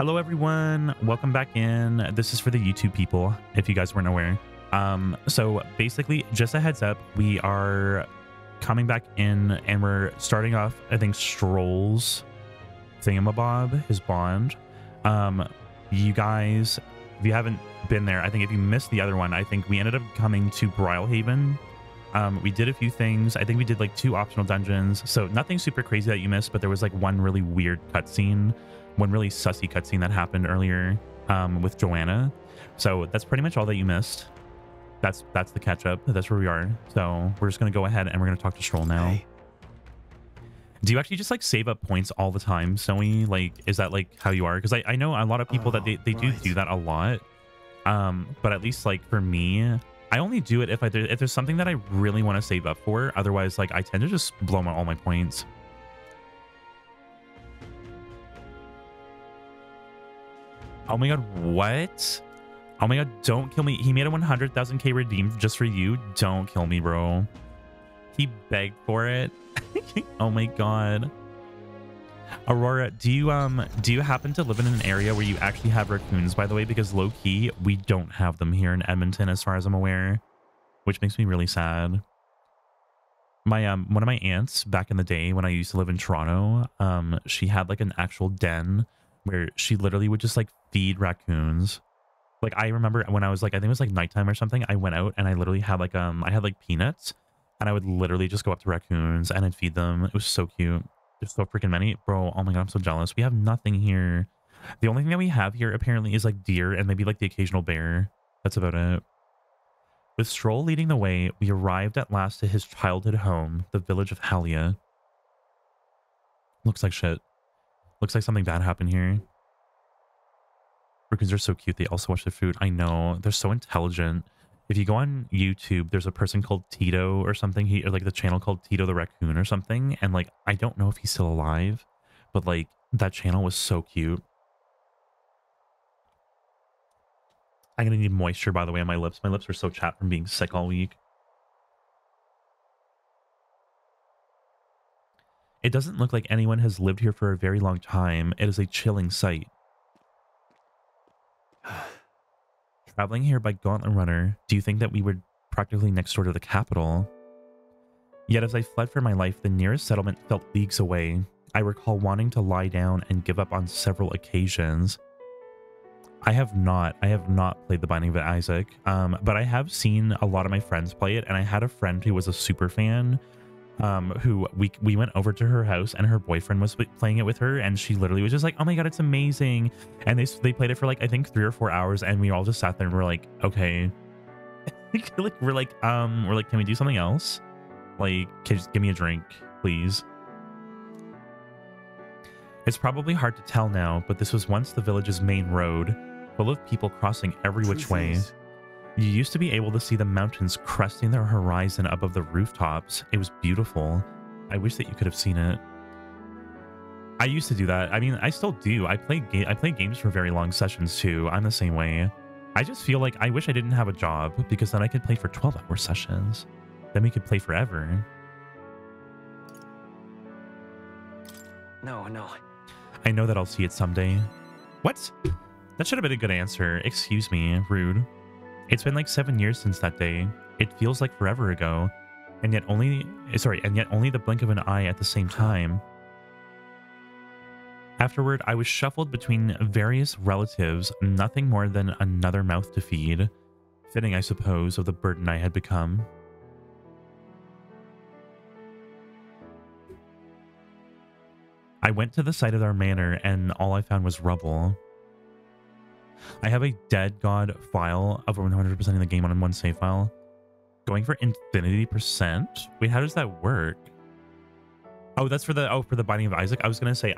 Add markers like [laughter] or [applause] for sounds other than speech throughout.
Hello, everyone. Welcome back in. This is for the YouTube people, if you guys weren't aware. Um, so basically, just a heads up, we are coming back in and we're starting off, I think, Strohl's thingamabob, his bond. Um, you guys, if you haven't been there, I think if you missed the other one, I think we ended up coming to Brilehaven. Um, we did a few things. I think we did like two optional dungeons. So nothing super crazy that you missed, but there was like one really weird cutscene, one really sussy cutscene that happened earlier um, with Junah. So that's pretty much all that you missed. That's that's the catch up. That's where we are. So we're just gonna go ahead and we're gonna talk to Strohl now. Hey. Do you actually just like save up points all the time, Zoe? Like, is that like how you are? Because I, I know a lot of people that they, they do do that a lot. Um, but at least like for me, I only do it if I if there's something that I really want to save up for. Otherwise, like I tend to just blow my all my points. Oh my god, what? Oh my god, don't kill me. He made a 100,000k redeem just for you. Don't kill me, bro. He begged for it. [laughs] oh my god. Aurora, do you um do you happen to live in an area where you actually have raccoons by the way because low key we don't have them here in Edmonton as far as I'm aware, which makes me really sad. My um one of my aunts back in the day when I used to live in Toronto, um she had like an actual den where she literally would just like feed raccoons. Like I remember when I was like I think it was like nighttime or something, I went out and I literally had like um I had like peanuts and I would literally just go up to raccoons and I'd feed them. It was so cute. There's so freaking many. Bro, oh my god, I'm so jealous. We have nothing here. The only thing that we have here apparently is like deer and maybe like the occasional bear. That's about it. With Strohl leading the way, we arrived at last to his childhood home, the village of Halia. Looks like shit. Looks like something bad happened here. Raccoons are so cute. They also watch the food. I know. They're so intelligent if you go on YouTube, there's a person called Tito or something. He or like the channel called Tito the Raccoon or something. And like I don't know if he's still alive, but like that channel was so cute. I'm gonna need moisture by the way on my lips. My lips are so chapped from being sick all week. It doesn't look like anyone has lived here for a very long time. It is a chilling sight. [sighs] Traveling here by Gauntlet Runner, do you think that we were practically next door to the capital? Yet as I fled for my life, the nearest settlement felt leagues away. I recall wanting to lie down and give up on several occasions. I have not. I have not played The Binding of Isaac, um, but I have seen a lot of my friends play it, and I had a friend who was a super fan um, who we we went over to her house and her boyfriend was playing it with her, and she literally was just like, "Oh my god, it's amazing!" And they they played it for like I think three or four hours, and we all just sat there and we're like, "Okay," [laughs] like we're like, um, we're like, "Can we do something else? Like, can just give me a drink, please?" It's probably hard to tell now, but this was once the village's main road, full of people crossing every which way. is, You used to be able to see the mountains cresting their horizon above the rooftops. It was beautiful. I wish that you could have seen it. I used to do that. I mean, I still do. I play I play games for very long sessions too. I'm the same way. I just feel like I wish I didn't have a job because then I could play for 12-hour sessions. Then we could play forever. No, no. I know that I'll see it someday. What? That should have been a good answer. Excuse me, rude. It's been like seven years since that day. It feels like forever ago, and yet only eh, sorry, and yet only the blink of an eye at the same time. Afterward, I was shuffled between various relatives, nothing more than another mouth to feed. Fitting, I suppose, of the burden I had become. I went to the site of our manor, and all I found was rubble. I have a dead god file of 100% in the game on one save file. Going for infinity percent? Wait, how does that work? Oh, that's for the oh for the Binding of Isaac. I was gonna say,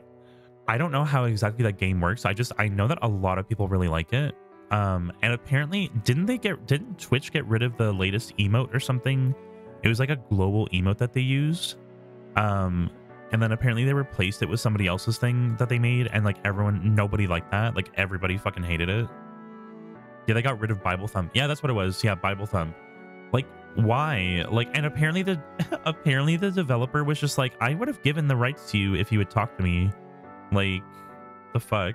I don't know how exactly that game works. I just I know that a lot of people really like it. Um, and apparently, didn't they get didn't Twitch get rid of the latest emote or something? It was like a global emote that they used. Um, and then apparently they replaced it with somebody else's thing that they made, and like everyone, nobody liked that. Like everybody fucking hated it. Yeah, they got rid of BibleThump. Yeah, that's what it was. Yeah, BibleThump. Like, why? Like, and apparently the [laughs] apparently the developer was just like, I would have given the rights to you if you had talked to me. Like, the fuck.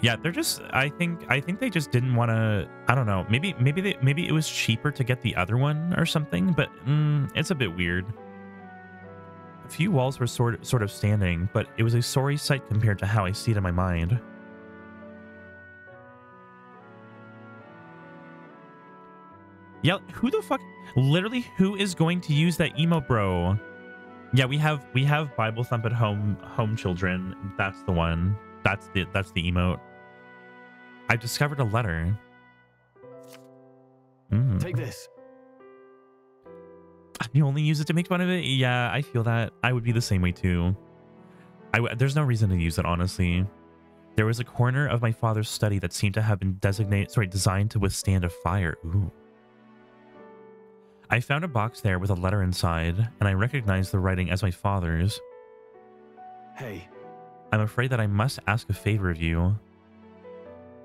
Yeah, they're just. I think. I think they just didn't want to. I don't know. Maybe. Maybe they. Maybe it was cheaper to get the other one or something. But mm, it's a bit weird. Few walls were sort sort of standing, but it was a sorry sight compared to how I see it in my mind. Yeah, who the fuck? Literally, who is going to use that emo bro? Yeah, we have we have BibleThump at home home children. That's the one. That's the that's the emote. I discovered a letter. Mm. Take this. You only use it to make fun of it? Yeah, I feel that. I would be the same way too. I there's no reason to use it, honestly. There was a corner of my father's study that seemed to have been designated, sorry, designed to withstand a fire. Ooh. I found a box there with a letter inside, and I recognized the writing as my father's. Hey, I'm afraid that I must ask a favor of you.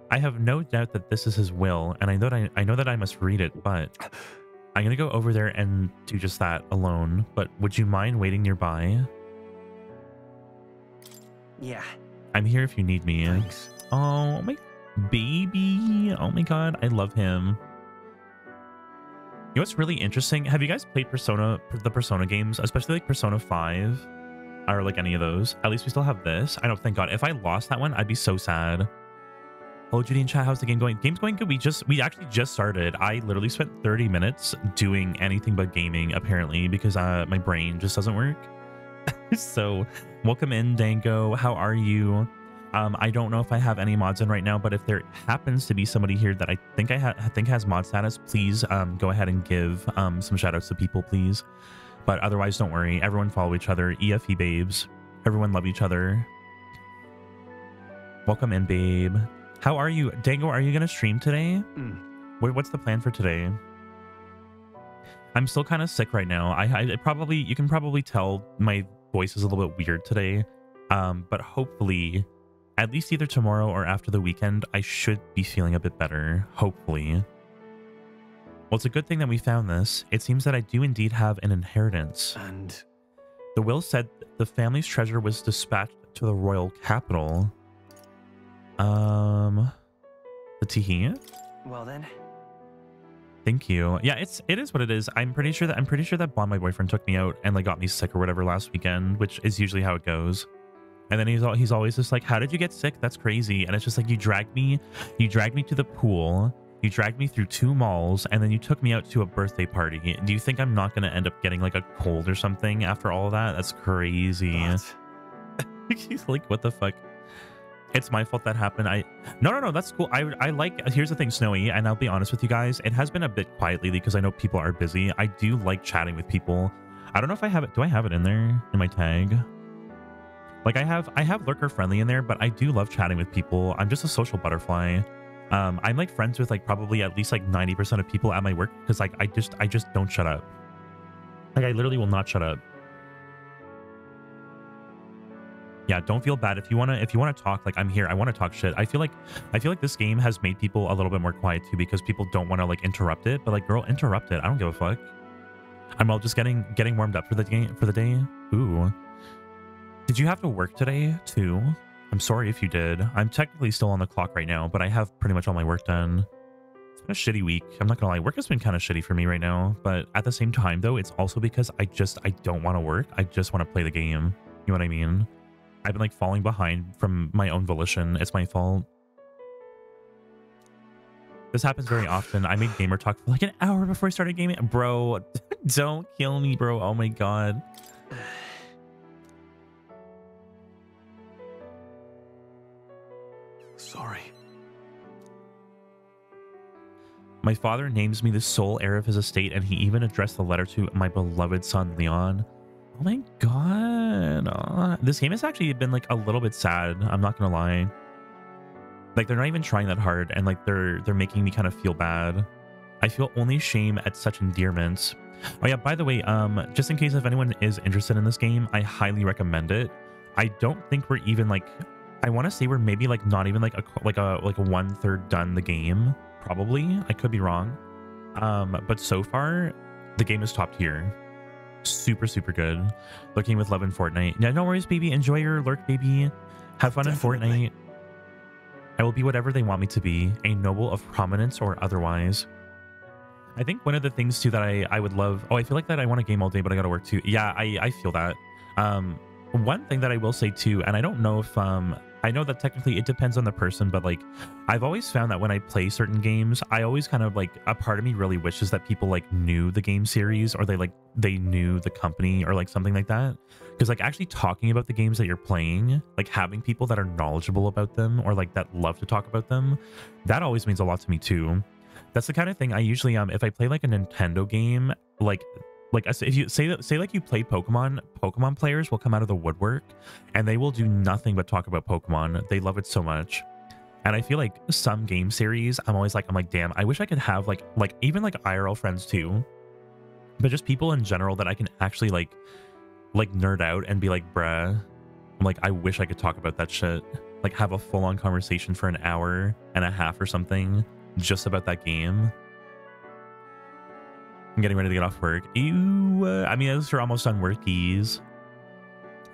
I have no doubt that this is his will, and I know that I, I know that I must read it, but [laughs] I'm gonna go over there and do just that alone. But would you mind waiting nearby? yeah, I'm here if you need me. thanks. Oh my baby! Oh my god, I love him. You know what's really interesting? Have you guys played Persona, the Persona games, especially like Persona 5 or like any of those? At least we still have this. I know, thank God. If I lost that one, I'd be so sad. Hello, Judi and chat. How's the game going? Game's going good. We just, we actually just started. I literally spent 30 minutes doing anything but gaming, apparently, because uh, my brain just doesn't work. [laughs] so, welcome in, Dango. How are you? Um, I don't know if I have any mods in right now, but if there happens to be somebody here that I think I, ha I think has mod status, please um, go ahead and give um, some shout outs to people, please. But otherwise, don't worry. Everyone follow each other. EFE babes. Everyone love each other. Welcome in, babe. How are you? Dango, are you going to stream today? Mm. What, what's the plan for today? I'm still kind of sick right now. I, I probably, you can probably tell my voice is a little bit weird today. Um, but hopefully at least either tomorrow or after the weekend, I should be feeling a bit better, hopefully. Well, it's a good thing that we found this. It seems that I do indeed have an inheritance. And The will said the family's treasure was dispatched to the royal capital. Um, the Tihi. well then, Thank you. Yeah, it's it is what it is. I'm pretty sure that I'm pretty sure that Bond, my boyfriend, took me out and like got me sick or whatever last weekend, which is usually how it goes. And then he's all he's always just like, "How did you get sick? That's crazy." And it's just like you dragged me, you dragged me to the pool, you dragged me through two malls, and then you took me out to a birthday party. Do you think I'm not gonna end up getting like a cold or something after all of that? That's crazy. [laughs] He's like, what the fuck? It's my fault that happened. I no no no that's cool. I I like here's the thing, Snowy, and I'll be honest with you guys. It has been a bit quiet lately because I know people are busy. I do like chatting with people. I don't know if I have it. Do I have it in there in my tag? Like I have I have lurker friendly in there, but I do love chatting with people. I'm just a social butterfly. Um, I'm like friends with like probably at least like 90% of people at my work because like I just I just don't shut up. Like I literally will not shut up. Yeah don't feel bad. If you want to if you want to talk like i'm here. I want to talk shit. I feel like i feel like this game has made people a little bit more quiet too because people don't want to like interrupt it. But like girl interrupt it. I don't give a fuck. I'm all just getting getting warmed up for the game for the day. Ooh. Did you have to work today too? I'm sorry if you did. I'm technically still on the clock right now but i have pretty much all my work done. It's been a shitty week. I'm not gonna lie. Work has been kind of shitty for me right now. But at the same time though it's also because i just i don't want to work. I just want to play the game. You know what i mean I've been like falling behind from my own volition. It's my fault. This happens very often. I made gamer talk for like an hour before I started gaming. Bro, [laughs] don't kill me, bro. Oh my god. sorry. My father names me the sole heir of his estate, and he even addressed the letter to my beloved son, Leon. Oh my god. This game has actually been like a little bit sad. I'm not gonna lie. Like they're not even trying that hard, and like they're they're making me kind of feel bad. I feel only shame at such endearments. Oh yeah, by the way, um, just in case if anyone is interested in this game, I highly recommend it. I don't think we're even like, I want to say we're maybe like not even like a like a like a one third done the game. Probably, I could be wrong. Um, but so far, the game is top tier super super good looking with love in fortnite yeah no worries baby enjoy your lurk baby have fun Definitely. in fortnite I will be whatever they want me to be, a noble of prominence or otherwise. I think one of the things too that I, I would love. Oh, I feel like that I want to game all day, but I got to work too. Yeah, I, I feel that. Um, one thing that I will say too, and I don't know if um I know that technically it depends on the person, but like I've always found that when I play certain games, I always kind of like a part of me really wishes that people like knew the game series or they like they knew the company or like something like that. Because like actually talking about the games that you're playing, like having people that are knowledgeable about them or like that love to talk about them, that always means a lot to me too. That's the kind of thing I usually um if I play like a Nintendo game, like like if you say that say like you play pokemon pokemon players will come out of the woodwork and they will do nothing but talk about pokemon. They love it so much. And i feel like some game series i'm always like i'm like damn i wish i could have like like even like irl friends too. But just people in general that i can actually like like nerd out and be like bruh i'm like i wish i could talk about that shit. Like have a full-on conversation for an hour and a half or something just about that game I'm getting ready to get off work. Ew. Uh, I mean, those are almost on workies.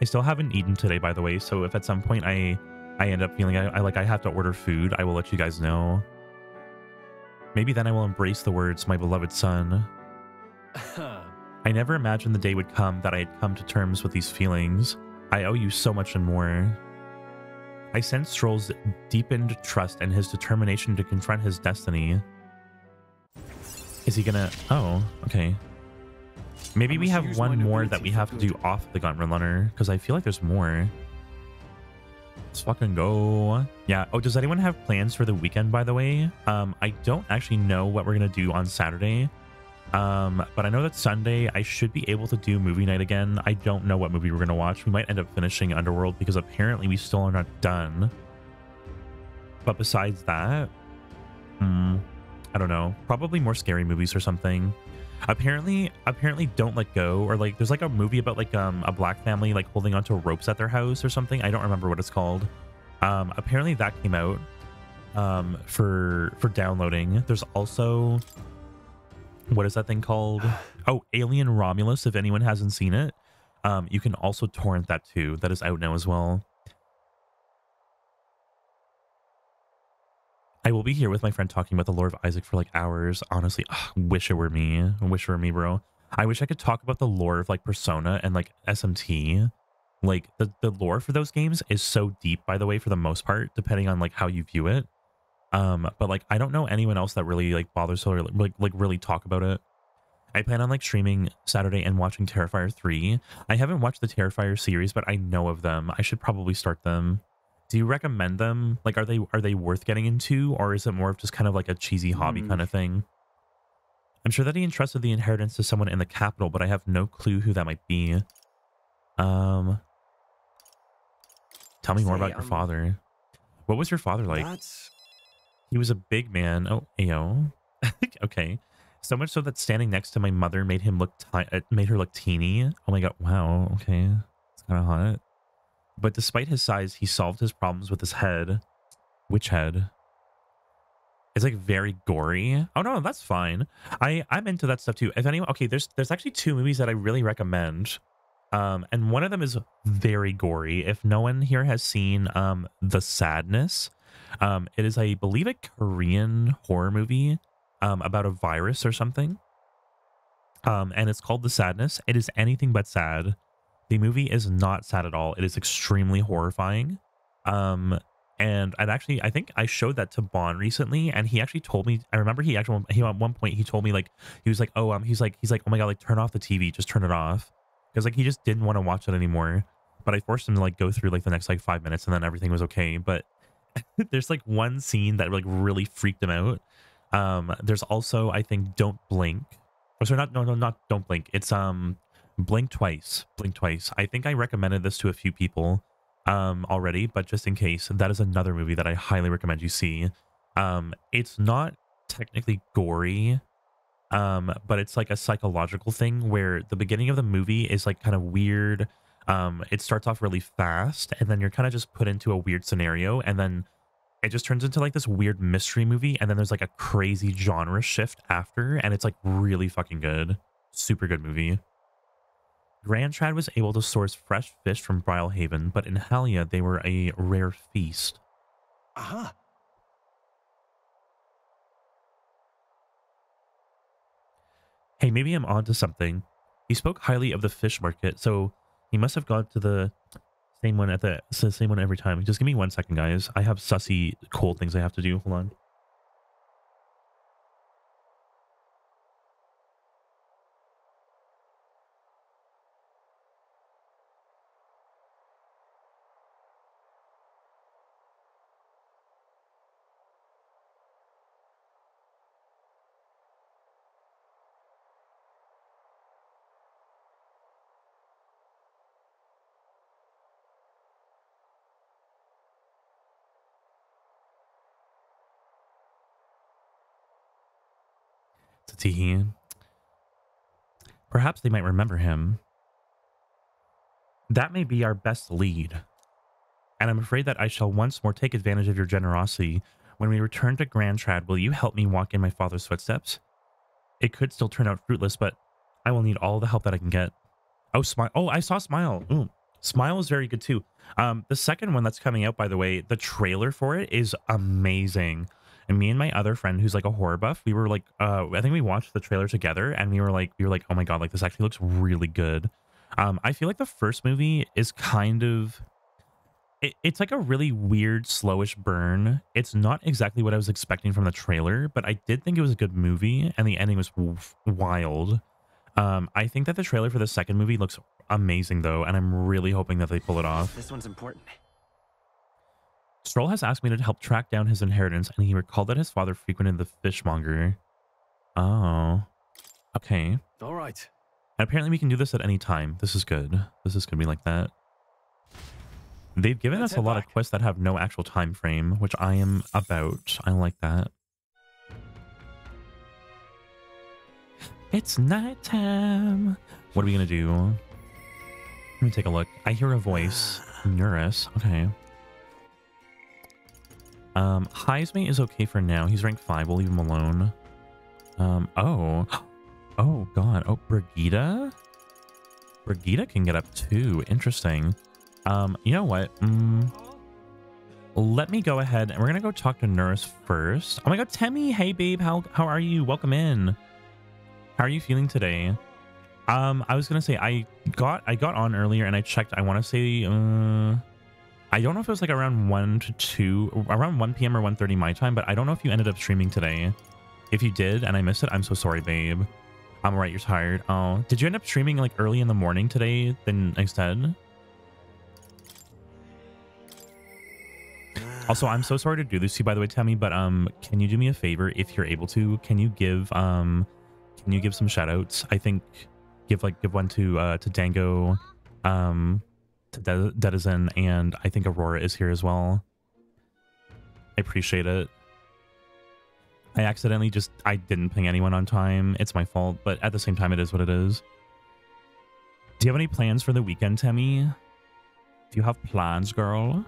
I still haven't eaten today, by the way. So if at some point I I end up feeling I, I like I have to order food, I will let you guys know. Maybe then I will embrace the words, my beloved son. [laughs] I never imagined the day would come that I had come to terms with these feelings. I owe you so much and more. I sense Strohl's deepened trust and his determination to confront his destiny. Is he gonna... Oh, okay. Maybe we have one more that we have to do off the Gauntlet Runner, because I feel like there's more. Let's fucking go. Yeah. Oh, does anyone have plans for the weekend, by the way? Um, I don't actually know what we're gonna do on Saturday. Um, but I know that Sunday I should be able to do movie night again. I don't know what movie we're gonna watch. We might end up finishing Underworld because apparently we still are not done. But besides that, hmm, I don't know. Probably more scary movies or something. Apparently, apparently, Don't Let Go, or like, there's like a movie about like um a black family like holding onto ropes at their house or something. I don't remember what it's called. Um, apparently that came out um for for downloading. There's also what is that thing called? [sighs] Oh, Alien Romulus. If anyone hasn't seen it, um, you can also torrent that too. That is out now as well. I will be here with my friend talking about the lore of Isaac for like hours. Honestly, ugh, wish it were me. Wish it were me, bro. I wish I could talk about the lore of like Persona and like SMT. Like the, the lore for those games is so deep, by the way, for the most part, depending on like how you view it. Um, but like I don't know anyone else that really like bothers to like like really talk about it. I plan on like streaming Saturday and watching Terrifier 3. I haven't watched the Terrifier series, but I know of them. I should probably start them do you recommend them? Like, are they are they worth getting into, or is it more of just kind of like a cheesy hobby mm. kind of thing? I'm sure that he entrusted the inheritance to someone in the capital, but I have no clue who that might be. Um, tell me more about your um, father. What was your father like? He was a big man. Oh, ayo. [laughs] okay. So much so that standing next to my mother made him look uh, made her look teeny. Oh my god! Wow. Okay, it's kind of hot. But despite his size, he solved his problems with his head. Which head? It's like very gory. Oh no, that's fine. I I'm into that stuff too. If anyone, okay, there's there's actually two movies that I really recommend. Um, and one of them is very gory. If no one here has seen um The Sadness, um, it is I believe a Korean horror movie um about a virus or something. Um, and it's called The Sadness. It is anything but sad. The movie is not sad at all. It is extremely horrifying. Um, and I've actually, I think I showed that to Bon recently, and he actually told me. I remember he actually, he at one point he told me like he was like, oh, um, he's like, he's like, oh my god, like turn off the TV, just turn it off, because like he just didn't want to watch it anymore. But I forced him to like go through like the next like five minutes, and then everything was okay. But [laughs] there's like one scene that like really freaked him out. Um, there's also I think Don't Blink. Oh, sorry, not no no not Don't Blink. It's um Blink twice. Blink twice. I think I recommended this to a few people um already, but just in case, that is another movie that I highly recommend you see. Um it's not technically gory, um, but it's like a psychological thing where the beginning of the movie is like kind of weird. Um, it starts off really fast, and then you're kind of just put into a weird scenario, and then it just turns into like this weird mystery movie, and then there's like a crazy genre shift after, and it's like really fucking good. Super good movie. Grand Trad was able to source fresh fish from Brilehaven, but in Halia they were a rare feast. Aha. Uh -huh. Hey, maybe I'm onto something. He spoke highly of the fish market, so he must have gone to the same one at the, the same one every time. Just give me one second, guys. I have sussy cool things I have to do. Hold on. Tatihi. Perhaps they might remember him. That may be our best lead. And I'm afraid that I shall once more take advantage of your generosity. When we return to Grand Trad, will you help me walk in my father's footsteps? It could still turn out fruitless, but I will need all the help that I can get. Oh, Smile. Oh, I saw Smile. Ooh, Smile is very good too. Um, the second one that's coming out, by the way, the trailer for it is amazing. And me and my other friend, who's like a horror buff, we were like, uh, I think we watched the trailer together, and we were like, we were like, oh my god, like this actually looks really good. Um, I feel like the first movie is kind of, it, it's like a really weird, slowish burn. It's not exactly what I was expecting from the trailer, but I did think it was a good movie, and the ending was wild. Um, I think that the trailer for the second movie looks amazing though, and I'm really hoping that they pull it off. This one's important. Strohl has asked me to help track down his inheritance, and he recalled that his father frequented the fishmonger. Oh. Okay. All right. And apparently we can do this at any time. This is good. This is going to be like that. They've given Let's us a lot back. of quests that have no actual time frame, which I am about. I like that. It's nighttime. What are we going to do? Let me take a look. I hear a voice. [sighs] Neuras. Okay. Um, Heismay is okay for now. He's ranked 5. We'll leave him alone. Um, oh. [gasps] Oh, God. Oh, Brigitta? Brigitta can get up too. Interesting. Um, you know what? Mm, let me go ahead and we're gonna go talk to Nurse first. Oh my god, Temmie! Hey babe, how how are you? Welcome in. How are you feeling today? Um, I was gonna say I got I got on earlier and I checked. I want to say uh, I don't know if it was like around one to two, around one p.m. or 1.30 my time, but I don't know if you ended up streaming today. If you did and I missed it, I'm so sorry, babe. I'm right. You're tired. Oh, did you end up streaming like early in the morning today? Then instead. Also, I'm so sorry to do this to you, by the way, Tammy, but um, can you do me a favor if you're able to? Can you give um, can you give some shout outs? I think give like give one to uh to Dango, um, to De- Denizen, and I think Aurora is here as well. I appreciate it. I accidentally just I didn't ping anyone on time. It's my fault, but at the same time, it is what it is. Do you have any plans for the weekend, Tammy? Do you have plans, girl?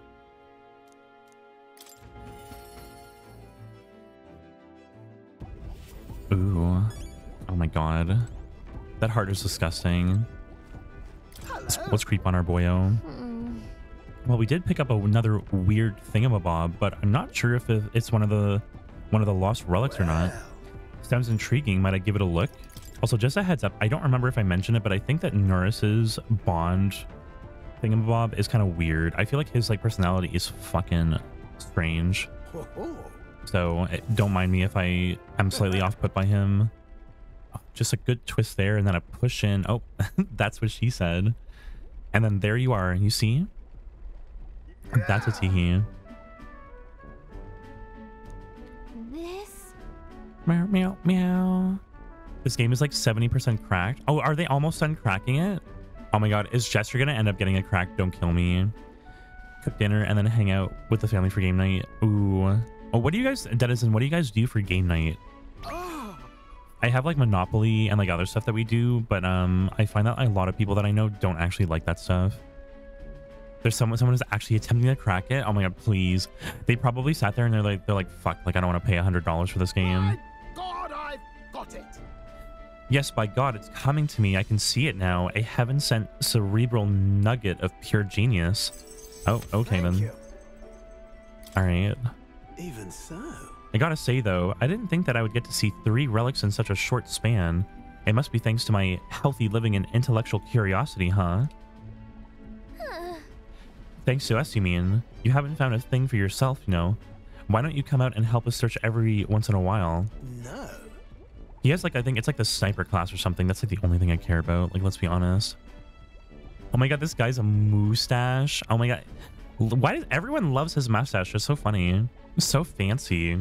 Ooh. Oh my god. That heart is disgusting. Let's, let's creep on our boyo. Well, we did pick up another weird thingamabob, but I'm not sure if it's one of the one of the lost relics or not. Sounds intriguing. Might I give it a look? Also, just a heads up, I don't remember if I mentioned it, but I think that Norris's bond thingamabob is kind of weird. I feel like his like personality is fucking strange. So eh, don't mind me if I am slightly off put by him. Oh, Just a good twist there, and then a push in. Oh, [laughs] that's what she said. And then there you are. You see? That's a Teehee. This? Meow, meow, meow. This game is like 70% cracked. Oh, are they almost done cracking it? Oh my god, is Jester gonna end up getting a crack? Don't kill me. Cook dinner and then hang out with the family for game night. Ooh. Oh, what do you guys, Denizen, what do you guys do for game night? I have like Monopoly and like other stuff that we do, but um, I find that a lot of people that I know don't actually like that stuff. There's someone, someone who's actually attempting to crack it. Oh my god, please! They probably sat there and they're like, they're like, fuck, like I don't want to pay a hundred dollars for this game. God, I've got it. Yes, by God, it's coming to me. I can see it now. A heaven sent cerebral nugget of pure genius. Oh, okay Thank then. you. All right. Even so. I gotta say though, I didn't think that I would get to see three relics in such a short span. It must be thanks to my healthy living and intellectual curiosity, huh? Thanks to us, you mean? You haven't found a thing for yourself, you know. Why don't you come out and help us search every once in a while? No. He has like I think it's like the sniper class or something. That's like the only thing I care about. Like let's be honest. Oh my god, this guy's a mustache. Oh my god. Why does everyone loves his mustache? It's so funny. It's so fancy.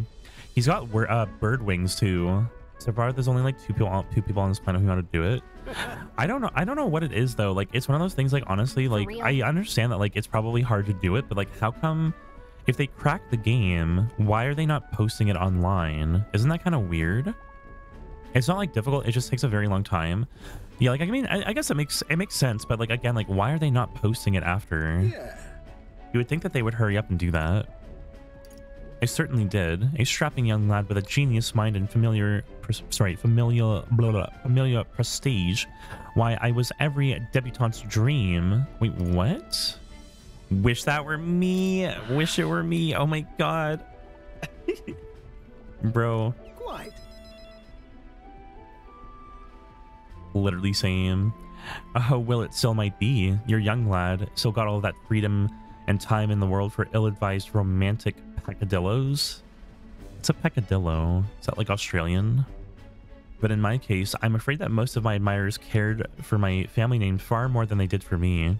He's got uh, bird wings too. So far, there's only like two people, two people on this planet who know how to do it. [laughs] I don't know. I don't know what it is though. Like, it's one of those things. Like, honestly, like? I understand that like it's probably hard to do it, but like, how come if they crack the game, why are they not posting it online? Isn't that kind of weird? It's not like difficult. It just takes a very long time. Yeah, like I mean, I, I guess it makes it makes sense, but like again, like why are they not posting it after? Yeah. You would think that they would hurry up and do that. I certainly did. A strapping young lad with a genius mind and familiar, sorry, familiar, blah, blah, familiar prestige. Why, I was every debutante's dream. Wait, what? Wish that were me. Wish it were me. Oh my god. [laughs] Bro, Quite. literally same. Oh, well, it still might be. You're young, lad. Still got all that freedom and time in the world for ill-advised romantic peccadillos. It's a peccadillo. Is that like Australian? But in my case, I'm afraid that most of my admirers cared for my family name far more than they did for me.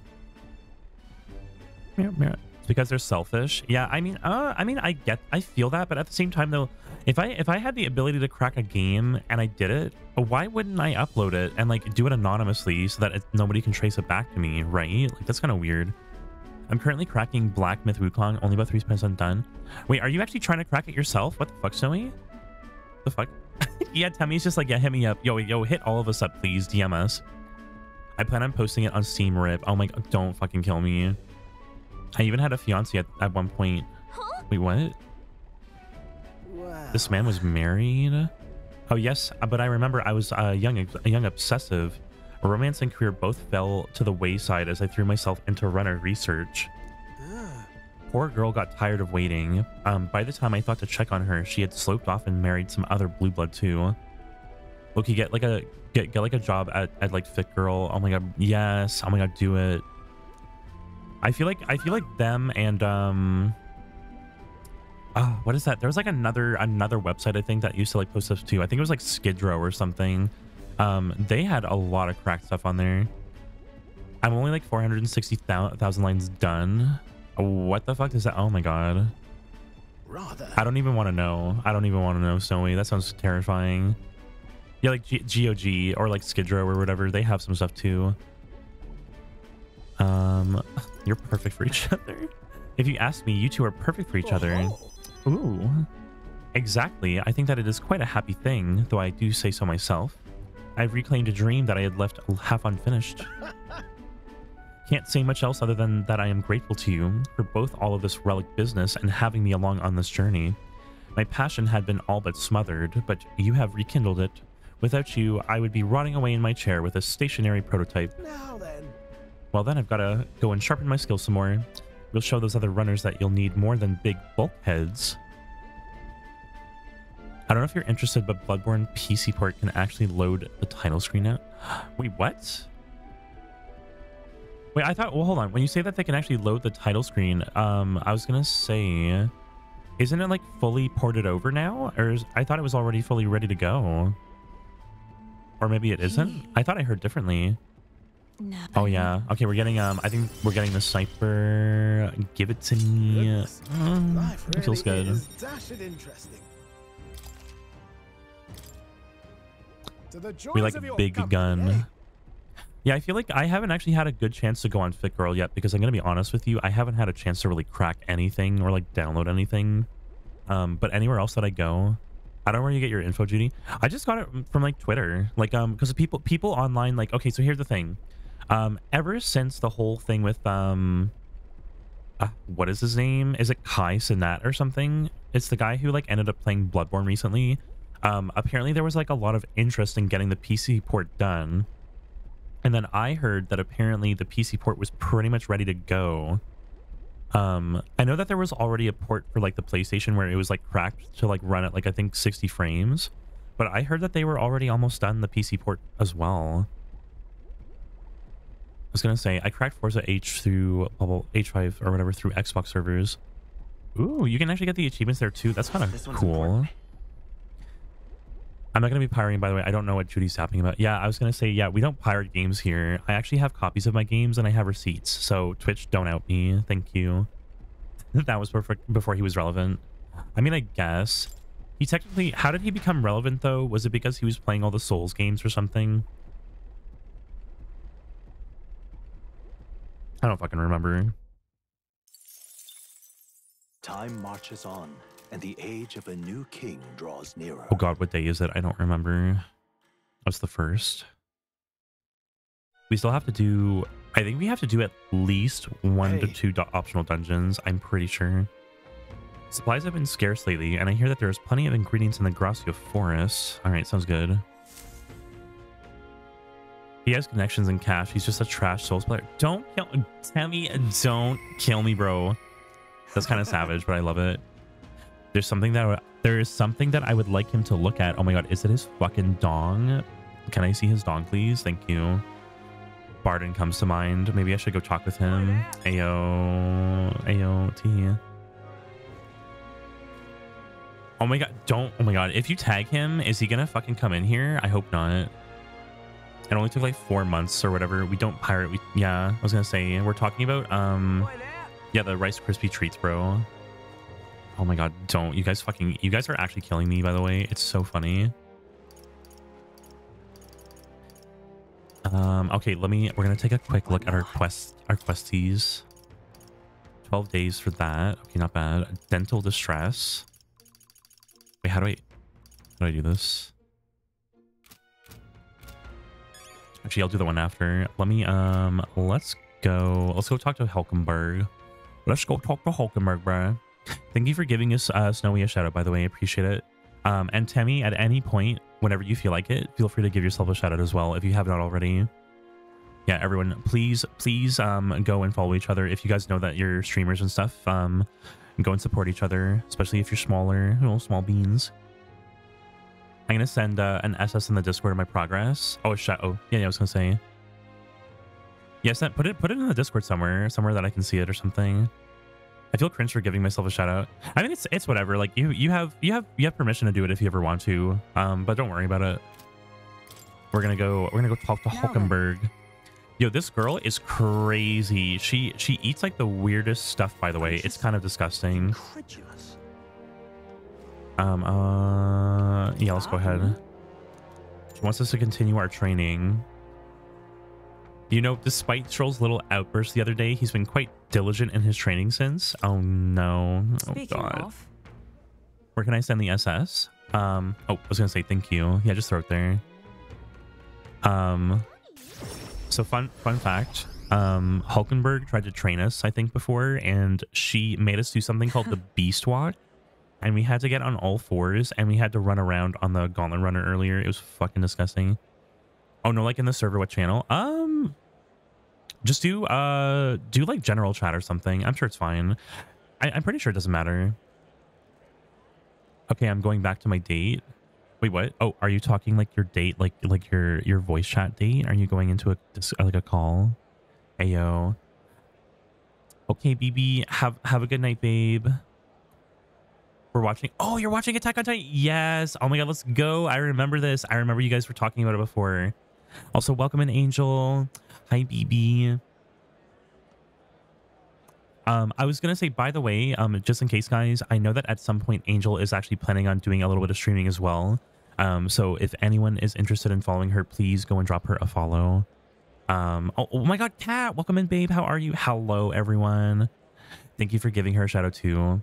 Yeah. Because they're selfish. Yeah, I mean, uh, I mean, I get, I feel that, but at the same time, though, if I if I had the ability to crack a game and I did it, why wouldn't I upload it and like do it anonymously so that it, nobody can trace it back to me, right? Like that's kind of weird. I'm currently cracking Black Myth Wukong, only about three percent done. Wait, are you actually trying to crack it yourself? What the fuck, Zoe? The fuck? [laughs] yeah, Temmy's just like, yeah, hit me up. Yo, yo, hit all of us up, please. DM us. I plan on posting it on Steam Rip. Oh my god, don't fucking kill me. I even had a fiance at, at one point. Wait, what? Wow. This man was married. Oh yes, uh, but I remember I was a young, a young obsessive. Romance and career both fell to the wayside as I threw myself into runner research. Ah, Poor girl got tired of waiting. Um, by the time I thought to check on her, she had sloped off and married some other blue blood too. Loki, get like a get get like a job at, at like Fit Girl. Oh my god, yes. Oh my god, do it. I feel like I feel like them and um oh, what is that? There was like another another website I think that used to like post stuff too. I think it was like Skid Row or something. Um, they had a lot of cracked stuff on there. I'm only like 460,000 lines done. What the fuck is that? Oh my god. rather. I don't even want to know. I don't even want to know, Snowy. That sounds terrifying. Yeah, like G- GOG or like Skid Row or whatever. They have some stuff too. Um, [laughs] you're perfect for each [laughs] other. If you ask me, you two are perfect for each other. Oh, Ooh. Exactly. I think that it is quite a happy thing, though I do say so myself. I've reclaimed a dream that I had left half unfinished. [laughs] Can't say much else other than that I am grateful to you for both all of this relic business and having me along on this journey. My passion had been all but smothered, but you have rekindled it. Without you, I would be rotting away in my chair with a stationary prototype. Now then. Well, then I've got to go and sharpen my skills some more. We'll show those other runners that you'll need more than big bulkheads. I don't know if you're interested, but Bloodborne PC port can actually load the title screen now. [gasps] Wait, what? Wait, I thought. Well, hold on. When you say that they can actually load the title screen, um, I was gonna say, isn't it like fully ported over now, or is, I thought it was already fully ready to go? Or maybe it isn't. I thought I heard differently. No. Oh yeah. Okay, we're getting um I think we're getting the sniper. Give it to me. Mm, it feels good. is dashed interesting. We like big company, gun. eh? Yeah, I feel like I haven't actually had a good chance to go on Fit Girl yet because I'm gonna be honest with you, I haven't had a chance to really crack anything or like download anything. Um, but anywhere else that I go, I don't know where you get your info, Judi. I just got it from like Twitter, like um, because people people online like okay, so here's the thing, um, ever since the whole thing with um, uh, what is his name? Is it Kai Cenat or something? It's the guy who like ended up playing Bloodborne recently. Um, apparently there was like a lot of interest in getting the PC port done. And then I heard that apparently the PC port was pretty much ready to go. Um, I know that there was already a port for like the PlayStation where it was like cracked to like run at like I think 60 frames. But I heard that they were already almost done the PC port as well. I was gonna say I cracked Forza H through bubble H5 or whatever through Xbox servers. Ooh, you can actually get the achievements there too. That's kind of cool. important. I'm not gonna be pirating, by the way. I don't know what Judi's tapping about. Yeah, I was gonna say, yeah, we don't pirate games here. I actually have copies of my games and I have receipts. So Twitch, don't out me. Thank you. [laughs] that was perfect before he was relevant. I mean, I guess he technically. How did he become relevant though? Was it because he was playing all the Souls games or something? I don't fucking remember. Time marches on, and the age of a new king draws nearer. Oh god, what day is it? I don't remember. What's the first? We still have to do. I think we have to do at least one to two do- optional dungeons. I'm pretty sure. Supplies have been scarce lately, and I hear that there's plenty of ingredients in the Gracia Forest. All right, sounds good. He has connections and cash. He's just a trash Souls player. Don't kill. Me, don't kill me, bro. That's kind of [laughs] savage, but I love it. There's something that there is something that I would like him to look at. Oh my god, is it his fucking dong? Can I see his dong, please? Thank you. Barden comes to mind. Maybe I should go talk with him. Ayo, ayo, T. Oh my god, don't. Oh my god, if you tag him, is he gonna fucking come in here? I hope not. It only took like four months or whatever. We don't pirate. We yeah. I was gonna say we're talking about um yeah the Rice Krispie treats, bro. Oh my god, don't. You guys fucking you guys are actually killing me by the way. It's so funny. Um okay, let me we're to take a quick look at our quest our questies. 12 days for that. Okay, not bad. Dental distress. Wait, how do I how do I do this? Actually, I'll do the one after. Let me um let's go let's go talk to Hulkenberg. Let's go talk to Hulkenberg, bro. Thank you for giving us uh, Snowy a shout out, by the way. I appreciate it. Um, and Temmie, at any point, whenever you feel like it, feel free to give yourself a shout out as well if you have not already. Yeah, everyone, please, please um, go and follow each other. If you guys know that you're streamers and stuff, um, go and support each other, especially if you're smaller, you know, small beans. I'm gonna send uh, an SS in the Discord of my progress. Oh, shout. Oh, yeah, yeah, I was gonna say. Yes, that put it put it in the Discord somewhere, somewhere that I can see it or something. I feel cringe for giving myself a shout out. I mean, it's it's whatever. Like you you have you have you have permission to do it if you ever want to. Um, but don't worry about it. We're gonna go. We're gonna go talk to. Hulkenberg. Yo, this girl is crazy. She she eats like the weirdest stuff. By the way, it's kind of disgusting. Incredulous. Um. Uh. Yeah. Let's go ahead. She wants us to continue our training. You know, despite Strohl's little outburst the other day, he's been quite diligent in his training since. Oh no. Oh Speaking god. of, Where can I send the SS? Um, oh, I was gonna say thank you. Yeah, just throw it there. Um, so fun, fun fact. Um, Hulkenberg tried to train us, I think, before, and she made us do something called the [laughs] Beast Walk, and we had to get on all fours, and we had to run around on the Gauntlet Runner earlier. It was fucking disgusting. Oh no, like in the server, what channel? Um, just do uh, do like general chat or something. I'm sure it's fine. I, I'm pretty sure it doesn't matter. Okay, I'm going back to my date. Wait, what? Oh, are you talking like your date, like like your your voice chat date? Are you going into a like a call? Ayo. Okay, BB, have have a good night, babe. We're watching. Oh, you're watching Attack on Titan. Yes. Oh my god, let's go. I remember this. I remember you guys were talking about it before. Also, welcome in Angel. Hi, BB. Um, I was gonna say, by the way, um, just in case, guys, I know that at some point Angel is actually planning on doing a little bit of streaming as well. Um, so if anyone is interested in following her, please go and drop her a follow. Um, oh, oh my God, Kat, welcome in, babe. How are you? Hello, everyone. Thank you for giving her a shout out too.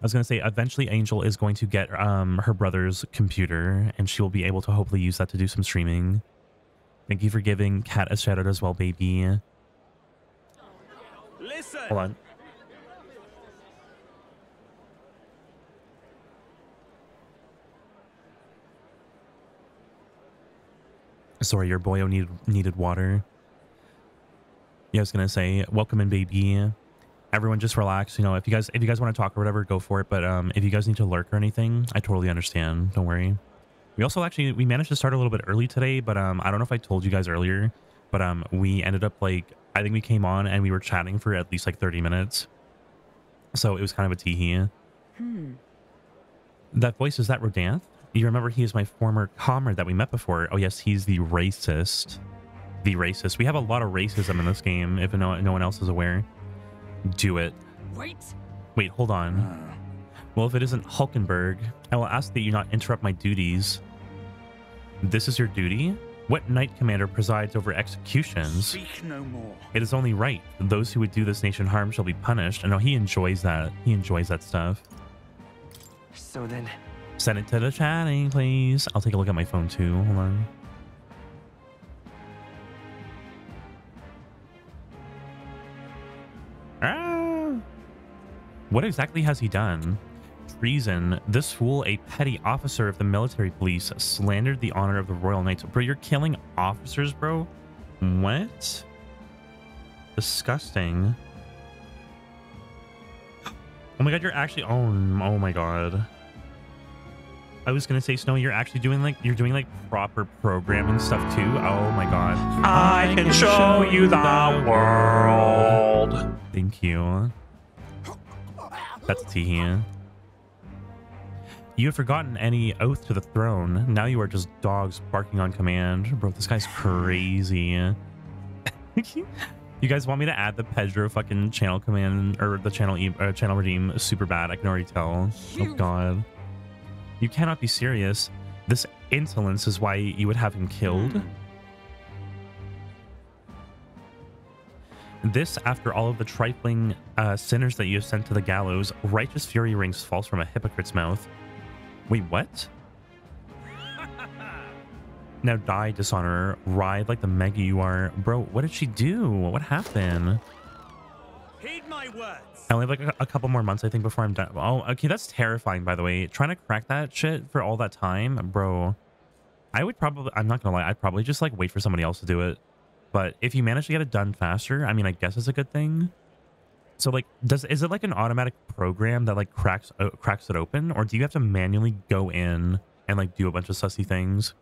I was gonna say, eventually Angel is going to get um her brother's computer, and she will be able to hopefully use that to do some streaming. Thank you for giving Cat a shout out as well, baby. Listen. Hold on. Sorry, your boyo needed needed water. Yeah, I was gonna say, welcome in, baby. Everyone, just relax. You know, if you guys if you guys want to talk or whatever, go for it. But um, if you guys need to lurk or anything, I totally understand. Don't worry. We also actually we managed to start a little bit early today, but um I don't know if I told you guys earlier, but um we ended up like I think we came on and we were chatting for at least like 30 minutes. So it was kind of a tee Hmm. That voice is that Rodanth? You remember he is my former comrade that we met before. Oh yes, he's the racist. The racist. We have a lot of racism in this game, if no, no one else is aware. Do it. Wait. Wait, hold on. Well, if it isn't Hulkenberg, I will ask that you not interrupt my duties. This is your duty? What knight commander presides over executions? Speak no more. It is only right. Those who would do this nation harm shall be punished. I know he enjoys that. He enjoys that stuff. So then, Send it to the chatting, please. I'll take a look at my phone too. Hold on. Ah. What exactly has he done? Treason. This fool, a petty officer of the military police, slandered the honor of the Royal Knights. Bro, you're killing officers, bro? What? Disgusting. [gasps] Oh my god, you're actually... Oh, oh my god. I was gonna say, Snow, you're actually doing like you're doing like proper programming stuff too. Oh my god. I can show you the world. Thank you. That's T. You have forgotten any oath to the throne. Now you are just dogs barking on command. Bro, this guy's crazy. [laughs] you guys want me to add the Pedro fucking channel command or the channel e uh, channel redeem super bad? I can already tell. Oh god. You cannot be serious. This insolence is why you would have him killed. This, after all of the trifling uh, sinners that you have sent to the gallows, righteous fury rings false from a hypocrite's mouth. Wait, what? now die, dishonorer. Ride like the mega you are. Bro, what did she do? What happened? Heed my words. I only have like a, a couple more months, I think, before I'm done. Oh, okay, that's terrifying, by the way. Trying to crack that shit for all that time, bro. I would probably, I'm not gonna lie, I'd probably just like wait for somebody else to do it. But if you manage to get it done faster, I mean, I guess it's a good thing. So like, does is it like an automatic program that like cracks uh, cracks it open, or do you have to manually go in and like do a bunch of sussy things?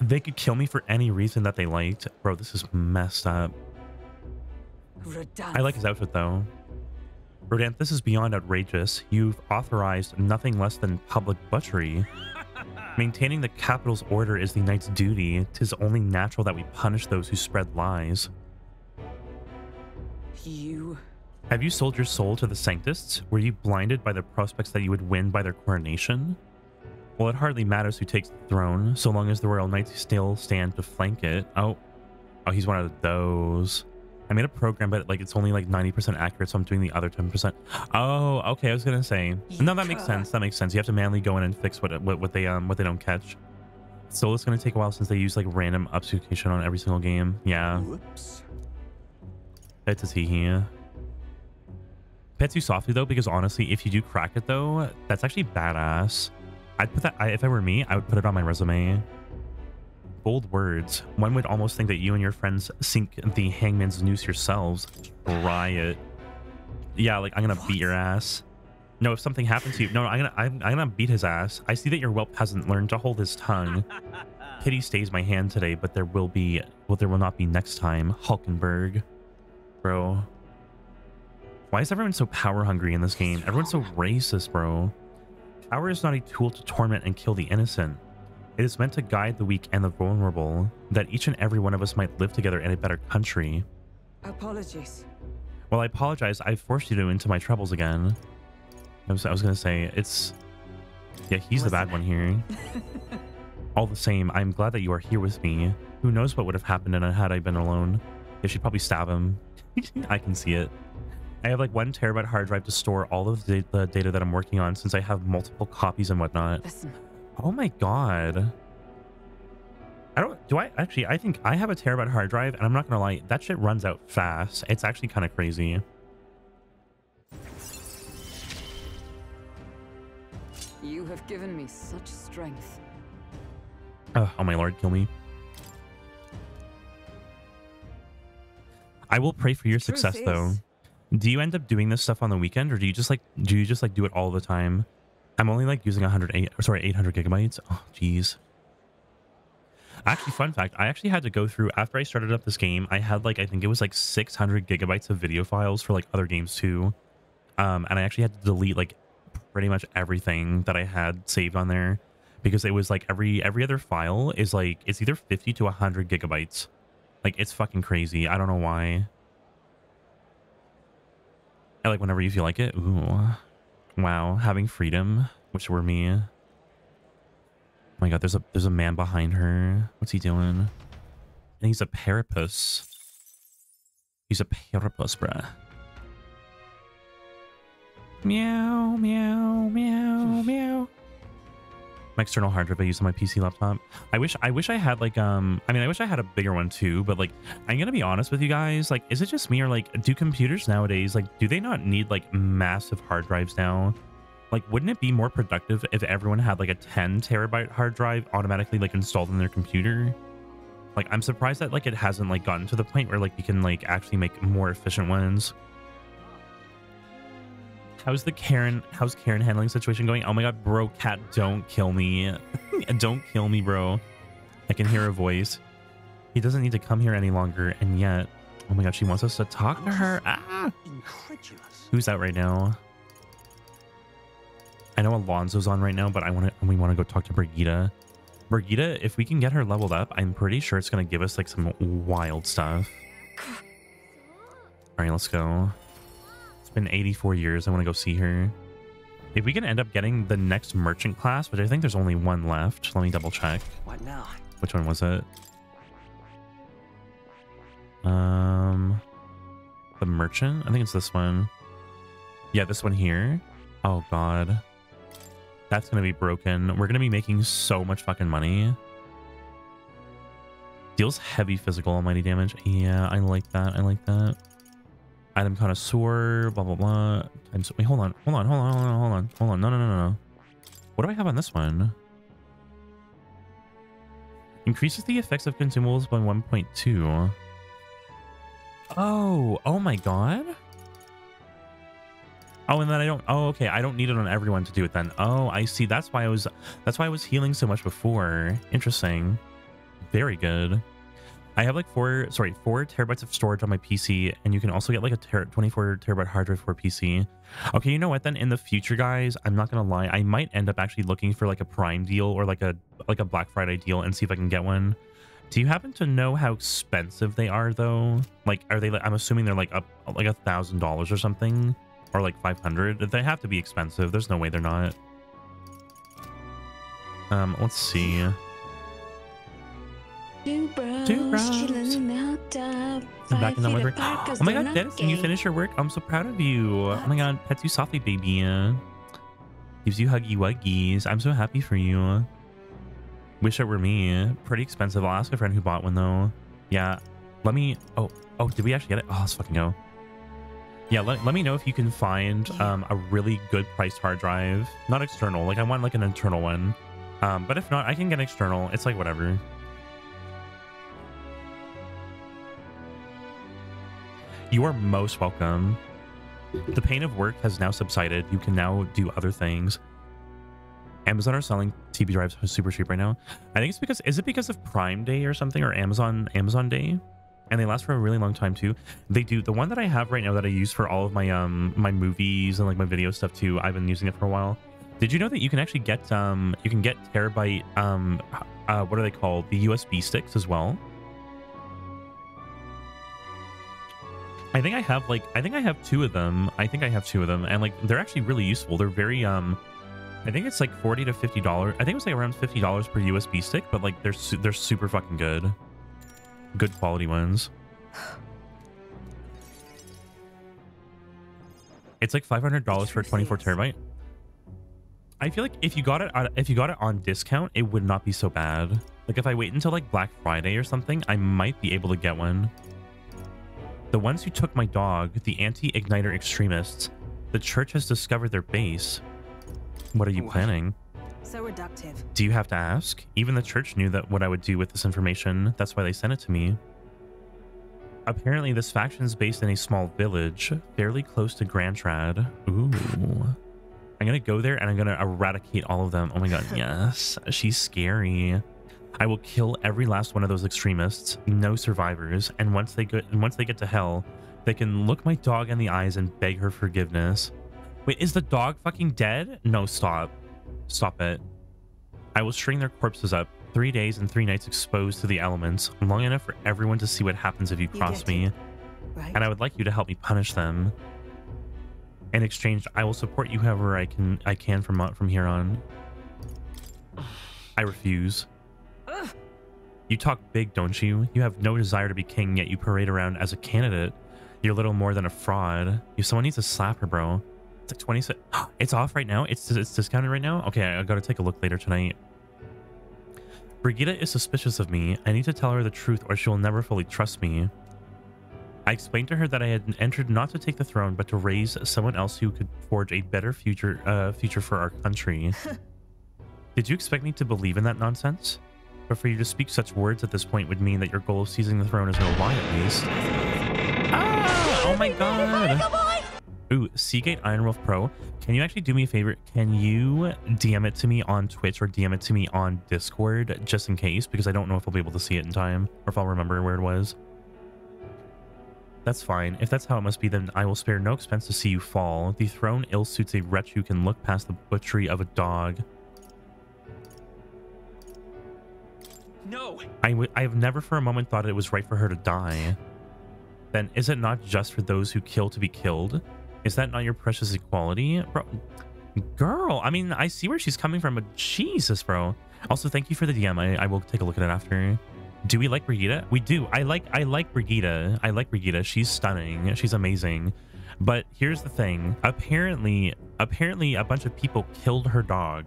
They could kill me for any reason that they liked, bro. This is messed up. I like his outfit though. Rodant, this is beyond outrageous. You've authorized nothing less than public butchery. [laughs] Maintaining the capital's order is the knight's duty. Tis only natural that we punish those who spread lies. You. Have you sold your soul to the Sanctists? Were you blinded by the prospects that you would win by their coronation? Well, it hardly matters who takes the throne, so long as the royal knights still stand to flank it. Oh, oh, he's one of those. I made a program, but like it's only like 90% accurate, so I'm doing the other 10%. Oh, okay. I was gonna say. No, that makes sense. That makes sense. You have to manually go in and fix what what, what they um what they don't catch. So it's gonna take a while since they use like random obfuscation on every single game. Yeah, Whoops. T here. Pet too softly though, because honestly, if you do crack it though, that's actually badass. I'd put that. I, if I were me, I would put it on my resume. Bold words. One would almost think that you and your friends sink the hangman's noose yourselves. Try it. Yeah, like I'm gonna beat your ass. No, if something happens to you, no, I'm gonna I'm, I'm gonna beat his ass. I see that your whelp hasn't learned to hold his tongue. [laughs] Pity stays my hand today, but there will be, well, there will not be next time. Hulkenberg, bro. Why is everyone so power hungry in this game? Everyone's so racist, bro. Power is not a tool to torment and kill the innocent. It is meant to guide the weak and the vulnerable, that each and every one of us might live together in a better country. Apologies. Well, I apologize. I forced you to into my troubles again. I was, I was gonna say it's, yeah, he's the bad one here. [laughs] All the same, I'm glad that you are here with me. Who knows what would have happened had I been alone? Yeah, she'd probably stab him. [laughs] I can see it. I have like one terabyte hard drive to store all of the, the data that I'm working on since I have multiple copies and whatnot. Listen. Oh my god. I don't do I actually I think I have a terabyte hard drive and I'm not gonna lie, that shit runs out fast. It's actually kind of crazy. You have given me such strength. Oh, oh my lord, kill me. I will pray for your Truth success though. Do you end up doing this stuff on the weekend or do you just like do you just like do it all the time? I'm only like using 108, sorry, 800 gigabytes. Oh, jeez. Actually, fun fact, I actually had to go through after I started up this game. I had like I think it was like 600 gigabytes of video files for like other games too, um, and I actually had to delete like pretty much everything that I had saved on there because it was like every every other file is like it's either 50 to 100 gigabytes. Like it's fucking crazy. I don't know why. I like whenever you feel like it. Ooh, wow, having freedom. which were me. Oh my god, there's a there's a man behind her. What's he doing? And he's a parapus. He's a parapus, bruh. Meow, meow, meow, meow. My external hard drive I use on my PC laptop. I wish I wish I had like um I mean I wish I had a bigger one too, but like I'm gonna be honest with you guys, like is it just me or like do computers nowadays like do they not need like massive hard drives now? Like wouldn't it be more productive if everyone had like a 10 terabyte hard drive automatically like installed in their computer? Like I'm surprised that like it hasn't like gotten to the point where like you can like actually make more efficient ones. How's the Karen? How's Karen handling the situation going? Oh my god, bro, cat, don't kill me. [laughs] don't kill me, bro. I can hear a voice. He doesn't need to come here any longer, and yet, oh my god, she wants us to talk to her. Ah, Incredulous. who's out right now? I know Alonzo's on right now, but I want to. We want to go talk to Brigitta. Brigitta, if we can get her leveled up, I'm pretty sure it's gonna give us like some wild stuff. All right, let's go. Been 84 years. I want to go see her. If we can end up getting the next merchant class, which I think there's only one left. Let me double check. What now? Which one was it? Um, the merchant. I think it's this one. Yeah, this one here. Oh god, that's gonna be broken. We're gonna be making so much fucking money. Deals heavy physical almighty damage. Yeah, I like that. I like that. Item connoisseur. Blah blah blah. Times. Wait, hold on. Hold on. Hold on. Hold on. Hold on. Hold on. No, no, no, no. What do I have on this one? Increases the effects of consumables by 1.2. Oh, oh my god. Oh, and then I don't. Oh, okay. I don't need it on everyone to do it then. Oh, I see. That's why I was. That's why I was healing so much before. Interesting. Very good. I have like four. Sorry, four terabytes of storage on my PC, and you can also get like a ter 24 terabyte hard drive for PC. Okay, you know what? Then in the future, guys, I'm not gonna lie. I might end up actually looking for like a Prime deal or like a like a Black Friday deal and see if I can get one. Do you happen to know how expensive they are though? Like, are they? Like, I'm assuming they're like up like a thousand dollars or something or like 500 they have to be expensive there's no way they're not um let's see Two bros, Two bros. chilling in the hot tub. I'm back in the library. oh my god dennis can you finish your work? I'm so proud of you. Oh my god pets you softly baby. Gives you huggy wuggies. I'm so happy for you. Wish it were me. Pretty expensive. I'll ask a friend who bought one though. Yeah. Let me oh oh did we actually get it? Oh let's fucking go. Yeah let, let me know if you can find um, a really good priced hard drive. Not external. Like i want like an internal one. Um, but if not i can get external. It's like whatever you are most welcome. The pain of work has now subsided. You can now do other things. Amazon are selling tb drives super cheap right now. I think it's because is it because of prime day or something or amazon amazon day? And they last for a really long time too. They do the one that i have right now that i use for all of my um my movies and like my video stuff too i've been using it for a while. Did you know that you can actually get um you can get terabyte um uh what are they called? The usb sticks as well i think i have like i think i have two of them i think i have two of them and like they're actually really useful they're very um i think it's like 40 to 50 dollars i think it was like around 50 dollars per usb stick but like they're su- they're super fucking good good quality ones. It's like five hundred dollars for a twenty-four terabyte. I feel like if you got it on, if you got it on discount, it would not be so bad. Like if I wait until like Black Friday or something, I might be able to get one. The ones who took my dog, the anti-igniter extremists, the church has discovered their base. What are you What? planning? So reductive. Do you have to ask? Even the church knew that what I would do with this information. That's why they sent it to me. Apparently, this faction is based in a small village, fairly close to Grand Trad. Ooh. I'm gonna go there and I'm gonna eradicate all of them. Oh my god, [laughs] yes. She's scary. I will kill every last one of those extremists. No survivors. And once they get and once they get to hell, they can look my dog in the eyes and beg her forgiveness. Wait, is the dog fucking dead? No, stop. Stop it. I will string their corpses up. Three days and three nights exposed to the elements, long enough for everyone to see what happens if you cross me. it, Right? And I would like you to help me punish them. In exchange, I will support you however I can I can from from here on. I refuse. You talk big, don't you? You have no desire to be king, yet you parade around as a candidate. You're little more than a fraud. You someone needs to slap her, bro. It's like 26. [gasps] It's off right now. It's it's discounted right now. Okay, I gotta take a look later tonight. Brigitta is suspicious of me. I need to tell her the truth, or she will never fully trust me. I explained to her that I had entered not to take the throne, but to raise someone else who could forge a better future uh, future for our country. [laughs] Did you expect me to believe in that nonsense? But for you to speak such words at this point would mean that your goal of seizing the throne is no lie, at least. Ah! Oh my god! Ooh, Seagate Iron Wolf Pro. Can you actually do me a favor? Can you DM it to me on Twitch or DM it to me on Discord just in case? Because I don't know if I'll be able to see it in time or if I'll remember where it was. That's fine. If that's how it must be, then I will spare no expense to see you fall. The throne ill suits a wretch who can look past the butchery of a dog. No! I, have never for a moment thought it was right for her to die. Then is it not just for those who kill to be killed? Is that not your precious equality? Bro, girl, I mean, I see where she's coming from, but Jesus, bro. Also, thank you for the DM. I, I will take a look at it after. Do we like Brigitta? We do. I like I like Brigitta. I like Brigitta. She's stunning. She's amazing. But here's the thing. Apparently, apparently a bunch of people killed her dog.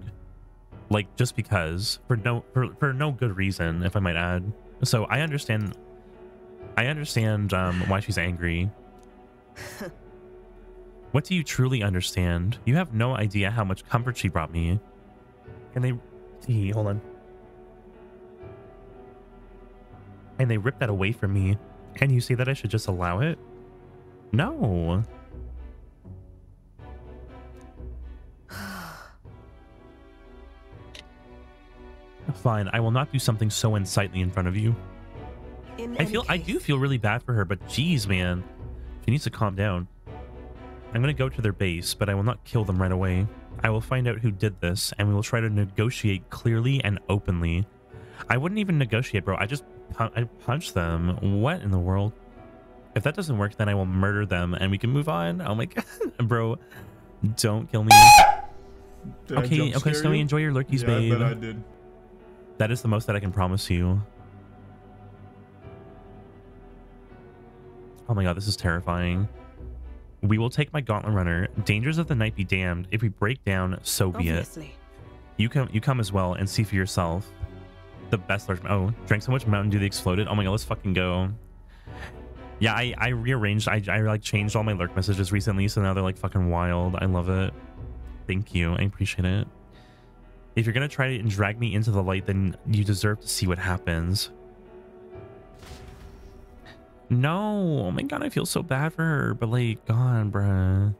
Like just because for no for, for no good reason, if I might add. So I understand I understand um why she's angry. [laughs] what do you truly understand? You have no idea how much comfort she brought me. And they Gee, hold on. and they ripped that away from me. And you say that I should just allow it? No. Fine, I will not do something so unsightly in front of you. In I any feel I do feel really bad for her, but geez, man, she needs to calm down. I'm gonna go to their base, but I will not kill them right away. I will find out who did this, and we will try to negotiate clearly and openly. I wouldn't even negotiate, bro. I just I punch them. What in the world? If that doesn't work, then I will murder them, and we can move on. Oh my [laughs] god, bro! Don't kill me. Did okay, okay, scare Snowy, you? enjoy your lurkies, yeah, babe. I bet I did. That is the most that I can promise you. Oh my god, this is terrifying. We will take my gauntlet runner. Dangers of the night be damned. If we break down, so be it. You come you come as well and see for yourself. The best large oh, drank so much Mountain Dew they exploded. Oh my god, let's fucking go. Yeah, I, I rearranged I, I like changed all my lurk messages recently, so now they're like fucking wild. I love it. Thank you. I appreciate it. If you're gonna try and drag me into the light, then you deserve to see what happens. No, oh my god, I feel so bad for her, but like, God, bruh.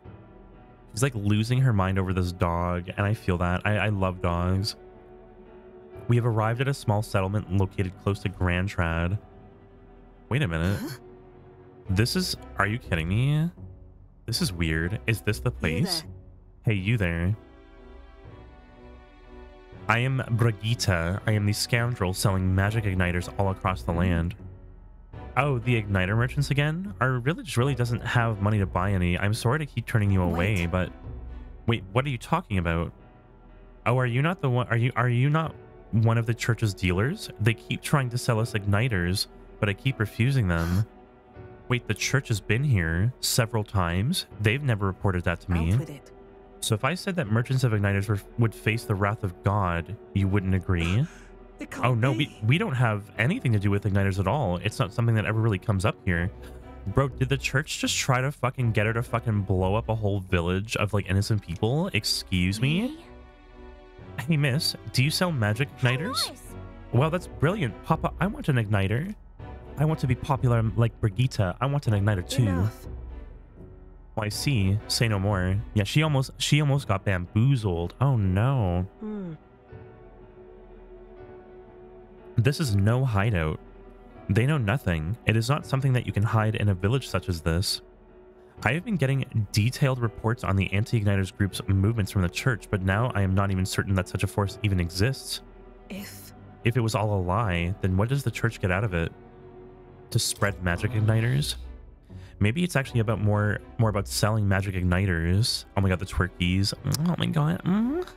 She's like losing her mind over this dog, and I feel that. I, I love dogs. We have arrived at a small settlement located close to Grand Trad. Wait a minute. This is. Are you kidding me? This is weird. Is this the place? there. Hey, you there. I am Brigitta. I am the scoundrel selling magic igniters all across the land. Oh, the igniter merchants again? Our village really doesn't have money to buy any. I'm sorry to keep turning you away, Wait. but wait, what are you talking about? Oh, are you not the one? Are you are you not one of the church's dealers? They keep trying to sell us igniters, but I keep refusing them. [sighs] Wait, the church has been here several times. They've never reported that to me. Out with it. So if I said that merchants of igniters were, would face the wrath of God, you wouldn't agree? [gasps] Oh no, be. we we don't have anything to do with igniters at all. It's not something that ever really comes up here. Bro, did the church just try to fucking get her to fucking blow up a whole village of like innocent people? Excuse me? Hey miss, do you sell magic igniters? Well, that's brilliant. Papa, I want an igniter. I want to be popular like Brigitta. I want an igniter too. Enough. I see. Say no more. Yeah, she almost she almost got bamboozled. Oh no. Hmm. This is no hideout. They know nothing. It is not something that you can hide in a village such as this. I have been getting detailed reports on the anti-igniters group's movements from the church, but now I am not even certain that such a force even exists. If If it was all a lie, then what does the church get out of it? To spread magic igniters? Maybe it's actually about more more about selling magic igniters. Oh my god, the twerkies. Oh my god. Mm.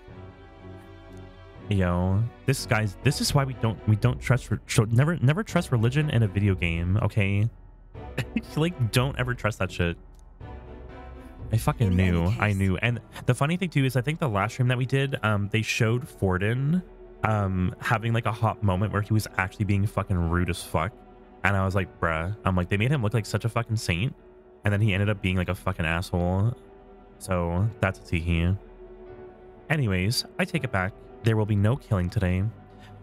Yo, this guy's this is why we don't we don't trust never never trust religion in a video game, okay? [laughs] like don't ever trust that shit. I fucking In knew. I knew. And the funny thing too is I think the last stream that we did, um, they showed Forden um having like a hot moment where he was actually being fucking rude as fuck. And I was like, bruh, I'm like, they made him look like such a fucking saint. And then he ended up being like a fucking asshole. So that's a tee Anyways, I take it back. There will be no killing today.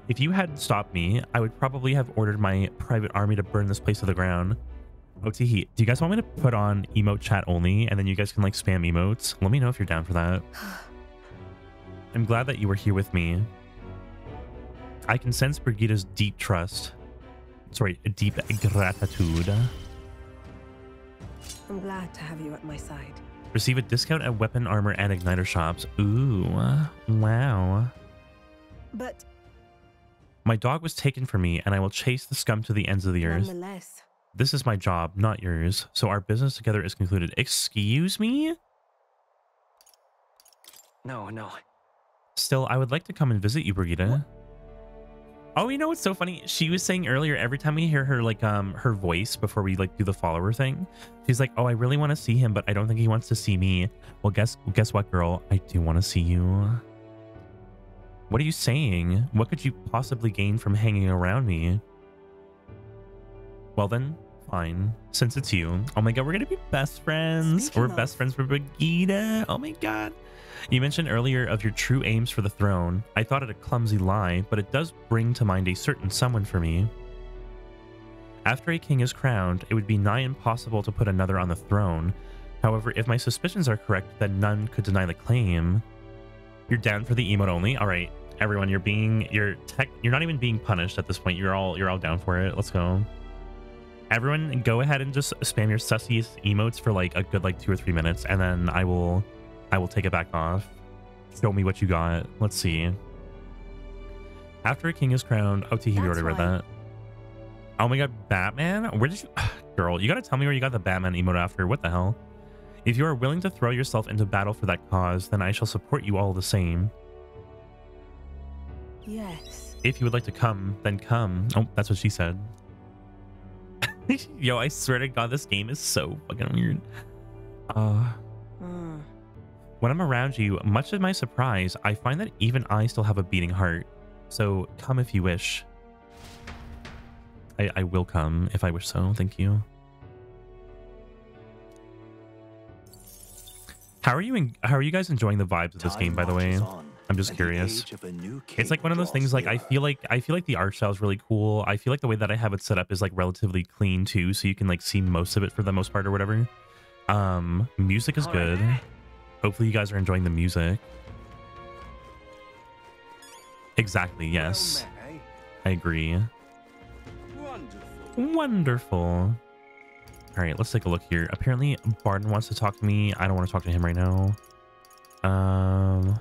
If you hadn't stopped me, I would probably have ordered my private army to burn this place to the ground. Oh, OTE, do you guys want me to put on emote chat only and then you guys can like spam emotes? Let me know if you're down for that. [sighs] I'm glad that you were here with me. I can sense Brigitta's deep trust. Sorry, deep gratitude. I'm glad to have you at my side. Receive a discount at weapon, armor, and igniter shops. Ooh, wow. But My dog was taken from me, and I will chase the scum to the ends of the earth. This is my job, not yours. So our business together is concluded. Excuse me? No, no. Still, I would like to come and visit you, Brigitta. Oh, you know what's so funny? She was saying earlier, every time we hear her like um her voice before we like do the follower thing, she's like, "Oh, I really want to see him, but I don't think he wants to see me." Well, guess guess what, girl? I do want to see you. What are you saying? What could you possibly gain from hanging around me? Well then, fine. Since it's you. Oh my god, we're gonna be best friends. Speaking we're of- best friends for Brigitta. Oh my god. You mentioned earlier of your true aims for the throne. I thought it a clumsy lie, but it does bring to mind a certain someone for me. After a king is crowned, it would be nigh impossible to put another on the throne. However, if my suspicions are correct, then none could deny the claim. You're down for the emote only. All right, everyone, you're being you're tech. You're not even being punished at this point. You're all you're all down for it. Let's go. Everyone, go ahead and just spam your sussiest emotes for like a good like two or three minutes, and then I will I will take it back off. Show me what you got. Let's see. After a king is crowned, oh, T, you already read that. Oh my god, Batman? Where did you, [sighs] girl? You gotta tell me where you got the Batman emote after. What the hell? If you are willing to throw yourself into battle for that cause, then I shall support you all the same. yes. If you would like to come, then come. Oh, that's what she said. [laughs] Yo, I swear to God, this game is so fucking weird. Uh. When I'm around you, much to my surprise, I find that even I still have a beating heart. So come if you wish. I, I will come if I wish so. Thank you. How are you? In, how are you guys enjoying the vibes of this Time game? By the way, on, I'm just curious. age of a new it's like one of those things. Like I feel like I feel like the art style is really cool. I feel like the way that I have it set up is like relatively clean too, so you can like see most of it for the most part or whatever. Um, music is All right. Hopefully, you guys are enjoying the music. Exactly. Yes, Well I agree. Wonderful. Wonderful. All right, let's take a look here. Apparently, Barton wants to talk to me. I don't want to talk to him right now. Um,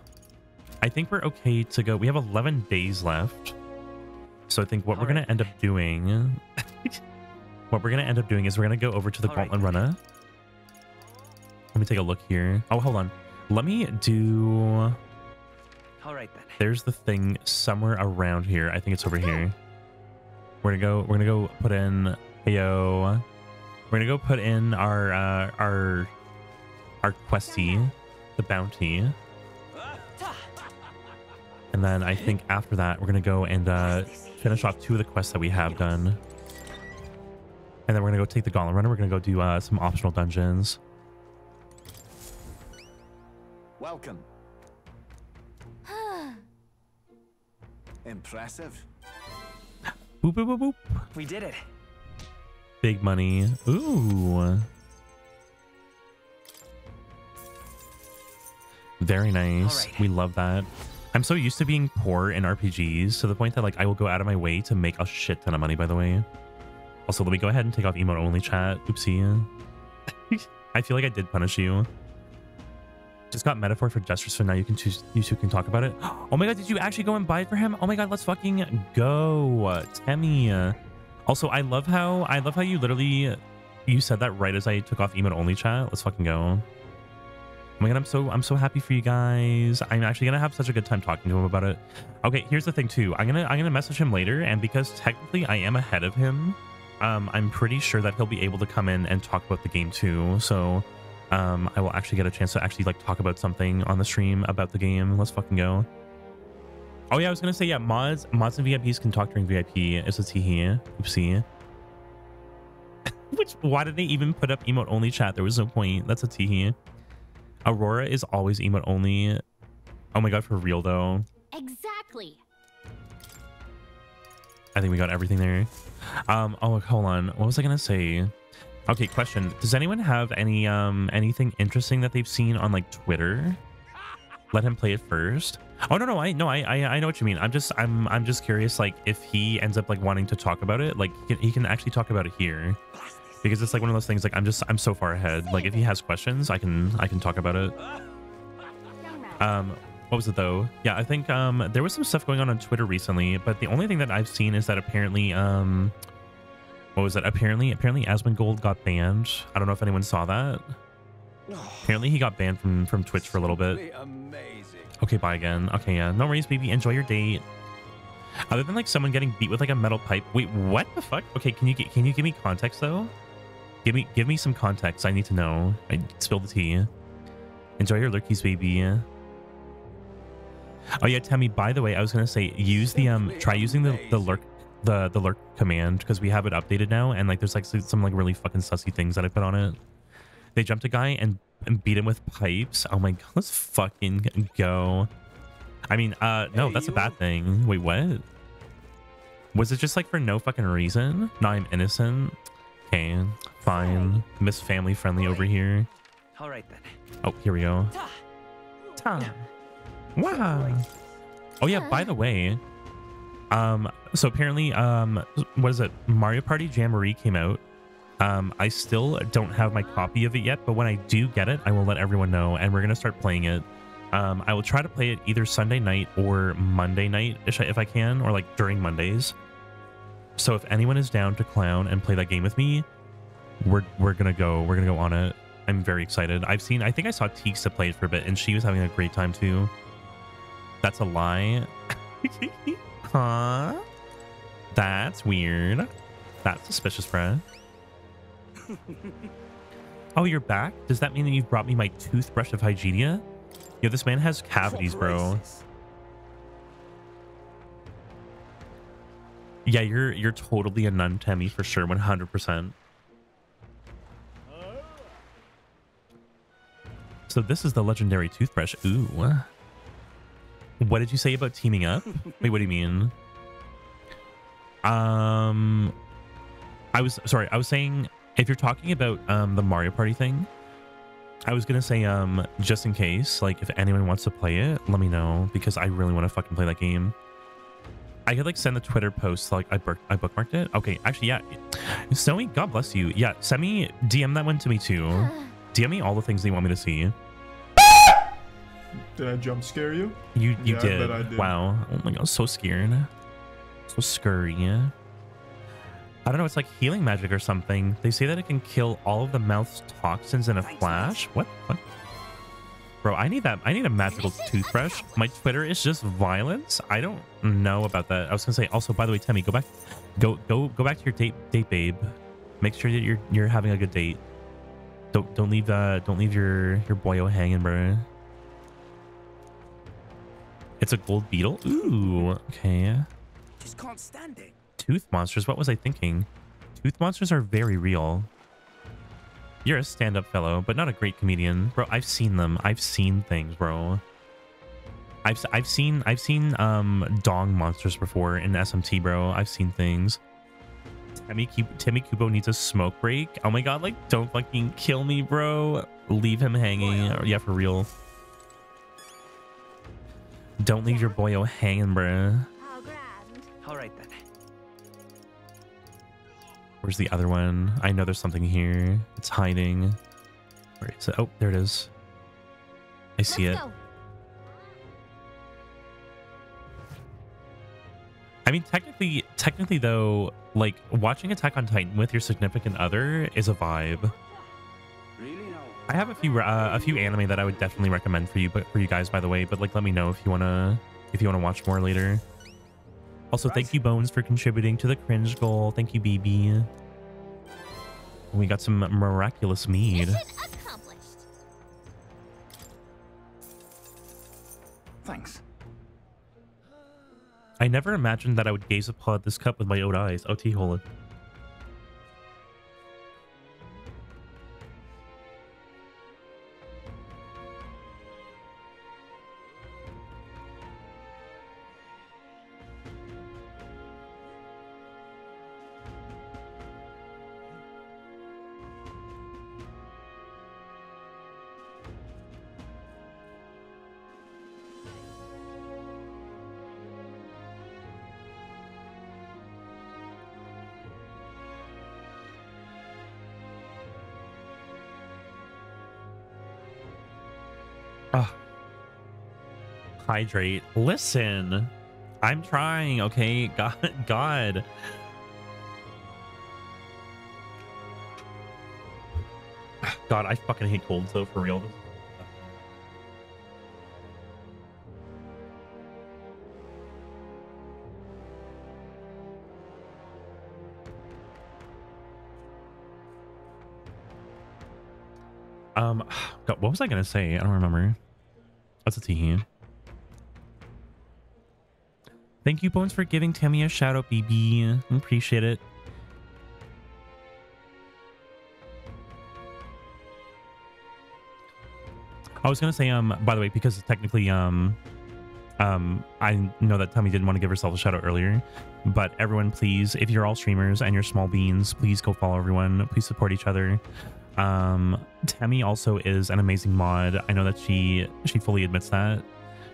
I think we're okay to go. We have 11 days left. So I think what we're All going to end up doing... [laughs] what we're going to end up doing is we're going to go over to the All right. Gauntlet Runner. Let me take a look here. Oh, hold on. Let me do... All right then. There's the thing somewhere around here. I think it's over here. We're gonna go. We're gonna go put in. Yo, we're gonna go put in our uh, our our questy, the bounty, and then I think after that we're gonna go and uh, finish off two of the quests that we have done, and then we're gonna go take the Gauntlet Runner. We're gonna go do uh, some optional dungeons. Welcome. [sighs] Impressive. Boop boop boop boop. We did it. Big money. Ooh. Very nice. Alright. We love that. I'm so used to being poor in RPGs to the point that like I will go out of my way to make a shit ton of money. By the way. Also, let me go ahead and take off emote only chat. Oopsie. [laughs] I feel like I did punish you. Just got metaphor for gestures, so now you can choose. You two can talk about it. [gasps] Oh my god, did you actually go and buy it for him? Oh my god, let's fucking go, Temmie. Also, I love how I love how you literally you said that right as I took off emote only chat. Let's fucking go. Oh my god, I'm so I'm so happy for you guys. I'm actually gonna have such a good time talking to him about it. Okay, here's the thing too. I'm gonna I'm gonna message him later, and because technically I am ahead of him, um, I'm pretty sure that he'll be able to come in and talk about the game too. So, um, I will actually get a chance to actually like talk about something on the stream about the game. Let's fucking go. Oh yeah, I was gonna say yeah, mods mods and VIPs can talk during VIP. It's a here? Oopsie. [laughs] Which why did they even put up emote only chat? There was no point. That's a tee Aurora is always emote only. Oh my god, for real though. Exactly. I think we got everything there. Um, oh, hold on. What was I gonna say? Okay, question. Does anyone have any um anything interesting that they've seen on like Twitter? Let him play it first. Oh no no I no I I, I know what you mean. I'm just I'm I'm just curious like if he ends up like wanting to talk about it, like he can, he can actually talk about it here. Because it's like one of those things like I'm just I'm so far ahead. Like if he has questions, I can I can talk about it. Um what was it though? Yeah, I think um there was some stuff going on on Twitter recently, but the only thing that I've seen is that apparently um what was it? Apparently apparently Asmongold got banned. I don't know if anyone saw that. Apparently he got banned from from Twitch for a little bit. Okay, bye again. Okay, yeah. No worries, baby. Enjoy your date. Other than like someone getting beat with like a metal pipe. Wait, what the fuck? Okay, can you get can you give me context though? Give me give me some context. I need to know. I spill the tea. Enjoy your lurkies, baby. Oh yeah, Tammy. By the way, I was gonna say use the um try using the the lurk the the lurk command because we have it updated now and like there's like some, like really fucking sussy things that I put on it. They jumped a guy and and beat him with pipes. Oh my god, let's fucking go. I mean, uh no, Hey, that's a bad thing. Wait, what? Was it just like for no fucking reason? Now I'm innocent. Okay, fine. Miss Family Friendly over here. All right then. Oh, here we go. Tom. Wow. Oh yeah, by the way, um, so apparently, um, what is it? Mario Party Jamboree came out. Um, I still don't have my copy of it yet, but when I do get it, I will let everyone know, and we're gonna start playing it. Um, I will try to play it either Sunday night or Monday night if I- can, or like during Mondays. So if anyone is down to clown and play that game with me, we're we're gonna go. We're gonna go on it. I'm very excited. I've seen. I think I saw Teeksa play it for a bit, and she was having a great time too. That's a lie. [laughs] huh? That's weird. That's suspicious, friend. [laughs] oh, you're back? Does that mean that you've brought me my toothbrush of Hygienia? Yo, this man has cavities, bro. Yeah, you're you're totally a nun, Temmie, for sure, 100%. So this is the legendary toothbrush. Ooh. What did you say about teaming up? [laughs] Wait, what do you mean? Um, I was sorry. I was saying if you're talking about um the Mario Party thing, I was gonna say um just in case, like if anyone wants to play it, let me know because I really want to fucking play that game. I could like send the Twitter post like I book I bookmarked it. Okay, actually yeah, Snowy, God bless you. Yeah, send me DM that one to me too. [gasps] DM me all the things that you want me to see. Did I jump scare you? You you Yeah, I did. bet I did. Wow. Oh my god, so scared. So scurry. I don't know, it's like healing magic or something. They say that it can kill all of the mouth's toxins in a flash. What? What? Bro, I need that. I need a magical toothbrush. My Twitter is just violence. I don't know about that. I was gonna say also, by the way, Temmie, go back go go go back to your date date babe. Make sure that you're you're having a good date. Don't don't leave uh don't leave your your boyo hanging, bro. It's a gold beetle. Ooh, okay. Just can't stand it. Tooth monsters. What was I thinking? Tooth monsters are very real. You're a stand-up fellow, but not a great comedian, bro. I've seen them. I've seen things, bro. I've I've seen I've seen um dong monsters before in SMT, bro. I've seen things. Timmy Timmy Kubo needs a smoke break. Oh my god, like don't fucking kill me, bro. Leave him hanging. Yeah, for real. Don't leave your boyo hanging, bruh. All right then. Where's the other one? I know there's something here. It's hiding. Where is it? Oh, there it is. I see Let's it. go. I mean, technically, technically though, like watching Attack on Titan with your significant other is a vibe. Really now? I have a few uh, a few anime that I would definitely recommend for you, but for you guys, by the way. But like, let me know if you wanna if you wanna watch more later. Also, thank you Bones for contributing to the cringe goal. Thank you, BB. We got some miraculous mead. Accomplished. Thanks. I never imagined that I would gaze upon this cup with my own eyes. Oh, T hold it. Hydrate. Listen. I'm trying, okay? [laughs] God God. [sighs] God, I fucking hate colds though, for real. Um, [sighs] God, what was I gonna say? I don't remember. That's a tea? Thank you, Bones, for giving Tammy a shout out, BB. Appreciate it. I was gonna say, um, by the way, because technically, um, um, I know that Tammy didn't want to give herself a shout out earlier, but everyone, please, if you're all streamers and you're small beans, please go follow everyone. Please support each other. Um, Tammy also is an amazing mod. I know that she she fully admits that.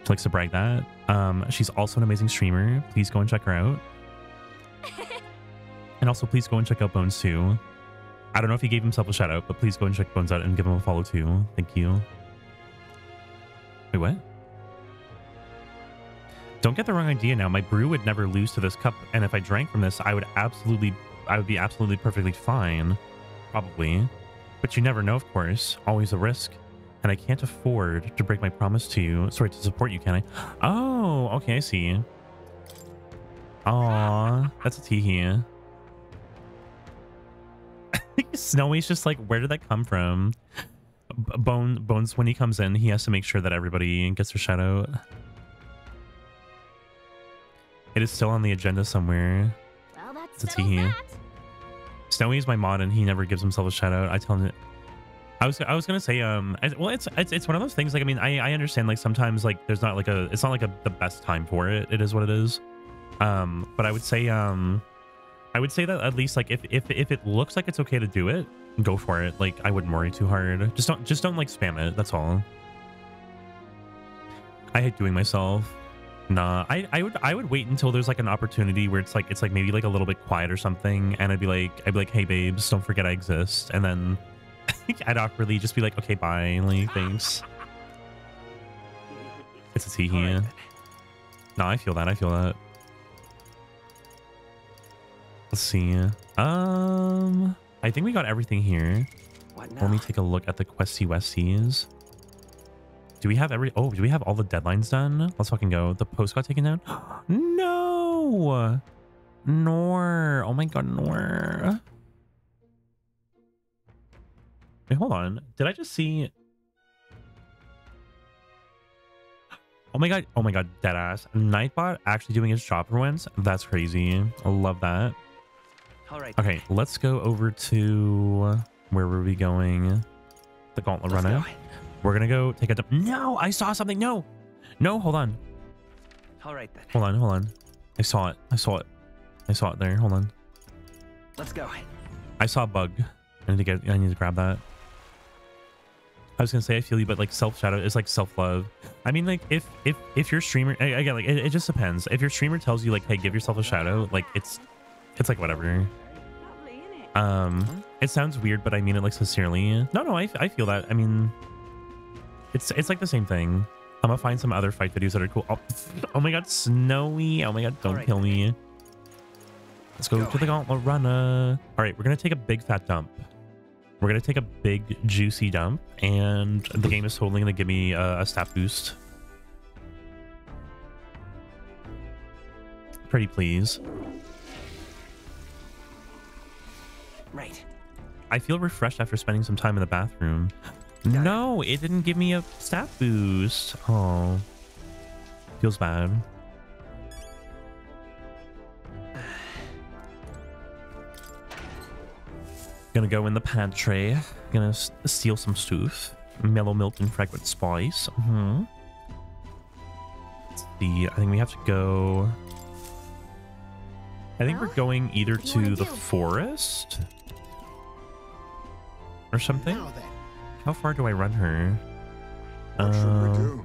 She likes to brag that. Um, she's also an amazing streamer. Please go and check her out. [laughs] and also, please go and check out Bones too. I don't know if he gave himself a shout out, but please go and check Bones out and give him a follow too. Thank you. Wait, what? Don't get the wrong idea now. My brew would never lose to this cup, and if I drank from this, I would absolutely, I would be absolutely perfectly fine, probably. But you never know, of course. Always a risk. And I can't afford to break my promise to you. Sorry, to support you, can I? Oh, okay, I see. Aw, that's a tea here. [laughs] Snowy's just like, where did that come from? B- Bone Bones, when he comes in, he has to make sure that everybody gets their shout out. It is still on the agenda somewhere. Well, that's It's a settled Snowy is my mod, and he never gives himself a shout out. I tell him. I was I was gonna say um well it's it's it's one of those things like I mean I I understand like sometimes like there's not like a it's not like a the best time for it. It is what it is. Um but I would say um I would say that at least like if if if it looks like it's okay to do it go for it. Like I wouldn't worry too hard. Just don't just don't like spam it. That's all. I hate doing myself. Nah, I, I would I would wait until there's like an opportunity where it's like it's like maybe like a little bit quiet or something, and I'd be like I'd be like, hey babes, don't forget I exist, and then [laughs] I'd awkwardly just be like, okay, bye, like thanks. It's a tea right here. then. No, I feel that. I feel that. Let's see. Um, I think we got everything here. What now? Let me take a look at the questy westies. Do we have every? Oh, do we have all the deadlines done? Let's fucking go. The post got taken down. [gasps] no, Nor. Oh my god, Nor. Wait, hold on. Did I just see? Oh my god. Oh my god. Deadass. Nightbot actually doing his for once. That's crazy. I love that. All right. Okay, let's go over to where were we going? The gauntlet Let's run go. out. We're gonna go take a dump. No, I saw something. No, no, hold on, All right then. hold on, hold on. I saw it. I saw it. I saw it there. Hold on. Let's go. I saw a bug. I need to get. I need to grab that. I was gonna say I feel you, but like self shadow is like self love. I mean, like if if if your streamer again, like it, it just depends. If your streamer tells you like, hey, give yourself a shadow, like it's it's like whatever. Um, it sounds weird, but I mean it like sincerely. No, no, I I feel that. I mean, it's it's like the same thing. I'm gonna find some other fight videos that are cool. Oh, [laughs] oh my god, snowy! Oh my god, don't Alright. kill me. Let's go to the gauntlet runner. All right, we're gonna take a big fat dump. We're gonna take a big juicy dump, and the game is totally gonna give me a, a stat boost. Pretty please. Right. I feel refreshed after spending some time in the bathroom. No, it didn't give me a stat boost. Oh, feels bad. Gonna go in the pantry. Gonna s- steal some stuff. Mellow milk and fragrant spice. hmm Let's see. I think we have to go. I think we're going either what do you wanna the do? forest or something. How far do I run her? What should Uh.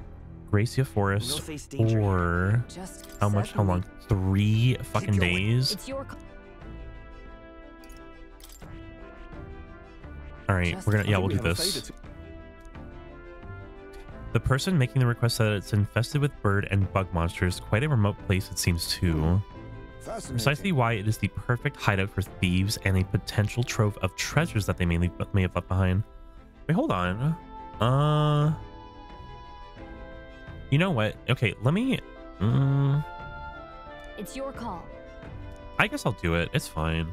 Gracia Forest We'll face danger. or Just how much? How long? Three fucking your wit. days. All right, Just we're gonna. Yeah, we'll We do this. The person making the request said it's infested with bird and bug monsters. Quite a remote place, it seems too. Precisely why it is the perfect hideout for thieves and a potential trove of treasures that they may, leave, may have left behind. Wait, hold on. Uh, you know what? Okay, let me. Mm, It's your call. I guess I'll do it. It's fine.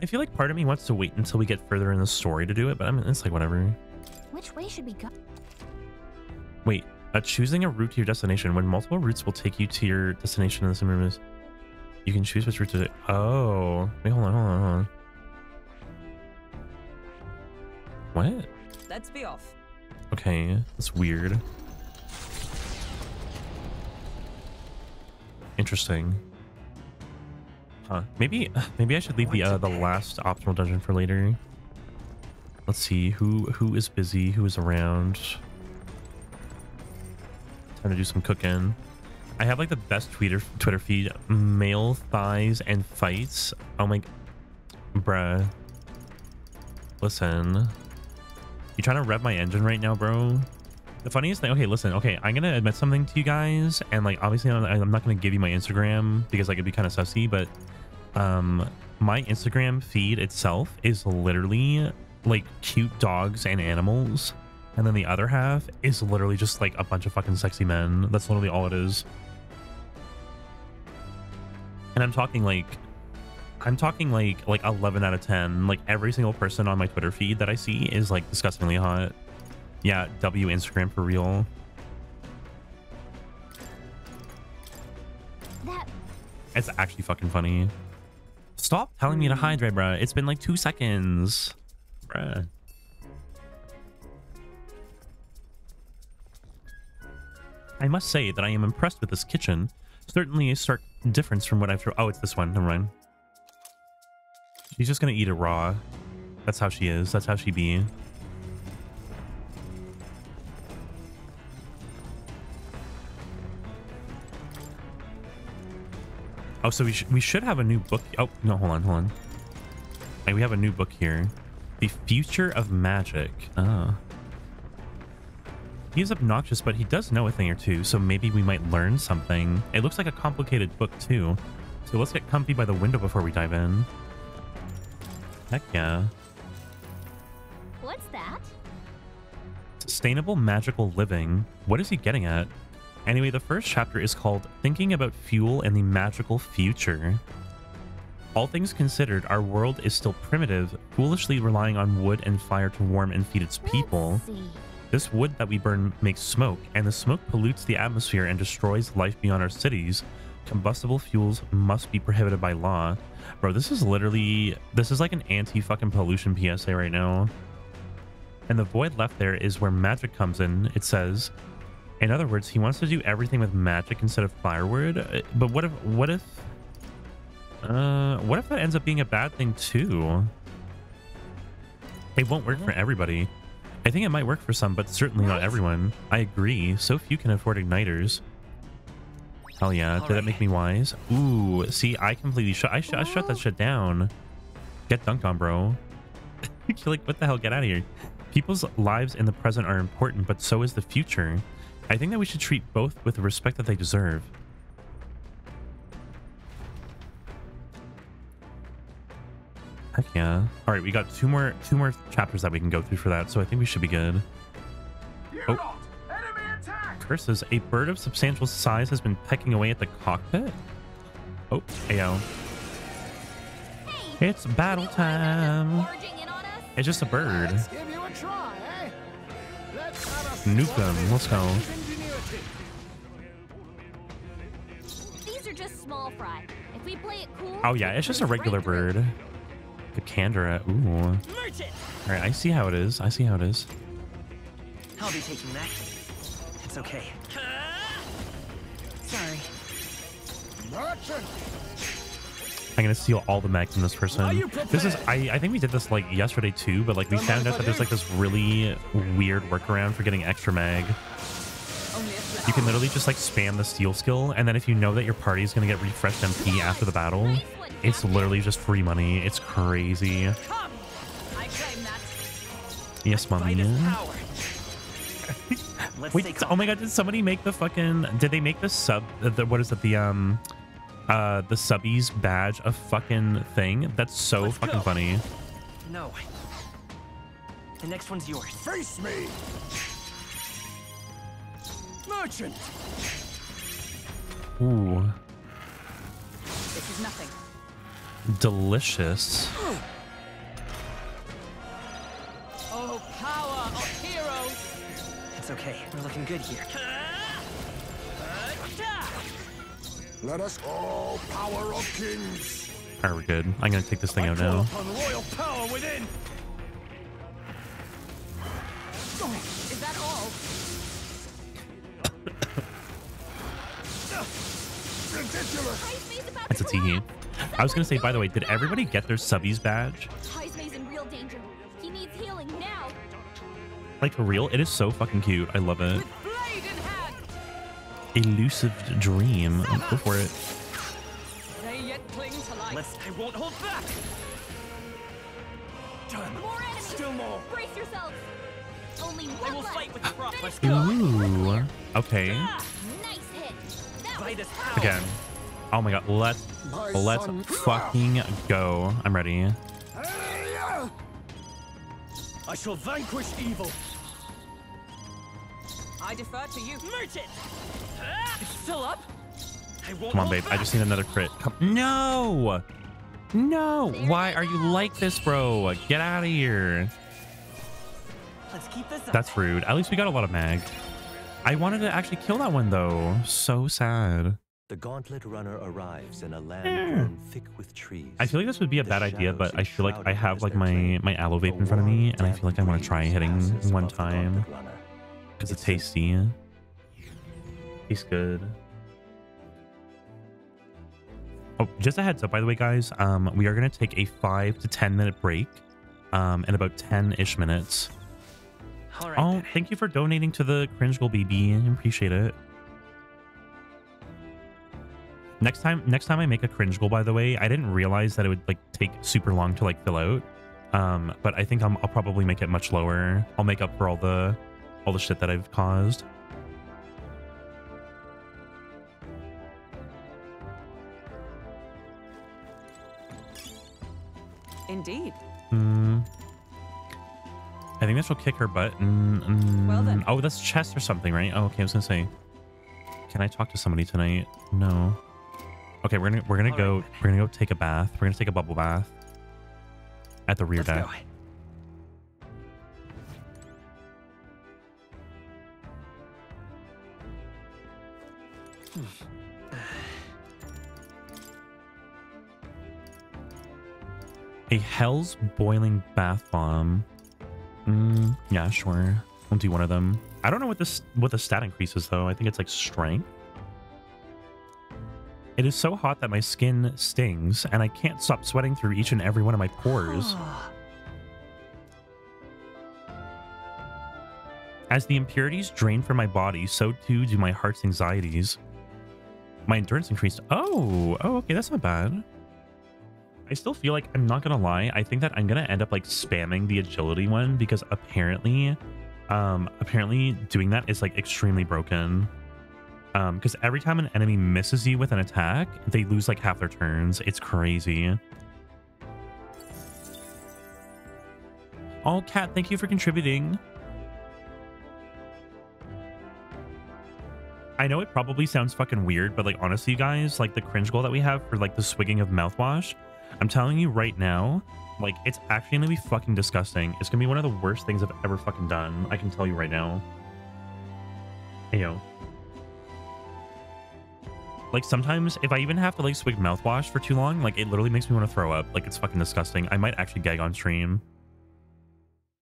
I feel like part of me wants to wait until we get further in the story to do it, but I mean, it's like whatever. Which way should we go? Wait, uh, choosing a route to your destination. When multiple routes will take you to your destination in the same room is, you can choose which route to. Oh, wait, hold on, hold on, hold on. What? Let's be off. Okay, that's weird. Interesting. Huh? Maybe, [sighs] maybe I should leave the uh, the last optional dungeon for later. Let's see who who is busy, who is around. Time to do some cooking. I have like the best Twitter Twitter feed: male thighs and fights. Oh my, bruh. Listen. You trying to rev my engine right now, bro? The funniest thing, okay, listen, okay, I'm gonna admit something to you guys, and like obviously I'm, I'm not gonna give you my Instagram because like it'd be kind of sussy, but um, my Instagram feed itself is literally like cute dogs and animals, and then the other half is literally just like a bunch of fucking sexy men. That's literally all it is. And I'm talking like I'm talking like like 11 out of 10. Like every single person on my Twitter feed that I see is like disgustingly hot. Yeah, W Instagram for real. That It's actually fucking funny. Stop telling me to hmm. hydrate, bruh. It's been like two seconds. Bruh. I must say that I am impressed with this kitchen. Certainly a stark difference from what I've... Oh, it's this one. Never mind. She's just gonna eat it raw. That's how she is. That's how she be. Oh, so we, sh- we should have a new book. Oh, no, hold on, hold on. Hey, we have a new book here. The Future of Magic. Oh. He's obnoxious, but he does know a thing or two, so maybe we might learn something. It looks like a complicated book, too. So let's get comfy by the window before we dive in. Heck yeah. what's that? Sustainable magical living. What is he getting at? Anyway, the first chapter is called Thinking About Fuel and the Magical Future. All things considered, our world is still primitive, foolishly relying on wood and fire to warm and feed its people. This wood that we burn makes smoke, and the smoke pollutes the atmosphere and destroys life beyond our cities. Combustible fuels must be prohibited by law. Bro, this is literally this is like an anti-fucking pollution PSA right now. And the void left there is where magic comes in, it says. In other words, he wants to do everything with magic instead of firewood. Uh, But what if what if uh what if that ends up being a bad thing too? It won't work for everybody. I think it might work for some, but certainly not everyone. I agree. So few can afford igniters. Hell yeah. Did that make me wise? Ooh, see, I completely shut I, sh I shut that shit down. Get dunked on, bro. You're [laughs] like, what the hell? Get out of here. People's lives in the present are important, but so is the future. I think that we should treat both with the respect that they deserve. Heck yeah. All right, we got two more two more chapters that we can go through for that, so I think we should be good. Oh. Curses. A bird of substantial size has been pecking away at the cockpit. Oh, ayo. Hey, It's battle you wanna come time. barging in on us? It's just a bird. Let's give you a try, Nuke them. Let's go. These are just small fry. If we play it cool. Oh yeah, it's just a regular bird. The Candora. Ooh. Merchant! All right, I see how it is. I see how it is. I'll be taking that. It's okay. Sorry. Merchant! I'm gonna steal all the mag from this person. This is I. I think we did this like yesterday too, but like we found out that there's like this really weird workaround for getting extra mag. Only a flash. You can literally just like spam the steal skill, and then if you know that your party is gonna get refreshed MP after the battle, it's literally just free money. It's crazy. Come! I claim that. Yes, mommy. Vitus power. Let's Wait, oh my god, did somebody make the fucking did they make the sub the, what is it, the um uh the subbies badge a fucking thing? That's so Let's fucking go. funny. No. The next one's yours. Face me! Merchant! Ooh, This is nothing. delicious. Oh, power of heroes! It's okay. We're looking good here. Let us all power of kings. All right, we're good. I'm gonna take this thing I out now. upon royal power within! Is that all? Ridiculous! Heismay's about It's a to tee. I was gonna say, by the way, did everybody get their subbies badge? In real danger. He needs healing now. Like for real, it is so fucking cute. I love it. Elusive dream. Go for it. They yet cling to life. Let's. I won't hold back. Done. More enemies. Still more. Brace yourselves. Only I will left. fight with the prop. Let's Let's go. Ooh. Okay. Ah, nice hit. That was Again. Oh my god. Let's My let's son- fucking go. I'm ready. I shall vanquish evil! I defer to you. Merchant. It's still up? I won't Come on, hold babe. I just need another crit. Come. No. No. Why are you like this, bro? Get out of here. Let's keep this up. That's rude. At least we got a lot of mag. I wanted to actually kill that one though. So sad. The gauntlet runner arrives in a land Yeah. grown thick with trees. I feel like this would be a The bad idea, but I feel like I have like my my aloe vape in front of me, and I feel like I want to try hitting one passes above the time runner. Because it tasty. Tastes good. Oh, just a heads up, by the way, guys. Um, we are gonna take a five to ten minute break, um, in about ten ish minutes. All right. Oh, then. thank you for donating to the cringe goal BB. Appreciate it. Next time, next time I make a cringe goal, by the way, I didn't realize that it would like take super long to like fill out. Um, but I think I'm, I'll probably make it much lower. I'll make up for all the all the shit that I've caused. Indeed. Hmm. I think this will kick her butt. Mm, mm, Well then. Oh, that's chest or something, right? Oh, okay. I was gonna say, can I talk to somebody tonight? No. Okay, we're gonna we're gonna All go right. we're gonna go take a bath. We're gonna take a bubble bath at the rear Let's deck. A Hell's Boiling Bath Bomb. Mm, yeah, sure. We'll do one of them. I don't know what this what the stat increases though. I think it's like strength. It is so hot that my skin stings, and I can't stop sweating through each and every one of my pores. As the impurities drain from my body, so too do my heart's anxieties. My endurance increased. Oh, oh, okay, that's not bad. I still feel like I'm not gonna lie. I think that I'm gonna end up like spamming the agility one because apparently, um, apparently doing that is like extremely broken. Um, because every time an enemy misses you with an attack, they lose like half their turns. It's crazy. Oh, Cat, thank you for contributing. I know it probably sounds fucking weird, but like honestly, guys, like the cringe goal that we have for like the swigging of mouthwash, I'm telling you right now, like it's actually gonna be fucking disgusting. It's gonna be one of the worst things I've ever fucking done. I can tell you right now. Hey, yo. Like sometimes if I even have to like swig mouthwash for too long, like it literally makes me want to throw up. Like it's fucking disgusting. I might actually gag on stream.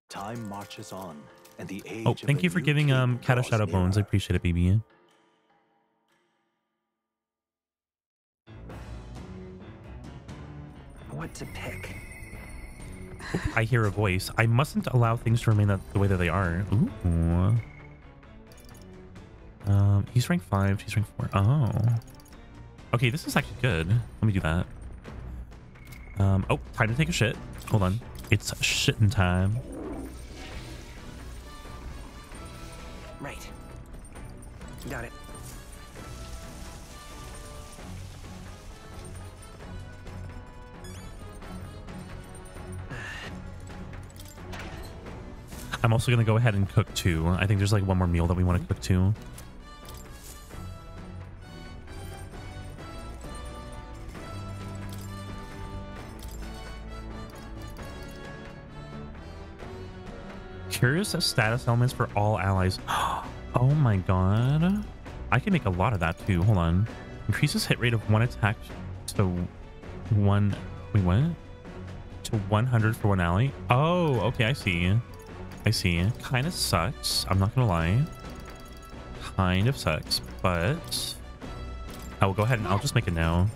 Time marches on, and the age Oh, thank you for giving um Cat a shadow bones. I appreciate it, baby. What to pick? I hear a voice. I mustn't allow things to remain that, the way that they are. Ooh. Um, he's rank five. She's rank four. Oh. Okay, this is actually good. Let me do that. Um. Oh, time to take a shit. Hold on. It's shitting time. Right. Got it. I'm also gonna go ahead and cook two. I think there's like one more meal that we want to cook too. Curious status elements for all allies. [gasps] Oh my god. I can make a lot of that too. Hold on. Increases hit rate of one attack to one. Wait, what? To 100 for one ally? Oh, okay, I see. I see. Kind of sucks. I'm not gonna lie. Kind of sucks, but I will go ahead and I'll just make it now.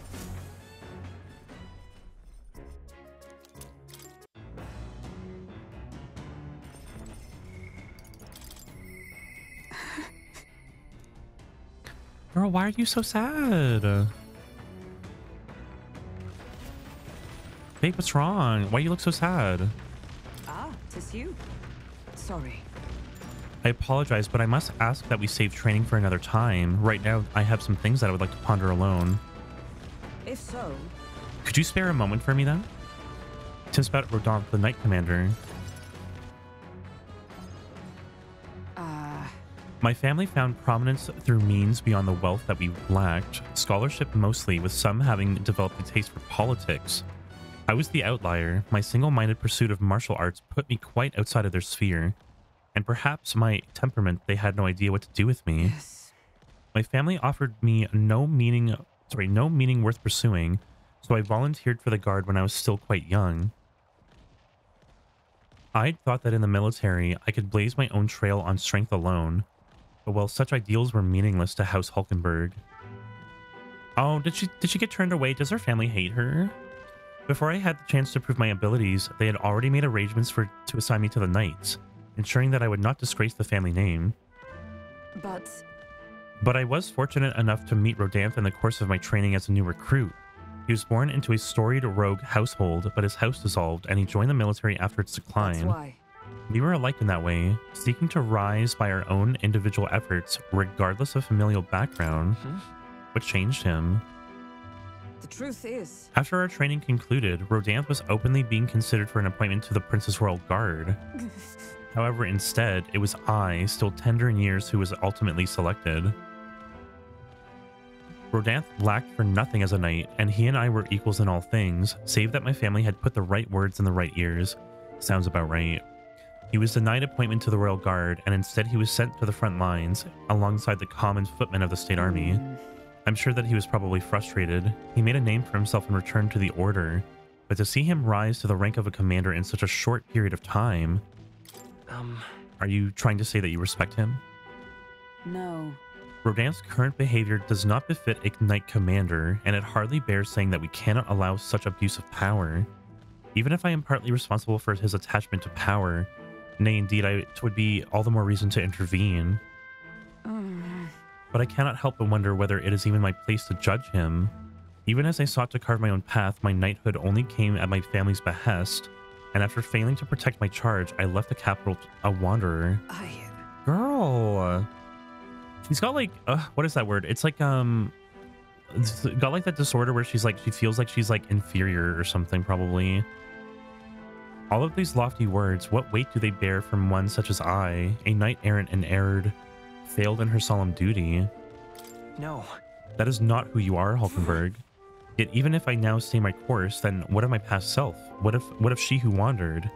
[laughs] Girl, why are you so sad? Babe, what's wrong? Why you look so sad? Ah, tis you. Sorry. I apologize, but I must ask that we save training for another time. Right now, I have some things that I would like to ponder alone. If so, Could you spare a moment for me then? Tis about Rodanth, the Knight Commander. uh, My family found prominence through means beyond the wealth that we lacked, scholarship mostly, with some having developed a taste for politics. I was the outlier. My single minded pursuit of martial arts put me quite outside of their sphere, and perhaps my temperament, they had no idea what to do with me. yes. My family offered me no meaning, sorry, no meaning worth pursuing, so I volunteered for the guard when I was still quite young. I'd thought that in the military I could blaze my own trail on strength alone, but while such ideals were meaningless to House Hulkenberg. Oh, did she did she get turned away? Does her family hate her? Before I had the chance to prove my abilities, they had already made arrangements for to assign me to the Knights, ensuring that I would not disgrace the family name. But But I was fortunate enough to meet Rodanth in the course of my training as a new recruit. He was born into a storied rogue household, but his house dissolved and he joined the military after its that's decline. why. We were alike in that way, seeking to rise by our own individual efforts, regardless of familial background. Mm-hmm. What changed him? The truth is, After our training concluded, Rodanth was openly being considered for an appointment to the Princess Royal Guard. [laughs] However, instead, it was I, still tender in years, who was ultimately selected. Rodanth lacked for nothing as a knight, and he and I were equals in all things, save that my family had put the right words in the right ears. Sounds about right. He was denied appointment to the Royal Guard, and instead he was sent to the front lines, alongside the common footmen of the state army. Mm. I'm sure that he was probably frustrated. He made a name for himself and returned to the Order, but to see him rise to the rank of a commander in such a short period of time, Um, are you trying to say that you respect him? no. Rodanth's current behavior does not befit a knight commander, and it hardly bears saying that we cannot allow such abuse of power. Even if I am partly responsible for his attachment to power, Nay, indeed, I, it would be all the more reason to intervene. But I cannot help but wonder whether it is even my place to judge him. Even as I sought to carve my own path, my knighthood only came at my family's behest, and after failing to protect my charge, I left the capital a wanderer. I. Girl, she's got like, uh, what is that word? It's like um, it's got like that disorder where she's like she feels like she's like inferior or something probably. All of these lofty words, what weight do they bear from one such as I, a knight errant and erred, failed in her solemn duty? No. That is not who you are, Hulkenberg. Yet even if I now stay my course, then what of my past self? What if what of she who wandered?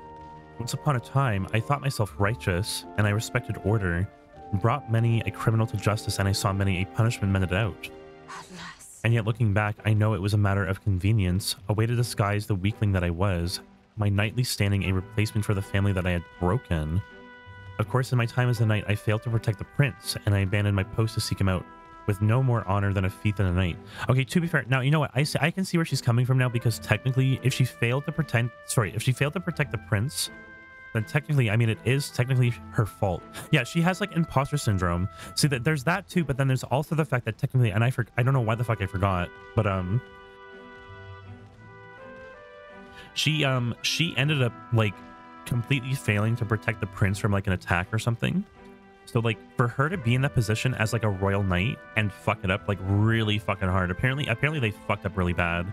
Once upon a time, I thought myself righteous, and I respected order, brought many a criminal to justice, and I saw many a punishment meted out. Alas. And yet looking back, I know it was a matter of convenience, a way to disguise the weakling that I was, my knightly standing a replacement for the family that I had broken. Of course, in my time as a knight, I failed to protect the prince, and I abandoned my post to seek him out, with no more honor than a feat than a knight. Okay, to be fair, now you know what I see, I can see where she's coming from now because technically, if she failed to pretend, sorry, if she failed to protect the prince, then technically, I mean, it is technically her fault. [laughs] Yeah, she has like imposter syndrome. See that there's that too, but then there's also the fact that technically, and I for, I don't know why the fuck I forgot, but um, she um she ended up like completely failing to protect the prince from like an attack or something. So like for her to be in that position as like a royal knight and fuck it up like really fucking hard. Apparently, apparently they fucked up really bad.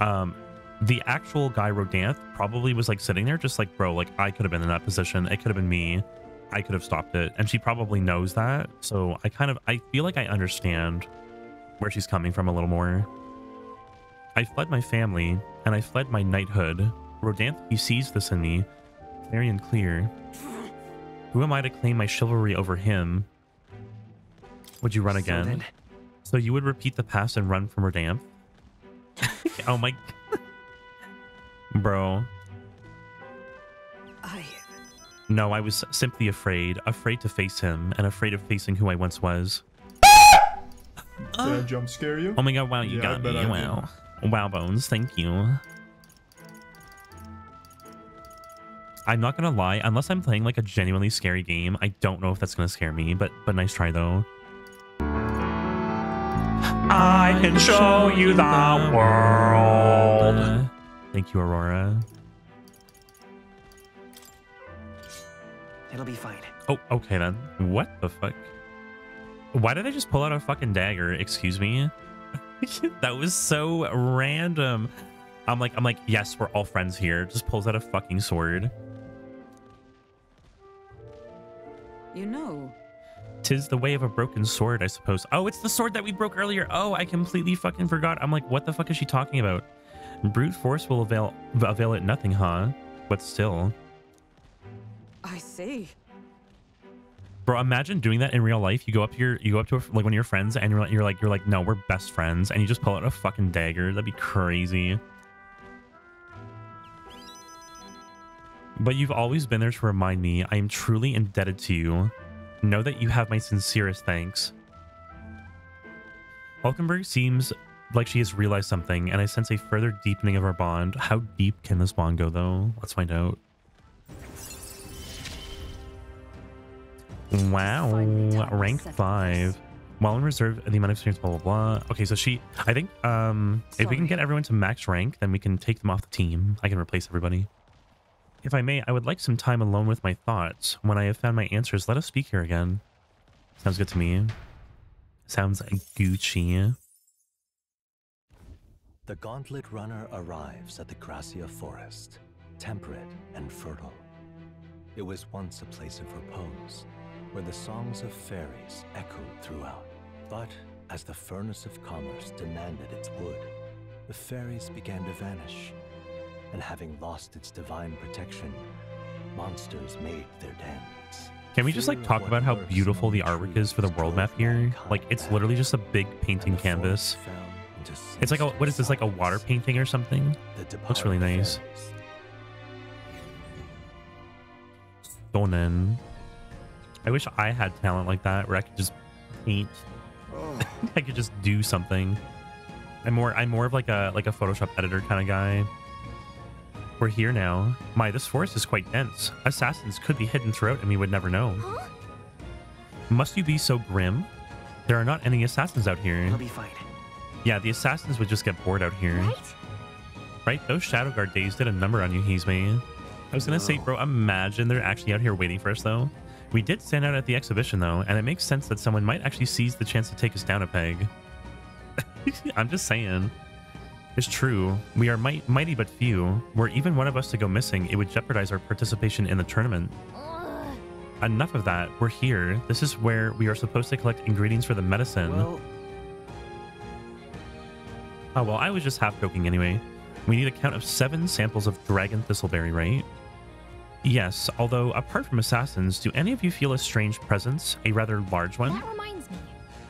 Um, the actual guy Rodanth probably was like sitting there just like, bro, like I could have been in that position. It could have been me. I could have stopped it. And she probably knows that. So I kind of I feel like I understand where she's coming from a little more. I fled my family and I fled my knighthood. Rodanth, he sees this in me, very and clear. Who am I to claim my chivalry over him? Would you run So again? then- So you would repeat the past and run from Rodanth? [laughs] oh my... Bro. I. No, I was simply afraid. Afraid to face him and afraid of facing who I once was. Did I jump scare you? Oh my god, wow, you Yeah, got me. Wow. Wow, Bones, thank you. I'm not gonna lie, unless I'm playing like a genuinely scary game, I don't know if that's gonna scare me, but but nice try though. I can show you the world. Thank you, Aurora. It'll be fine. Oh, okay then. What the fuck? Why did I just pull out a fucking dagger? Excuse me? [laughs] that was so random. I'm like, I'm like, yes, we're all friends here. Just pulls out a fucking sword. You know, Tis the way of a broken sword, I suppose. Oh, it's the sword that we broke earlier. Oh, I completely fucking forgot. I'm like, what the fuck is she talking about? Brute force will avail avail it nothing, huh? But still. I see. Bro, imagine doing that in real life. You go up to your, you go up to a, like one of your friends, and you're like, you're like, you're like, no, we're best friends, and you just pull out a fucking dagger. That'd be crazy. But you've always been there to remind me I am truly indebted to you. Know that you have my sincerest thanks. Hulkenberg seems like she has realized something, and I sense a further deepening of our bond. How deep can this bond go, though? Let's find out. Wow, Finally done with rank five. While in reserve, the amount of experience, blah blah blah. Okay, so she, I think, um, if we can get everyone to max rank, then we can take them off the team. I can replace everybody. If I may, I would like some time alone with my thoughts. When I have found my answers, let us speak here again. Sounds good to me. Sounds Gucci. The Gauntlet Runner arrives at the Gracia Forest, temperate and fertile. It was once a place of repose, where the songs of fairies echoed throughout. But as the furnace of commerce demanded its wood, the fairies began to vanish, and having lost its divine protection, monsters made their dens. Can we just like talk about how beautiful the artwork is for the world map here? Like it's literally just a big painting canvas. It's like a what is this like a water painting or something? Looks really nice. Stonen. I wish I had talent like that where I could just paint. [laughs] I could just do something. I'm more I'm more of like a like a Photoshop editor kind of guy. Where we're here now. My, this forest is quite dense. Assassins could be hidden throughout and we would never know. Huh? Must you be so grim? There are not any assassins out here. We'll be fine. Yeah, the assassins would just get bored out here. Right? Right? Those Shadow Guard days did a number on you, Heismay. I was gonna say, bro, imagine they're actually out here waiting for us, though. We did stand out at the exhibition, though, and it makes sense that someone might actually seize the chance to take us down a peg. [laughs] I'm just saying. It's true. We are might, mighty but few. Were even one of us to go missing, it would jeopardize our participation in the tournament. Ugh. Enough of that. We're here. This is where we are supposed to collect ingredients for the medicine. Well, Oh, well, I was just half joking anyway. We need a count of seven samples of dragon thistleberry, right? Yes, although apart from assassins, do any of you feel a strange presence? A rather large one? That reminds me.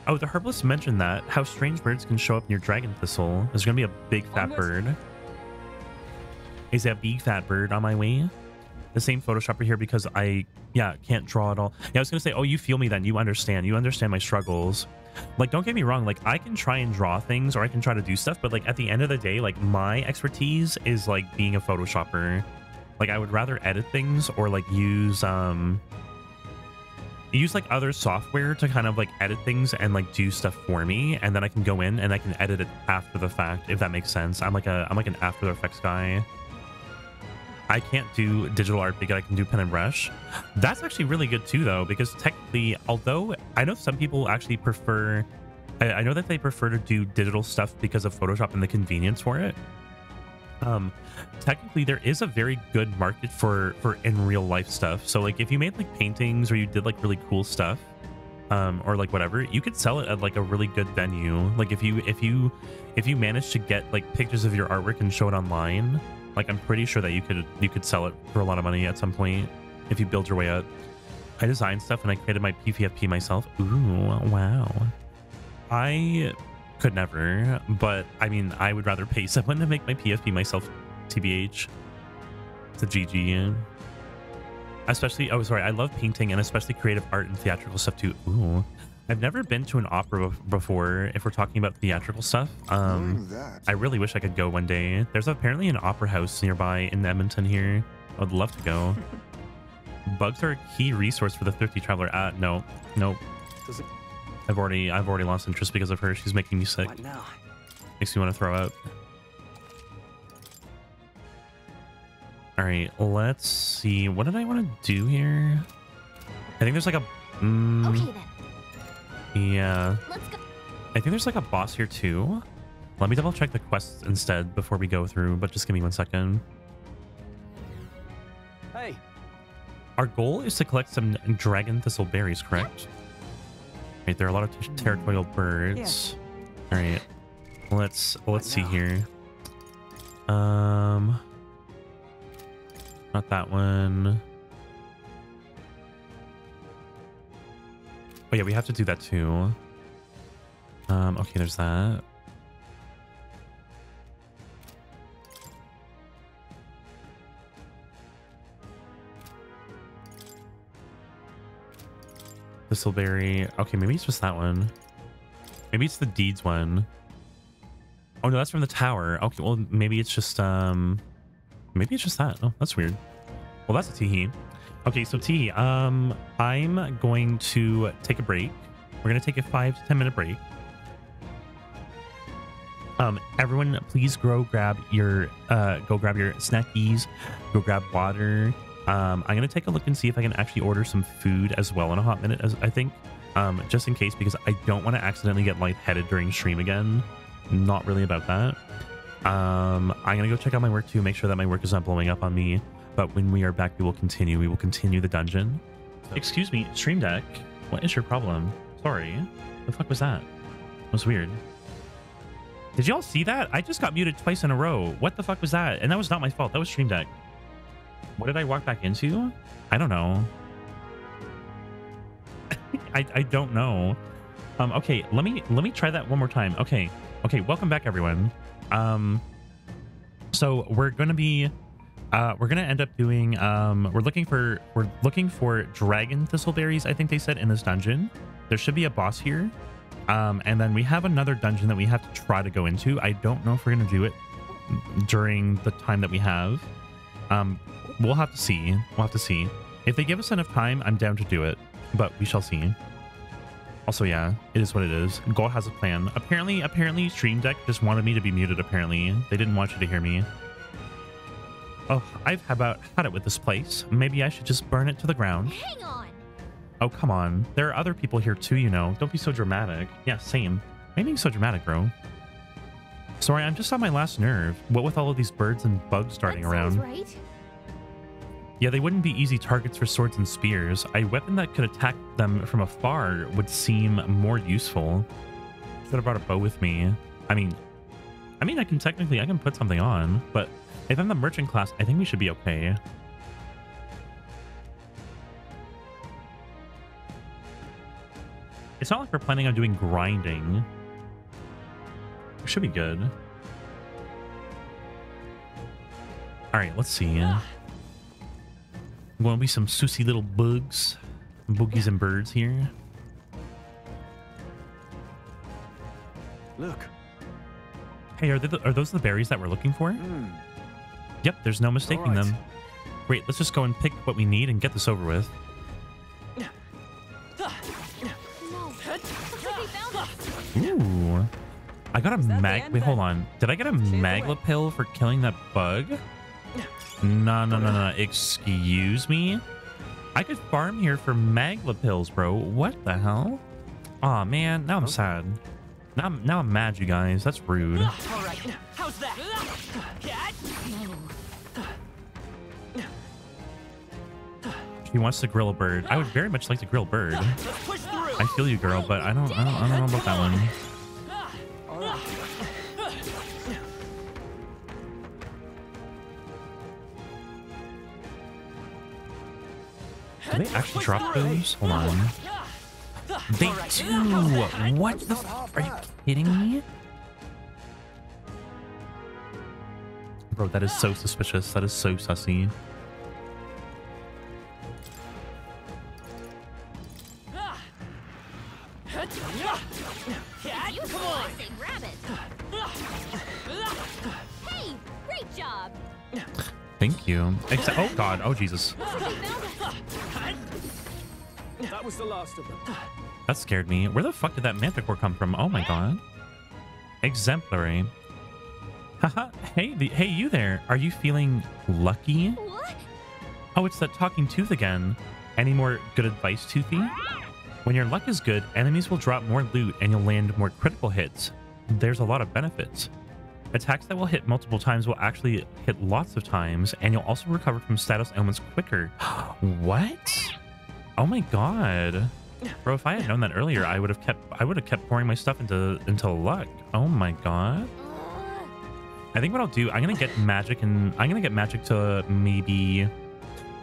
Oh, the herbalist mentioned that. How strange birds can show up near dragon thistle. There's gonna be a big fat Almost- bird. Is that big fat bird on my way? The same photoshopper here because I, yeah, can't draw at all. Yeah, I was gonna say, oh, you feel me then. You understand. You understand my struggles. Like, don't get me wrong. Like, I can try and draw things or I can try to do stuff, but like at the end of the day, like my expertise is like being a photoshopper. Like, I would rather edit things or like use um use like other software to kind of like edit things and like do stuff for me and then i can go in and i can edit it after the fact if that makes sense. I'm like a i'm like an after effects guy. I can't do digital art because i can do pen and brush. That's actually really good too though because technically although i know some people actually prefer I, I know that they prefer to do digital stuff because of photoshop and the convenience for it um technically there is a very good market for for in real life stuff. So like if you made like paintings or you did like really cool stuff um or like whatever you could sell it at like a really good venue. Like if you if you if you manage to get like pictures of your artwork and show it online like i'm pretty sure that you could you could sell it for a lot of money at some point if you build your way up. I designed stuff and i created my ppfp myself. Ooh wow. I could never, but I mean, I would rather pay [laughs] someone to make my PFP myself, TBH. It's a GG. Especially, oh, sorry, I love painting and especially creative art and theatrical stuff too. Ooh. I've never been to an opera before if we're talking about theatrical stuff. Um. I really wish I could go one day. There's apparently an opera house nearby in Edmonton here. I would love to go. [laughs] Bugs are a key resource for the thrifty traveler. Uh, no, nope. Does it? I've already I've already lost interest because of her. She's making me sick. What now? Makes me want to throw up. All right, let's see. What did I want to do here? I think there's like a. Mm, Okay then. Yeah, Let's go. I think there's like a boss here too. Let me double check the quests instead before we go through. But just give me one second. Hey, Our goal is to collect some dragon thistle berries, correct? Right, there are a lot of territorial birds. All right, let's let's see here. Um, not that one. Oh yeah, we have to do that too. Um, okay, there's that. Thistleberry. Okay, maybe it's just that one. Maybe it's the deeds one. Oh no, that's from the tower. Okay, well maybe it's just um maybe it's just that. Oh, that's weird. Well, that's a teehee. Okay, so teehee, um I'm going to take a break. We're gonna take a five to ten minute break. Um, everyone, please go grab your uh go grab your snackies, go grab water. Um, I'm gonna take a look and see if I can actually order some food as well in a hot minute, as I think. Um, just in case because I don't want to accidentally get lightheaded during stream again. Not really about that. Um, I'm gonna go check out my work too, make sure that my work is not blowing up on me. But when we are back, we will continue. We will continue the dungeon. Excuse me, Stream Deck. What is your problem? Sorry. What the fuck was that? That was weird. Did y'all see that? I just got muted twice in a row. What the fuck was that? And that was not my fault. That was Stream Deck. What did I walk back into? I don't know. I, I don't know. Um, okay, let me let me try that one more time. Okay, okay, welcome back everyone. Um, so we're gonna be uh, we're gonna end up doing um, we're looking for we're looking for dragon thistleberries. I think they said in this dungeon. There should be a boss here, um, and then we have another dungeon that we have to try to go into. I don't know if we're gonna do it during the time that we have. Um, we'll have to see. We'll have to see. If they give us enough time, I'm down to do it, but we shall see. Also, yeah, it is what it is. Gold has a plan. Apparently, apparently, Stream Deck just wanted me to be muted. Apparently, they didn't want you to hear me. Oh, I've about had it with this place. Maybe I should just burn it to the ground. Hang on. Oh, come on. There are other people here too, you know. Don't be so dramatic. Yeah, same. Why are you being so dramatic, bro? Sorry, I'm just on my last nerve. What with all of these birds and bugs darting sounds around? Right? Yeah, they wouldn't be easy targets for swords and spears. A weapon that could attack them from afar would seem more useful. Should have brought a bow with me. I mean, I mean, I can technically, I can put something on, but if I'm the merchant class, I think we should be okay. It's not like we're planning on doing grinding. We should be good. All right, let's see. Going to be some sussy little bugs, boogies and birds here. Look. Hey, are, they the, are those the berries that we're looking for? Hmm. Yep, there's no mistaking Alright. them. Great, let's just go and pick what we need and get this over with. No. Looks like we found us. Ooh. I got a that mag. Wait, hold on. Did I get a Chase magla pill for killing that bug? No, no, no, no. Excuse me? I could farm here for magla pills, bro. What the hell? Aw, man. Now I'm sad. Now I'm, now I'm mad, you guys. That's rude. All right, how's that? She wants to grill a bird. I would very much like to grill a bird. Let's push through. I feel you, girl, but I don't, I don't, I don't know about that one. Do they actually drop those? Hold on. They do. What the? F- are you kidding me? Bro, that is so suspicious. That is so sussy. You come on. Say rabbit. Hey, great job. Thank you. Except, oh god. Oh Jesus. That was the last of them. That scared me. Where the fuck did that manticore come from? Oh my god. Exemplary. Haha. hey, the, hey, you there. Are you feeling lucky? What? Oh, it's that talking tooth again. Any more good advice, Toothy? When your luck is good, enemies will drop more loot and you'll land more critical hits. There's a lot of benefits. Attacks that will hit multiple times will actually hit lots of times, and you'll also recover from status ailments quicker. [gasps] what? Oh my god. Bro, if I had known that earlier, I would have kept I would have kept pouring my stuff into into luck. Oh my god. I think what I'll do, I'm gonna get magic and I'm gonna get magic to maybe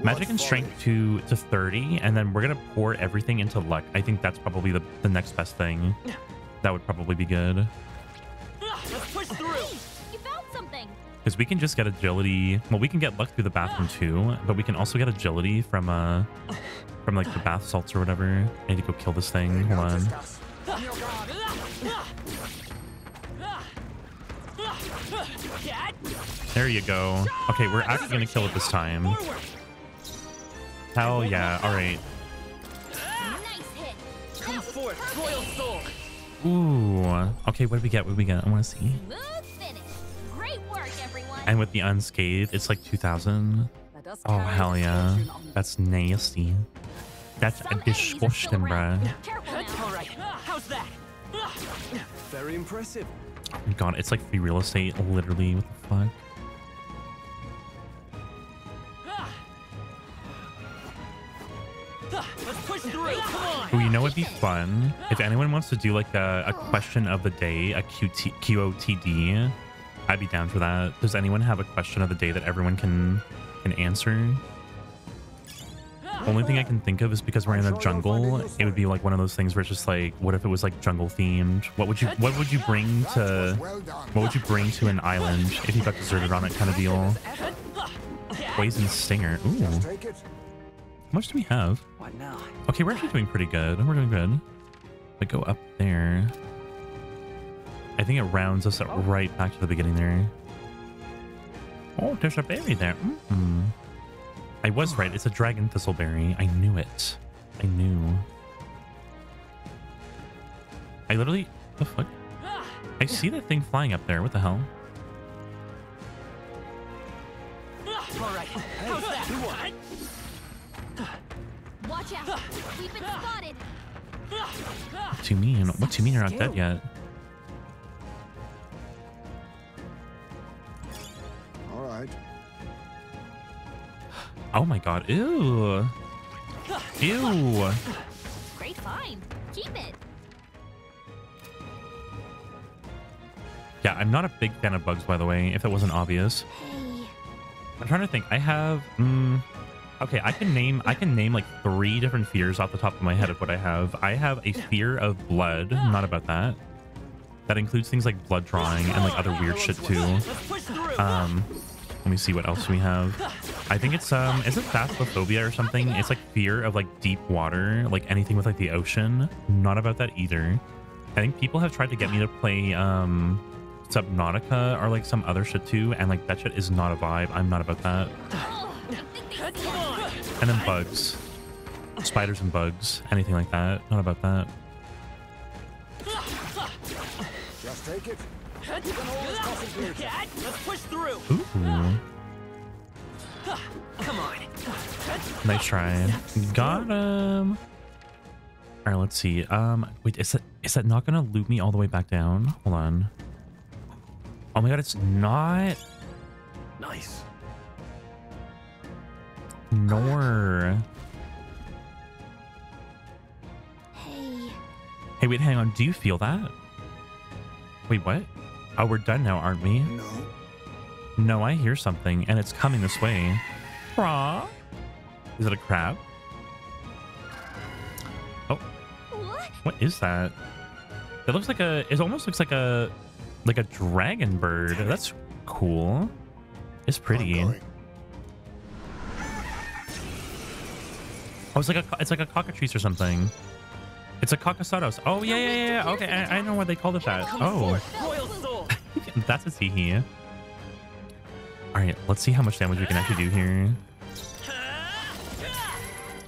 magic and strength to to 30, and then we're gonna pour everything into luck. I think that's probably the, the next best thing. That would probably be good. Let's push through. you found something. Because we can just get agility. Well, we can get luck through the bathroom too, but we can also get agility from uh from like the bath salts or whatever. I need to go kill this thing. Hold on. There you go. Okay, we're actually gonna kill it this time. Hell yeah. Alright. Ooh. Okay, what do we get? What do we get? I wanna see. And with the unscathed, it's like 2000. Oh, hell yeah. That's nasty. That's a Some enemies disgusting, around. bruh. Careful All now. right, ah, how's that? Ah. Very impressive. Oh my god, it's like free real estate, literally. What the fuck? Ah. Let's push through. Come on. Oh, you know what'd be fun? If anyone wants to do like a, a question of the day, a QT, QOTD, I'd be down for that. Does anyone have a question of the day that everyone can can answer? Only thing I can think of is because we're in the jungle, it would be like one of those things where it's just like, what if it was like jungle themed? What would you what would you bring to what would you bring to an island if you got deserted on it kind of deal? Poison stinger. Ooh. How much do we have? Okay, we're actually doing pretty good. We're doing good. But go up there. I think it rounds us up right back to the beginning there. Oh, there's a berry there. Mm. I was right. It's a dragon thistleberry. I knew it. I knew. I literally. The fuck? I see that thing flying up there. What the hell? All right. How's that? Watch out. We've been spotted. What do you mean? What do you mean you're not dead yet? All right. Oh my god. Ew. Ew. Great find. Keep it. Yeah, I'm not a big fan of bugs, by the way, if it wasn't obvious. Hey. I'm trying to think. I have. Mm, okay, I can name. I can name like three different fears off the top of my head of what I have. I have a fear of blood. Not about that. That includes things like blood drawing and like other weird shit too. Um, let me see what else we have. I think it's um, is it phasmophobia or something? It's like fear of like deep water, like anything with like the ocean. Not about that either. I think people have tried to get me to play um, Subnautica or like some other shit too, and like that shit is not a vibe. I'm not about that. And then bugs, spiders and bugs, anything like that. Not about that. Just take it. Let's push through. Ooh, Come on. nice try. Got him. All right, let's see. Um, wait, is that is that not gonna loop me all the way back down? Hold on. Oh my god, it's not. Nice. Nor. Hey. Hey, wait, hang on. Do you feel that? Wait, what? Oh, we're done now, aren't we? No. No, I hear something, and it's coming this way. Raw. Is it a crab? Oh, What? what is that? It looks like a. It almost looks like a, like a dragon bird. That's cool. It's pretty. Oh, it's like a. It's like a cockatrice or something. It's a cockasaurus. Oh yeah, yeah, yeah. Okay, I, I know why they called it that. Oh, [laughs] that's a teehee. All right, let's see how much damage we can actually do here.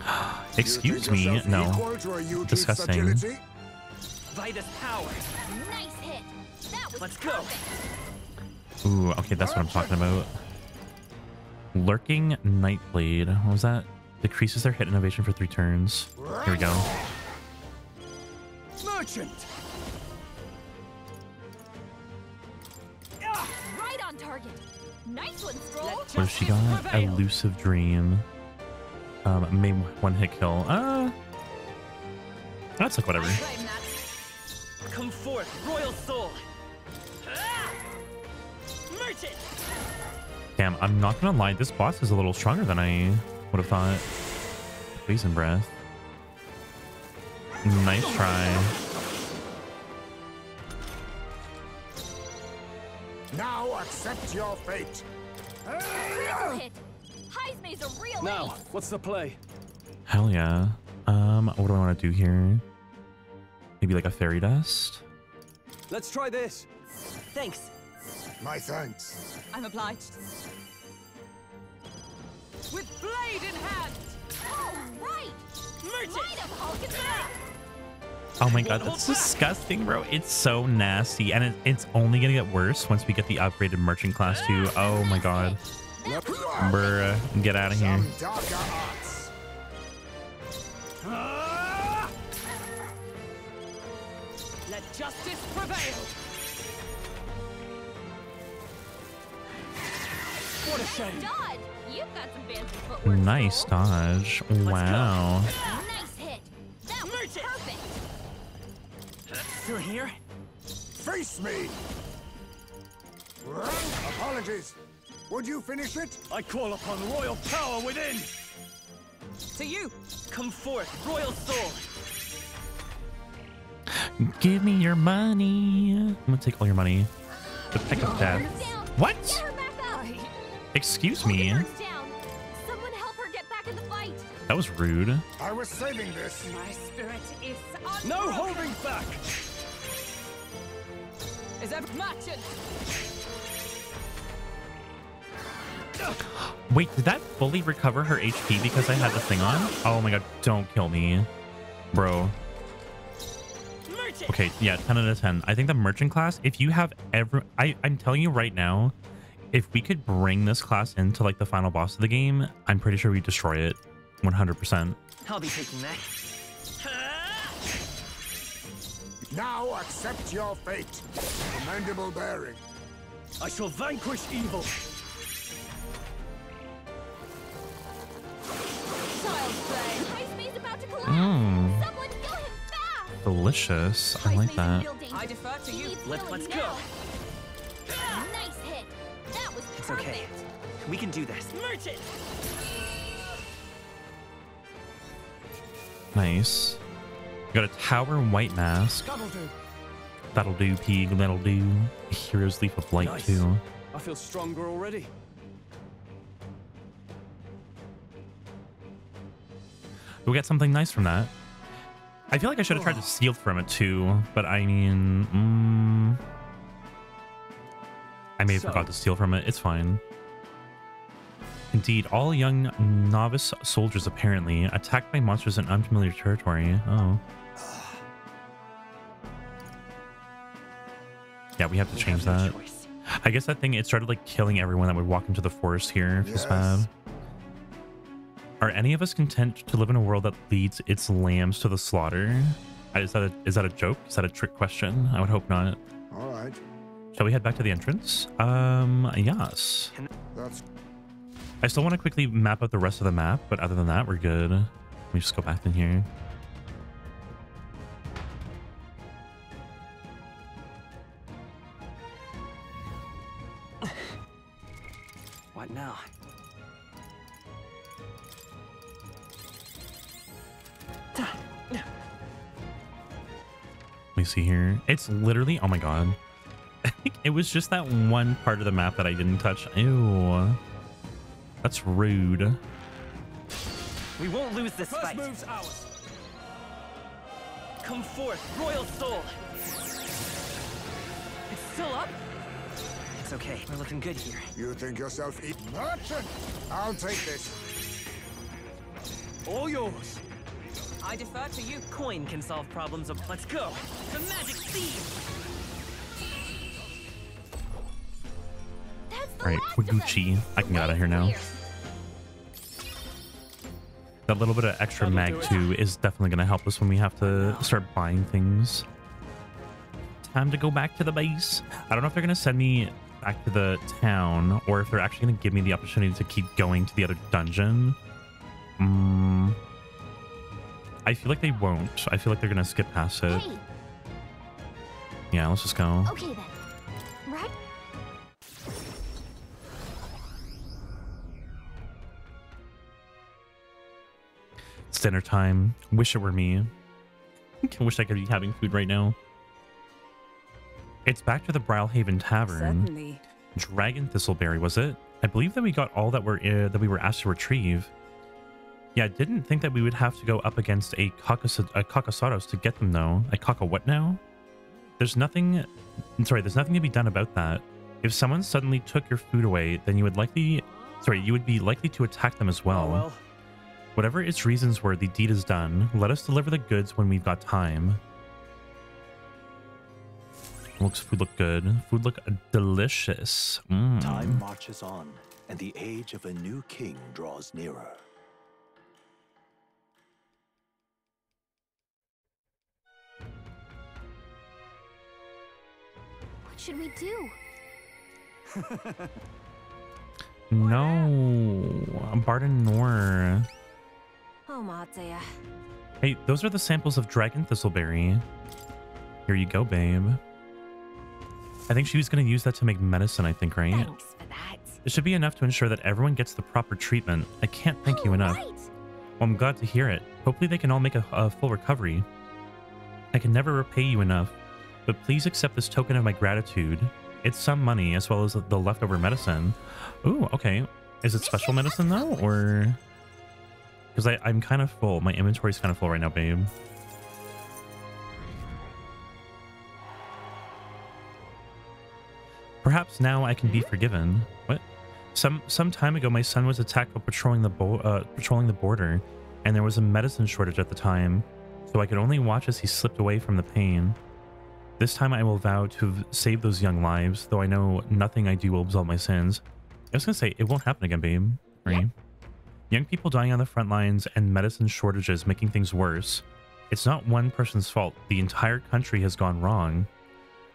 [gasps] Excuse me. No. equal to a Yuji's Disgusting. Vitus power. Nice hit. Let's go. Ooh, okay, that's what I'm talking about. Lurking Nightblade. What was that? Decreases their hit innovation for three turns. Here we go. Merchant. Right on target. Nice one, Strohl. Let What has she got? prevail. Elusive Dream. Um, maybe one hit kill. Uh, that's like whatever. Come forth, royal soul. Ah! Merchant. Damn, I'm not gonna lie. This boss is a little stronger than I would have thought. Poison breath. Nice try. Now accept your fate. Critical hit. Heismay's a real Now, what's the play? Hell yeah. Um, what do I want to do here? Maybe like a fairy dust. Let's try this. Thanks. My thanks. I'm obliged. With blade in hand! All right. Merchant. Light him, Hulkenberg. Oh my god, that's disgusting, bro. It's so nasty, and it, it's only gonna get worse once we get the upgraded merchant class too. Oh my god, Let bruh, get out of here. some darker arts. Let justice prevail! What a shame. Dodge. You've got some fancy footwork. Nice Strohl. dodge. Wow. Nice hit. That was Merchant. perfect. Through here? Face me. Apologies. Would you finish it? I call upon royal power within. To you! Come forth, royal soul. Give me your money. I'm gonna take all your money. The pick of death. Down. What? Get her back up. Excuse me. Hulkenberg's down. Someone help her get back in the fight. That was rude. I was saving this. My spirit is! No holding back. Is that merchant? Wait, did that fully recover her HP because I had the thing on? Oh my god, don't kill me. Bro. Okay, yeah, 10 out of 10. I think the merchant class, if you have every... I, I'm telling you right now, if we could bring this class into like the final boss of the game, I'm pretty sure we destroy it 100%. I'll be taking that. Now accept your fate. Commendable bearing. I shall vanquish evil. Child's play. High speed's about to collapse. Mmm, Someone kill him fast. delicious. I like that. I defer to you. Let's let's go. Nice hit. That was It's okay. We can do this. Merchant. Nice. Got a tower and white mask. That'll do. That'll do, pig. That'll do. Hero's Leaf of Light, Nice. too. I feel stronger already. We get something nice from that. I feel like I should have tried to steal from it, too. But I mean... Mm, I may have So- forgot to steal from it. It's fine. Indeed, all young novice soldiers apparently attacked by monsters in unfamiliar territory. Oh. Yeah, we have to We change have no that. choice. I guess that thing, it started like killing everyone that would walk into the forest here. Feels Yes. bad. Are any of us content to live in a world that leads its lambs to the slaughter? Uh, Is that a, is that a joke? Is that a trick question? I would hope not. All right. Shall we head back to the entrance? Um, yes. That's I still want to quickly map out the rest of the map, but other than that, we're good. Let me just go back in here. It's literally, oh my god. [laughs] it was just that one part of the map that I didn't touch. Ew. That's rude. We won't lose this First fight. move's ours. Come forth, royal soul. It's still up. It's okay. We're looking good here. you think yourself eat merchant. I'll take this. All yours. I defer to you. Coin can solve problems of. Let's go. The magic seed. That's the Right, we're of. Gucci. I can get out of here now. That little bit of extra That'll mag do too is definitely going to help us when we have to start buying things. Time to go back to the base. I don't know if they're going to send me back to the town or if they're actually going to give me the opportunity to keep going to the other dungeon. Mm, I feel like they won't. I feel like they're going to skip past it. Hey, Yeah, let's just go. okay then. Right? It's dinner time. Wish it were me. [laughs] I wish I could be having food right now. It's back to the Brilehaven Tavern. Certainly. Dragon Thistleberry, was it? I believe that we got all that were uh, that we were asked to retrieve. Yeah, I didn't think that we would have to go up against a Caucus a Caucasaurus to get them though. A Caca what now? There's nothing I'm sorry, there's nothing to be done about that. If someone suddenly took your food away, then you would likely sorry, you would be likely to attack them as well. Oh, well. Whatever its reasons were, the deed is done. Let us deliver the goods when we've got time. Looks food look good. Food look delicious. Mm. Time marches on, and the age of a new king draws nearer. Should we do? [laughs] No, Barton Nor. Oh. Hey, those are the samples of Dragon Thistleberry. Here you go, babe. I think she was going to use that to make medicine, I think, right? Thanks for that. It should be enough to ensure that everyone gets the proper treatment. I can't thank you Oh, enough. right. Well, I'm glad to hear it. Hopefully they can all make a, a full recovery. I can never repay you enough, but please accept this token of my gratitude. It's some money as well as the leftover medicine. Ooh, okay. Is it special medicine though, or because I'm kind of full. My inventory's kind of full right now, babe. Perhaps now I can be forgiven. What? Some some time ago, my son was attacked while patrolling the uh, patrolling the border, and there was a medicine shortage at the time, so I could only watch as he slipped away from the pain. This time, I will vow to save those young lives, though I know nothing I do will absolve my sins. I was gonna say it won't happen again, babe. Right? Young people dying on the front lines and medicine shortages making things worse. It's not one person's fault. The entire country has gone wrong.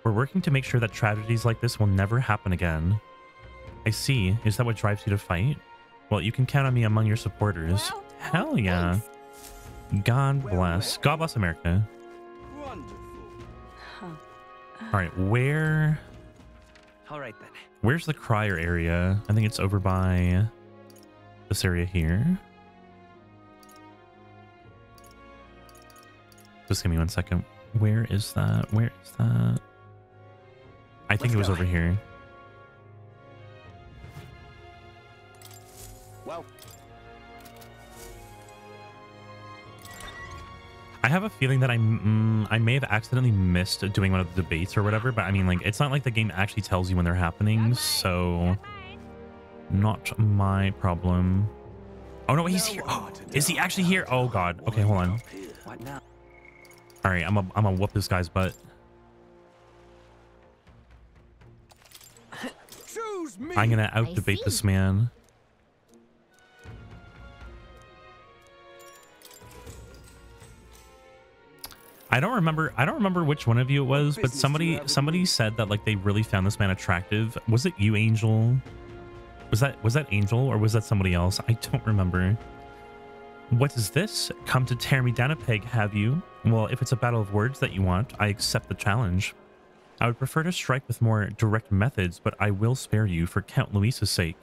We're working to make sure that tragedies like this will never happen again. I see. Is that what drives you to fight? Well, you can count on me among your supporters. Well, Hell yeah. God bless. God bless America. All right, where All right then. where's the crier area? I think it's over by this area here. Just give me one second. Where is that? Where is that? I think Let's it was go. over here. I have a feeling that I mm, I may have accidentally missed doing one of the debates or whatever, but I mean, like, it's not like the game actually tells you when they're happening, so not my problem. Oh no, he's here. Oh, [gasps] is he actually here? Oh god. Okay, hold on. All right, I'm a, I'm gonna whoop this guy's butt. I'm gonna out debate this man. I don't remember I don't remember which one of you it was, but somebody somebody said that like they really found this man attractive. Was it you, Angel? Was that was that Angel or was that somebody else? I don't remember. What is this? Come to tear me down a peg, have you? Well, if it's a battle of words that you want, I accept the challenge. I would prefer to strike with more direct methods, but I will spare you for Count Louis's sake.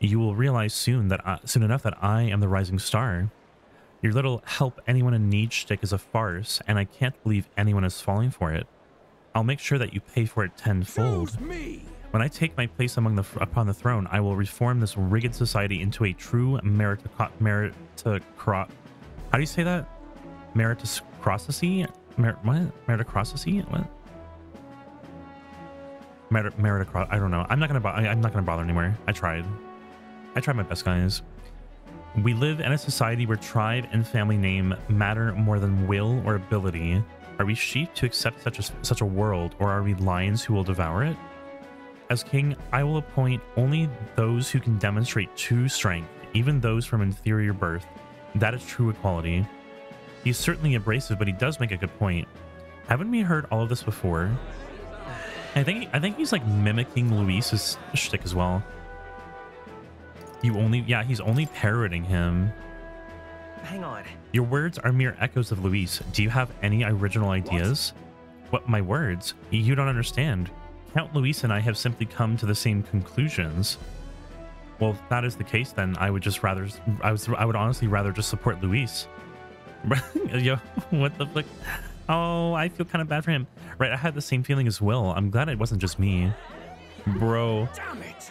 You will realize soon that I, soon enough that I am the rising star. Your little help anyone in need shtick is a farce, and I can't believe anyone is falling for it. I'll make sure that you pay for it tenfold. When I take my place among the upon the throne, I will reform this rigged society into a true meritoc meritocrat. How do you say that? Meritocracy? Mer what? Meritocracy? What? Merit meritocrat. I don't know. I'm not gonna. I, I'm not gonna bother anymore. I tried. I tried my best, guys. We live in a society where tribe and family name matter more than will or ability. Are we sheep to accept such a such a world, or are we lions who will devour it? As king, I will appoint only those who can demonstrate true strength, even those from inferior birth. That is true equality. He's certainly abrasive, but he does make a good point. Haven't we heard all of this before? I think I think he's like mimicking Louis's shtick as well. You only yeah, he's only parroting him. Hang on. Your words are mere echoes of Louis. Do you have any original ideas? What, my words? You don't understand. Count Louis and I have simply come to the same conclusions. Well, if that is the case, then I would just rather I was I would honestly rather just support Louis. [laughs] Yo, what the fuck? Oh, I feel kind of bad for him. Right, I had the same feeling as Will. I'm glad it wasn't just me. Bro. Damn it.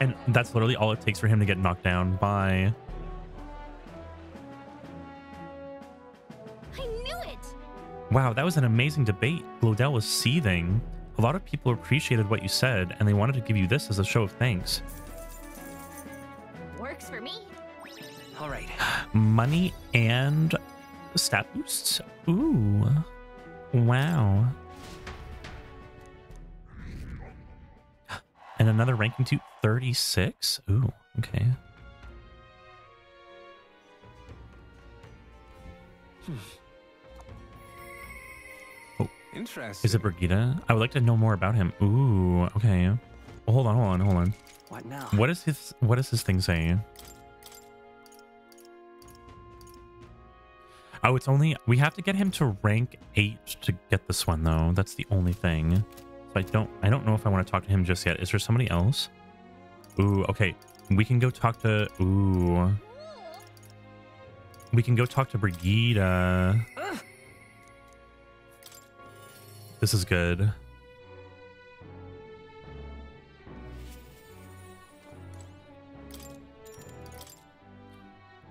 And that's literally all it takes for him to get knocked down by I knew it! Wow, that was an amazing debate. Glodell was seething. A lot of people appreciated what you said, and they wanted to give you this as a show of thanks. Works for me. All right. Money and stat boosts. Ooh. Wow. And another ranking to 36. Ooh, okay. Hmm. Oh, interesting. Is it Brigitta? I would like to know more about him. Ooh, okay. Well, hold on, hold on, hold on. What now? What is his what does his thing say? Oh, it's only we have to get him to rank eight to get this one though. That's the only thing. So I don't I don't know if I want to talk to him just yet. Is there somebody else? Ooh, okay. We can go talk to ooh. We can go talk to Brigitta. This is good.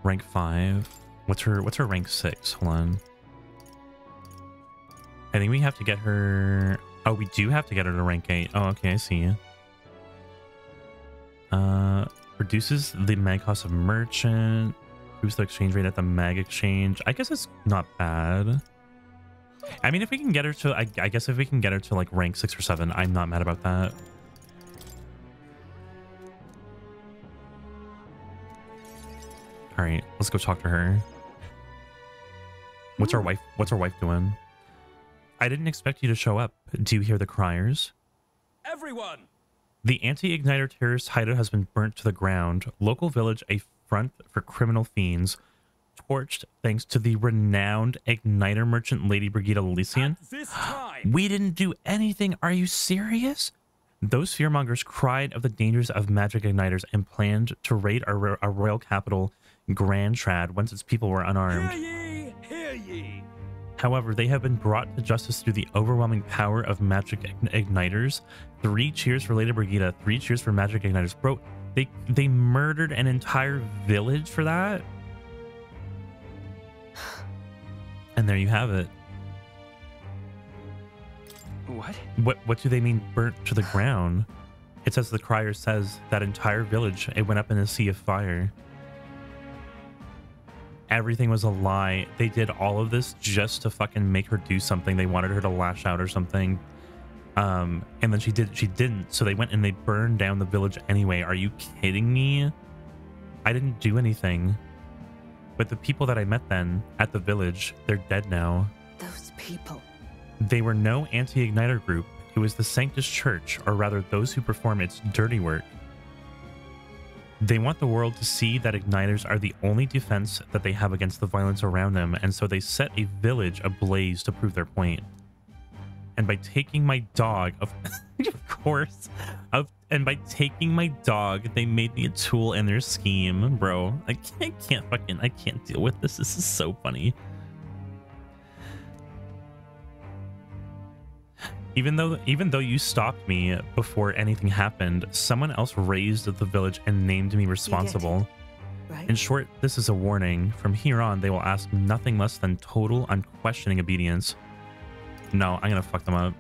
Rank five. What's her what's her rank six? Hold on. I think we have to get her oh we do have to get her to rank eight. Oh okay, I see. you. Uh, reduces the mag cost of merchant. Boosts the exchange rate at the mag exchange. I guess it's not bad. I mean, if we can get her to, I, I guess if we can get her to like rank six or seven, I'm not mad about that. All right, let's go talk to her. What's our wife? What's our wife doing? I didn't expect you to show up. Do you hear the criers? Everyone! The anti-igniter terrorist hideout has been burnt to the ground. Local village a front for criminal fiends. Torched thanks to the renowned igniter merchant Lady Brigitta Lysian. This time! We didn't do anything. Are you serious? Those fearmongers cried of the dangers of magic igniters and planned to raid our, our royal capital, Grand Trad, once its people were unarmed. However, they have been brought to justice through the overwhelming power of magic igniters. Three cheers for Lady Brigitta. Three cheers for magic igniters. Bro, they they murdered an entire village for that. And there you have it. What? What what do they mean burnt to the ground? It says the crier says that entire village it went up in a sea of fire. Everything was a lie. They did all of this just to fucking make her do something. They wanted her to lash out or something. Um, and then she did she didn't. So they went and they burned down the village anyway. Are you kidding me? I didn't do anything. But the people that I met then at the village, they're dead now. Those people. They were no anti igniter group. It was the Sanctus Church, or rather, those who perform its dirty work. They want the world to see that igniters are the only defense that they have against the violence around them, and so they set a village ablaze to prove their point. And by taking my dog, of, [laughs] of course, of and by taking my dog, they made me a tool in their scheme, bro. I can't, I can't fucking, I can't deal with this. This is so funny. Even though even though you stopped me before anything happened, someone else raised the village and named me responsible. Right? In short, this is a warning. From here on, they will ask nothing less than total, unquestioning obedience. No, I'm gonna fuck them up.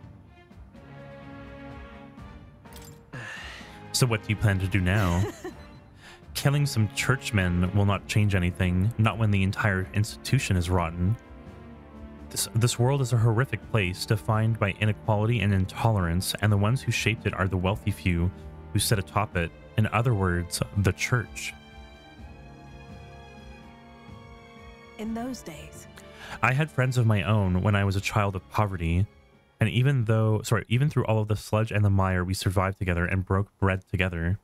So what do you plan to do now? [laughs] Killing some churchmen will not change anything, not when the entire institution is rotten. This, this world is a horrific place defined by inequality and intolerance, and the ones who shaped it are the wealthy few who sit atop it. In other words, the church. In those days. I had friends of my own when I was a child of poverty, and even though, sorry, even through all of the sludge and the mire, we survived together and broke bread together.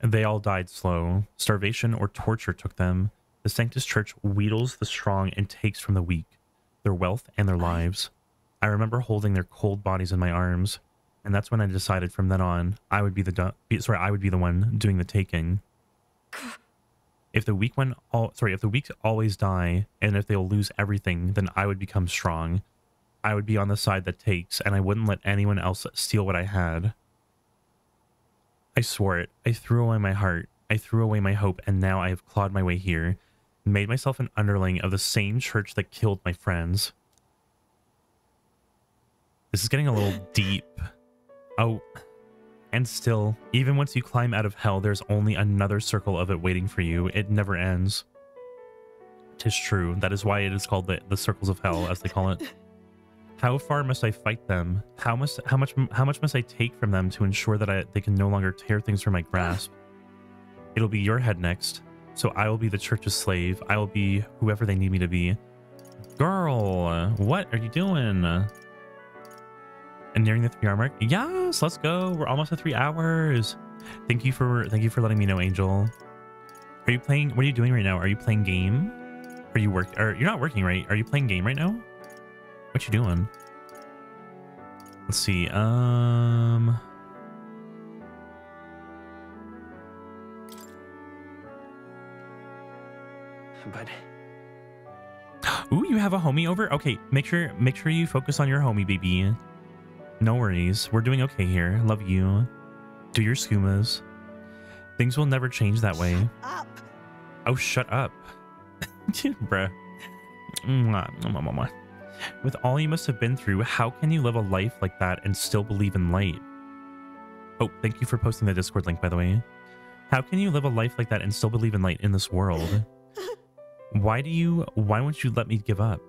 And they all died slow. Starvation or torture took them. The Sanctus Church wheedles the strong and takes from the weak, their wealth and their lives. I remember holding their cold bodies in my arms, and that's when I decided from then on I would be the sorry I would be the one doing the taking. If the weak one all sorry, if the weak always die and if they'll lose everything, then I would become strong. I would be on the side that takes, and I wouldn't let anyone else steal what I had. I swore it. I threw away my heart. I threw away my hope, and now I have clawed my way here, made myself an underling of the same church that killed my friends. This is getting a little [sighs] deep. Oh, and still, even once you climb out of hell, there's only another circle of it waiting for you. It never ends. Tis true. That is why it is called the, the circles of hell, as they call it. [laughs] How far must I fight them? How must how much how much must I take from them to ensure that I, they can no longer tear things from my [gasps] grasp? It'll be your head next, so I will be the church's slave. I will be whoever they need me to be. Girl, what are you doing? And nearing the three hour mark. Yes, let's go. We're almost at three hours. Thank you for thank you for letting me know, Angel. Are you playing? What are you doing right now? Are you playing game? Are you work? Or you're not working, right? Are you playing game right now? What you doing? Let's see. Um. But Ooh, you have a homie over? Okay, make sure make sure you focus on your homie, baby. No worries. We're doing okay here. Love you. Do your skumas. Things will never change that way. Up. Oh, shut up. [laughs] Bruh. With all you must have been through, how can you live a life like that and still believe in light? Oh, thank you for posting the Discord link, by the way. How can you live a life like that and still believe in light in this world? Why do you, why won't you let me give up?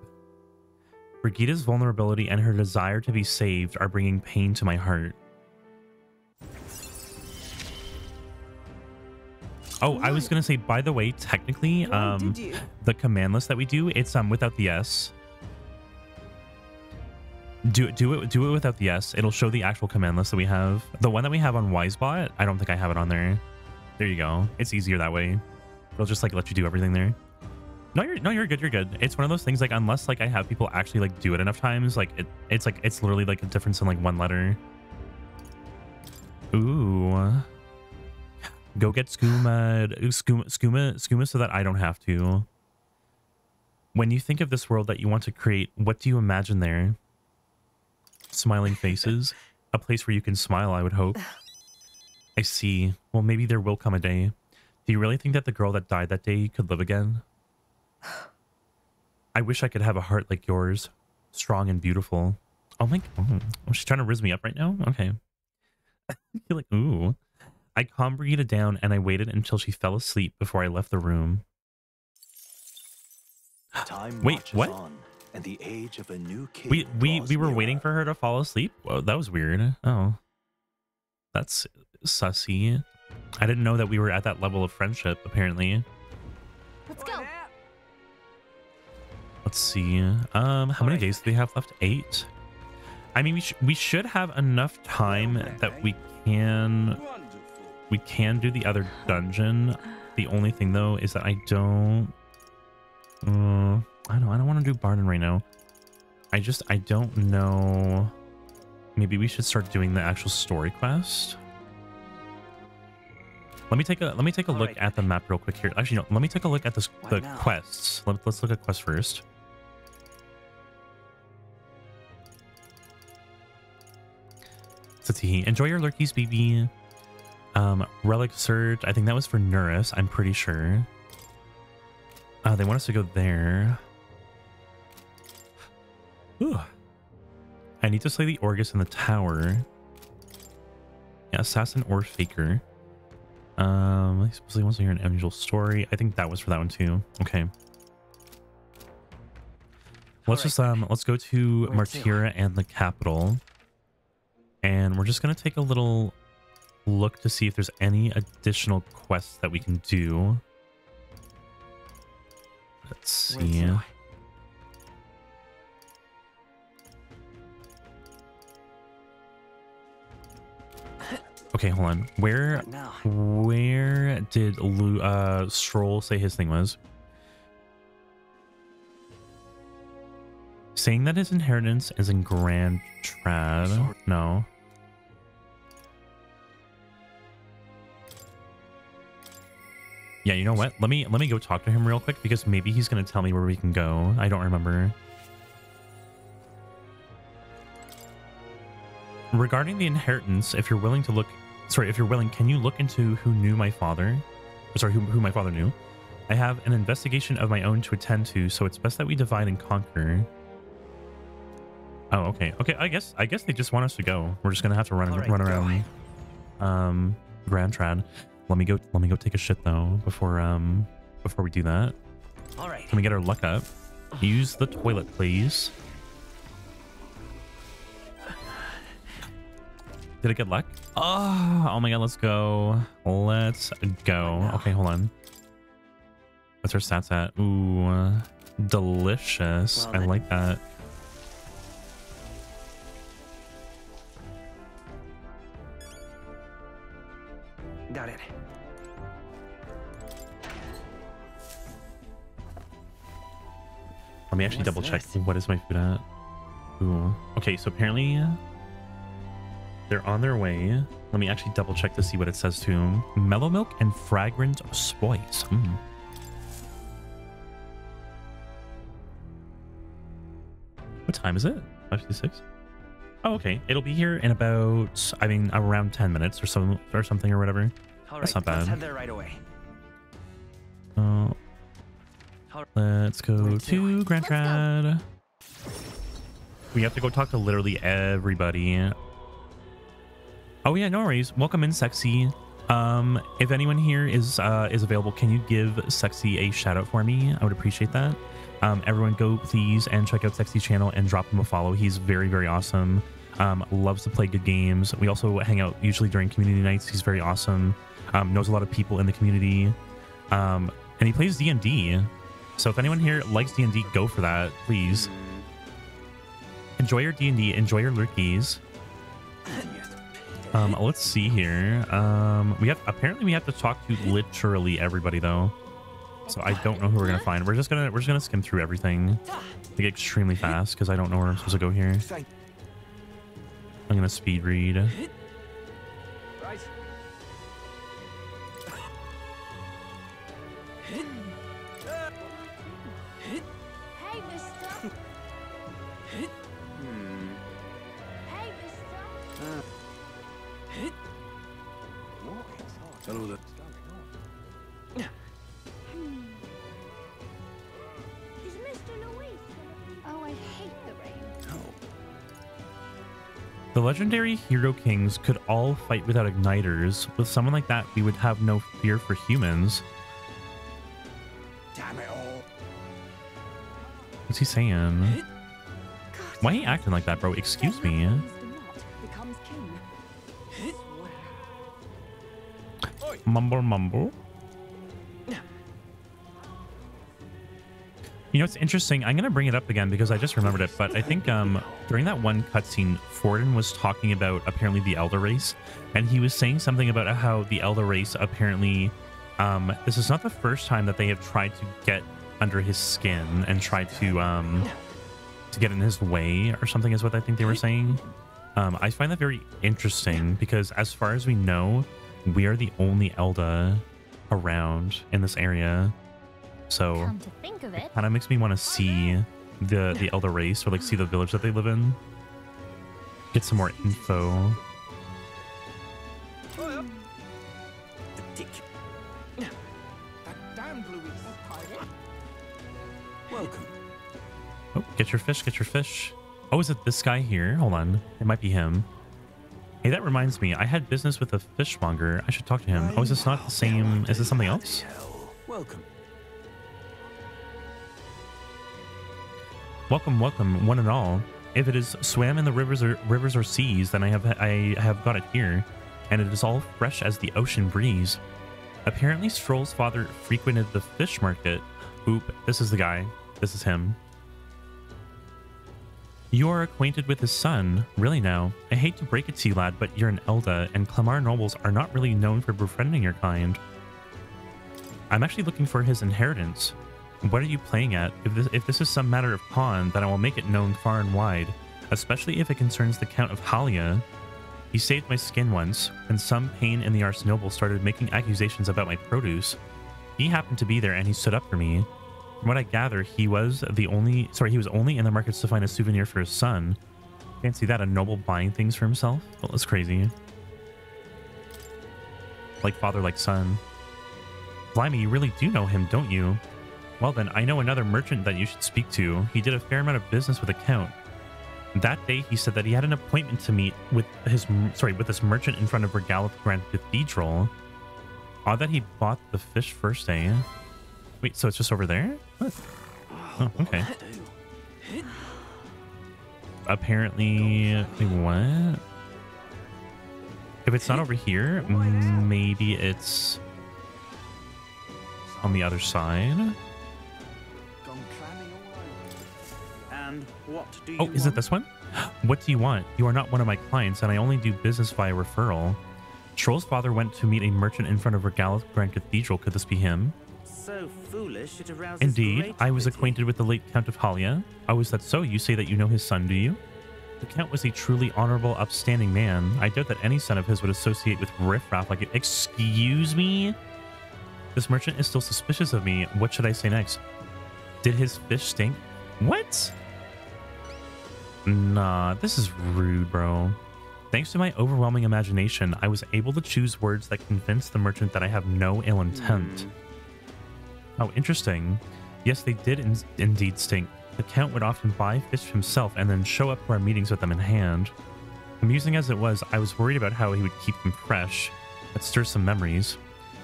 Brigitta's vulnerability and her desire to be saved are bringing pain to my heart. Oh, I was gonna say, by the way, technically, um, the command list that we do, it's um without the S. Do it, do it do it without the S. It'll show the actual command list that we have. The one that we have on Wisebot, I don't think I have it on there. There you go. It's easier that way. It'll just like let you do everything there. No, you're no, you're good. You're good. It's one of those things like unless like I have people actually like do it enough times, like it, it's like it's literally like a difference in like one letter. Ooh. Go get skooma, skooma, skooma, skooma, so that I don't have to. When you think of this world that you want to create, what do you imagine there? Smiling faces, [laughs] a place where you can smile. I would hope. I see. Well, maybe there will come a day. Do you really think that the girl that died that day could live again? I wish I could have a heart like yours, strong and beautiful. Oh my! Oh, oh, she's trying to riz me up right now. Okay. [laughs] You're like, ooh. I calmed Brigitta down and I waited until she fell asleep before I left the room. Time Wait, what? on, and the age of a new king We we we were waiting for her to fall asleep. Whoa, that was weird. Oh, that's sussy. I didn't know that we were at that level of friendship. Apparently. Let's go. Let's see. Um, how many days do they have left? Eight. I mean, we sh we should have enough time that we can we can do the other dungeon. The only thing though is that I don't. Uh, I don't. I don't want to do Barden right now. I just I don't know. Maybe we should start doing the actual story quest. Let me take a let me take a look at the map real quick here. Actually, no. Let me take a look at this the now? quests. Let, let's look at quests first. Satihi, enjoy your lurkies, BB. Um, Relic Surge. I think that was for Neuras. I'm pretty sure. Uh, they want us to go there. Ooh. I need to slay the Orgus in the tower. Yeah, assassin or faker. Um, I suppose he wants to hear an unusual story. I think that was for that one too. Okay. Let's just um let's go to? Martira and the capital. And we're just gonna take a little look to see if there's any additional quests that we can do. Let's see. Okay, hold on. Where where did Lu uh Strohl say his thing was? Saying that his inheritance is in Grand Trad. No. Yeah, you know what? Let me let me go talk to him real quick because maybe he's gonna tell me where we can go. I don't remember. Regarding the inheritance, if you're willing to look sorry, if you're willing, can you look into who knew my father? Sorry, who, who my father knew? I have an investigation of my own to attend to, so it's best that we divide and conquer. Oh, okay. Okay, I guess I guess they just want us to go. We're just gonna have to run right, run around um Grand Trad. Let me go let me go take a shit though before um before we do that. All right. Can we get our luck up? Use the toilet, please. Did it get luck? Oh, oh my god, let's go. Let's go. Okay, hold on. What's our stats at? Ooh, delicious. Well, I like that. Let me actually double check. this? What is my food at? Ooh. Okay, so apparently they're on their way. Let me actually double check to see what it says to them. Mellow milk and fragrant spice. Hmm. What time is it? 556? Oh, okay. It'll be here in about, I mean, around 10 minutes or so, or something or whatever. All That's right, not let's head there right away. Oh, All let's go Where to to? Grand Trad. We have to go talk to literally everybody. Oh yeah, no worries. Welcome in, sexy. Um, if anyone here is uh, is available, can you give sexy a shout out for me? I would appreciate that. Um, everyone, go please and check out Sexy's channel and drop him a follow. He's very very awesome. Um, loves to play good games. We also hang out usually during community nights. He's very awesome. Um, knows a lot of people in the community. Um, and he plays D and D. So if anyone here likes D and D, go for that, please. Enjoy your D and D. Enjoy your lurkies. Um, let's see here. Um, we have apparently we have to talk to literally everybody though, so I don't know who we're gonna find. We're just gonna we're just gonna skim through everything, like extremely fast because I don't know where I'm supposed to go here. I'm gonna speed read. Hello there. Is Mr. Louis? Oh, I hate the rain. Oh. The legendary hero kings could all fight without igniters. With someone like that, we would have no fear for humans. Damn it all. What's he saying? Why are you acting like that, bro? Excuse me. Mumble mumble. You know, it's interesting. I'm gonna bring it up again because I just remembered it. But I think um, during that one cutscene, Forden was talking about apparently the Elder race, and he was saying something about how the Elder race apparently, um, this is not the first time that they have tried to get under his skin and tried to um, to get in his way or something is what I think they were saying. Um, I find that very interesting because as far as we know, we are the only Elda around in this area. So Come to think of it, kind of makes me want to see the the Elder race or like see the village that they live in. Get some more info. The dick. That damned Louis. Welcome. Oh, get your fish, get your fish. Oh, is it this guy here? Hold on. It might be him. Hey, that reminds me. I had business with a fishmonger. I should talk to him. Oh, is this not the same? Is this something else? Welcome. Welcome, welcome, one and all. If it is swam in the rivers or rivers or seas, then I have I have got it here, and it is all fresh as the ocean breeze. Apparently, Strohl's father frequented the fish market. Oop, this is the guy. This is him. You are acquainted with his son, really now. I hate to break it to you, lad, but you're an Elda, and Clemar nobles are not really known for befriending your kind. I'm actually looking for his inheritance. What are you playing at? If this, if this is some matter of pawn, then I will make it known far and wide, especially if it concerns the Count of Halia. He saved my skin once, and some pain in the Ars Noble started making accusations about my produce. He happened to be there and he stood up for me. From what I gather, he was the only sorry, he was only in the markets to find a souvenir for his son. Fancy that, a noble buying things for himself? Well, that's crazy. Like father, like son. Blimey, you really do know him, don't you? Well then, I know another merchant that you should speak to. He did a fair amount of business with the Count. That day, he said that he had an appointment to meet with his sorry with this merchant in front of Regalith Grand Cathedral. Odd that he bought the fish first, eh? Wait, so it's just over there? What? Oh, okay. Apparently, wait, what? If it's not over here, maybe it's on the other side. Gone clammy all over. And what do you Oh, is it this one? [gasps] What do you want? You are not one of my clients, and I only do business via referral. Strohl's father went to meet a merchant in front of Regalith Grand Cathedral. Could this be him? So foolish it arouses Indeed, great I was pity. acquainted with the late Count of Halia. Oh, is that so? You say that you know his son, do you? The Count was a truly honorable, upstanding man. I doubt that any son of his would associate with riffraff like it. Excuse me? This merchant is still suspicious of me. What should I say next? Did his fish stink? What? Nah, this is rude, bro. Thanks to my overwhelming imagination, I was able to choose words that convinced the merchant that I have no ill intent. Hmm. Oh, interesting. Yes, they did in- indeed stink. The Count would often buy fish himself and then show up to our meetings with them in hand. Amusing as it was, I was worried about how he would keep them fresh. It stirs some memories.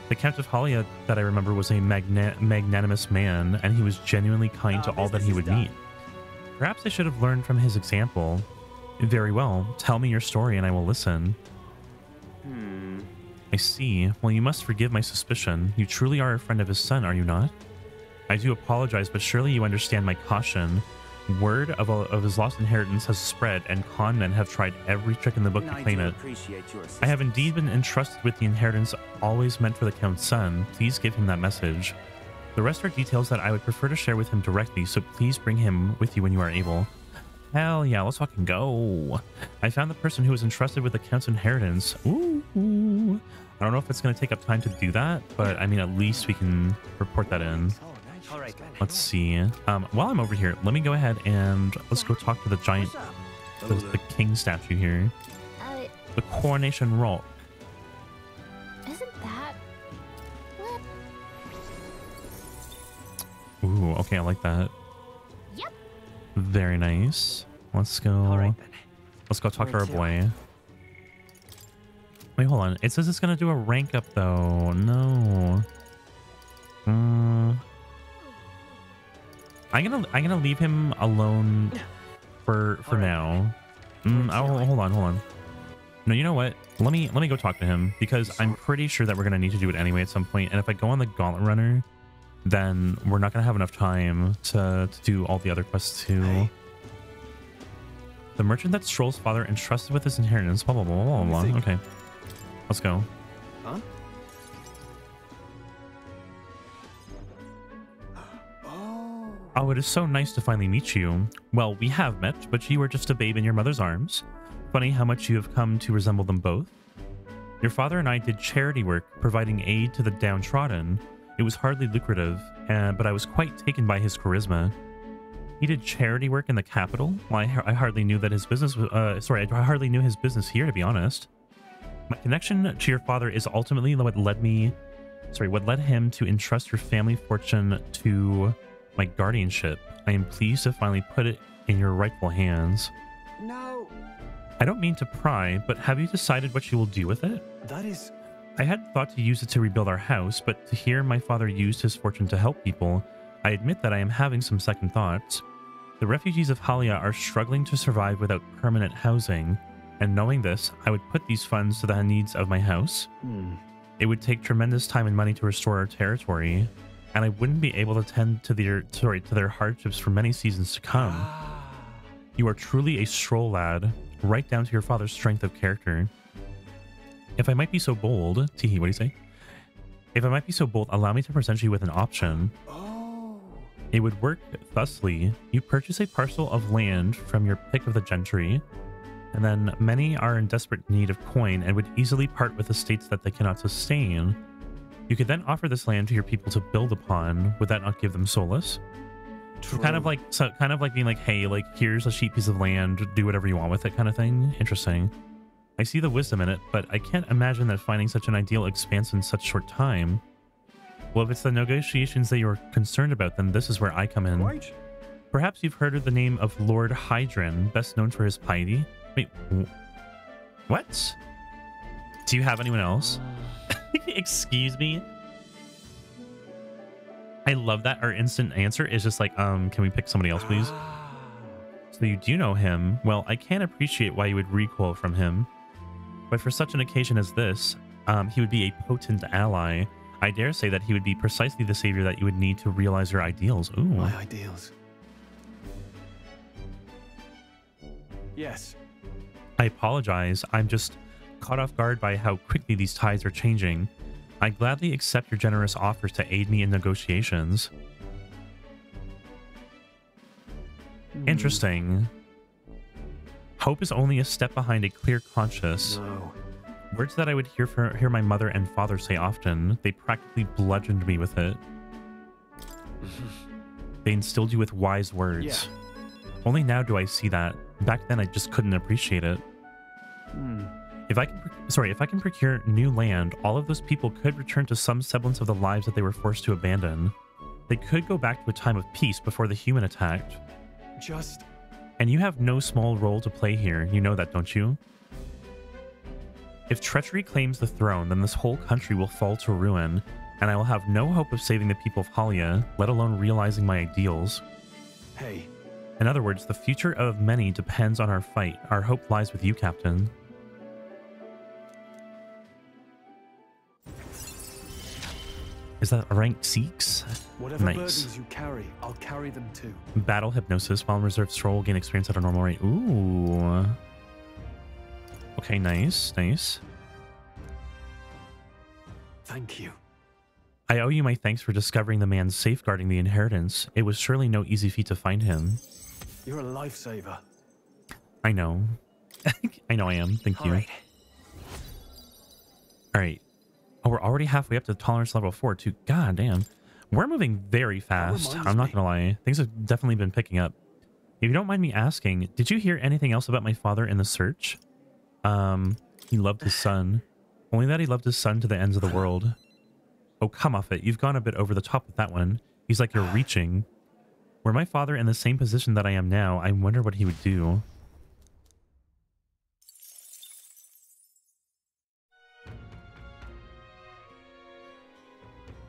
The Count of Halia that I remember was a magna- magnanimous man, and he was genuinely kind to all that he would meet. Perhaps I should have learned from his example. Very well. Tell me your story and I will listen. Hmm. I see. Well, you must forgive my suspicion. You truly are a friend of his son, are you not? I do apologize, but surely you understand my caution. Word of, of his lost inheritance has spread, and con men have tried every trick in the book to claim it. I have indeed been entrusted with the inheritance always meant for the Count's son. Please give him that message. The rest are details that I would prefer to share with him directly, so please bring him with you when you are able. Hell yeah, let's fucking go. I found the person who was entrusted with the Count's inheritance. Ooh. I don't know if it's going to take up time to do that, but I mean, at least we can report that in. All right, then. Let's see. Um, while I'm over here, let me go ahead and let's go talk to the giant, the, the king statue here. Uh, The coronation rock. isn't that... What? Ooh, okay, I like that. Yep. Very nice. Let's go. All right, then. Let's go talk to our Where to? boy. Wait, hold on. It says it's gonna do a rank up though. No. Mm. I'm gonna I'm gonna leave him alone for for right. now. Mm, oh, hold on, hold on. No, you know what? Let me let me go talk to him because I'm pretty sure that we're gonna need to do it anyway at some point. And if I go on the Gauntlet Runner, then we're not gonna have enough time to, to do all the other quests too. Hey. The merchant that Strohl's father entrusted with his inheritance. Blah blah blah blah blah. think. Okay, let's go. Huh? Oh. Oh, it is so nice to finally meet you. Well, we have met, but you were just a babe in your mother's arms. Funny how much you have come to resemble them both. Your father and I did charity work, providing aid to the downtrodden. It was hardly lucrative, uh, but I was quite taken by his charisma. He did charity work in the capital. Well, I, I hardly knew that his business. was- Uh, sorry, I hardly knew his business here, to be honest. My connection to your father is ultimately what led me. Sorry, what led him to entrust your family fortune to my guardianship. I am pleased to finally put it in your rightful hands. No. I don't mean to pry, but have you decided what you will do with it? That is. I had thought to use it to rebuild our house, but to hear my father used his fortune to help people, I admit that I am having some second thoughts. The refugees of Halia are struggling to survive without permanent housing, and knowing this, I would put these funds to the needs of my house. Hmm. It would take tremendous time and money to restore our territory, and I wouldn't be able to tend to their sorry to their hardships for many seasons to come. You are truly a Strohl lad, right down to your father's strength of character. If I might be so bold, Teehee, what do you say? If I might be so bold, allow me to present you with an option. Oh. It would work thusly. You purchase a parcel of land from your pick of the gentry, and then many are in desperate need of coin and would easily part with estates that they cannot sustain. You could then offer this land to your people to build upon. Would that not give them solace? So kind of like so kind of like being like, hey, like here's a cheap piece of land, do whatever you want with it kind of thing. Interesting. I see the wisdom in it, but I can't imagine that finding such an ideal expanse in such short time. Well, if it's the negotiations that you're concerned about, then this is where I come in. Quite. Perhaps you've heard of the name of Lord Hydran, best known for his piety. Wait, what? Do you have anyone else? [laughs] Excuse me? I love that our instant answer is just like, um, can we pick somebody else, please? [gasps] So you do know him. Well, I can't appreciate why you would recoil from him. But for such an occasion as this, um, he would be a potent ally. I dare say that he would be precisely the savior that you would need to realize your ideals. Ooh. My ideals. Yes. I apologize. I'm just caught off guard by how quickly these tides are changing. I gladly accept your generous offers to aid me in negotiations. Hmm. Interesting. Hope is only a step behind a clear conscience. No. Words that I would hear for, hear my mother and father say often. They practically bludgeoned me with it. [laughs] they instilled you with wise words. Yeah. Only now do I see that. Back then, I just couldn't appreciate it. Hmm. If I can, sorry, if I can procure new land, all of those people could return to some semblance of the lives that they were forced to abandon. They could go back to a time of peace before the human attacked. Just. And you have no small role to play here. You know that, don't you? If treachery claims the throne, then this whole country will fall to ruin, and I will have no hope of saving the people of Halia, let alone realizing my ideals. Hey, In other words, the future of many depends on our fight. Our hope lies with you, Captain. Is that a rank six? whatever Nice. burdens you carry, I'll carry them too. Battle hypnosis while in reserve Strohl gain experience at a normal rate. Ooh. Okay, nice, nice. Thank you. I owe you my thanks for discovering the man safeguarding the inheritance. It was surely no easy feat to find him. You're a lifesaver. I know. [laughs] I know I am. Thank you. All right. All right. Oh, we're already halfway up to tolerance level four, too. God damn. We're moving very fast. I'm not going to lie. Things have definitely been picking up. If you don't mind me asking, did you hear anything else about my father in the search? Um, he loved his son. Only that he loved his son to the ends of the world. Oh, come off it. You've gone a bit over the top with that one. He's like you're reaching. Were my father in the same position that I am now, I wonder what he would do.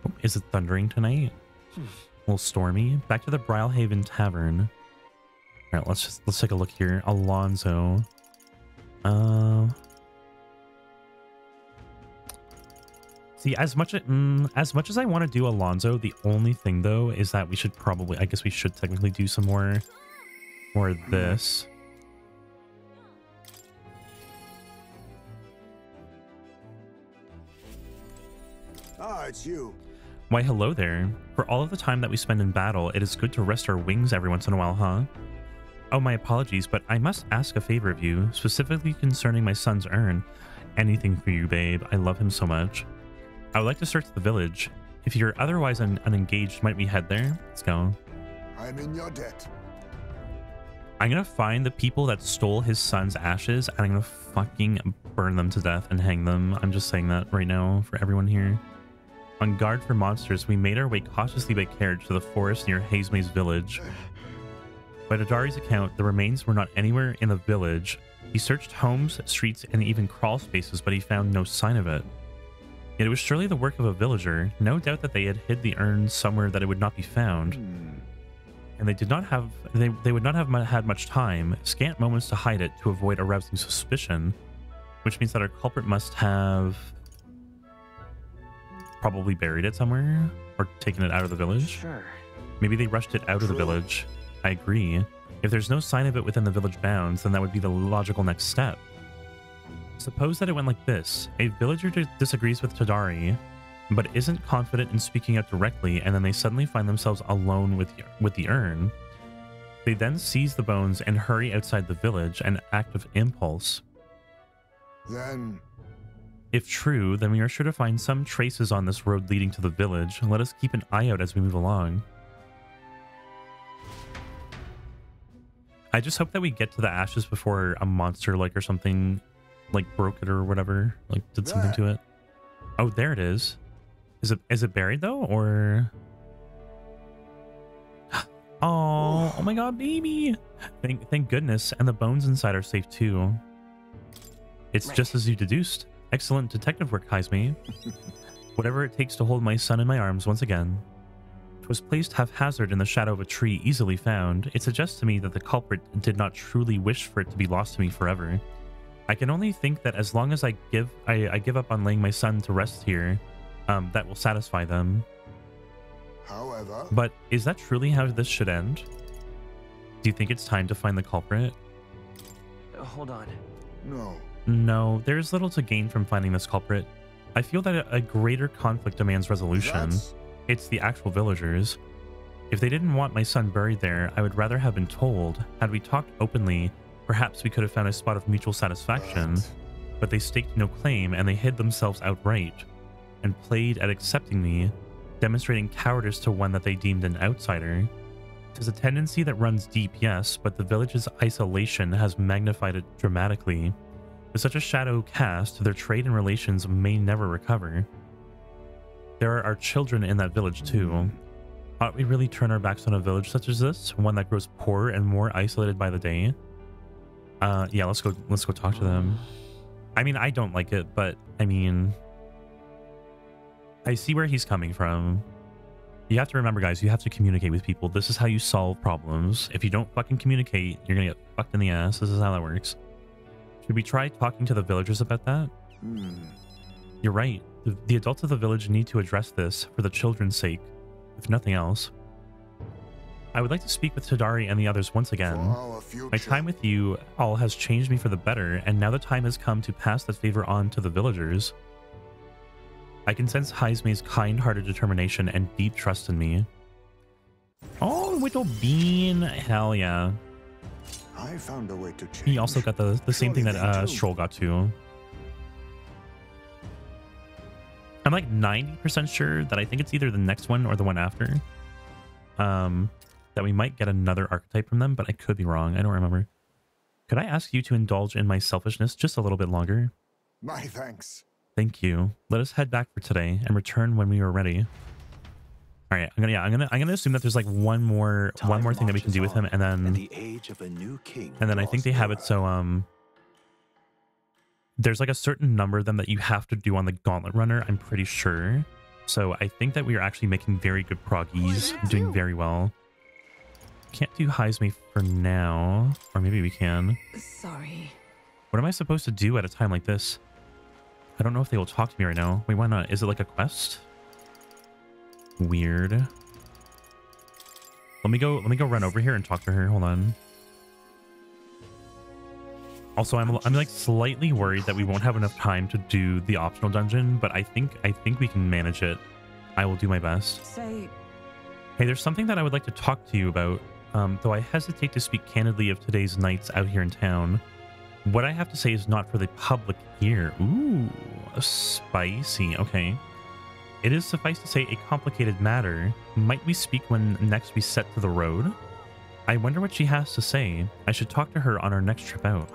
Oh, Is it thundering tonight? A little stormy. Back to the Brilehaven Tavern. All right, let's just let's take a look here. Alonzo. Uh. See, as much mm, as much as I want to do Alonzo, the only thing though is that we should probably, I guess we should technically do some more, more of this. Ah, it's you. Why, hello there. For all of the time that we spend in battle, it is good to rest our wings every once in a while, huh? Oh, my apologies, but I must ask a favor of you, specifically concerning my son's urn. Anything for you, babe. I love him so much. I would like to search the village. If you're otherwise un- unengaged, might we head there? Let's go. I'm in your debt. I'm gonna find the people that stole his son's ashes, and I'm gonna fucking burn them to death and hang them. I'm just saying that right now for everyone here. On guard for monsters, we made our way cautiously by carriage to the forest near Hazemaze village. By Dodari's account, the remains were not anywhere in the village. He searched homes, streets, and even crawl spaces, but he found no sign of it. Yet it was surely the work of a villager. No doubt that they had hid the urn somewhere that it would not be found. Hmm. And they did not have they, they would not have had much time, scant moments to hide it to avoid arousing suspicion, which means that our culprit must have probably buried it somewhere or taken it out of the village. Sure. Maybe they rushed it out of the village. I agree. If there's no sign of it within the village bounds, then that would be the logical next step. Suppose that it went like this. A villager dis- disagrees with Tadari, but isn't confident in speaking out directly, and then they suddenly find themselves alone with, with the urn. They then seize the bones and hurry outside the village, an act of impulse. Then If true, then we are sure to find some traces on this road leading to the village. Let us keep an eye out as we move along. I just hope that we get to the ashes before a monster like or something like broke it or whatever, like did something to it. Oh, there it is. Is it is it buried though or [gasps] Oh, oh my god, baby. Thank thank goodness and the bones inside are safe too. It's just as you deduced. Excellent detective work, Heismay. [laughs] Whatever it takes to hold my son in my arms once again. again. 'Twas placed haphazard in the shadow of a tree easily found. It suggests to me that the culprit did not truly wish for it to be lost to me forever. I can only think that as long as I give I, I give up on laying my son to rest here, um, that will satisfy them. However, But is that truly how this should end? Do you think it's time to find the culprit? Hold on. no. No, there's little to gain from finding this culprit. I feel that a- a greater conflict demands resolution. That's It's the actual villagers. If they didn't want my son buried there, I would rather have been told. Had we talked openly, perhaps we could have found a spot of mutual satisfaction. but they staked no claim and they hid themselves outright and played at accepting me, demonstrating cowardice to one that they deemed an outsider. Tis a tendency that runs deep, yes, but the village's isolation has magnified it dramatically. With such a shadow cast, their trade and relations may never recover. There are our children in that village too. Hmm. Ought we really turn our backs on a village such as this, one that grows poorer and more isolated by the day? Uh, yeah, let's go. Let's go talk to them. I mean, I don't like it, but I mean, I see where he's coming from. You have to remember, guys, you have to communicate with people. This is how you solve problems. If you don't fucking communicate, you're gonna get fucked in the ass. This is how that works. Should we try talking to the villagers about that? Hmm. You're right. The, the adults of the village need to address this for the children's sake, if nothing else. I would like to speak with Tadari and the others once again. My time with you all has changed me for the better, and now the time has come to pass that favor on to the villagers. I can sense Heismay's kind-hearted determination and deep trust in me. Oh, Whittle Bean! Hell yeah. I found a way to change. He also got the, the same thing that uh. Strohl got too. I'm like 90% sure that I think it's either the next one or the one after. Um, that we might get another archetype from them, but I could be wrong. I don't remember. Could I ask you to indulge in my selfishness just a little bit longer? My thanks. Thank you. Let us head back for today and return when we are ready. All right, I'm gonna yeah, I'm gonna I'm gonna assume that there's like one more one more thing that we can do with him, and then the age of a new king. and then I think they have it so um there's like a certain number of them that you have to do on the gauntlet runner, I'm pretty sure. So I think that we are actually making very good proggies, doing very well. Can't do Heismay for now, or maybe we can. Sorry. What am I supposed to do at a time like this? I don't know if they will talk to me right now. Wait, why not? Is it like a quest? Weird. Let me go. Let me go run over here and talk to her. Hold on. Also, I'm I'm like slightly worried that we won't have enough time to do the optional dungeon, but I think I think we can manage it. I will do my best. Say, Hey, there's something that I would like to talk to you about, um, though I hesitate to speak candidly of today's nights out here in town. What I have to say is not for the public ear. Ooh, spicy. Okay. It is suffice to say a complicated matter. Might we speak when next we set to the road? I wonder what she has to say. I should talk to her on our next trip out.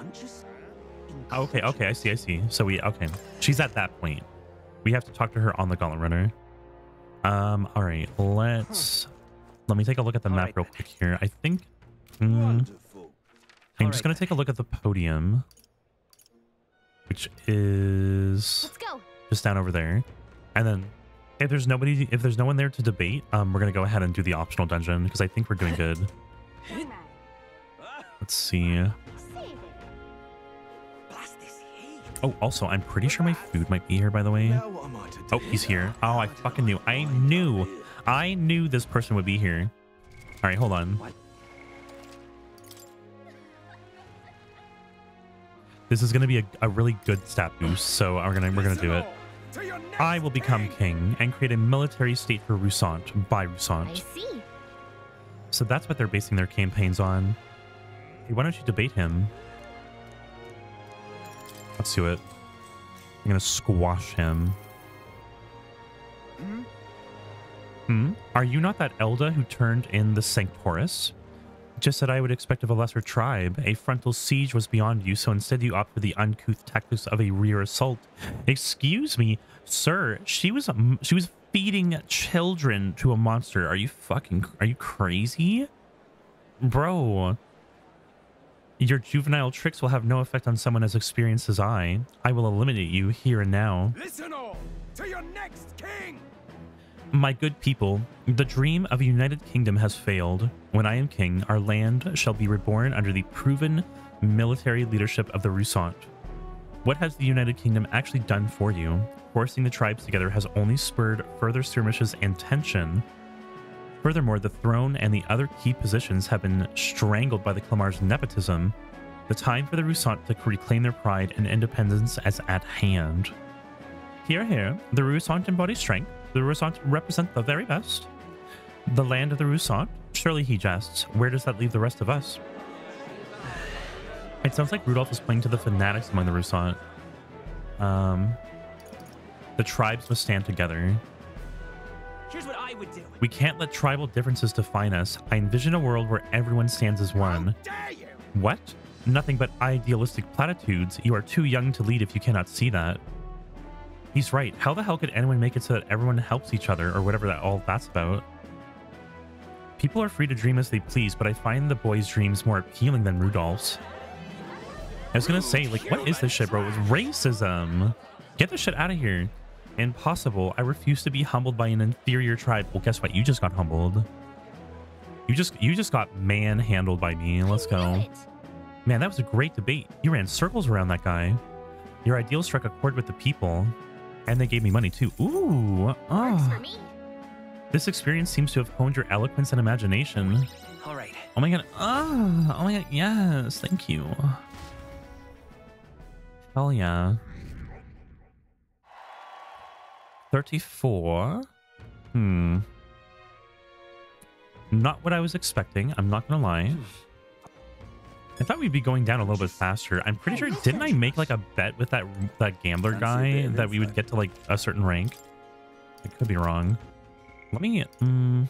Okay, okay, I see, I see. So we, okay. She's at that point. We have to talk to her on the Gauntlet Runner. Um, all right, let's, let me take a look at the map real quick here. I think, mm, I'm just going to take a look at the podium, which is Let's go. just down over there. And then if there's nobody, if there's no one there to debate, um, we're going to go ahead and do the optional dungeon because I think we're doing good. Let's see. Oh, also, I'm pretty sure my food might be here, by the way. Oh, he's here. Oh, I fucking knew. I knew. I knew this person would be here. All right, hold on. This is going to be a, a really good stat boost, so we're gonna we're gonna do it. I will become king and create a military state for Roussainte by I Roussainte. see. So that's what they're basing their campaigns on. Hey, why don't you debate him? Let's do it. I'm gonna squash him. Hmm? Hmm? Are you not that Elda who turned in the Sanctoris? Just that I would expect of a lesser tribe. A frontal siege was beyond you, so instead you opt for the uncouth tactics of a rear assault. Excuse me, sir. She was um, she was feeding children to a monster. Are you fucking are you crazy? Bro. Your juvenile tricks will have no effect on someone as experienced as I. I will eliminate you here and now. Listen all to your next king. My good people, the dream of a united kingdom has failed. When I am king, our land shall be reborn under the proven military leadership of the Roussainte. What has the United Kingdom actually done for you? Forcing the tribes together has only spurred further skirmishes and tension. Furthermore, the throne and the other key positions have been strangled by the Clemar's nepotism. The time for the Roussainte to reclaim their pride and independence is at hand. Here, here, the Roussainte embodies strength. The Roussainte represent the very best. The land of the Roussainte? Surely he jests. Where does that leave the rest of us? It sounds like Rudolph is playing to the fanatics among the Roussainte. Um, the tribes must stand together. Here's what I would do. We can't let tribal differences define us. I envision a world where everyone stands as one. What? Nothing but idealistic platitudes. You are too young to lead if you cannot see that. He's right. How the hell could anyone make it so that everyone helps each other or whatever that all that's about? People are free to dream as they please, but I find the boy's dreams more appealing than Rudolph's. I was gonna say, like, what is this shit, bro? It's racism. Get this shit out of here. Impossible. I refuse to be humbled by an inferior tribe. Well, guess what? You just got humbled. You just you just got manhandled by me. Let's go. Man, that was a great debate. You ran circles around that guy. Your ideals struck a chord with the people, and they gave me money too. Ooh, ah. This experience seems to have honed your eloquence and imagination. All right. Oh my god. Ah, oh my god. Yes, thank you. Hell yeah. 34. Hmm. Not what I was expecting. I'm not gonna lie. I thought we'd be going down a little bit faster. I'm pretty sure, didn't I make like a bet with that that gambler guy that we would get to like a certain rank? I could be wrong. Let me, um,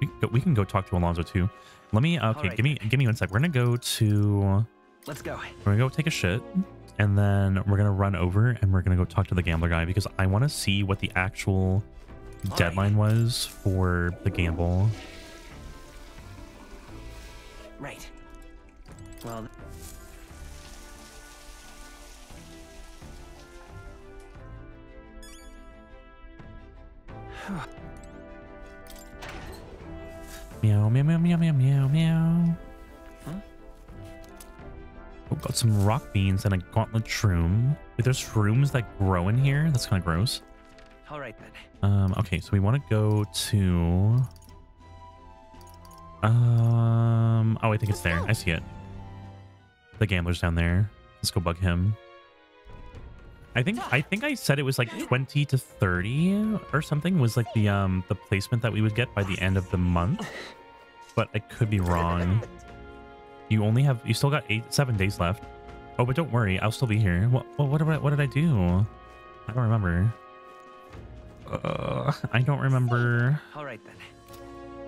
we, can go, we can go talk to Alonzo too. Let me, okay, right. give me, give me one sec. We're gonna go to, Let's go. we're gonna go take a shit and then we're gonna run over and we're gonna go talk to the gambler guy because I want to see what the actual right. deadline was for the gamble. Right. Well, Meow, meow, meow, meow, meow, meow, meow. Huh? Oh, got some rock beans and a gauntlet shroom. Wait, there's shrooms that grow in here? That's kind of gross. all right then. Um, okay, so we want to go to... Um, oh, I think it's there. I see it. The gambler's down there. Let's go bug him. I think I think I said it was like 20 to 30 or something was like the um the placement that we would get by the end of the month. But I could be wrong. You only have you still got eight seven days left. Oh, but don't worry, I'll still be here. What what what did I, what did I do? I don't remember. Uh, I don't remember. All right then.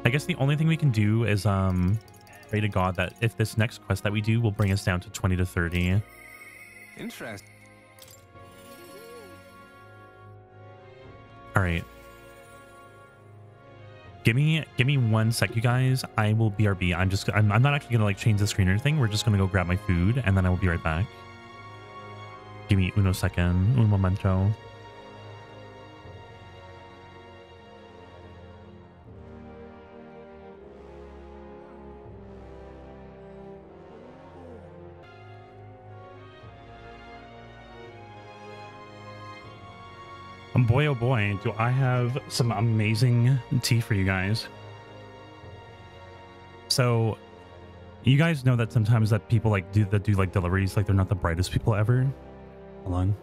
I guess the only thing we can do is um pray to God that if this next quest that we do will bring us down to 20 to 30. Interesting. All right. Give me give me one sec, you guys. I will BRB. I'm just I'm, I'm not actually gonna like change the screen or anything. We're just gonna go grab my food and then I will be right back. Give me uno second, un momento. Boy, oh boy, do I have some amazing tea for you guys. So, you guys know that sometimes that people like do that do like deliveries, like they're not the brightest people ever. Hold on.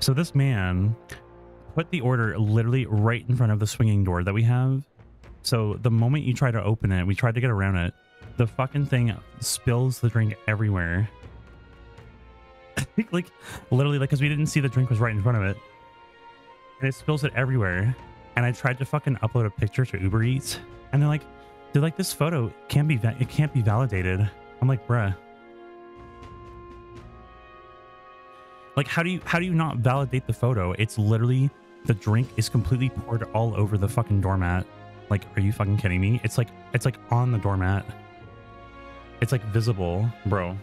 So this man put the order literally right in front of the swinging door that we have. So the moment you try to open it, we tried to get around it. The fucking thing spills the drink everywhere. [laughs] like literally like because we didn't see the drink was right in front of it. And it spills it everywhere. And i tried to fucking upload a picture to uber eats. And they're like they're like this photo can't be it can't be validated. I'm like bruh. Like how do you how do you not validate the photo? It's literally the drink is completely poured all over the fucking doormat. Like are you fucking kidding me? It's like it's like on the doormat. It's like visible bro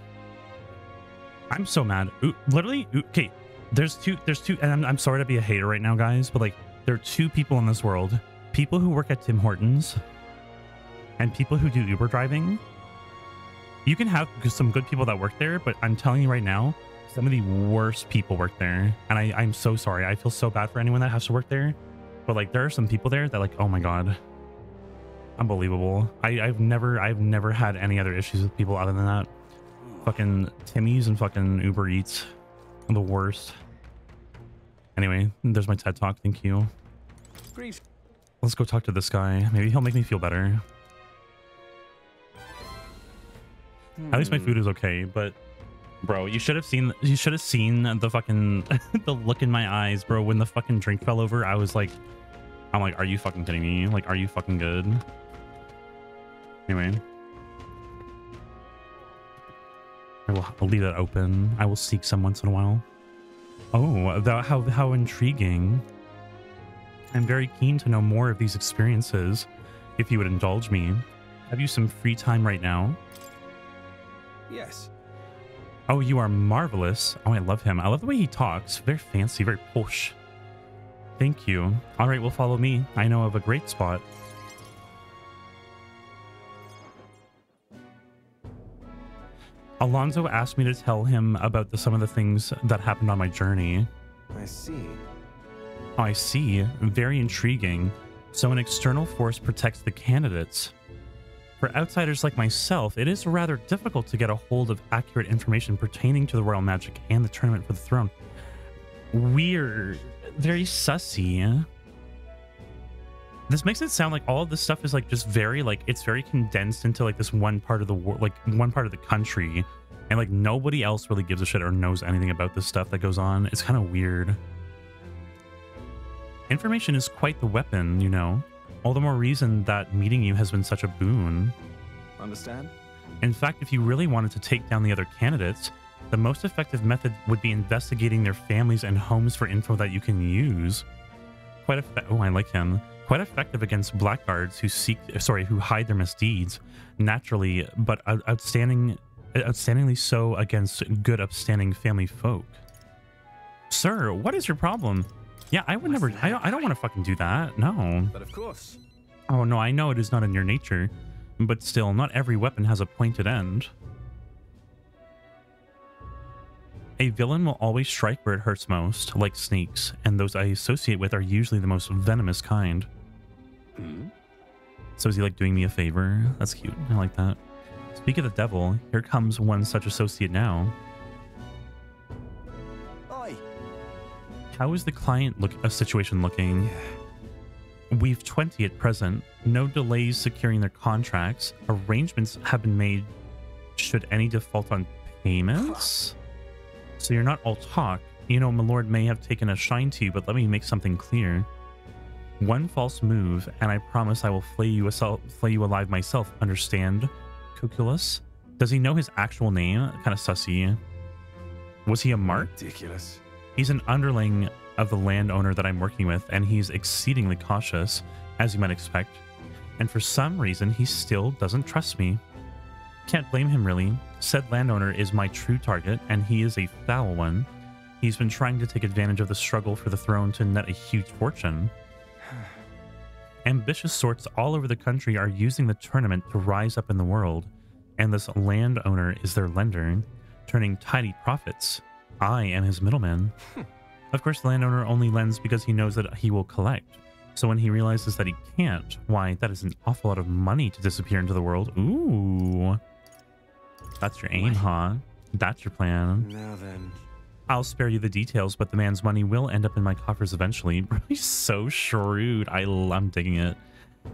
I'm so mad. Ooh, literally, ooh, okay. There's two. There's two, and I'm, I'm sorry to be a hater right now, guys, but like, there are two people in this world: people who work at Tim Hortons, and people who do Uber driving. You can have some good people that work there, but I'm telling you right now, some of the worst people work there, and I, I'm so sorry. I feel so bad for anyone that has to work there, but like, there are some people there that like, oh my god, unbelievable. I, I've never, I've never had any other issues with people other than that. Fucking Timmy's and fucking Uber Eats. are the worst. Anyway, there's my TED Talk. Thank you. Great. Let's go talk to this guy. Maybe he'll make me feel better. At least my food is okay, but bro, you should have seen you should have seen the fucking [laughs] the look in my eyes, bro, when the fucking drink fell over. I was like I'm like, are you fucking kidding me? Like, are you fucking good? Anyway. I will I'll leave that open. I will seek some once in a while. Oh, that, how how intriguing! I'm very keen to know more of these experiences. if you would indulge me. Have you some free time right now? Yes. Oh, you are marvelous. Oh, I love him. I love the way he talks. Very fancy, very posh. Thank you. All right, well, follow me. I know of a great spot. Alonzo asked me to tell him about the, some of the things that happened on my journey. I see. Oh, I see. Very intriguing. So an external force protects the candidates. For outsiders like myself, it is rather difficult to get a hold of accurate information pertaining to the royal magic and the tournament for the throne. Weird. Very sussy. This makes it sound like all of this stuff is like just very like it's very condensed into like this one part of the world, like one part of the country, and like nobody else really gives a shit or knows anything about this stuff that goes on. It's kind of weird. Information is quite the weapon, you know. All the more reason that meeting you has been such a boon. Understand? In fact, if you really wanted to take down the other candidates, the most effective method would be investigating their families and homes for info that you can use. Quite a oh, I like him. Quite effective against blackguards who seek, sorry, who hide their misdeeds naturally, but outstanding, outstandingly so against good, upstanding family folk. Sir, what is your problem? Yeah, I would never. I don't. I don't want to fucking do that. No. But of course. Oh no, I know it is not in your nature, but still, not every weapon has a pointed end. A villain will always strike where it hurts most, like snakes, and those I associate with are usually the most venomous kind. Hmm? So is he like doing me a favor? That's cute. I like that. Speak of the devil, here comes one such associate now. Oi. How is the client look a situation looking? We've 20 at present. No delays securing their contracts. Arrangements have been made should any default on payments. So you're not all talk. You know, my lord may have taken a shine to you, but let me make something clear. One false move, and I promise I will flay you, flay you alive myself. Understand, Cuculus? Does he know his actual name? Kind of sussy. Was he a mark? Ridiculous. He's an underling of the landowner that I'm working with, and he's exceedingly cautious, as you might expect. And for some reason, he still doesn't trust me. Can't blame him, really. Said landowner is my true target, and he is a foul one. He's been trying to take advantage of the struggle for the throne to net a huge fortune. Ambitious sorts all over the country are using the tournament to rise up in the world, and this landowner is their lender, turning tidy profits. I am his middleman. Hmm. of course, the landowner only lends because he knows that he will collect. So when he realizes that he can't, why, that is an awful lot of money to disappear into the world. Ooh. That's your aim, huh? That's your plan. Now then. I'll spare you the details, but the man's money will end up in my coffers eventually. [laughs] He's so shrewd. I, I'm digging it.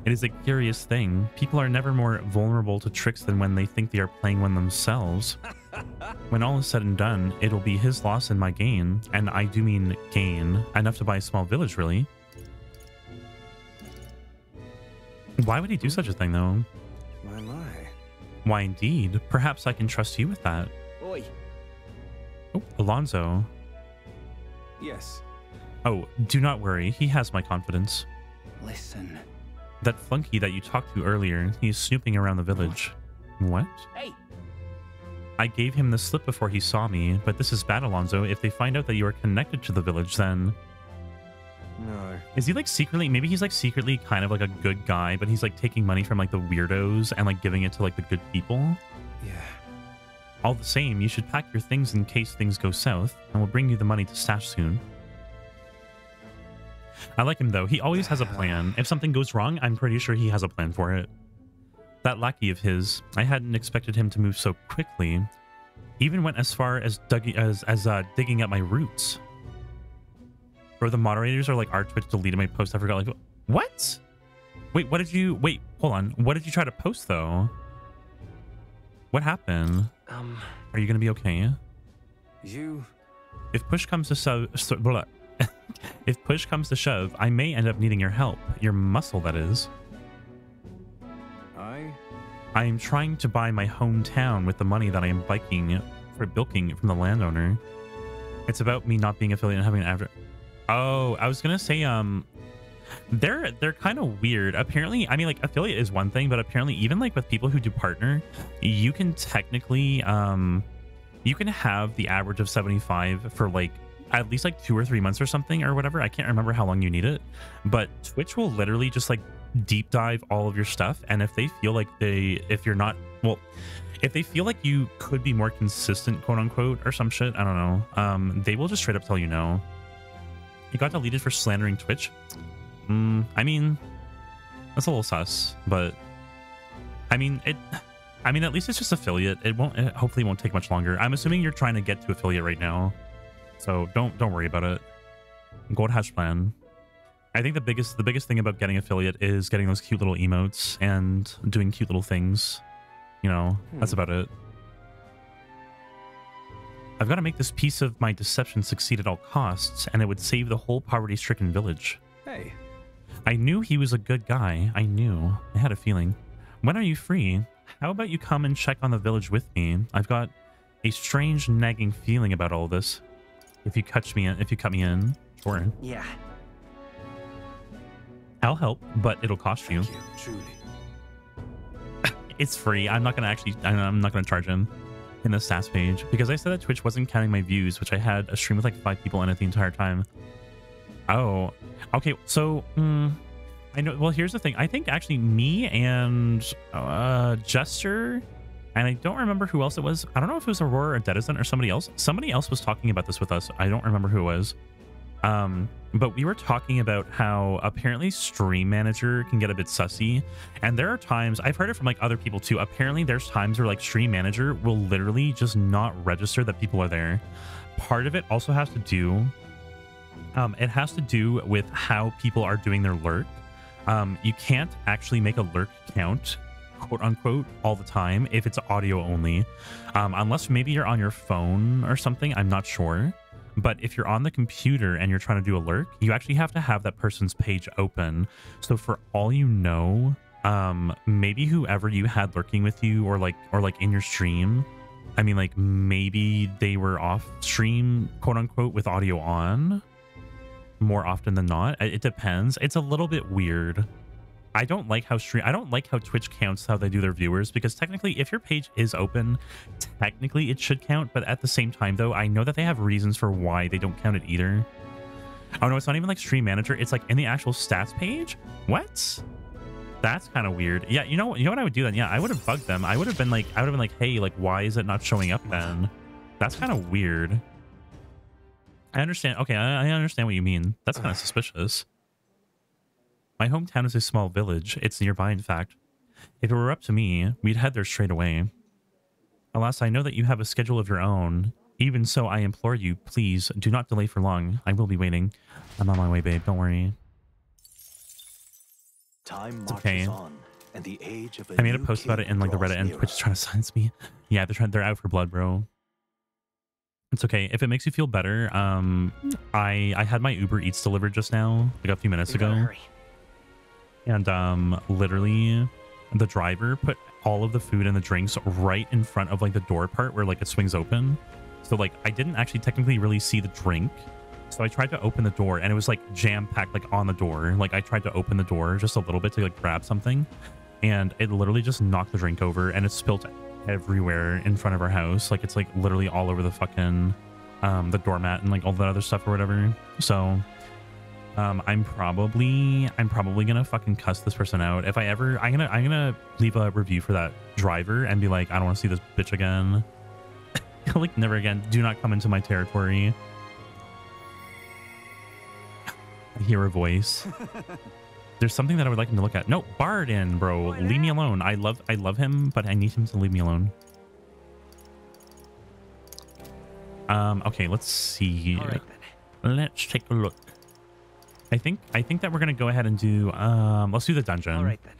It is a curious thing. People are never more vulnerable to tricks than when they think they are playing one themselves. [laughs] when all is said and done, it'll be his loss and my gain. And I do mean gain. Enough to buy a small village, really. Why would he do such a thing, though? My, my. Why, indeed. Perhaps I can trust you with that. Oi. Oh, Alonzo. Yes. Oh, do not worry. He has my confidence. Listen. That flunky that you talked to earlier, he's snooping around the village. What? Hey! I gave him the slip before he saw me, but this is bad, Alonzo. If they find out that you are connected to the village, then... No. Is he like secretly, maybe he's like secretly kind of like a good guy, but he's like taking money from like the weirdos and like giving it to like the good people? Yeah. All the same, you should pack your things in case things go south, and we'll bring you the money to stash soon. I like him though. He always has a plan. If something goes wrong, I'm pretty sure he has a plan for it. That lackey of his, I hadn't expected him to move so quickly. Even went as far as dug as as uh, digging up my roots. Or the moderators are like, our Twitch deleted my post. I forgot. Like, what? Wait, what did you? Wait, hold on. What did you try to post though? What happened? Um. Are you gonna be okay? You. If push comes to shove, [laughs] so, if push comes to shove, I may end up needing your help. Your muscle, that is. I. I am trying to buy my hometown with the money that I am biking for bilking from the landowner. It's about me not being affiliated and having an after. Oh, I was gonna say, um, they're they're kind of weird. Apparently, I mean, like affiliate is one thing, but apparently, even like with people who do partner, you can technically um, you can have the average of 75 for like at least like two or three months or something or whatever. I can't remember how long you need it, but Twitch will literally just like deep dive all of your stuff, and if they feel like they, if you're not well, if they feel like you could be more consistent, quote unquote, or some shit, I don't know, um, they will just straight up tell you no. You got deleted for slandering Twitch. Mm, I mean, that's a little sus, but I mean it. I mean, at least it's just affiliate. It won't. It hopefully won't take much longer. I'm assuming you're trying to get to affiliate right now, so don't don't worry about it. Gold hash plan. I think the biggest the biggest thing about getting affiliate is getting those cute little emotes and doing cute little things. You know, that's Hmm. about it. I've got to make this piece of my deception succeed at all costs, and it would save the whole poverty-stricken village. Hey, I knew he was a good guy. I knew. I had a feeling. When are you free? How about you come and check on the village with me? I've got a strange nagging feeling about all this. If you catch me in, if you cut me in, sure. yeah. I'll help, but it'll cost you. Thank you, truly. [laughs] It's free. I'm not gonna actually. I'm I'm not gonna charge him in the stats page because I said that Twitch wasn't counting my views, which I had a stream with like five people in it the entire time. Oh, okay. So, mm, I know. Well, here's the thing. I think actually me and uh, Jester, and I don't remember who else it was. I don't know if it was Aurora or Denizen or somebody else. Somebody else was talking about this with us. I don't remember who it was. Um, but we were talking about how apparently Stream Manager can get a bit sussy, and there are times I've heard it from like other people too. Apparently, there's times where like Stream Manager will literally just not register that people are there. Part of it also has to do um, it has to do with how people are doing their lurk. Um, you can't actually make a lurk count, quote unquote, all the time if it's audio only, um, unless maybe you're on your phone or something. I'm not sure. But if you're on the computer and you're trying to do a lurk, you actually have to have that person's page open. So for all you know, um, maybe whoever you had lurking with you or like or like in your stream, I mean like maybe they were off stream, quote unquote, with audio on more often than not. It depends. It's a little bit weird. I don't like how stream I don't like how Twitch counts how they do their viewers because technically if your page is open, technically it should count, but at the same time though, I know that they have reasons for why they don't count it either. Oh no, it's not even like stream manager, it's like in the actual stats page. What? That's kind of weird. Yeah, you know you know what I would do then? Yeah, I would have bugged them. I would have been like I would have been like, "Hey, like why is it not showing up then?" That's kind of weird. I understand. Okay, I, I understand what you mean. That's kind of suspicious. My hometown is a small village. It's nearby, in fact. If it were up to me, we'd head there straight away. Alas, I know that you have a schedule of your own. Even so, I implore you, please do not delay for long. I will be waiting. I'm on my way, babe. Don't worry. Time It's okay. on, and the age of a I made a post about it in like the Reddit, and nearer. Twitch is trying to [laughs] silence me. Yeah, they're trying. They're out for blood, bro. It's okay if it makes you feel better. Um, I I had my Uber Eats delivered just now, like a few minutes We ago. hurry. and um literally the driver put all of the food and the drinks right in front of like the door part where like it swings open so like i didn't actually technically really see the drink so i tried to open the door and it was like jam packed like on the door like i tried to open the door just a little bit to like grab something and it literally just knocked the drink over and it spilt everywhere in front of our house like it's like literally all over the fucking um the doormat and like all that other stuff or whatever so um, I'm probably I'm probably gonna fucking cuss this person out. If I ever I'm gonna I'm gonna leave a review for that driver and be like, I don't want to see this bitch again. [laughs] like never again. Do not come into my territory. I hear a voice. [laughs] There's something that I would like him to look at. No, Barden, bro. Leave me alone. I love I love him, but I need him to leave me alone. Um, okay, let's see. All right then. Let's take a look. I think I think that we're gonna go ahead and do um let's do the dungeon. All right then.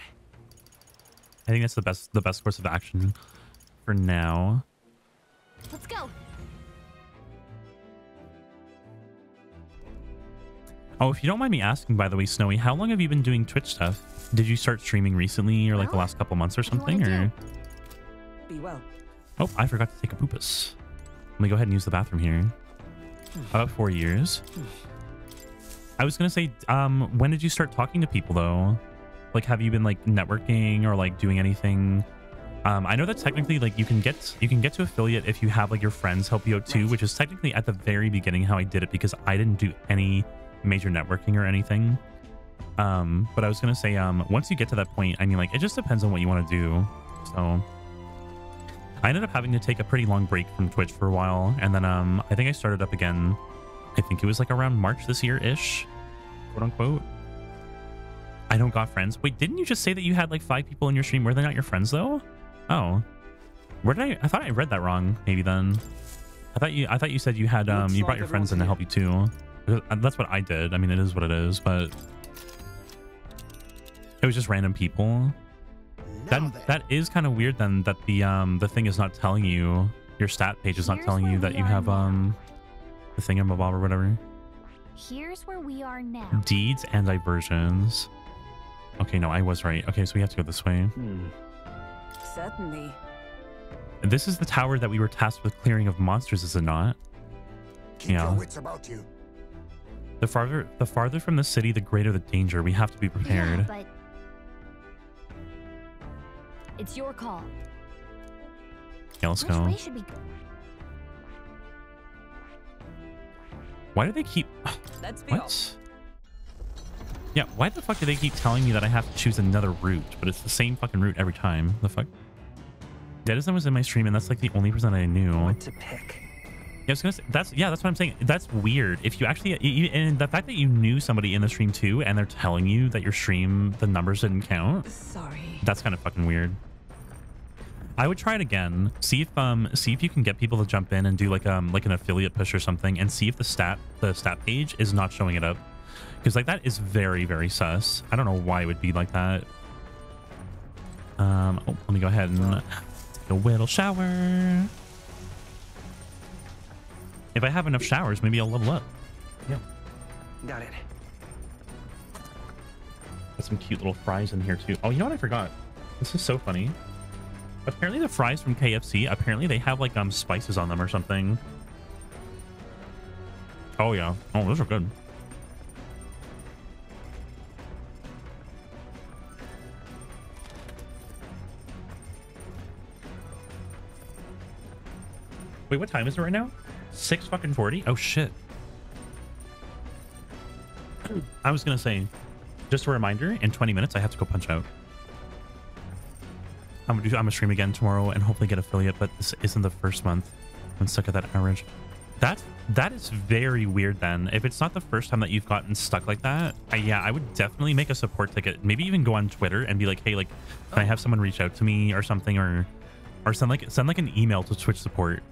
I think that's the best the best course of action for now. Let's go. Oh, if you don't mind me asking, by the way, Snowy, how long have you been doing Twitch stuff? Did you start streaming recently or like the last couple months or what do you something? Or? Be well. oh, I forgot to take a poopus. Let me go ahead and use the bathroom here. About four years. I was gonna say, um, when did you start talking to people though? Like, have you been like networking or like doing anything? Um, I know that technically, like, you can get you can get to affiliate if you have like your friends help you out too, which is technically at the very beginning how I did it because I didn't do any major networking or anything. Um, but I was gonna say, um, once you get to that point, I mean, like, it just depends on what you want to do. So, I ended up having to take a pretty long break from Twitch for a while, and then um, I think I started up again. I think it was like around March this year ish, quote unquote. I don't got friends. Wait, didn't you just say that you had like five people in your stream? Were they not your friends though? Oh, where did I? I thought I read that wrong. Maybe then. I thought you. I thought you said you had um. You brought your friends in to help you too. Uh, That's what I did. I mean, it is what it is, but it was just random people. That Now then. that is kind of weird then that the um the thing is not telling you your stat page is not Here's telling you that we you are have now. um the thingamabob or whatever. Here's where we are now. Deeds and diversions. Okay, no, I was right. Okay, so we have to go this way. Hmm. Certainly. This is the tower that we were tasked with clearing of monsters, is it not? Keep Yeah. your wits about you. The farther the farther from the city, the greater the danger. We have to be prepared. Yeah, but it's your call. yeah, let's Which go. way should we go? Why do they keep Let's be off. what? Yeah, why the fuck do they keep telling me that I have to choose another route, but it's the same fucking route every time? The fuck? Dedison was in my stream, and that's like the only person I knew. What to pick? Yeah, I was gonna say that's yeah, that's what I'm saying. That's weird. If you actually you, and the fact that you knew somebody in the stream too, and they're telling you that your stream the numbers didn't count, Sorry. that's kind of fucking weird. I would try it again. See if um see if you can get people to jump in and do like um like an affiliate push or something, and see if the stat the stat page is not showing it up, because like that is very very sus. I don't know why it would be like that. Um, oh, let me go ahead and take a little shower. If I have enough showers, maybe I'll level up. Yeah. Got it. Got some cute little fries in here too. Oh, you know what I forgot? This is so funny. Apparently the fries from KFC, apparently they have like um spices on them or something. Oh yeah. Oh, those are good. Wait, what time is it right now? Six fucking forty? Oh shit. I was gonna say, just a reminder, in 20 minutes I have to go punch out. I'm gonna do I'm gonna stream again tomorrow and hopefully get affiliate, but this isn't the first month. I'm stuck at that average. That that is very weird then. If it's not the first time that you've gotten stuck like that, I, yeah, I would definitely make a support ticket. Maybe even go on Twitter and be like, hey, like, can I have someone reach out to me or something, or or send like send like an email to Twitch support.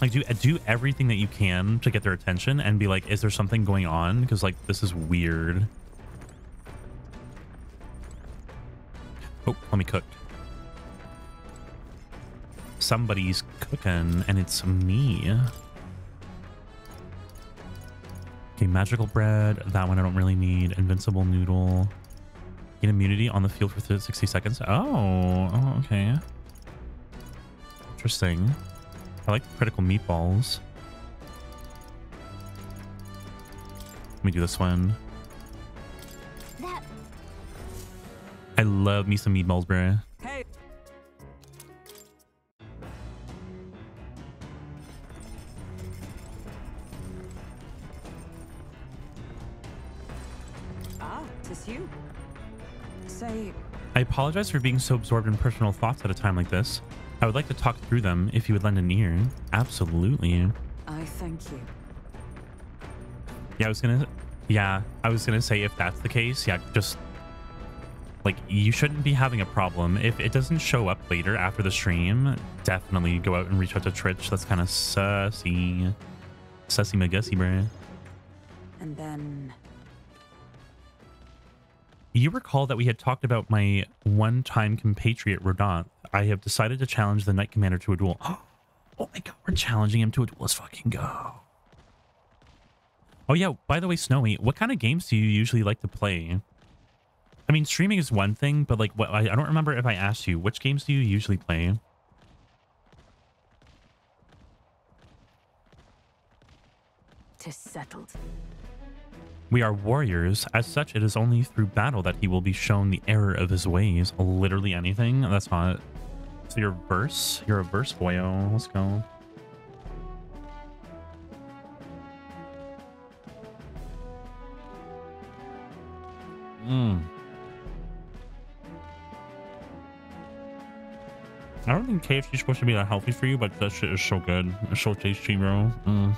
Like do do everything that you can to get their attention and be like, is there something going on? Because like this is weird. Oh, let me cook. Somebody's cooking, and it's me. Okay, magical bread. That one I don't really need. Invincible noodle. Get immunity on the field for 60 seconds. Oh, oh okay. Interesting. I like critical meatballs. Let me do this one. That I love me some meatballs, bruh. Hey. Ah, tis you. Say, I apologize for being so absorbed in personal thoughts at a time like this. I would like to talk through them if you would lend an ear. Absolutely. I thank you. Yeah, I was gonna. Yeah, I was gonna say if that's the case, yeah, just like you shouldn't be having a problem if it doesn't show up later after the stream. Definitely go out and reach out to Twitch. That's kind of sussy, sussy McGussy, bruh. And then You recall that we had talked about my one-time compatriot Rodanth. I have decided to challenge the Knight Commander to a duel. [gasps] Oh my god, we're challenging him to a duel. Let's fucking go. Oh yeah, by the way, Snowy, what kind of games do you usually like to play? I mean, streaming is one thing, but like, what I, I don't remember if I asked you, which games do you usually play? tis settled. We are warriors. As such, it is only through battle that he will be shown the error of his ways. Literally anything? That's not... So you're verse? You're a verse boyo. Let's go. Hmm. I don't think KFC is supposed to be that healthy for you, but that shit is so good. It's so tasty, bro. Mm.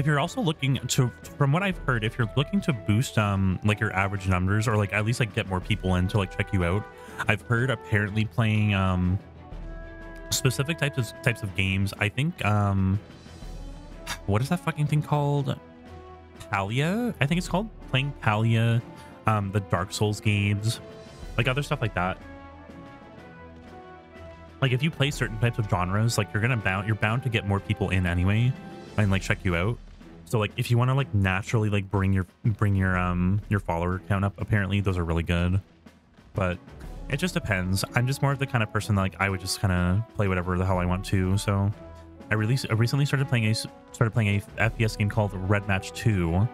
If you're also looking to from what i've heard if you're looking to boost um like your average numbers or like at least like get more people in to like check you out i've heard apparently playing um specific types of types of games. I think um what is that fucking thing called? Palia i think it's called playing Palia um the dark souls games like other stuff like that. Like if you play certain types of genres like you're gonna bound you're bound to get more people in anyway and like check you out so like if you want to like naturally like bring your bring your um your follower count up apparently those are really good. But it just depends. I'm just more of the kind of person that, like i would just kind of play whatever the hell i want to. So i released i recently started playing a started playing a fps game called red match 2 and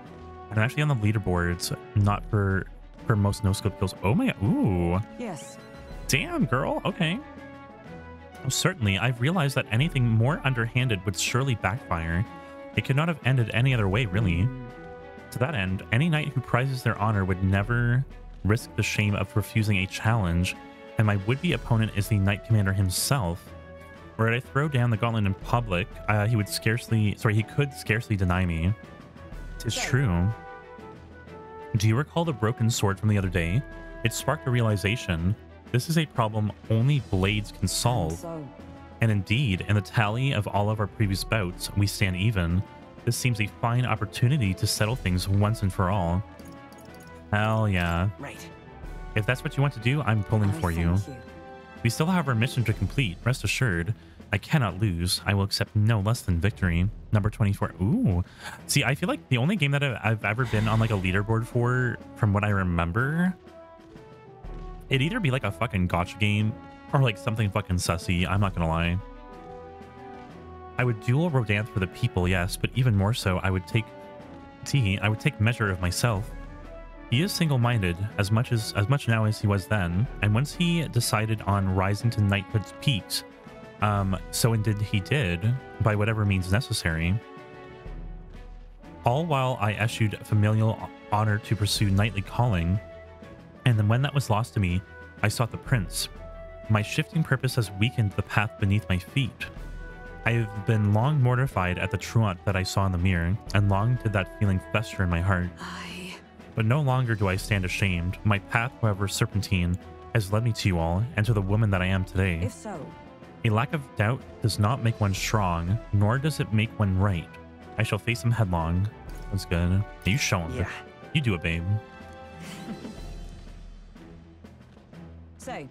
i'm actually on the leaderboards not for for most no scope kills. Oh my ooh. Yes. Damn girl. Okay. Certainly, I've realized that anything more underhanded would surely backfire. It could not have ended any other way, really. To that end, any knight who prizes their honor would never risk the shame of refusing a challenge, and my would-be opponent is the knight commander himself. Were I to throw down the gauntlet in public, uh, he would scarcely, sorry, he could scarcely deny me. Tis true. Do you recall the broken sword from the other day? It sparked a realization. This is a problem only blades can solve. And indeed, in the tally of all of our previous bouts, we stand even. This seems a fine opportunity to settle things once and for all. Hell yeah. Right. If that's what you want to do, I'm pulling for you. you. We still have our mission to complete, rest assured. I cannot lose. I will accept no less than victory. Number 24. Ooh. See, I feel like the only game that I've- I've ever been on like a leaderboard for, from what I remember, it'd either be like a fucking gacha game or like something fucking sussy. I'm not gonna lie. I would duel Rodanth for the people, yes, but even more so, I would take T. I would take measure of myself. He is single-minded as much as as much now as he was then, and once he decided on rising to knighthood's peaks, um, so indeed he did by whatever means necessary. All while I eschewed familial honor to pursue knightly calling, and then when that was lost to me, I sought the prince. My shifting purpose has weakened the path beneath my feet. I have been long mortified at the truant that I saw in the mirror, and long did that feeling fester in my heart. I. But no longer do I stand ashamed. My path, however serpentine, has led me to you all, and to the woman that I am today. If so, A lack of doubt does not make one strong, nor does it make one right. I shall face him headlong. That's good. You show him. Yeah. You do it, babe. [laughs] say.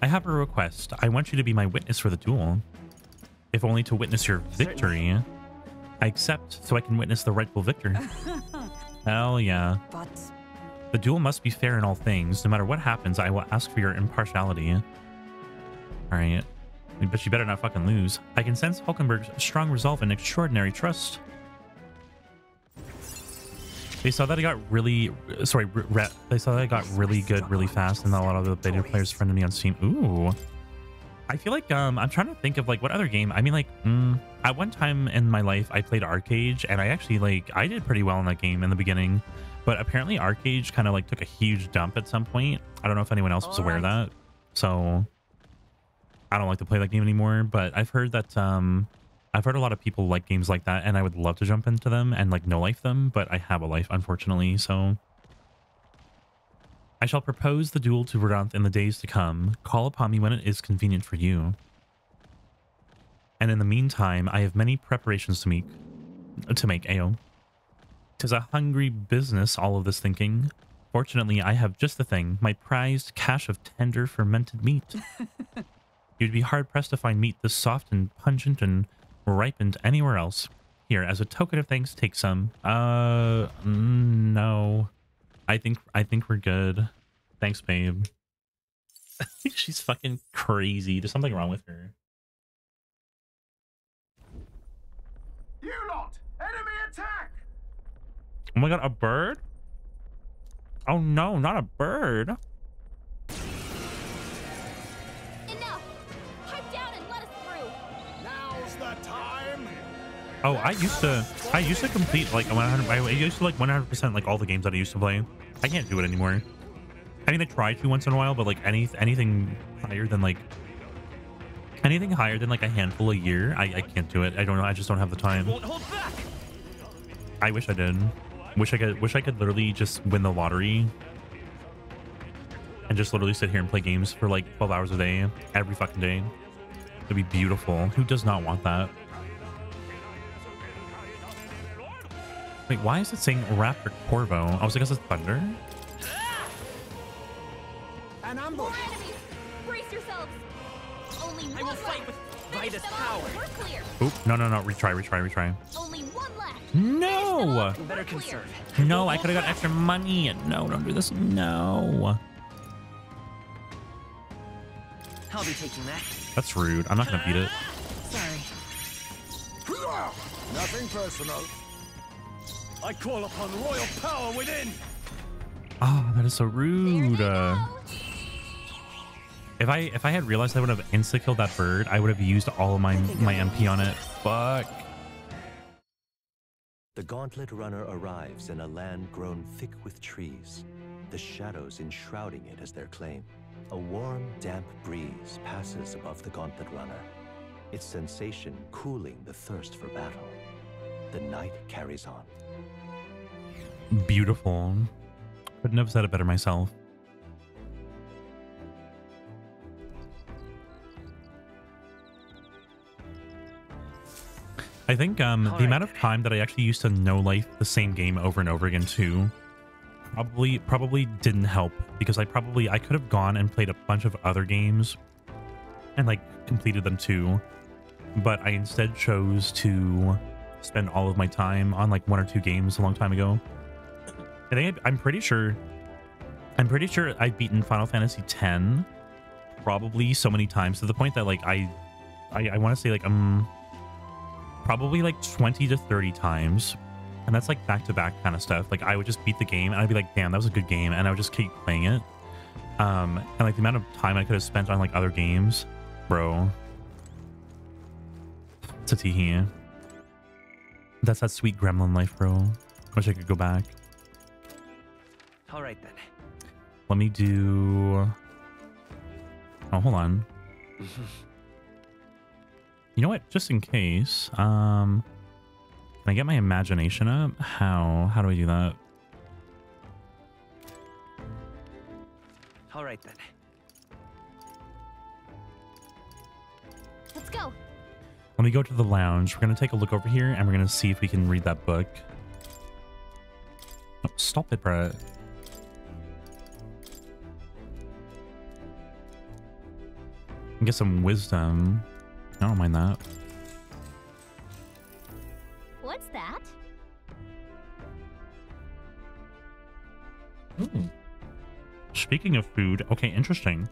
I have a request. I want you to be my witness for the duel. If only to witness your victory. I accept so I can witness the rightful victor. [laughs] Hell yeah. But The duel must be fair in all things. No matter what happens, I will ask for your impartiality. Alright. But you better not fucking lose. I can sense Hulkenberg's strong resolve and extraordinary trust. They saw that I got really, sorry, they saw that I got really good really fast, and a lot of the beta players friended me on Steam. Ooh, I feel like um, I'm trying to think of like what other game. I mean, like mm, at one time in my life, I played Arcade, and I actually like I did pretty well in that game in the beginning, but apparently Arcade kind of like took a huge dump at some point. I don't know if anyone else was aware of that, so I don't like to play that game anymore. But I've heard that um, I've heard a lot of people like games like that, and I would love to jump into them and like no life them, but I have a life, unfortunately. So I shall propose the duel to Verdant in the days to come. Call upon me when it is convenient for you. And in the meantime, I have many preparations to make. To make, Ao. Tis a hungry business, all of this thinking. Fortunately, I have just the thing, my prized cache of tender fermented meat. [laughs] You'd be hard-pressed to find meat this soft and pungent and ripened anywhere else. Here, as a token of thanks, take some. Uh, mm, no. I think I think we're good. Thanks, babe. [laughs] She's fucking crazy. There's something wrong with her. You lot! Enemy attack! Oh my god, a bird? Oh no, not a bird. Oh, I used to I used to complete like 100 I used to like 100% like all the games that I used to play. I can't do it anymore. I mean, I try to once in a while, but like any anything higher than like anything higher than like a handful a year, I, I can't do it. I don't know. I just don't have the time. Won't hold back. I wish I did. Wish I could. Wish I could literally just win the lottery and just literally sit here and play games for like 12 hours a day, every fucking day. It'd be beautiful. Who does not want that? Wait, why is it saying Raptor Corvo? Oh, I was like, is it thunder? An More ambush! enemies! Brace yourselves! Only I one will fight with Finish Vitus power. clear! Oop, no, no, no. Retry, retry, retry. Only one left! No! Better conserve. No, I could have got extra money. And no, don't do this. No. I'll be taking that. That's rude. I'm not going to beat it. Sorry. Nothing personal. I call upon royal power within. Oh, that is so rude. Uh, if I if I had realized I would have insta killed that bird, I would have used all of my my MP on it. Fuck. The Gauntlet Runner arrives in a land grown thick with trees, the shadows enshrouding it as their claim. A warm, damp breeze passes above the Gauntlet Runner, its sensation cooling the thirst for battle. The night carries on. Beautiful. Couldn't have said it better myself. I think um, the Alright. amount of time that I actually used to no life the same game over and over again too probably probably didn't help because I probably I could have gone and played a bunch of other games and like completed them too but I instead chose to spend all of my time on like one or two games a long time ago I think I'm pretty sure. I'm pretty sure I've beaten Final Fantasy X probably so many times to the point that like I, I, I want to say like um, probably like 20 to 30 times, and that's like back to back kind of stuff. Like I would just beat the game and I'd be like, damn, that was a good game, and I would just keep playing it. Um, and like the amount of time I could have spent on like other games, bro. It's a That's that sweet gremlin life, bro. Wish I could go back. All right then. Let me do. Oh, hold on. [laughs] You know what? Just in case, um, can I get my imagination up? How? How do I do that? All right then. Let's go! Let me go to the lounge. We're gonna take a look over here, and we're gonna see if we can read that book. Oh, stop it, Brett. And Get some wisdom. I don't mind that. What's that? Ooh. Speaking of food, okay, interesting.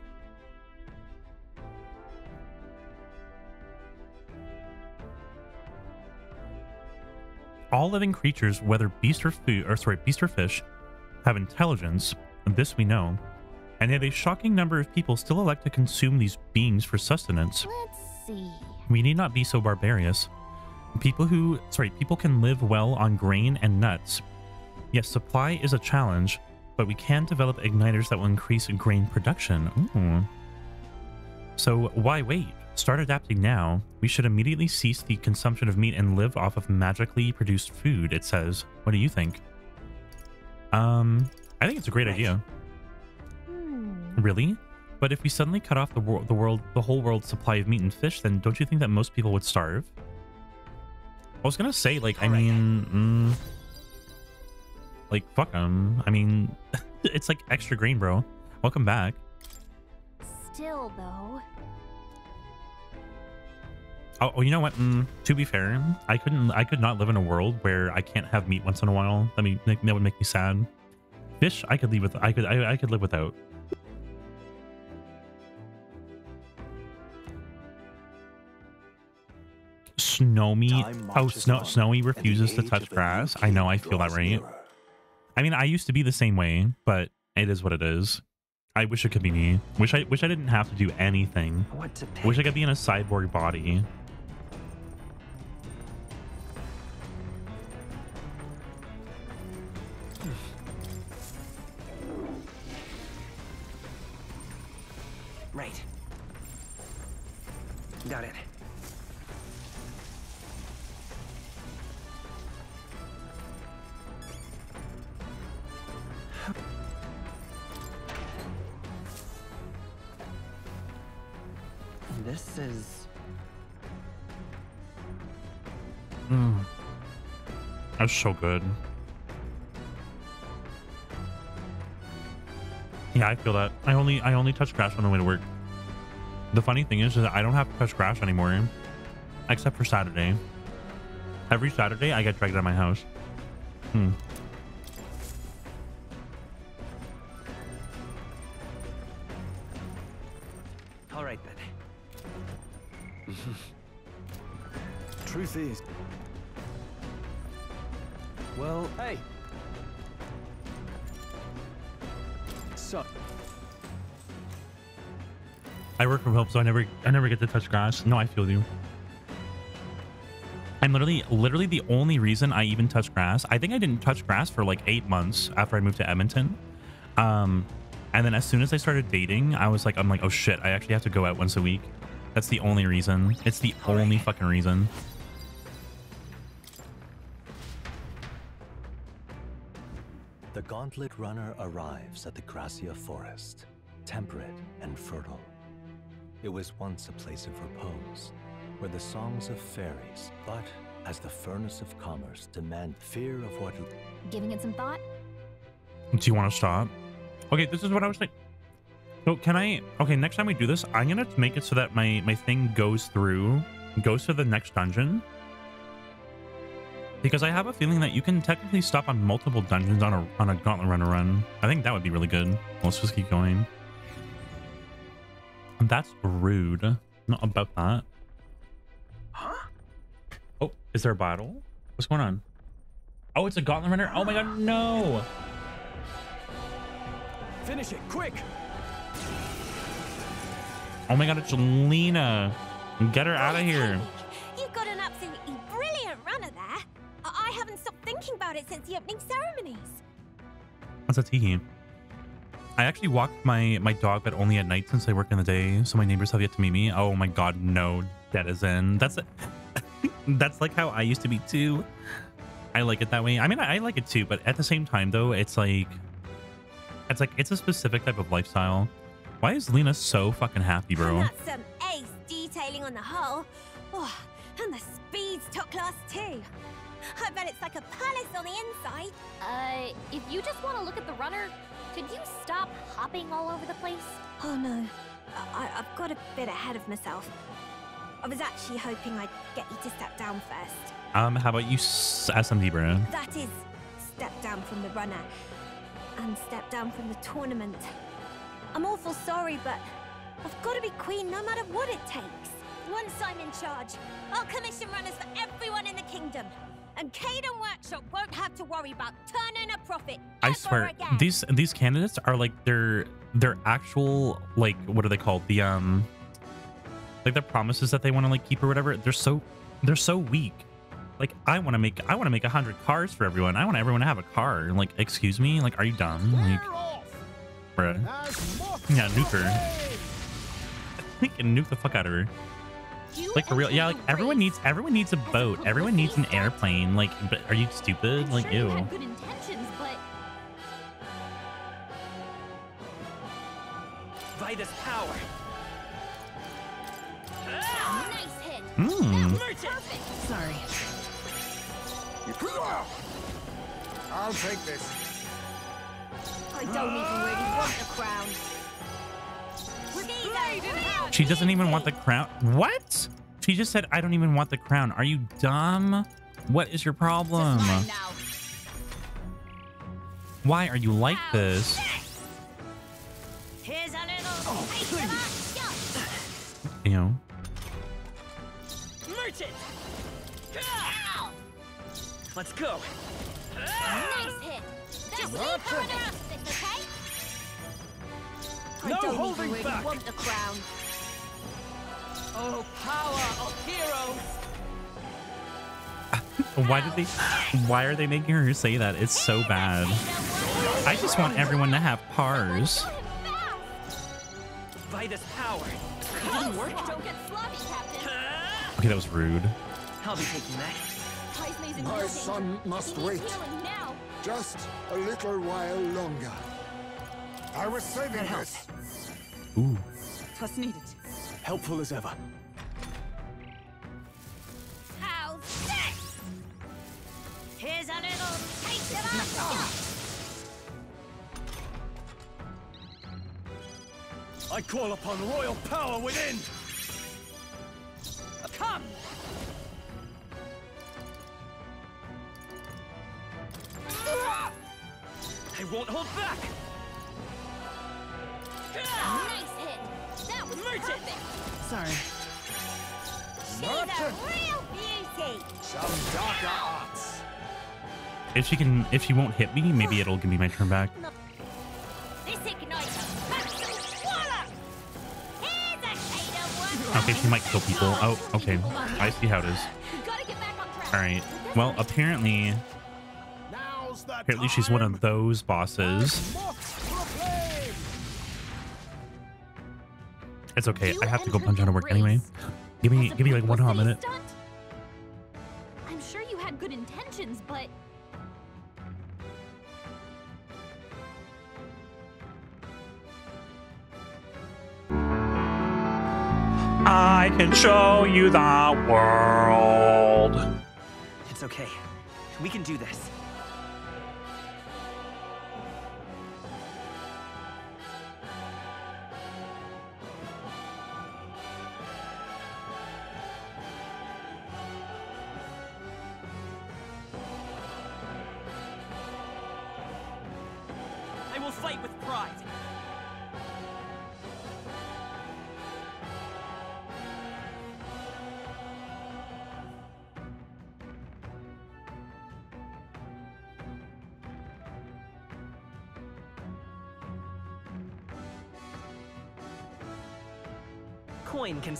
All living creatures, whether beast or food, or sorry, beast or fish, have intelligence. and This we know, and yet a shocking number of people still elect to consume these beings for sustenance. Let's see. We need not be so barbarous. People who, sorry, people can live well on grain and nuts. Yes, supply is a challenge, but we can develop igniters that will increase grain production. Ooh. So why wait? Start adapting now. We should immediately cease the consumption of meat and live off of magically produced food, it says. What do you think? Um, I think it's a great idea. Really? But if we suddenly cut off the, wor- the world, the whole world's supply of meat and fish, then don't you think that most people would starve? I was gonna say, like, I Alright. mean, mm, like, fuck them. I mean, [laughs] it's like extra green, bro. Welcome back. Still, though. Oh, oh, you know what? Mm, to be fair, I couldn't. I could not live in a world where I can't have meat once in a while. That mean that would make me sad. Fish, I could leave with. I could. I, I could live without. Snowy. Oh, snow. Snowy refuses to touch of the new grass. I know. I feel that right. nearer. I mean, I used to be the same way, but it is what it is. I wish it could be me. Wish I wish I didn't have to do anything. Wish I could be in a cyborg body. That's so good. Yeah, I feel that. I only I only touch grass on the way to work. The funny thing is, is that I don't have to touch grass anymore, except for Saturday. Every Saturday, I get dragged out of my house. Hmm. So I never I never get to touch grass. No, I feel you. I'm literally literally the only reason I even touch grass. I think I didn't touch grass for like eight months after I moved to Edmonton. Um, and then as soon as I started dating, I was like, I'm like, oh shit, I actually have to go out once a week. That's the only reason. It's the only fucking reason. The Gauntlet Runner arrives at the Gracia Forest, temperate and fertile. It was once a place of repose, where the songs of fairies, but as the furnace of commerce demand fear of what Giving it some thought? Do you want to stop? Okay, this is what I was thinking. So can I? Okay, next time we do this, I'm gonna make it so that my my thing goes through, goes to the next dungeon. Because I have a feeling that you can technically stop on multiple dungeons on a on a gauntlet runner run. I think that would be really good. Let's just keep going. That's rude. Not about that. Huh? Oh, is there a battle? What's going on? Oh, it's a gauntlet runner. Oh my god, no! finish it, quick! Oh my god, it's Lena. Get her out of here. You've got an absolutely brilliant runner there. I, I haven't stopped thinking about it since the opening ceremonies. What's a tee? I actually walk my my dog, but only at night since I work in the day. So my neighbors have yet to meet me. Oh my god, no, that is in. That's [laughs] that's like how I used to be too. I like it that way. I mean, I, I like it too, but at the same time, though, it's like it's like it's a specific type of lifestyle. Why is Lena so fucking happy, bro? And that's some ace detailing on the hull. Oh, and the speed's top class too. I bet it's like a palace on the inside. Uh, if you just want to look at the runner, could you stop hopping all over the place? Oh no, I, I- I've got a bit ahead of myself. I was actually hoping I'd get you to step down first. Um, how about you, s- SMD, bro? That is, step down from the runner and step down from the tournament. I'm awful sorry, but I've got to be queen no matter what it takes. Once I'm in charge, I'll commission runners for everyone in the kingdom. And Caden Workshop won't have to worry about turning a profit. I swear, again. these these candidates are like they're they're actual like what are they called? The um like the promises that they want to like keep or whatever. They're so they're so weak. Like I want to make I want to make a hundred cars for everyone. I want everyone to have a car. Like excuse me, like are you dumb? Like, bruh. Yeah, nuke her. We [laughs] can nuke the fuck out of her. You Like for real, yeah. Like everyone race needs everyone needs a boat. Everyone needs an publicity airplane. Like, but are you stupid? I'm Like, sure you ew. had good intentions, but Vitus power. nice hit. Hmm. Perfect. Sorry. I'll take this. I don't even really want the crown. Caesar, She doesn't even want the crown. What? She just said, I don't even want the crown. Are you dumb? What is your problem? Just mine now. Why are you like this? Here's a little taste of our You know. Let's go. Nice hit. Just I No don't holding even really back. want the crown. Oh, power of heroes! [laughs] Why did they why are they making her say that? It's so bad. I just want everyone to have pars. By this power. Didn't work. Don't get sloppy, Captain. Okay, that was rude. I'll be taking that. Pythme's in My son must wait. now. Just a little while longer. I was saving this. Ooh. Twas needed. Helpful as ever. How's this? Here's a little taste of our I call upon royal power within! Come! I won't hold back! Nice hit. That was perfect. Sorry. She's a real beauty. Some darker arts. If she can if she won't hit me, maybe it'll give me my turn back. This igniter. Maximum swallow. Here's a shade Okay, she might kill people. Oh, okay. I see how it is. Gotta get back on track. Alright. Well, apparently apparently she's one of those bosses. It's okay. You I have to go punch out of work anyway. Give me give me like one hot minute. stunt? I'm sure you had good intentions, but I can show you the world. It's okay. We can do this.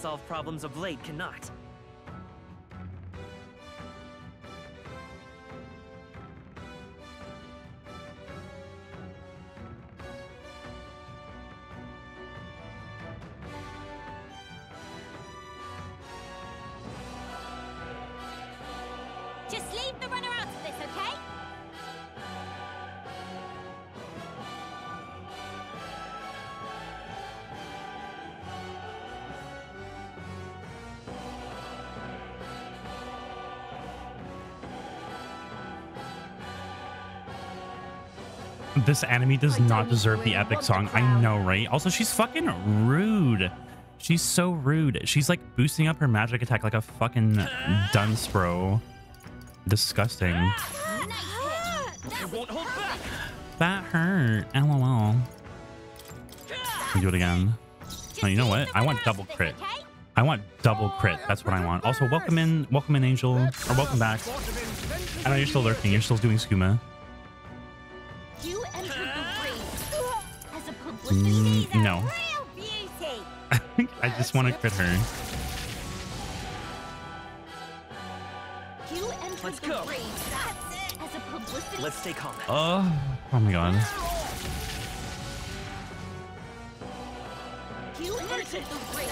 Solve problems a blade cannot. This enemy does not deserve the epic song. I know, right? Also, she's fucking rude. She's so rude. She's like boosting up her magic attack like a fucking dunce, bro. Disgusting. That hurt. LOL. We do it again. Oh, you know what? I want double crit. I want double crit. That's what I want. Also, welcome in, welcome in, Angel, or welcome back. I know you're still lurking. You're still doing skooma. Mm, no. real beauty. [laughs] I just want to crit her. Let's go. Let's stay calm. Oh, oh my god. You entered the race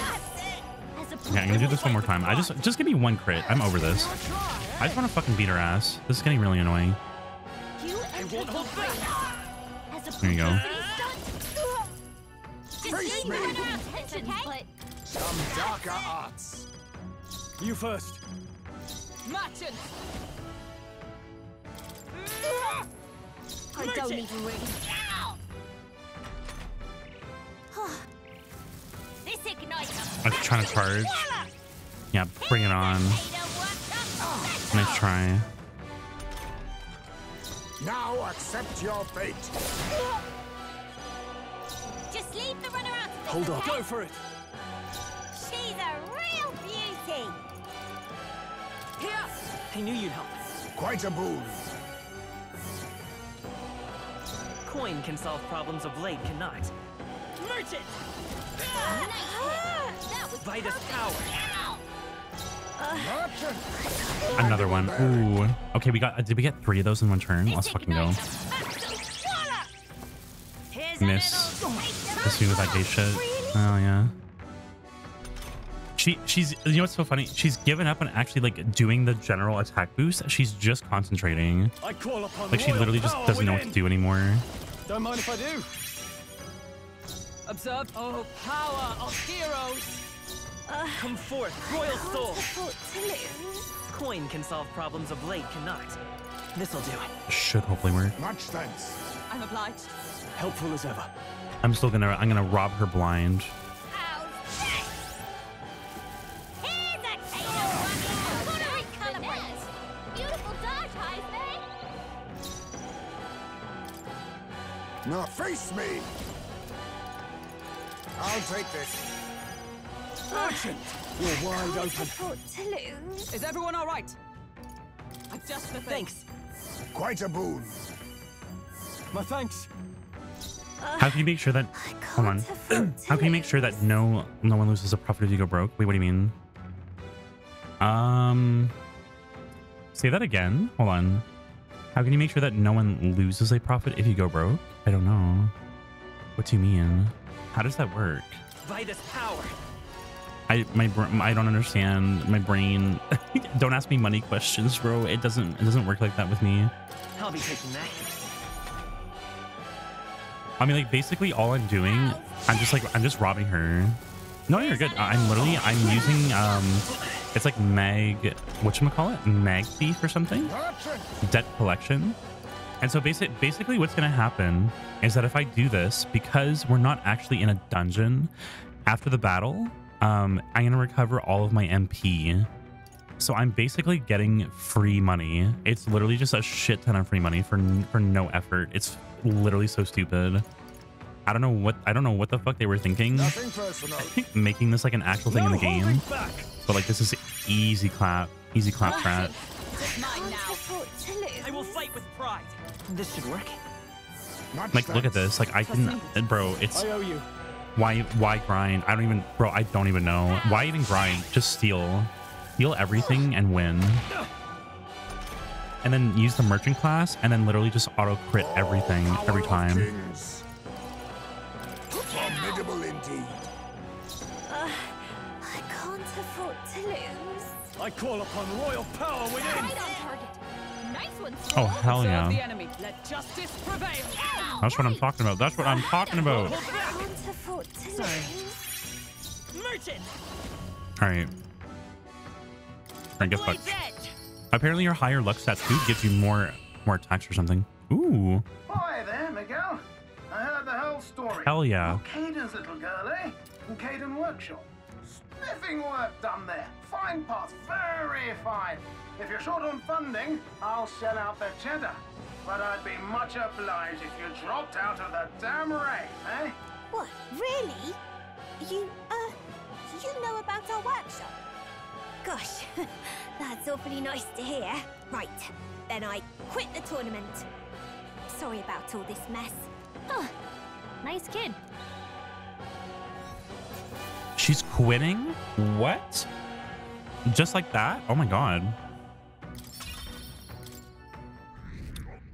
as a Okay, I'm gonna do this one more time. I just, just give me one crit. I'm over this. I just want to fucking beat her ass. This is getting really annoying. You entered the race as a There you go. Publicity stunt. Just leave the runner out of this, okay? Some darker arts. You first. Merchant. I don't even really. this igniter. I'm trying to charge. Yeah, bring it on. Nice try. Now accept your fate. Just leave the runner out of Hold on. okay? Go for it. She's a real beauty. Here. I knew you'd help. Quite a boon. Coin can solve problems a blade cannot. Merchant! That was Vitus power. Merchant! Another one. Ooh. Okay, we got. Did we get three of those in one turn? Let's fucking go. Here's Miss. a little Let's do with that gay shit. Oh yeah. She she's you know what's so funny? She's given up on actually like doing the general attack boost. She's just concentrating. I call upon Like she literally just doesn't know what to do anymore. Don't mind if I do. Observe. Oh, power of heroes! Ah. Come forth, royal soul. afford to lose. Coin can solve problems a blade cannot. This'll do it. Should hopefully work. Much thanks. I'm obliged. Helpful as ever. I'm still gonna I'm gonna rob her blind. How's this? Here's a taste of what a recalibrate. Beautiful dodge, Heismay. Now face me. I'll take this. Merchant! You're wide open. afford. Is everyone all right? I've just the. Thanks. Quite a boon. My thanks. How can you make sure that hold on. [clears throat] How can you make sure that no no one loses a profit if you go broke? Wait, what do you mean? Um say that again. Hold on. How can you make sure that no one loses a profit if you go broke? I don't know. What do you mean? How does that work? Vitus power. I my I don't understand my brain. [laughs] don't ask me money questions, bro. It doesn't it doesn't work like that with me. I'll be taking that. I mean, like basically all I'm doing, I'm just like I'm just robbing her. No, you're good. I'm literally I'm using um, it's like Mag, what you call it, Mag Thief or something, Debt Collection. And so basic, basically what's gonna happen is that if I do this, because we're not actually in a dungeon, after the battle, um, I'm gonna recover all of my MP. So I'm basically getting free money. It's literally just a shit ton of free money for for no effort. It's literally so stupid. I don't know what I don't know what the fuck they were thinking, Nothing personal. making this like an actual thing in the game. back. But like this is easy clap, easy clap strat. It's mine Can't now. afford to lose. I will fight with pride. This should work. Much Like look at this. Like I can, bro. It's I owe you. why why grind? I don't even, bro. I don't even know why even grind. Just steal, steal everything and win. And then use the merchant class, and then literally just auto crit everything Power every time. kings. Formidable indeed. Uh, I can't afford to lose. I call upon royal power within. Right on. Nice one, Oh hell yeah! the enemy. Let justice prevail. That's what I'm talking about. That's what I'm talking about. I can't afford to lose. Merchant! All right. All right, get fucked. Edge! Apparently, your higher luck stats too gives you more more attacks or something. Ooh, Hi there, Miguel. I heard the whole story. hell yeah! Caden's little girl, eh? From Caden Workshop. Spiffing work done there. Fine parts, very fine. If you're short on funding, I'll shell out the cheddar. But I'd be much obliged if you dropped out of the damn race, eh? What? Really? You, uh, you know about our workshop? Gosh, [laughs] that's awfully nice to hear. Right, then I quit the tournament. Sorry about all this mess. Huh. Nice kid. She's quitting? What? Just like that? Oh my god.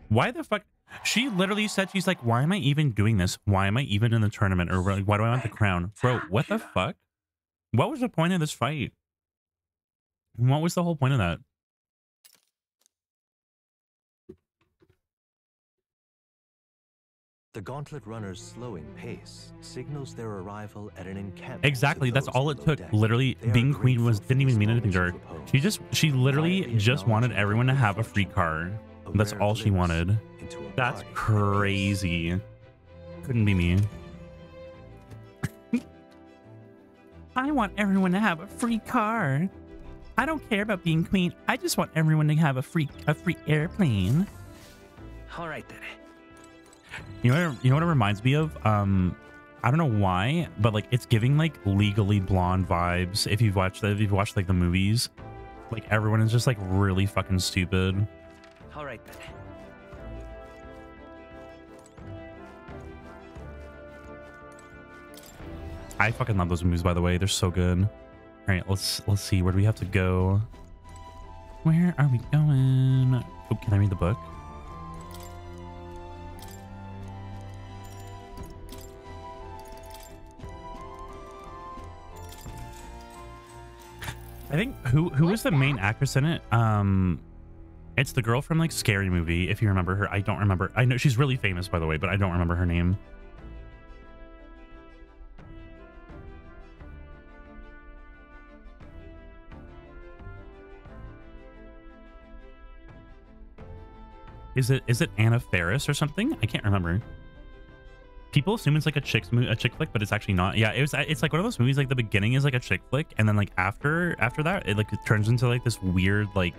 Why the fuck? She literally said she's like, why am I even doing this? Why am I even in the tournament? Or like, why do I want the crown? Bro, what the fuck? What was the point of this fight? What was the whole point of that? The gauntlet runner's slowing pace signals their arrival at an encampment. Exactly. That's all it took. deck. Literally, They being queen was didn't even mean anything to her. She just she literally just wanted everyone to have a free car. That's all she wanted. That's crazy. Couldn't be me. [laughs] I want everyone to have a free car. I don't care about being queen. I just want everyone to have a free a free airplane. All right then. You know, what, you know what it reminds me of? Um, I don't know why, but like it's giving like legally blonde vibes. If you've watched that, if you've watched like the movies, like everyone is just like really fucking stupid. All right then. I fucking love those movies, by the way. They're so good. All right, let's let's see. Where do we have to go? Where are we going? Oh, can I read the book? I think who who was the main actress in it? Um, it's the girl from like Scary Movie. If you remember her, I don't remember. I know she's really famous, by the way, but I don't remember her name. Is it is it Anna Faris or something? I can't remember. People assume it's like a chick's mo- a chick flick, but it's actually not. Yeah, it was. It's like one of those movies. Like the beginning is like a chick flick, and then like after after that, it like it turns into like this weird like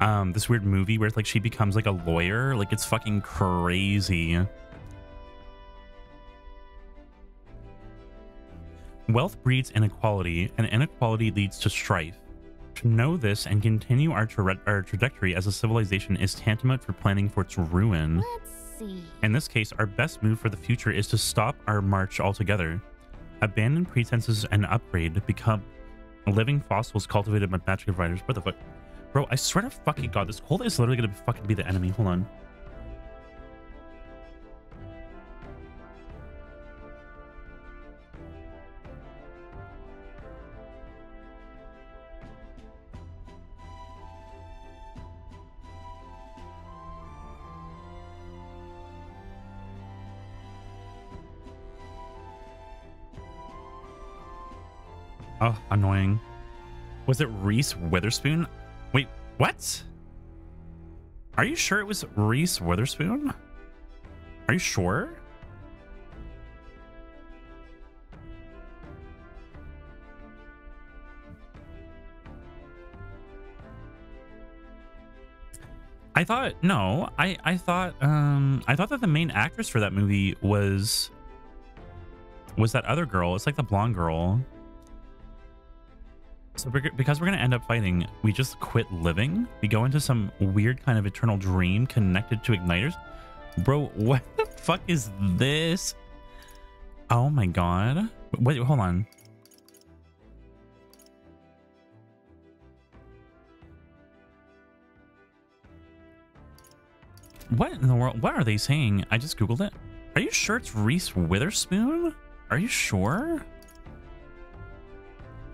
um this weird movie where it's like she becomes like a lawyer. Like it's fucking crazy. Wealth breeds inequality, and inequality leads to strife. To know this and continue our, tra- our trajectory as a civilization is tantamount for planning for its ruin. Let's see. In this case, our best move for the future is to stop our march altogether. Abandon pretenses and upgrade, become living fossils cultivated by magic providers. What the fuck? Bro, I swear to fucking god, this cold is literally gonna fucking be the enemy. Hold on. Oh, annoying. Was it Reese Witherspoon? Wait, what? Are you sure it was Reese Witherspoon? Are you sure? I thought no, I I thought um I thought that the main actress for that movie was was that other girl. It's like the blonde girl. So because we're going to end up fighting, we just quit living. We go into some weird kind of eternal dream connected to igniters. Bro, [laughs] what the fuck is this? Oh my god. Wait, hold on. What in the world? What are they saying? I just googled it. Are you sure it's Reese Witherspoon? Are you sure?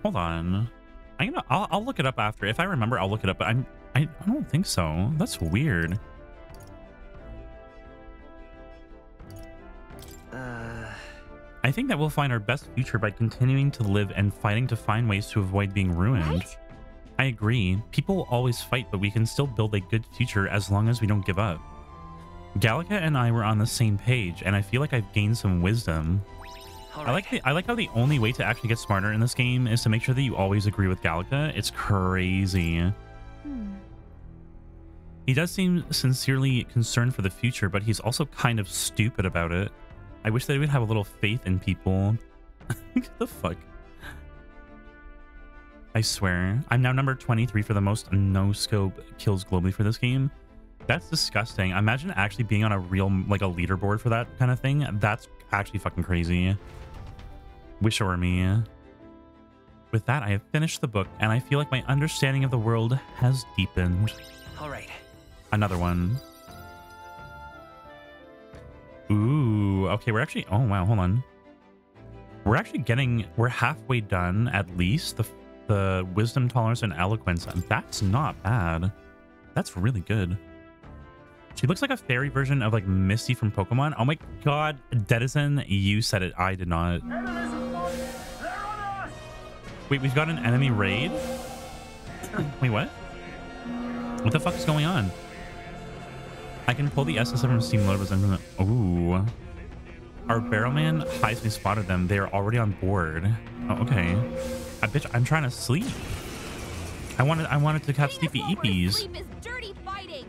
Hold on. I'm gonna. I'll, I'll look it up after. If I remember, I'll look it up. But I'm. I, I don't think so. That's weird. Uh, I think that we'll find our best future by continuing to live and fighting to find ways to avoid being ruined. I agree. People will always fight, but we can still build a good future as long as we don't give up. Gallica and I were on the same page, and I feel like I've gained some wisdom. I like the I like how the only way to actually get smarter in this game is to make sure that you always agree with Gallica. It's crazy. Hmm. He does seem sincerely concerned for the future, but he's also kind of stupid about it. I wish that he would have a little faith in people. [laughs] the fuck? I swear. I'm now number 23 for the most no-scope kills globally for this game. That's disgusting. Imagine actually being on a real, like a leaderboard for that kind of thing. That's actually fucking crazy. Wish it were me. With that, I have finished the book, and I feel like my understanding of the world has deepened. all right. Another one. Ooh, okay, we're actually, oh wow, hold on. We're actually getting, we're halfway done at least. The, the wisdom, tolerance, and eloquence. That's not bad. That's really good. She looks like a fairy version of like Misty from Pokemon. Oh my god, Denizen, you said it. I did not. Wait, we've got an enemy raid? Wait, what? What the fuck is going on? I can pull the SS from Steam Load was Ooh. Our barrelman Heismay spotted them. They are already on board. Oh, okay. I bitch, I'm trying to sleep. I wanted I wanted to have sleepy eepies. Is dirty fighting.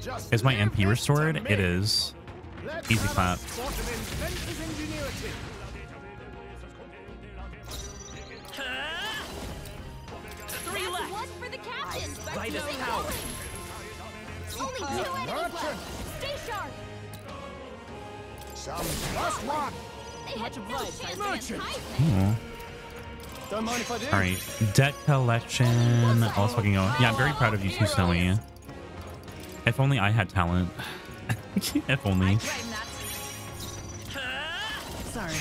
Just Is my MP restored? It is. Easy have clap. Captain. Right as power. Only two enemies left. Stay sharp. Some plus one. They had no chance I against Merchant. Heismay. Ooh. Don't mind if I do. All right, debt collection. Let's fucking go. Yeah, I'm very proud of you too, Snowy. If only I had talent. [laughs] if only. Sorry.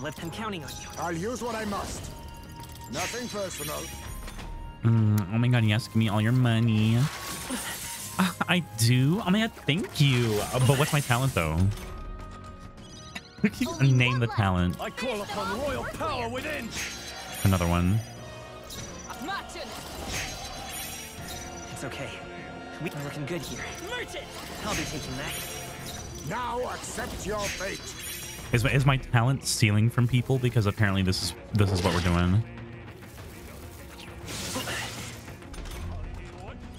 Let I'm counting on you. I'll use what I must. Nothing personal. Mm, oh my god, yes, give me all your money. Ah, I do? Oh my god, thank you. Uh, but what's my talent though? Name the talent. I call upon royal power within. Another one. Merchant. It's okay. We're looking good here. Merchant! I'll be taking that. Now accept your fate. Is my, is my talent stealing from people? Because apparently this is this is what we're doing.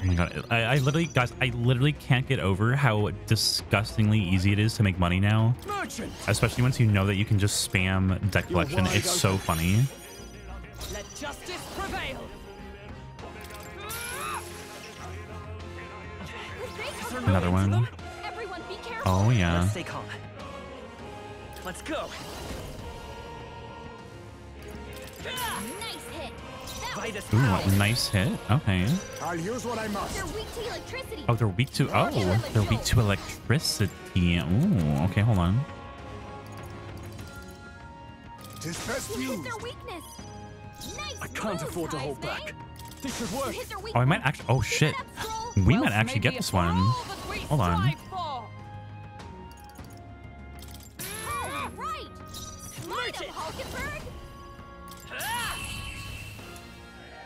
Oh my god, I, I literally, guys, I literally can't get over how disgustingly easy it is to make money now. Merchant. Especially once you know that you can just spam debt collection. It's so funny. Let justice prevail! Another one. Everyone be careful. Oh yeah. Let's stay calm. Let's go. Ooh, nice hit. Okay. I'll use what I must. They're weak to electricity. Oh, they're weak to. Oh, they're weak to electricity. Ooh. Okay, hold on. Tis best You hit their weakness. Nice I can't move, afford to hold back. This should work. hit their weak Oh, I might actually. Oh shit. We might actually get this one. all that we Hold on. strive for. Oh, ah, right.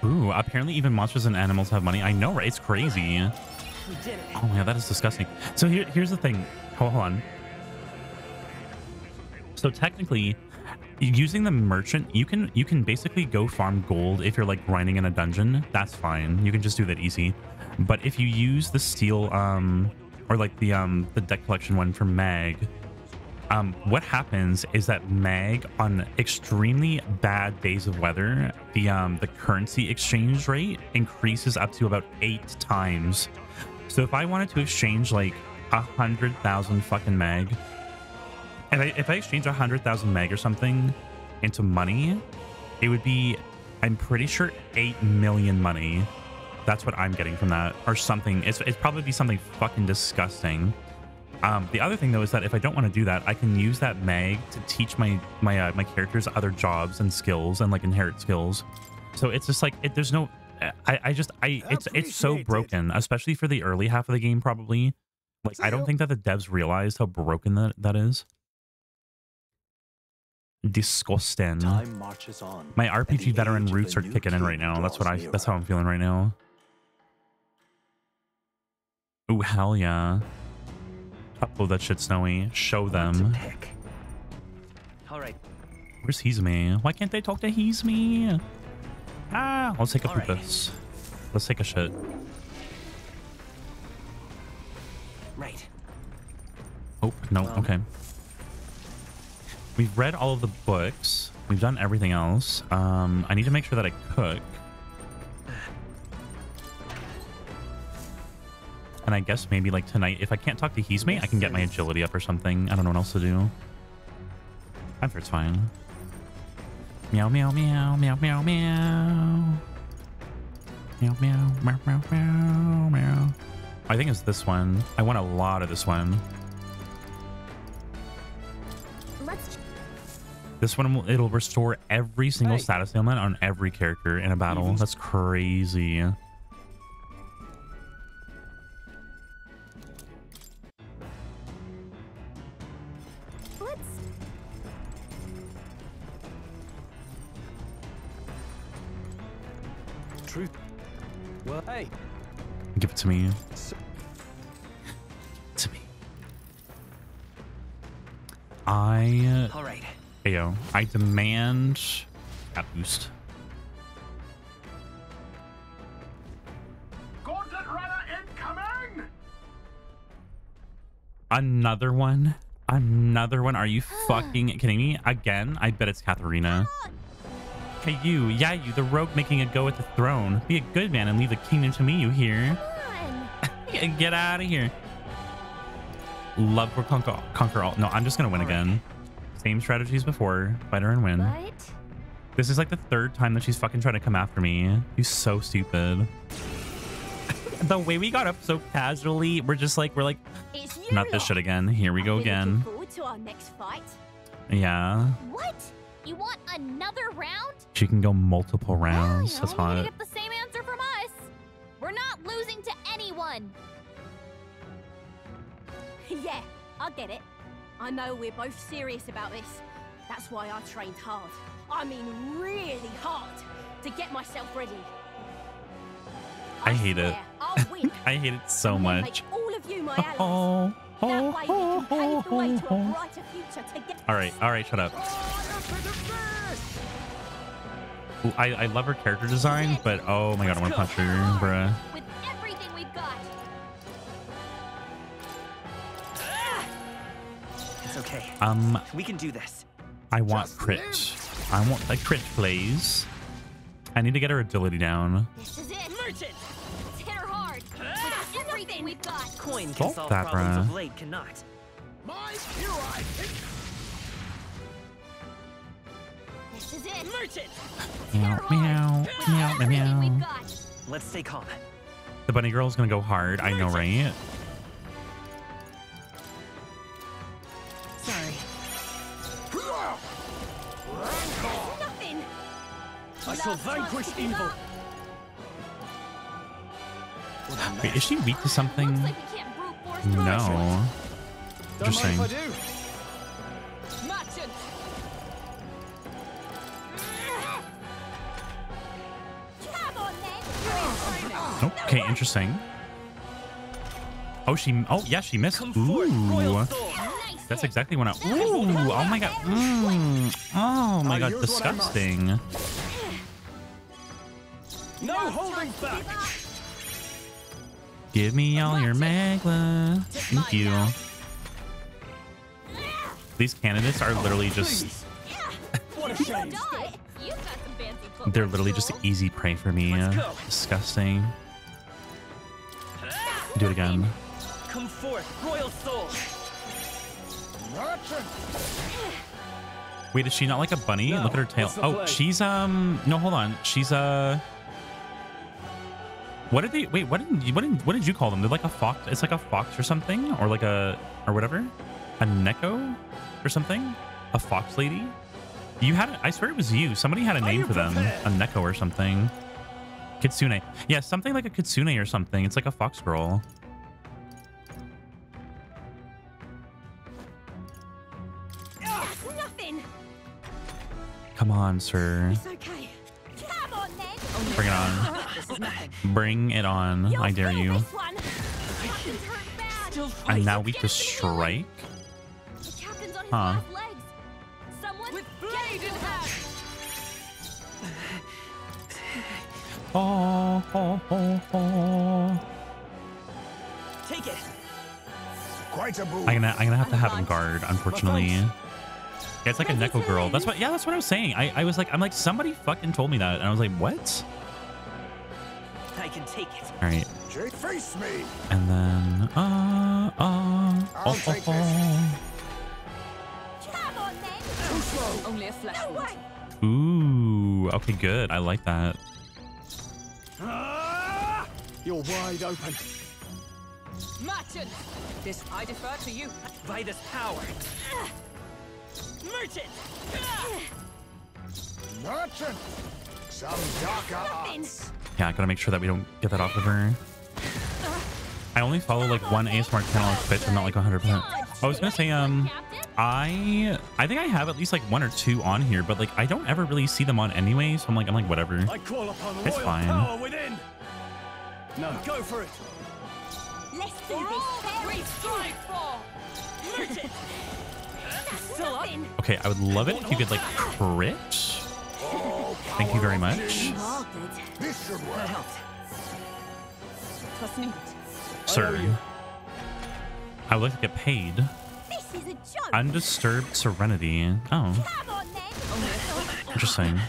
Ooh, apparently even monsters and animals have money. I know, right? It's crazy. It. Oh my god, that is disgusting. So here, here's the thing. Hold, hold on. So technically, using the merchant, you can you can basically go farm gold if you're like grinding in a dungeon. That's fine. You can just do that easy. But if you use the steel, um, or like the um the debt collection one for mag, um, what happens is that mag on extremely bad days of weather, the um the currency exchange rate increases up to about eight times. So if I wanted to exchange like a hundred thousand fucking mag, and I, if I exchange a hundred thousand meg or something into money, it would be, I'm pretty sure, eight million money. That's what I'm getting from that, or something. It's it's probably be something fucking disgusting. Um, the other thing though is that if I don't want to do that, I can use that mag to teach my my uh, my characters other jobs and skills and like inherit skills. So it's just like it, there's no. I I just I it's it's so broken, especially for the early half of the game probably. Like I don't think that the devs realized how broken that that is. Disgusting. Time marches on. My RPG veteran roots are kicking in right now. That's what I. That's how. I'm feeling right now. Ooh, hell yeah. Upload that shit, Snowy. Show them. All right. Where's Heismay? Why can't they talk to Heismay? Ah, let's take a right. this. Let's take a shit. Right. Oh, no, okay. We've read all of the books. We've done everything else. Um, I need to make sure that I cook. And I guess maybe like tonight, if I can't talk to Heismay, I can get my agility up or something. I don't know what else to do. I'm sure it's fine. Meow, meow, meow, meow, meow, meow. Meow, meow, meow, meow, meow, meow. I think it's this one. I want a lot of this one. Let's This one, will- it'll restore every single Hey. status ailment on every character in a battle. That's crazy. Hey. Give it to me. to me. I, uh, All right. hey, yo, I demand that boost. Gauntlet runner incoming! Another one. Another one. Are you ah. fucking kidding me? Again? I bet it's Katharina. Hey, you. Yeah, you. The rogue making a go at the throne. Be a good man and leave the kingdom to me, you hear? [laughs] Get out of here. Love for conquer, conquer all. No, I'm just going to win again. Same strategies before. Fight her and win. What? This is like the third time that she's fucking trying to come after me. He's so stupid. [laughs] the way we got up so casually, we're just like, we're like, you not this shit again. Here we go you again. to our next fight? Yeah. What? You want another round? She can go multiple rounds. You That's hot. get the same answer from us. We're not losing to anyone. [laughs] yeah, I get it. I know we're both serious about this. That's why I trained hard. I mean, really hard to get myself ready. I hate it. I [laughs] hate it so much. Make all of you my [laughs] oh. allies. Oh, that way we can pave the way to a brighter future together. All right, all right, shut up. Ooh, I, I love her character design, but oh my god, I want to punch her, bruh. With everything we've. It's okay. Um, We can do this. I want crit. I want a crit, please. I need to get her agility down. This is it. Merchant. With everything we've got. Coin can solve that, problems bruh. of blade cannot. My cue, I think. This is it. Merchant. Meow, meow, meow, meow, meow. Let's stay calm. The bunny girl's gonna go hard. I know, right? Sorry. Nothing. I shall vanquish evil. Wait, is she weak to something? Like we can't brute force through No. Don't mind Interesting. if I do. Merchant. Come on, then. Okay, interesting. Oh, she. Oh, yeah, she missed. Ooh. That's exactly what I. Ooh. Oh my god. Mm. Oh my god. Disgusting. [sighs] No holding back. Give me all your magla. Thank you. These candidates are literally just. What a shame. Die. You've got some fancy footwork They're literally just easy prey for me. go. Disgusting. Do it again. Come forth, royal soul. Wait, is she not like a bunny? Look at her tail. Oh, she's um. No, hold on. She's uh. What did they? Wait, what did you, what did what did you call them? They're like a fox. It's like a fox or something, or like a or whatever, a neko, or something. A fox lady. You had. I swear it was you. Somebody had a oh, name you for them. A neko or something. Kitsune. Yeah, something like a kitsune or something. It's like a fox girl. That's nothing. Come on, sir. It's okay. Come on, then. Bring it on. This is nothing. Bring it on. You'll I dare you. This one. Captain's hurt bad. Still I'm now weak to strike. The captain's on his Huh. last legs. Someone With blade in hand. Oh, oh, oh, oh. Take it. Quite a move. I'm gonna, I'm gonna have to have him guard, unfortunately. Yeah, it's like a Neko girl. That's what. Yeah, that's what I was saying. I, I was like, I'm like, somebody fucking told me that, and I was like, what? I can take it. All right, Jake, face me. and then, uh, uh, I'll oh, take oh, oh. Come on, then. Too slow. Only a flesh No way. Ooh, okay, good. I like that. Ah! You're wide open. Merchant. This I defer to you. By this power. Merchant! Merchant. Some darker Nothing. arts. Yeah, I gotta make sure that we don't get that off of her. I only follow like one ASMR channel on Twitch. I'm not like 100. percent I was gonna say, um, I I think I have at least like one or two on here, but like I don't ever really see them on anyway. So I'm like, I'm like, whatever. I It's fine. power within. No, go for it. Let's do this. Great strike fall. Merchant! Still nothing. Okay, I would love it if you could like crit. Thank you very much. kings. Good. This should That work. helped. Me. Sir. I would like to get paid. This is a joke. Undisturbed serenity. Oh, Come on then. interesting.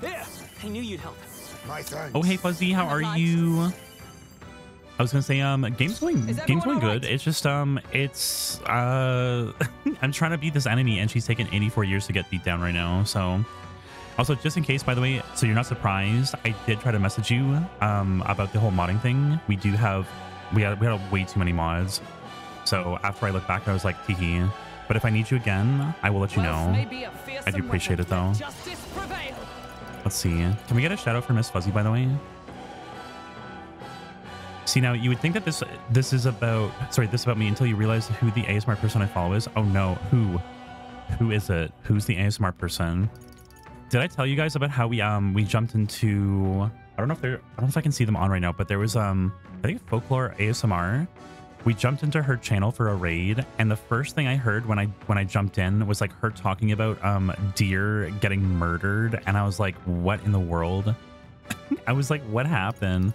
Here, I knew you'd help. My thanks. Oh, hey Fuzzy, how are you? I was gonna say, um, game's going, game's going good. It's just, um, it's, uh, [laughs] I'm trying to beat this enemy, and she's taken 84 years to get beat down right now. So, also, just in case, by the way, so you're not surprised, I did try to message you, um, about the whole modding thing. We do have, we had, we had way too many mods. So after I look back, I was like, teehee. But if I need you again, I will let you know. may be a I do appreciate it though. but Justice prevail. Let's see. Can we get a shout out for Miss Fuzzy, by the way? See now, you would think that this this is about sorry, this is about me until you realize who the ASMR person I follow is. Oh no, who? Who is it? Who's the ASMR person? Did I tell you guys about how we um we jumped into I don't know if they're I don't know if I can see them on right now, but there was um I think folklore ASMR. We jumped into her channel for a raid, and the first thing I heard when I when I jumped in was like her talking about um deer getting murdered, and I was like, what in the world? [laughs] I was like, what happened?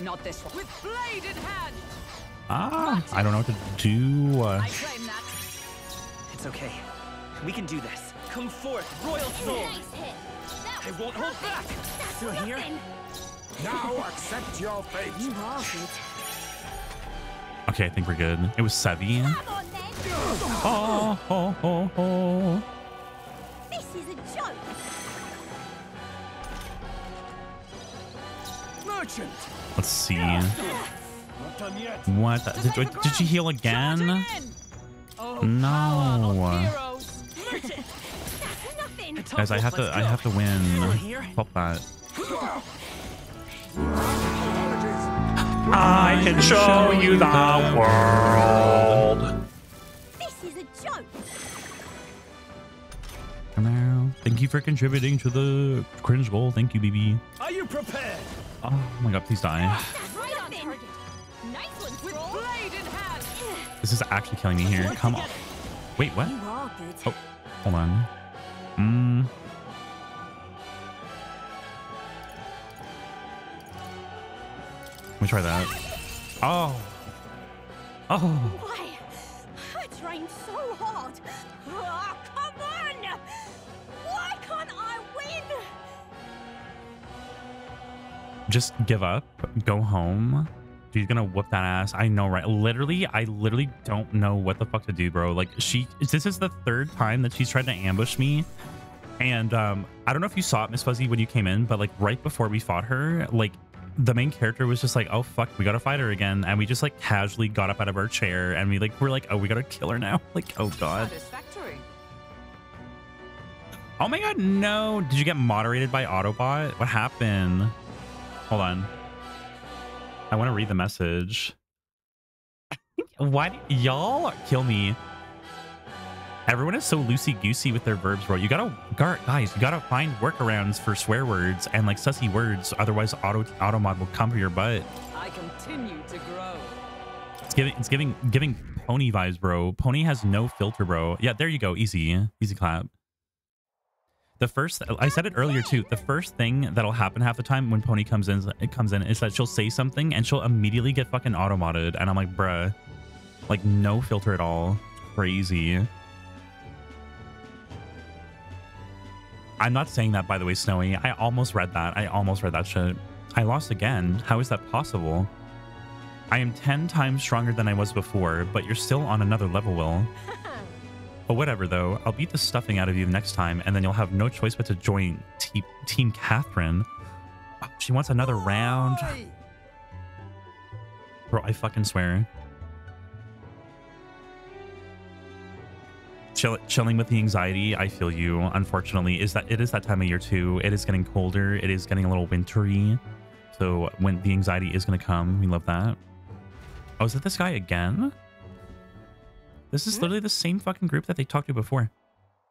Not this one. With blade in hand. Ah, I don't know what to do. Uh, I claim that. It's okay. We can do this. Come forth, royal soul. Nice hit. I won't hold back. That's Still here? nothing. Now [laughs] accept your fate. You are good. okay, I think we're good. It was Sevi. Come on then. Oh, oh, oh, oh. This is a joke. Merchant! Let's see. Not done yet. What? the- Did, did she heal again? Charging in. Oh, No. power of heroes. That's nothing. Guys, I have to. I have to win. Pop that. I can show you the world. This is a joke. Hello. Thank you for contributing to the cringe bowl. Thank you, BB. Are you prepared? Oh my god, please die. That's right on target. Nice one, With Strohl. blade in hand. This is actually killing me here. Come on. Wait, what? You are good. Oh, hold on. Mm. Let me try that. Oh. Oh. Why? I trained so hard. Just give up. Go home. She's gonna whoop that ass. I know, right? Literally, I literally don't know what the fuck to do, bro. Like, she, this is the third time that she's tried to ambush me. And um, I don't know if you saw it, Miss Fuzzy, when you came in, but like right before we fought her, like the main character was just like, oh fuck, we gotta fight her again. And we just like casually got up out of our chair and we like, we're like, oh, we gotta kill her now. [laughs] Like, oh god. Oh my god, no. Did you get moderated by Autobot? What happened? Hold on. I want to read the message. Why y'all kill me? Everyone is so loosey goosey with their verbs, bro. You gotta, guys, you gotta find workarounds for swear words and like sussy words. Otherwise, auto automod will come for your butt. I continue to grow. It's giving, it's giving, giving pony vibes, bro. Pony has no filter, bro. Yeah, there you go. Easy, easy clap. The first, I said it earlier too. The first thing that'll happen half the time when Pony comes in, it comes in, is that she'll say something and she'll immediately get fucking auto modded, and I'm like, bruh, like no filter at all. Crazy. I'm not saying that by the way, Snowy. I almost read that. I almost read that shit. I lost again. How is that possible? I am 10 times stronger than I was before, but you're still on another level, Will. [laughs] But whatever, though. I'll beat the stuffing out of you next time, and then you'll have no choice but to join te Team Catherine. She wants another round. Bro, I fucking swear. Chill chilling with the anxiety, I feel you. Unfortunately, is that it is that time of year too. It is getting colder. It is getting a little wintry. So when the anxiety is to come, we love that. Oh, is it this guy again? This is literally the same fucking group that they talked to before.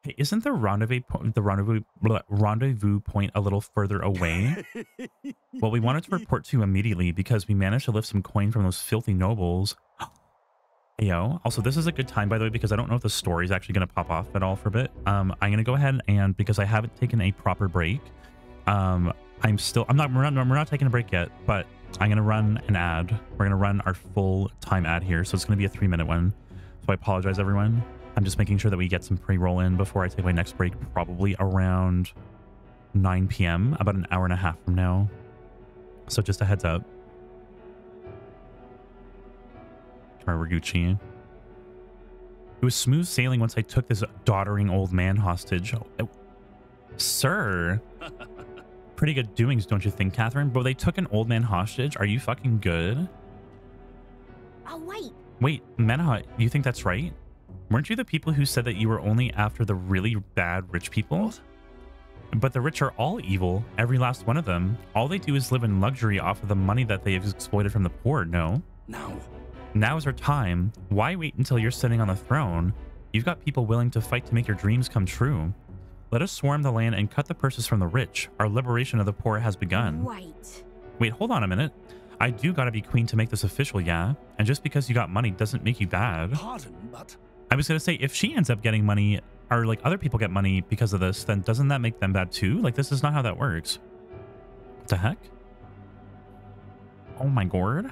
Hey, isn't the rendezvous point, the rendezvous blah, rendezvous point a little further away? [laughs] well, we wanted to report to you immediately because we managed to lift some coin from those filthy nobles. [gasps] Yo, also this is a good time by the way because I don't know if the story is actually going to pop off at all for a bit. Um, I'm going to go ahead and because I haven't taken a proper break, um, I'm still I'm not we're not we're not taking a break yet, but I'm going to run an ad. We're going to run our full time ad here, so it's going to be a three minute one. So I apologize everyone. I'm just making sure that we get some pre-roll in before I take my next break, probably around 9 p.m. about an hour and a half from now. So just a heads up. Gucci. It was smooth sailing once I took this doddering old man hostage. Oh, sir. [laughs] Pretty good doings, don't you think, Catherine? But they took an old man hostage. Are you fucking good? Oh, wait. Wait, Manaha, you think that's right? Weren't you the people who said that you were only after the really bad rich people? But the rich are all evil, every last one of them. All they do is live in luxury off of the money that they have exploited from the poor, no? No. Now is our time. Why wait until you're sitting on the throne? You've got people willing to fight to make your dreams come true. Let us swarm the land and cut the purses from the rich. Our liberation of the poor has begun. Wait. Wait, hold on a minute. I do gotta be queen to make this official, yeah? And just because you got money doesn't make you bad. Pardon, but... I was gonna say, if she ends up getting money, or like other people get money because of this, then doesn't that make them bad too? Like, this is not how that works. What the heck? Oh my god.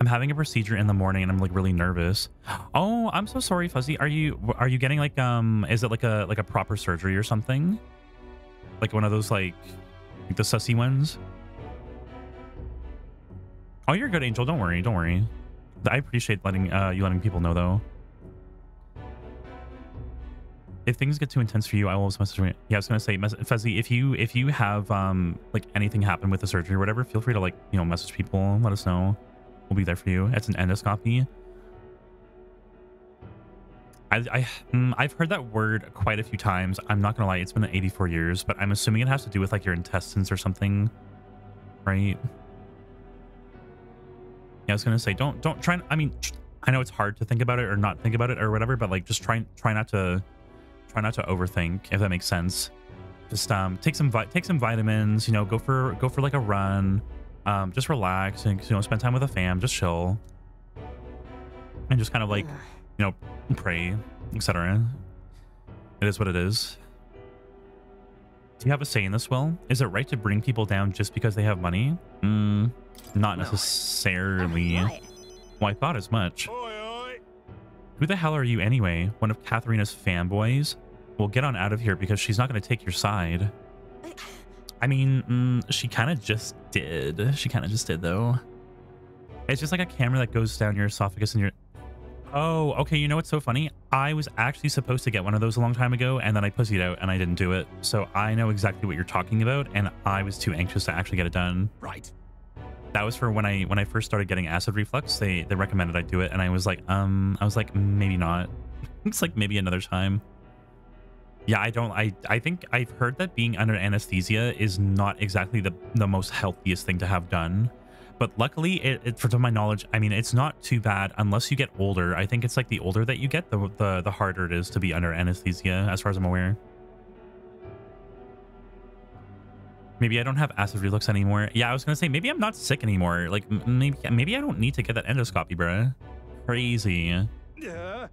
I'm having a procedure in the morning and I'm like really nervous. Oh, I'm so sorry, Fuzzy. Are you are you getting like um is it like a like a proper surgery or something? Like one of those like, like the sussy ones? Oh, you're a good, Angel. Don't worry. Don't worry. I appreciate letting uh you letting people know though. If things get too intense for you, I will message me. Yeah, I was gonna say, Fuzzy, if you if you have um like anything happen with the surgery or whatever, feel free to like you know message people, let us know. We'll be there for you. It's an endoscopy. I, I mm, I've heard that word quite a few times. I'm not gonna lie, it's been 84 years, but I'm assuming it has to do with like your intestines or something, right? Yeah, I was gonna say, don't don't try. I mean, I know it's hard to think about it or not think about it or whatever, but like just try try not to try not to overthink if that makes sense. Just um take some take some vitamins. You know, go for go for like a run. Um, just relax and you know spend time with a fam. Just chill and just kind of like you know pray, etc. It is what it is. Do you have a say in this, Will? Is it right to bring people down just because they have money? Mm, not necessarily. Well, I thought as much. Who the hell are you anyway? One of Katharina's fanboys? Well, get on out of here because she's not going to take your side. I mean, mm, she kind of just did. She kind of just did, though. It's just like a camera that goes down your esophagus and your... Oh, okay. You know what's so funny? I was actually supposed to get one of those a long time ago, and then I pussied out and I didn't do it. So I know exactly what you're talking about, and I was too anxious to actually get it done. Right. That was for when I when I first started getting acid reflux. They they recommended I do it, and I was like, um, I was like, maybe not. [laughs] it's like maybe another time. Yeah, I don't. I I think I've heard that being under anesthesia is not exactly the the most healthiest thing to have done. But luckily, it, it for to my knowledge, I mean, it's not too bad unless you get older. I think it's like the older that you get, the the the harder it is to be under anesthesia, as far as I'm aware. Maybe I don't have acid reflux anymore. Yeah, I was gonna say maybe I'm not sick anymore. Like maybe maybe I don't need to get that endoscopy, bruh. Crazy. Yeah.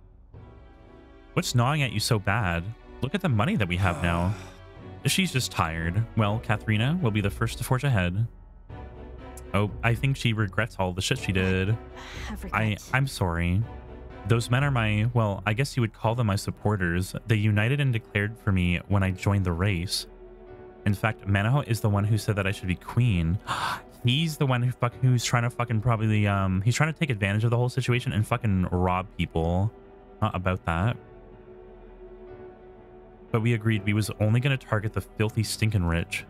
What's gnawing at you so bad? Look at the money that we have now. [sighs] She's just tired. Well, Katharina will be the first to forge ahead. Oh, I think she regrets all the shit she did. [sighs] I, I'm sorry. Those men are my, well, I guess you would call them my supporters. They united and declared for me when I joined the race. In fact, Manaho is the one who said that I should be queen. [gasps] he's the one who fuck, who's trying to fucking probably, um, he's trying to take advantage of the whole situation and fucking rob people. Not about that but we agreed we was only going to target the filthy stinking rich.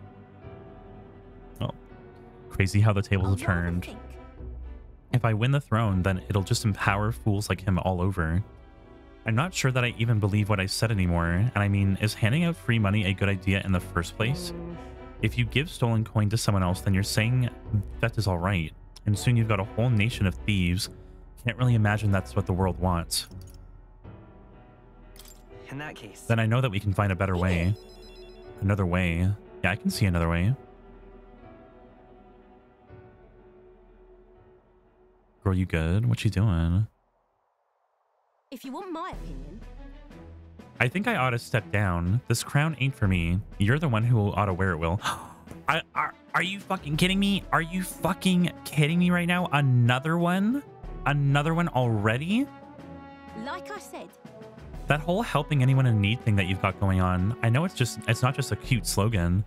Crazy how the tables have turned. If I win the throne, then it'll just empower fools like him all over. I'm not sure that I even believe what I said anymore, and I mean, is handing out free money a good idea in the first place? If you give stolen coin to someone else, then you're saying that is alright, and soon you've got a whole nation of thieves. Can't really imagine that's what the world wants. In that case. Then I know that we can find a better way. Another way. Yeah, I can see another way. Girl, you good? What you doing? If you want my opinion, I think I ought to step down. This crown ain't for me. You're the one who ought to wear it, Will. [gasps] I, are, are you fucking kidding me? Are you fucking kidding me right now? Another one? Another one already? like I said, That whole helping anyone in need thing that you've got going on, I know it's just it's not just a cute slogan.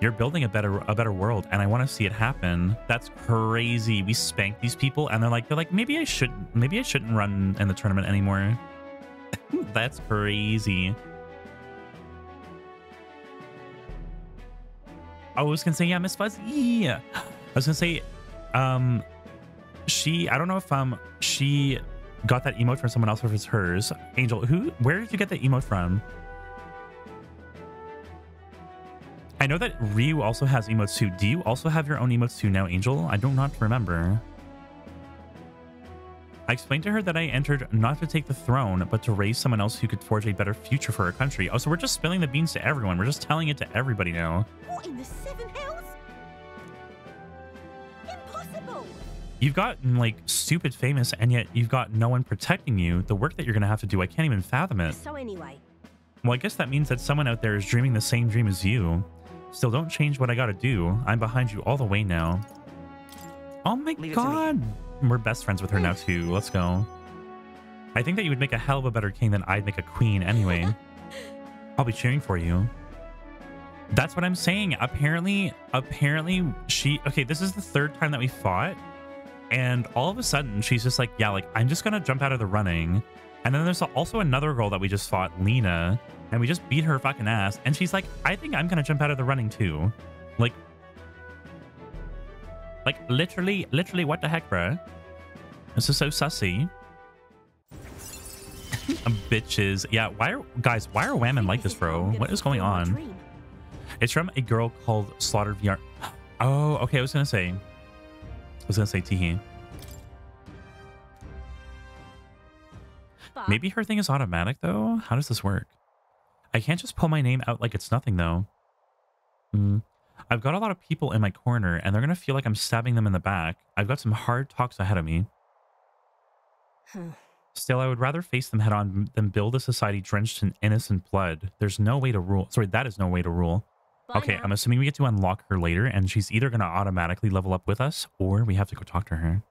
You're building a better a better world and I want to see it happen. That's crazy. We spank these people and they're like they're like maybe I shouldn't maybe I shouldn't run in the tournament anymore. [laughs] That's crazy. I was gonna say, yeah, Miss Fuzzy. I was gonna say, um, she. I don't know if um she got that emote from someone else or if it's hers. Angel, who? Where did you get the emote from? I know that Ryu also has emotes too. Do you also have your own emotes too now, Angel? I do not remember. I explained to her that I entered not to take the throne, but to raise someone else who could forge a better future for our country. Oh, so we're just spilling the beans to everyone. We're just telling it to everybody now. what in the seven hells? Impossible! You've gotten like stupid famous, and yet you've got no one protecting you. The work that you're gonna have to do, I can't even fathom it. So anyway, Well, I guess that means that someone out there is dreaming the same dream as you. Still, don't change what I gotta do. I'm behind you all the way now. Oh my Leave to god! We're best friends with her now too. Let's go. I think that you would make a hell of a better king than I'd make a queen anyway. [laughs] I'll be cheering for you. That's what I'm saying. Apparently, apparently she okay, this is the third time that we fought. And all of a sudden she's just like, yeah, like I'm just gonna jump out of the running. And then there's also another girl that we just fought, Lena, and we just beat her fucking ass. And she's like, I think I'm gonna jump out of the running too. Like, like literally, literally, what the heck, bro? This is so sussy. [laughs] Bitches. Yeah, why are guys, why are women like this, bro? What is going on? It's from a girl called Slaughter VR. [gasps] Oh, okay. I was gonna say. I was gonna say Teehee. Maybe her thing is automatic though. How does this work? I can't just pull my name out like it's nothing though. Hmm. I've got a lot of people in my corner, and they're gonna feel like I'm stabbing them in the back. I've got some hard talks ahead of me. Still, I would rather face them head on than build a society drenched in innocent blood. There's no way to rule. Sorry, that is no way to rule. Bye okay, now. I'm assuming we get to unlock her later, and she's either going to automatically level up with us, or we have to go talk to her.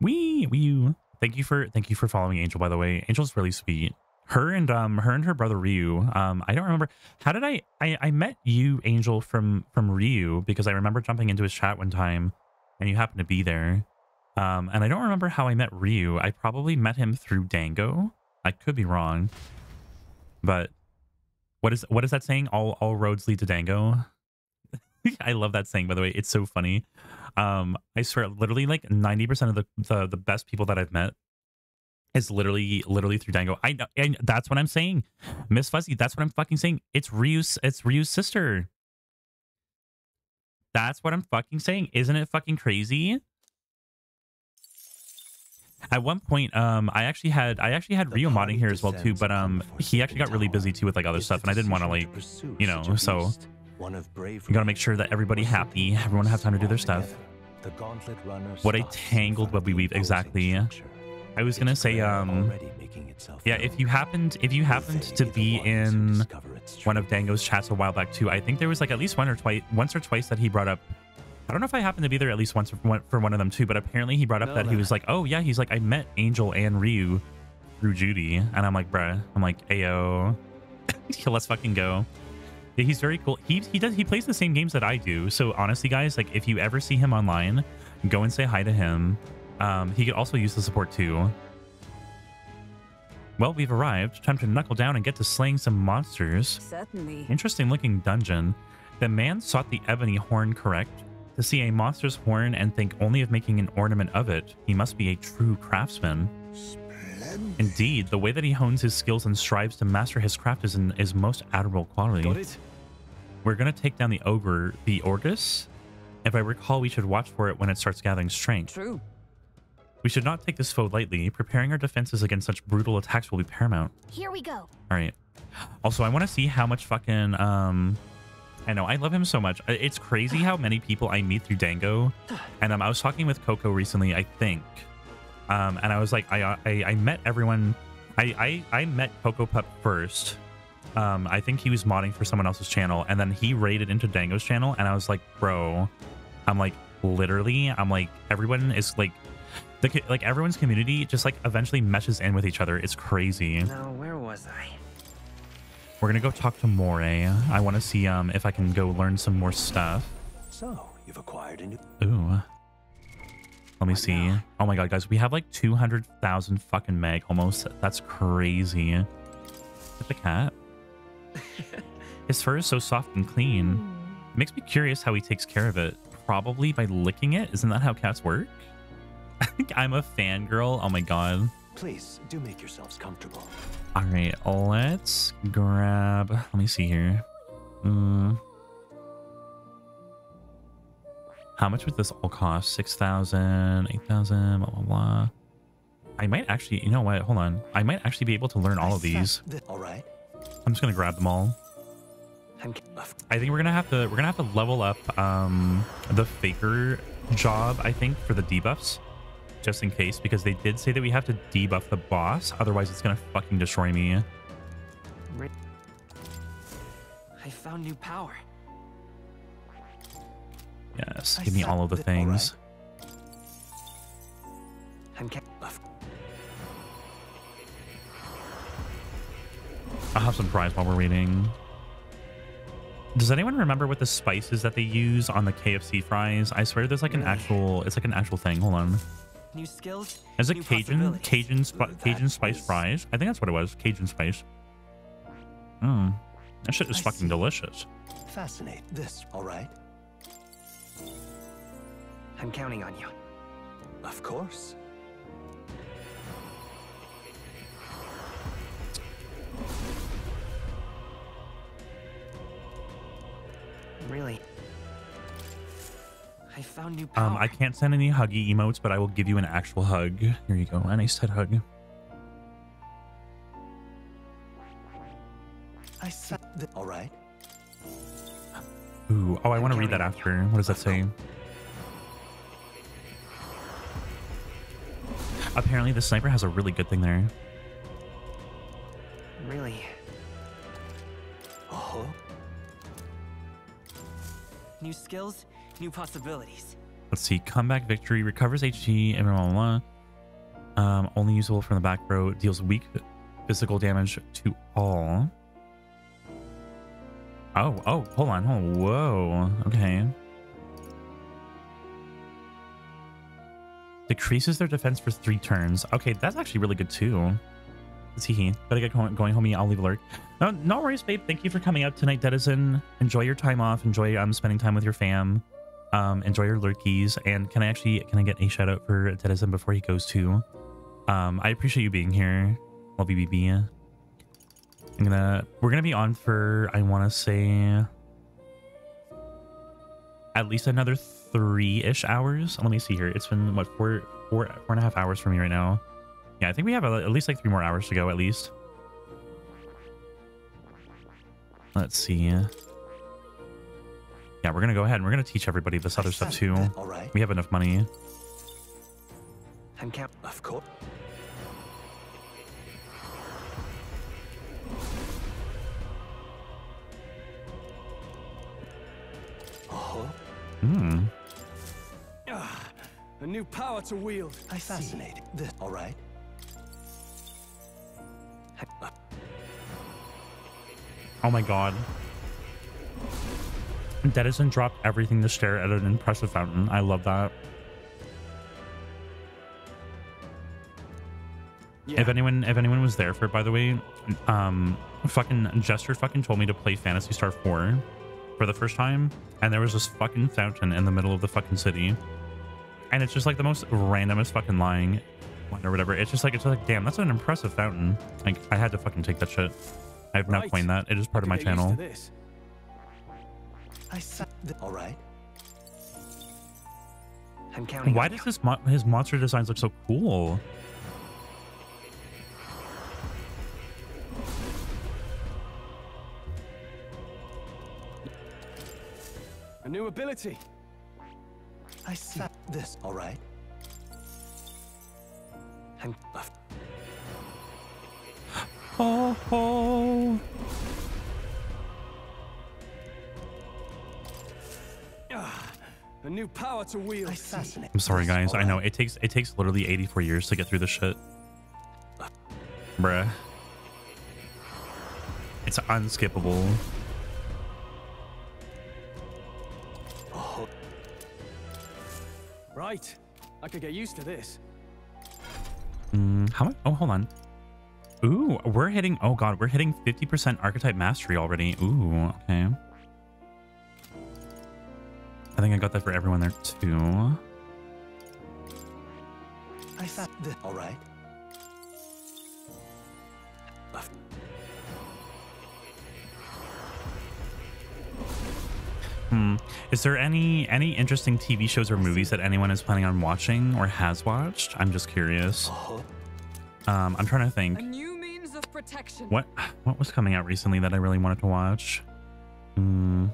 Wee, wee. Thank you for thank you for following Angel. By the way, Angel's really sweet. Her and um her and her brother Ryu. Um, I don't remember how did I I I met you Angel from from Ryu because I remember jumping into his chat one time, and you happened to be there. Um, and I don't remember how I met Ryu. I probably met him through Dango. I could be wrong, but what is what is that saying? All all roads lead to Dango. [laughs] I love that saying, by the way. It's so funny. Um, I swear, literally, like ninety percent of the, the the best people that I've met is literally literally through Dango. I know, and that's what I'm saying, Miss Fuzzy. That's what I'm fucking saying. It's Ryu's. It's Ryu's sister. That's what I'm fucking saying. Isn't it fucking crazy? At one point, um, I actually had I actually had Rio modding here as well too, but um, he actually got really busy too with like other stuff, and I didn't want to like, you know, so one of bravery, you gotta make sure that everybody happy, everyone has time to do their stuff. the gauntlet runner What a tangled front web we weave, exactly. structure. I was gonna say, um, already making itself yeah, if you happened if you happened to be in one of? Dango's chats a while back too, I think there was like at least one or twice, once or twice that he brought up. I don't know if I happened to be there at least once for one, for one of them too, but apparently he brought up that he was like, "Oh yeah," he's like, "I met Angel and Ryu through Judi," and I'm like, "Bruh," I'm like, "Ayo, [laughs] let's fucking go." Yeah, he's very cool. He he does he plays the same games that I do. So honestly, guys, like if you ever see him online, go and say hi to him. Um, he could also use the support too. Well, we've arrived. Time to knuckle down and get to slaying some monsters. Certainly. Interesting looking dungeon. The man sought the ebony horn correct. To see a monster's horn and think only of making an ornament of it, he must be a true craftsman. Splendid. Indeed, the way that he hones his skills and strives to master his craft is, in is most admirable quality. Got it? We're going to take down the ogre, the Orgus. If I recall, we should watch for it when it starts gathering strength. True. We should not take this foe lightly. Preparing our defenses against such brutal attacks will be paramount. Here we go. All right. Also, I want to see how much fucking um. I know I love him so much. It's crazy how many people I meet through Dango, and um, I was talking with Coco recently. I think, Um, and I was like, I I, I met everyone. I, I I met Coco Pup first. Um, I think he was modding for someone else's channel, and then he raided into Dango's channel, and I was like, bro, I'm like literally, I'm like everyone is like, the like everyone's community just like eventually meshes in with each other. It's crazy. Now, where was I? We're gonna go talk to Moray. I want to see um if I can go learn some more stuff. So, you've acquired a new. Ooh. Let me see. Oh my god, guys, we have like 200,000 fucking meg almost. That's crazy. Get the cat. [laughs] His fur is so soft and clean. It makes me curious how he takes care of it. Probably by licking it. Isn't that how cats work? [laughs] I'm a fangirl. Oh my god. Please, do make yourselves comfortable. All right, let's grab. Let me see here. Mm. How much would this all cost? 6,000, 8,000, blah, blah, blah. I might actually, you know what? Hold on. I might actually be able to learn all of these. All right. I'm just going to grab them all. I think we're going to have to, we're going to have to level up um, the faker job, I think, for the debuffs. Just in case, because they did say that we have to debuff the boss. Otherwise, it's going to fucking destroy me. I found new power. Yes, give me all of the things. I'm ca- I'll have some fries while we're waiting. Does anyone remember what the spice is that they use on the KFC fries? I swear there's like an actual, it's like an actual thing. Hold on. new skills. Is it new Cajun. Cajun, spi- Cajun spice fries? I think that's what it was. Cajun spice. Hmm. That shit is fucking delicious. Fascinate. This, all right? I'm counting on you. Of course. Really. I found new power. Um, I can't send any huggy emotes, but I will give you an actual hug. Here you go. A nice head hug. I said. th- All right. Ooh. Oh, I want to read that after. What does that say? Apparently, the sniper has a really good thing there. Really. Oh. New skills, new possibilities. Let's see. Comeback victory recovers HP and blah, blah, blah. Um, only usable from the back row. Deals weak physical damage to all. Oh, oh, hold on. Oh, whoa. Okay. Decreases their defense for three turns. Okay, that's actually really good too. See. Better get going, going homie. I'll leave a lurk. No, no worries, babe. Thank you for coming out tonight, Denizen. Enjoy your time off. Enjoy um spending time with your fam. Um, enjoy your lurkies. And can I actually can I get a shout out for Denizen before he goes too? Um, I appreciate you being here. Love you, BB. I'm gonna we're gonna be on for I want to say at least another three-ish hours. Let me see here. It's been what four four four and a half hours for me right now. Yeah, I think we have at least like three more hours to go at least. Let's see. Yeah, we're gonna go ahead and we're gonna teach everybody this other stuff too. All right. We have enough money. I'm count. Of course. Oh. Hmm. A new power to wield. I fascinate. This, all right. Oh my god. Denizen dropped everything to stare at an impressive fountain. I love that. If anyone if anyone was there for it, by the way, um fucking Jester fucking told me to play Phantasy Star 4 for the first time, and there was this fucking fountain in the middle of the fucking city. And it's just like the most randomest fucking lying one or whatever. It's just like it's like, damn, that's an impressive fountain. Like I had to fucking take that shit. I have now Right. coined that. It is part of my Get used to channel. this. I said. All right. I'm counting. Why does his mo- his monster designs look so cool? A new ability. I said. This. All right. Oh, oh. Ah, a new power to wield. I'm sorry, guys. I know it takes it takes literally 84 years to get through this shit. Bruh. It's unskippable. Right. I could get used to this. Mm, how much? Oh, hold on. Ooh, we're hitting. Oh god, we're hitting 50% archetype mastery already. Ooh, okay. I think I got that for everyone there too. I thought that. All right. Hmm. Is there any any interesting TV shows or movies that anyone is planning on watching or has watched? I'm just curious. Um, I'm trying to think. A new means of protection. What what was coming out recently that I really wanted to watch? Hmm.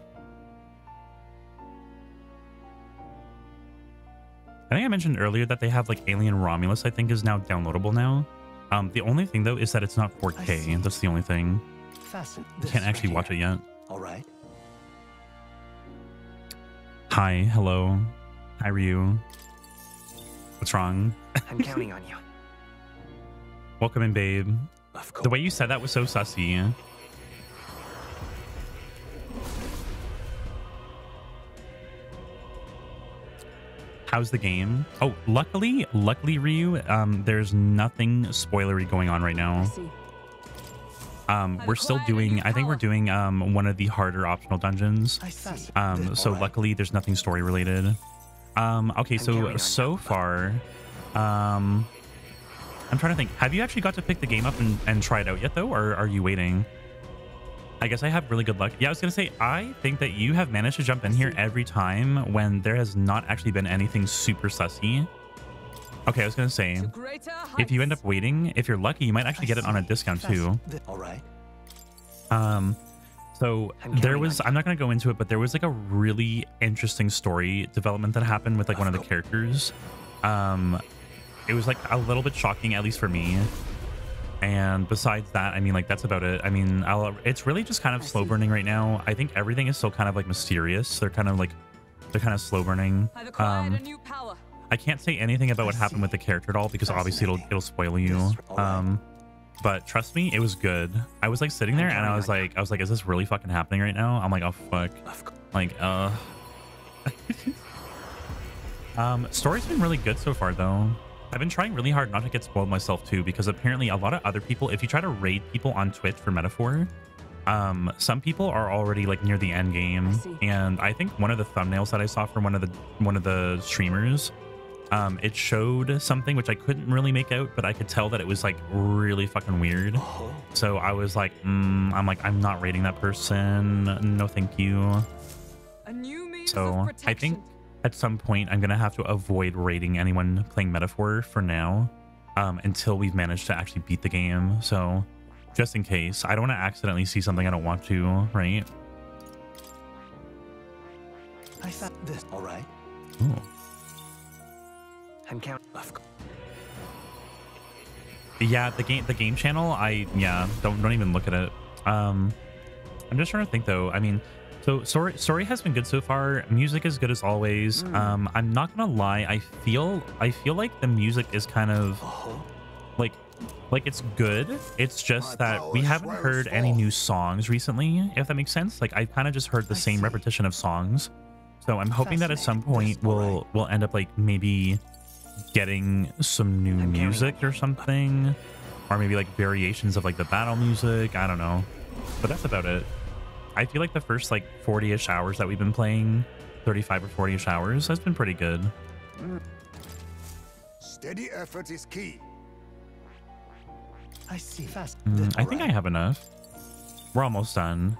I think I mentioned earlier that they have like Alien Romulus. I think is now downloadable now. Um, the only thing though is that it's not 4K. That's the only thing. Fasten. I can't actually watch it yet. All right. Hi, hello. Hi, are you? What's wrong? I'm counting on you. [laughs] Welcome in, babe. The way you said that was so sussy. How's the game? Oh, luckily, luckily, Ryu, um, there's nothing spoilery going on right now. Um, we're still doing, I think we're doing um, one of the harder optional dungeons. Um, so luckily, there's nothing story related. Um, okay, so so far, um, I'm trying to think. Have you actually got to pick the game up and, and try it out yet, though, or are you waiting? I guess I have really good luck. Yeah, I was gonna say, I think that you have managed to jump in here every time when there has not actually been anything super sussy. Okay, I was gonna say, if you end up waiting, if you're lucky, you might actually get it on a discount too. All right. Um, so there was, I'm not gonna go into it, but there was like a really interesting story development that happened with like one of the characters. Um, it was like a little bit shocking, at least for me. And besides that, I mean, like that's about it. I mean, I'll, it's really just kind of slow burning right now. I think everything is still kind of like mysterious. They're kind of like, they're kind of slow burning. Um, I can't say anything about what happened with the character at all because obviously it'll it'll spoil you. Um, but trust me, it was good. I was like sitting there and I was like, I was like, is this really fucking happening right now? I'm like, oh fuck, like uh. [laughs] um, story's been really good so far though. I've been trying really hard not to get spoiled myself too because apparently a lot of other people, if you try to raid people on Twitch for Metaphor, um, some people are already like near the end game, and I think one of the thumbnails that I saw from one of the one of the streamers um, it showed something which I couldn't really make out, but I could tell that it was like really fucking weird. So I was like, mm, I'm like, I'm not rating that person. No, thank you. So I think at some point I'm gonna have to avoid rating anyone playing Metaphor for now, um, until we've managed to actually beat the game. So just in case, I don't want to accidentally see something I don't want to, right? I thought this. All right. Ooh. I'm counting. Yeah, the game the game channel, I yeah, don't don't even look at it. Um I'm just trying to think though. I mean, so story story has been good so far. Music is good as always. Hmm. Um I'm not gonna lie, I feel I feel like the music is kind of like like it's good. It's just that we haven't heard any new songs recently, if that makes sense. Like I've kind of just heard the same repetition of songs. So I'm hoping that at some point we'll we'll end up like maybe getting some new music or something. Or maybe like variations of like the battle music. I don't know. But that's about it. I feel like the first like 40ish hours that we've been playing 35 or 40ish hours has been pretty good. Steady effort is key. I see. Fast. Mm, i think i have enough. We're almost done.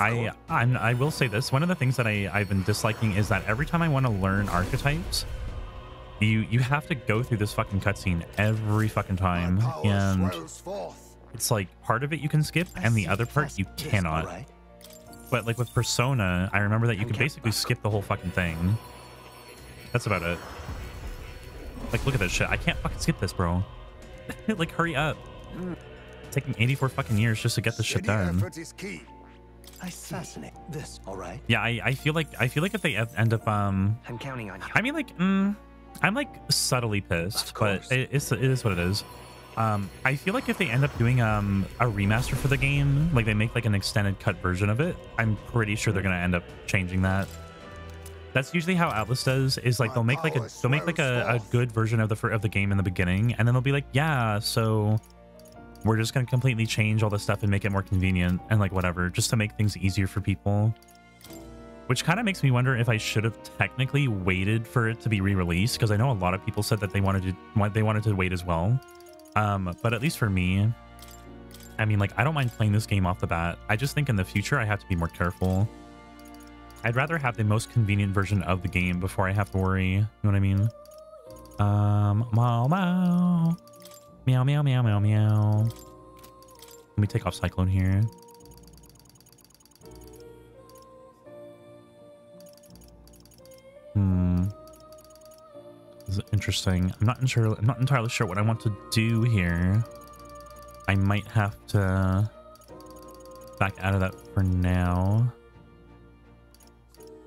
I I'm, I will say this. One of the things that I I've been disliking is that every time I want to learn archetypes, you you have to go through this fucking cutscene every fucking time, and it's like part of it you can skip, and the other part you cannot. But like with Persona, I remember that you can basically skip the whole fucking thing. That's about it. Like, look at this shit. I can't fucking skip this, bro. [laughs] like, hurry up. It's taking 84 fucking years just to get this shit done. effort is key. I fascinate this, all right? Yeah, I, I feel like I feel like if they end up um I'm counting on you. I mean like mm, I'm like subtly pissed, but it, it's it is what it is. Um I feel like if they end up doing um a remaster for the game, like they make like an extended cut version of it, I'm pretty sure they're gonna end up changing that. That's usually how Atlus does. Is like they'll make like a they'll make like a, a good version of the of the game in the beginning, and then they'll be like, yeah, so we're just gonna completely change all the stuff and make it more convenient and like whatever, just to make things easier for people. Which kind of makes me wonder if I should have technically waited for it to be re-released because I know a lot of people said that they wanted to they wanted to wait as well. Um, but at least for me, I mean, like I don't mind playing this game off the bat. I just think in the future I have to be more careful. I'd rather have the most convenient version of the game before I have to worry. You know what I mean? Um, meow meow, meow meow meow meow meow. Let me take off Cyclone here. Hmm. This is interesting. I'm not sure. I'm not entirely sure what I want to do here. I might have to back out of that for now.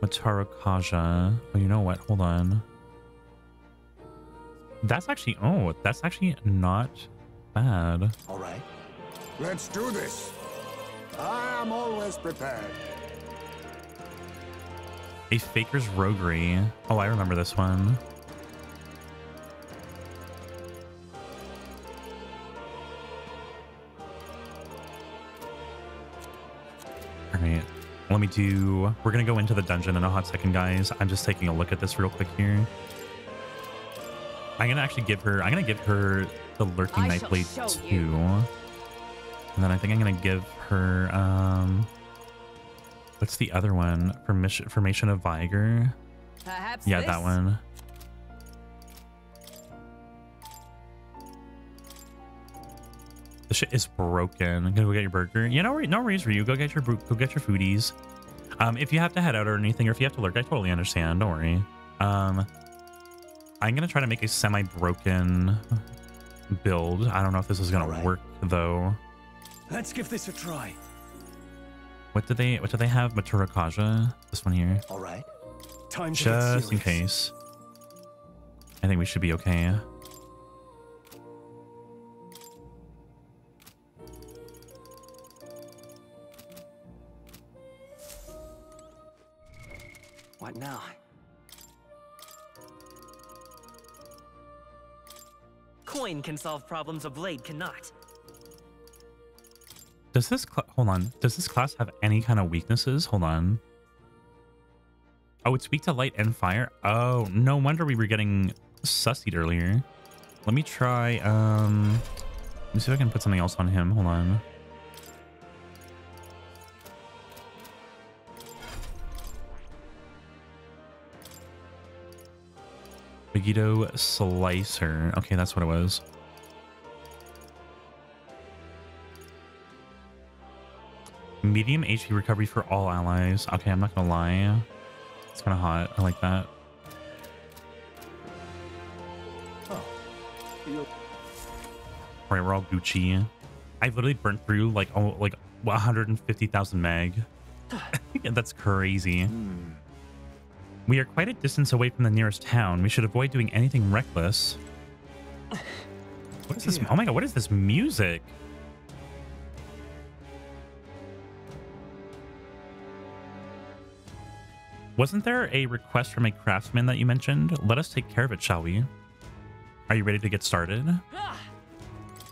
Matarukaja. Oh, you know what? Hold on. That's actually. Oh, that's actually not bad. All right. Let's do this. I am always prepared. A Faker's Roguery. Oh, I remember this one. All right. Let me do... We're going to go into the dungeon in a hot second, guys. I'm just taking a look at this real quick here. I'm going to actually give her... I'm going to give her the Lurking Nightblade 2. And then I think I'm going to give her... um What's the other one? Formation, Formation of Viger? Perhaps Yeah, this? that one. The shit is broken. I'm Gonna go get your burger. You know, no worries for you. Go get your go get your foodies. Um, if you have to head out or anything, or if you have to lurk, I totally understand. Don't worry. Um, I'm gonna try to make a semi-broken build. I don't know if this is gonna work though. Let's give this a try. What do they? What do they have? Matarukaja. This one here. All right. Time to Just in case. I think we should be okay. What now? Coin can solve problems a blade cannot. Does this hold on? Does this class have any kind of weaknesses? Hold on. Oh, it's weak to light and fire. Oh, no wonder we were getting sussied earlier. Let me try. Um, let me see if I can put something else on him. Hold on. Megiddo Slicer. Okay, that's what it was. Medium HP recovery for all allies. Okay, I'm not gonna lie. It's kind of hot. I like that. All right, we're all Gucci. I've literally burnt through like oh, like 150,000 meg. [laughs] Yeah, That's crazy. We are quite a distance away from the nearest town. We should avoid doing anything reckless. What is this? Oh my god, what is this music? Wasn't there a request from a craftsman that you mentioned? Let us take care of it, shall we? Are you ready to get started? [sighs]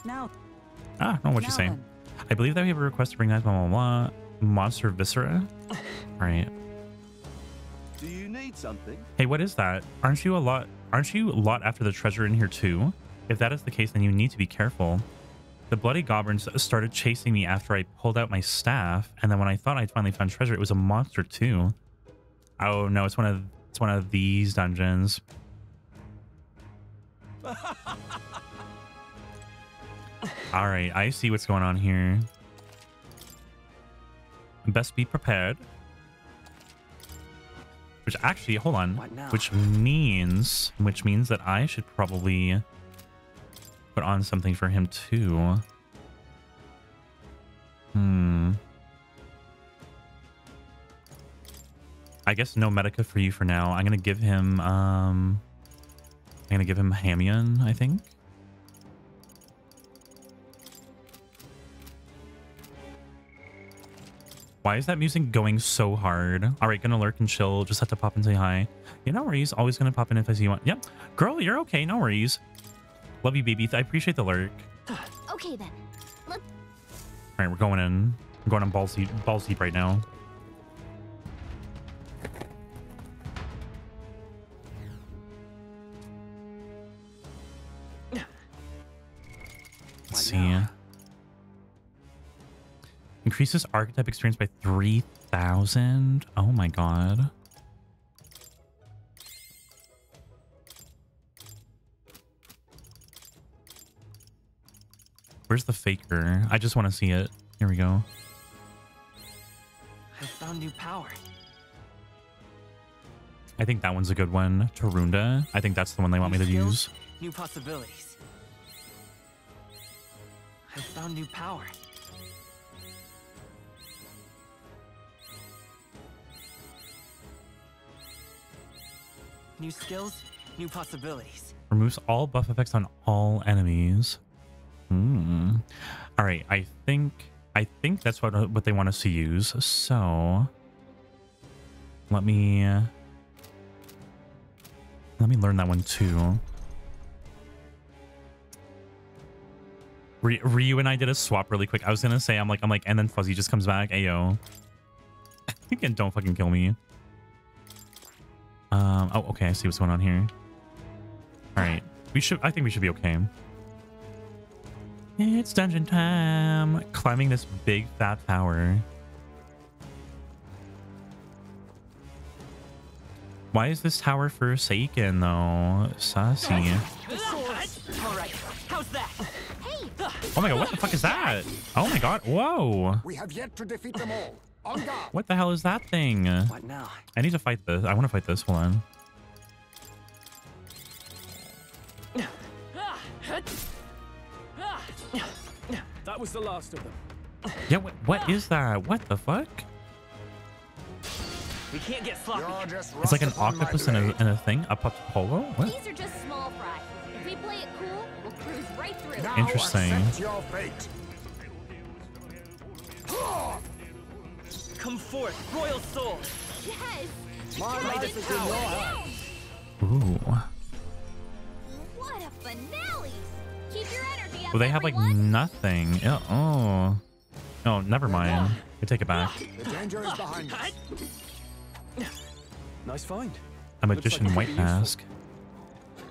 Now, Ah, no, what you Now saying? then. I believe that we have a request to bring that blah blah blah. Monster Viscera. All [sighs] right. Do you need something? Hey, what is that? Aren't you a lot? Aren't you a lot after the treasure in here too? If that is the case, then you need to be careful. The bloody goblins started chasing me after I pulled out my staff, and then when I thought I'd finally found treasure, it was a monster too. Oh no, it's one of it's one of these dungeons. [laughs] All right, I see what's going on here. Best be prepared. Which actually, hold on. Which means, which means that I should probably put on something for him too. Hmm. I guess no Medica for you for now. I'm gonna give him, um, I'm gonna give him Hamion, I think. Why is that music going so hard? All right, gonna lurk and chill. Just have to pop and say hi. Yeah, no worries. Always gonna pop in if I see you want. Yep. Girl, you're okay. No worries. Love you, baby. I appreciate the lurk. Okay then. All right, we're going in. I'm going on balls deep, balls deep right now. See. Increases archetype experience by 3,000. Oh my god. Where's the faker? I just want to see it. Here we go. I found new power. I think that one's a good one. Tarunda. I think that's the one they want me to skills, use. New possibilities. I found new power. New skills, new possibilities. Removes all buff effects on all enemies. Hmm. All right. I think I think that's what what they want us to use. So let me let me learn that one too. Ryu and I did a swap really quick. I was gonna say I'm like I'm like, and then Fuzzy just comes back. Ayo. [laughs] Again, don't fucking kill me. Um. Oh, okay. I see what's going on here. All right. We should. I think we should be okay. It's dungeon time. Climbing this big fat tower. Why is this tower forsaken though? Sassy. Oh my god, what the fuck is that? Oh my god, whoa. We have yet to defeat them all. On guard. What the hell is that thing? What now? I need to fight this. I want to fight this. one. That was the last of them. Yeah, what, what is that? What the fuck? We can't get sloppy. It's like an rust upon my octopus and a, blade. in a thing? A pop polo? What? These are just small fry. If we play it cool, we'll cruise right through. Interesting. your fate. Come forth, royal soul. Yes. My life is in your hands. Ooh. What a finale! Keep your energy up, Well, they have like everyone. nothing. Yeah, Oh. Oh, never mind. I take it back. The danger is behind us. Nice find. A Looks like magician pretty white useful.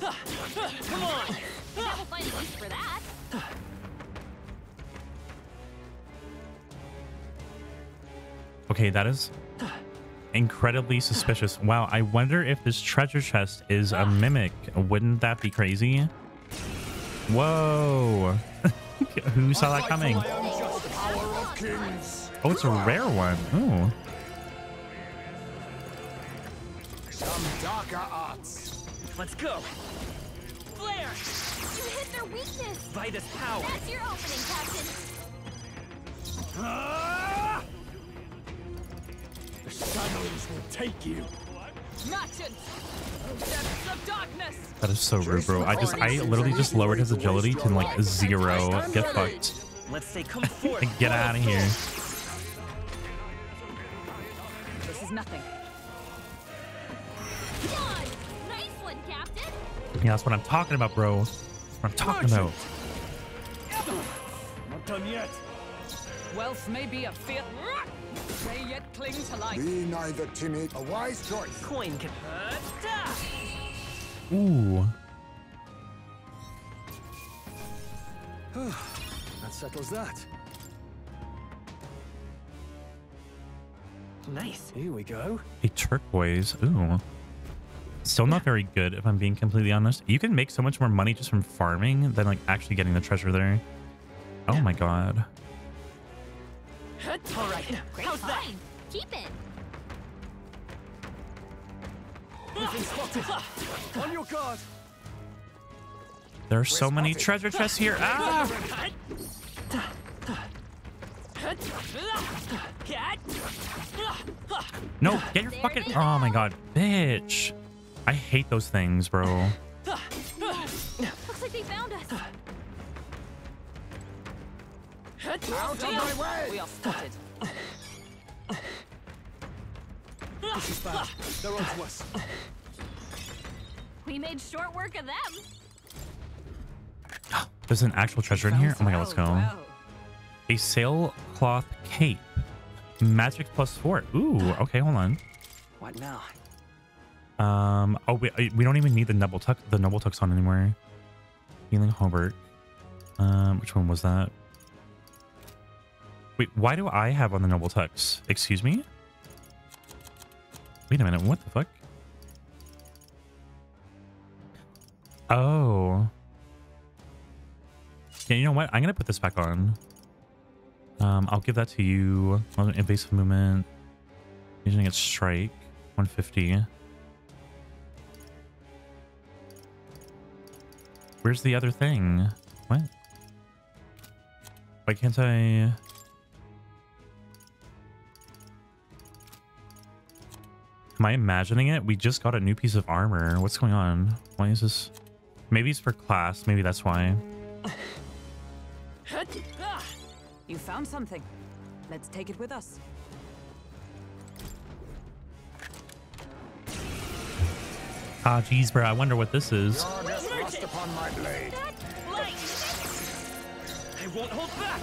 Come on. Find a use for that. Okay, that is incredibly suspicious. Wow, I wonder if this treasure chest is a mimic. Wouldn't that be crazy? Whoa. [laughs] Who saw that coming? Oh, it's a rare one. Oh. Some darker arts. Let's go. Flare. You hit their weakness. By this power. That's your opening, Captain. The shadows will take you. Merchant. Depths of darkness. That is so rude, bro. I just, I literally just lowered his agility to like zero. Get fucked. Let's say come [laughs] forth. Get out of here. This is nothing. Yeah, that's what I'm talking about, bro. That's what I'm talking about. Not done yet. Wealth may be a fear, may yet cling to life. Be neither timid. A wise choice. Coin can. Hurt. Ooh. [sighs] That settles that. Nice. Here we go. A turquoise. Ooh. Still not very good, if I'm being completely honest. You can make so much more money just from farming than like actually getting the treasure there. Oh my god. All right. Great How's that? Keep it. We've. On your guard. There are so many treasure chests here. [laughs] Ah! No, get your fucking. Oh my god, bitch. I hate those things, bro. Looks like they found us. Out of my way! We are spotted. This is bad. They're onto us. We made short work of them. [gasps] There's an actual treasure in here. Oh my god, let's go. A sailcloth cape. Magic plus four. Ooh, okay, hold on. What now? Um. Oh, we we don't even need the noble tuck the noble on anymore. Healing Hobart. Um, which one was that? Wait, why do I have on the noble tux? Excuse me. Wait a minute. What the fuck? Oh. Yeah, you know what? I'm gonna put this back on. Um, I'll give that to you. Invasive movement. Using its strike. 150. Where's the other thing? What? Why can't I... Am I imagining it? We just got a new piece of armor. What's going on? Why is this... Maybe it's for class. Maybe that's why. [laughs] You found something. Let's take it with us. Ah, jeez, bro. I wonder what this is. You're upon my blade. I won't hold back.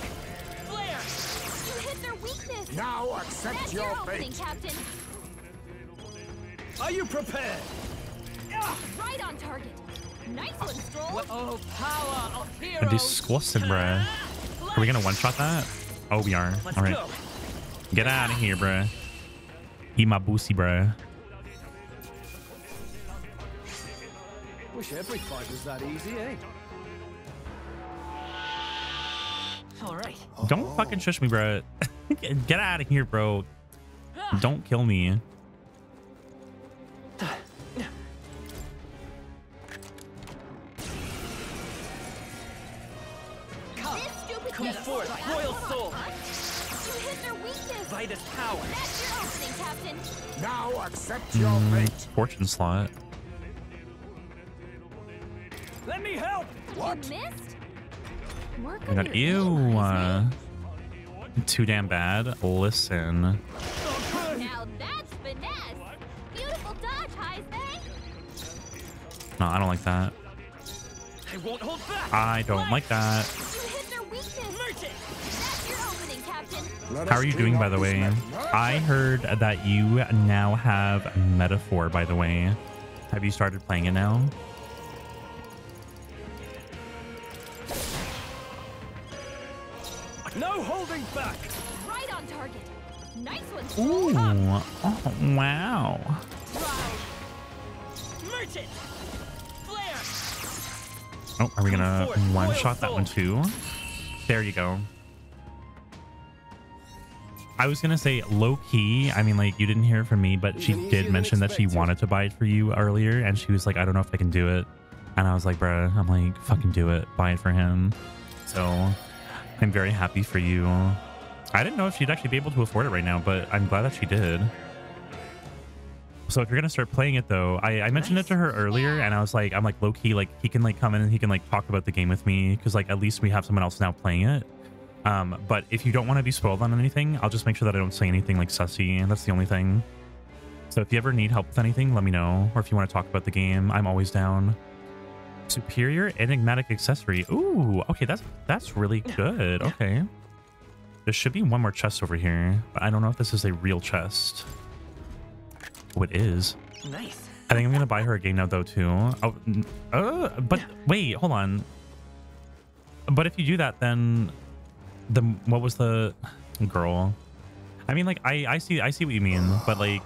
Flare. You hit their weakness. Now accept That's your your opening, fate. Captain. Are you prepared? Right on target. Nice one, Strohl. Oh, power of And heroes. disgusting, bruh. Are we gonna one-shot that? Oh, we are. Let's All right. go. Get out of here, bruh. Eat my boosie, bruh. Wish every fight was that easy, eh? All right. Don't fucking shush me, bruh. [laughs] Get out of here, bro. Don't kill me. Come. This stupid Come thing. forth, royal soul. You hit their weakness. Vitus power. That's your opening, Captain. Now accept your Mm, fate. fortune slot. Let me help. You missed? Work I on got your ew. Uh, too damn bad. Listen. Now that's finesse. Beautiful dodge, Heismay. No, I don't like that. I won't hold back. I don't like that. You hit their weakness. Merchant. That's your opening, Captain. Let How are you doing, by the way? I heard that you now have Metaphor, by the way. Have you started playing it now? No holding back. Right on target. Nice one, Ooh. Strohl. Oh, wow. Merchant. Flare. Oh, are we gonna one-shot that one too? There you go. I was gonna say low key. I mean, like you didn't hear it from me, but she Even did mention that she wanted to buy it for you earlier, and she was like, "I don't know if I can do it," and I was like, "Bruh, I'm like, fucking do it, buy it for him." So I'm very happy for you. I didn't know if she'd actually be able to afford it right now, but I'm glad that she did. So if you're gonna start playing it though, I, I mentioned it to her earlier, and I was like, I'm like low key, like he can like come in and he can like talk about the game with me because like at least we have someone else now playing it. Um, but if you don't want to be spoiled on anything, I'll just make sure that I don't say anything like sussy. That's the only thing. So if you ever need help with anything, let me know. Or if you want to talk about the game, I'm always down. Superior enigmatic accessory. Ooh, okay, that's that's really good. Okay. There should be one more chest over here, but I don't know if this is a real chest. Oh, it is. Nice. I think I'm gonna buy her a game now though too. Oh, uh, but wait, hold on. But if you do that, then the what was the girl? I mean, like I I see I see what you mean, but like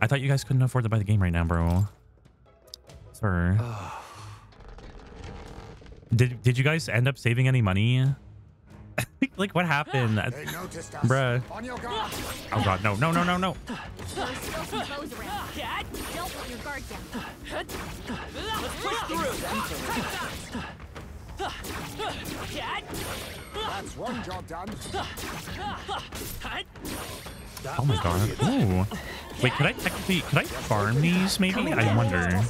I thought you guys couldn't afford to buy the game right now, bro. Sir. [sighs] Did did you guys end up saving any money? [laughs] like what happened? They noticed us. Bruh. On your guard. Oh god, no, no, no, no, no. There's still some foes around. Don't let your guard down. Let's push through. That's one job done. [laughs] Oh my god. Ooh. Wait, could I technically could I farm these maybe? I wonder.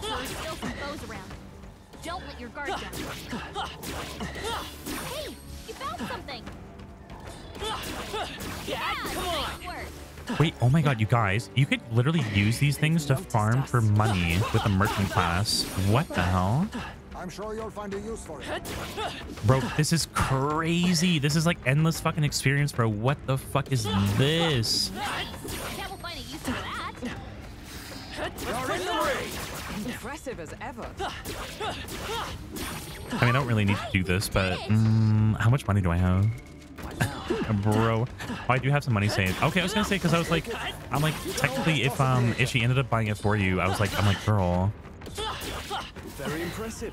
There's still some foes around. Don't let your guard down. Hey, you found something. Yeah, nice work. Wait, oh my god, you guys, you could literally use these things to farm for money with the merchant class. What the hell? I'm sure you'll find a use for it. Bro, this is crazy. This is like endless fucking experience, bro. What the fuck is this? Nice. Bet we'll find a use for that. Impressive as ever. I mean, I don't really need to do this, but mm, how much money do I have? [laughs] Bro, oh, I do have some money saved. Okay, I was gonna say because I was like, I'm like technically if um if she ended up buying it for you, I was like, I'm like, girl, Very impressive.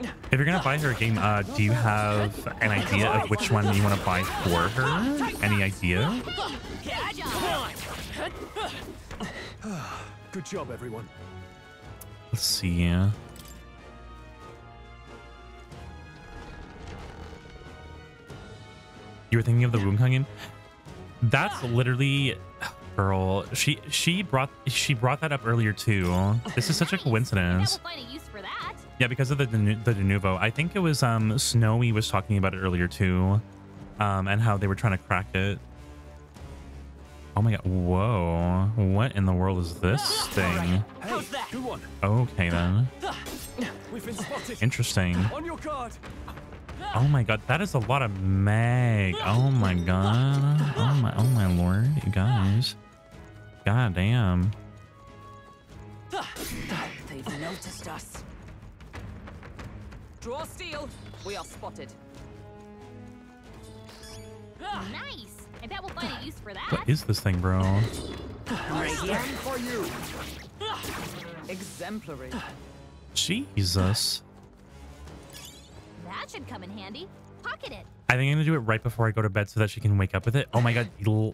if you're gonna buy her a game, uh, do you have an idea of which one you want to buy for her? Any idea? [sighs] Good job. Everyone. Let's see. You were thinking of the womb hanging? That's literally girl. She she brought she brought that up earlier too. This is such a [laughs] coincidence. we'll find a use for that. Yeah, because of the de- the de novo. I think it was um Snowy was talking about it earlier too, um, and how they were trying to crack it. Oh my god! Whoa! What in the world is this thing? Hey, good one. Okay then. We've been spotted. Interesting. On your guard. Oh my god, that is a lot of mag. Oh my god. Oh my oh my lord, you guys. God damn. They've noticed us. Draw steel. We are spotted. Nice. I bet we'll find a use for that. What is this thing, bro? Stand for you. Exemplary. Jesus. That should come in handy. Pocket it. I think I'm gonna do it right before I go to bed so that she can wake up with it. Oh my god,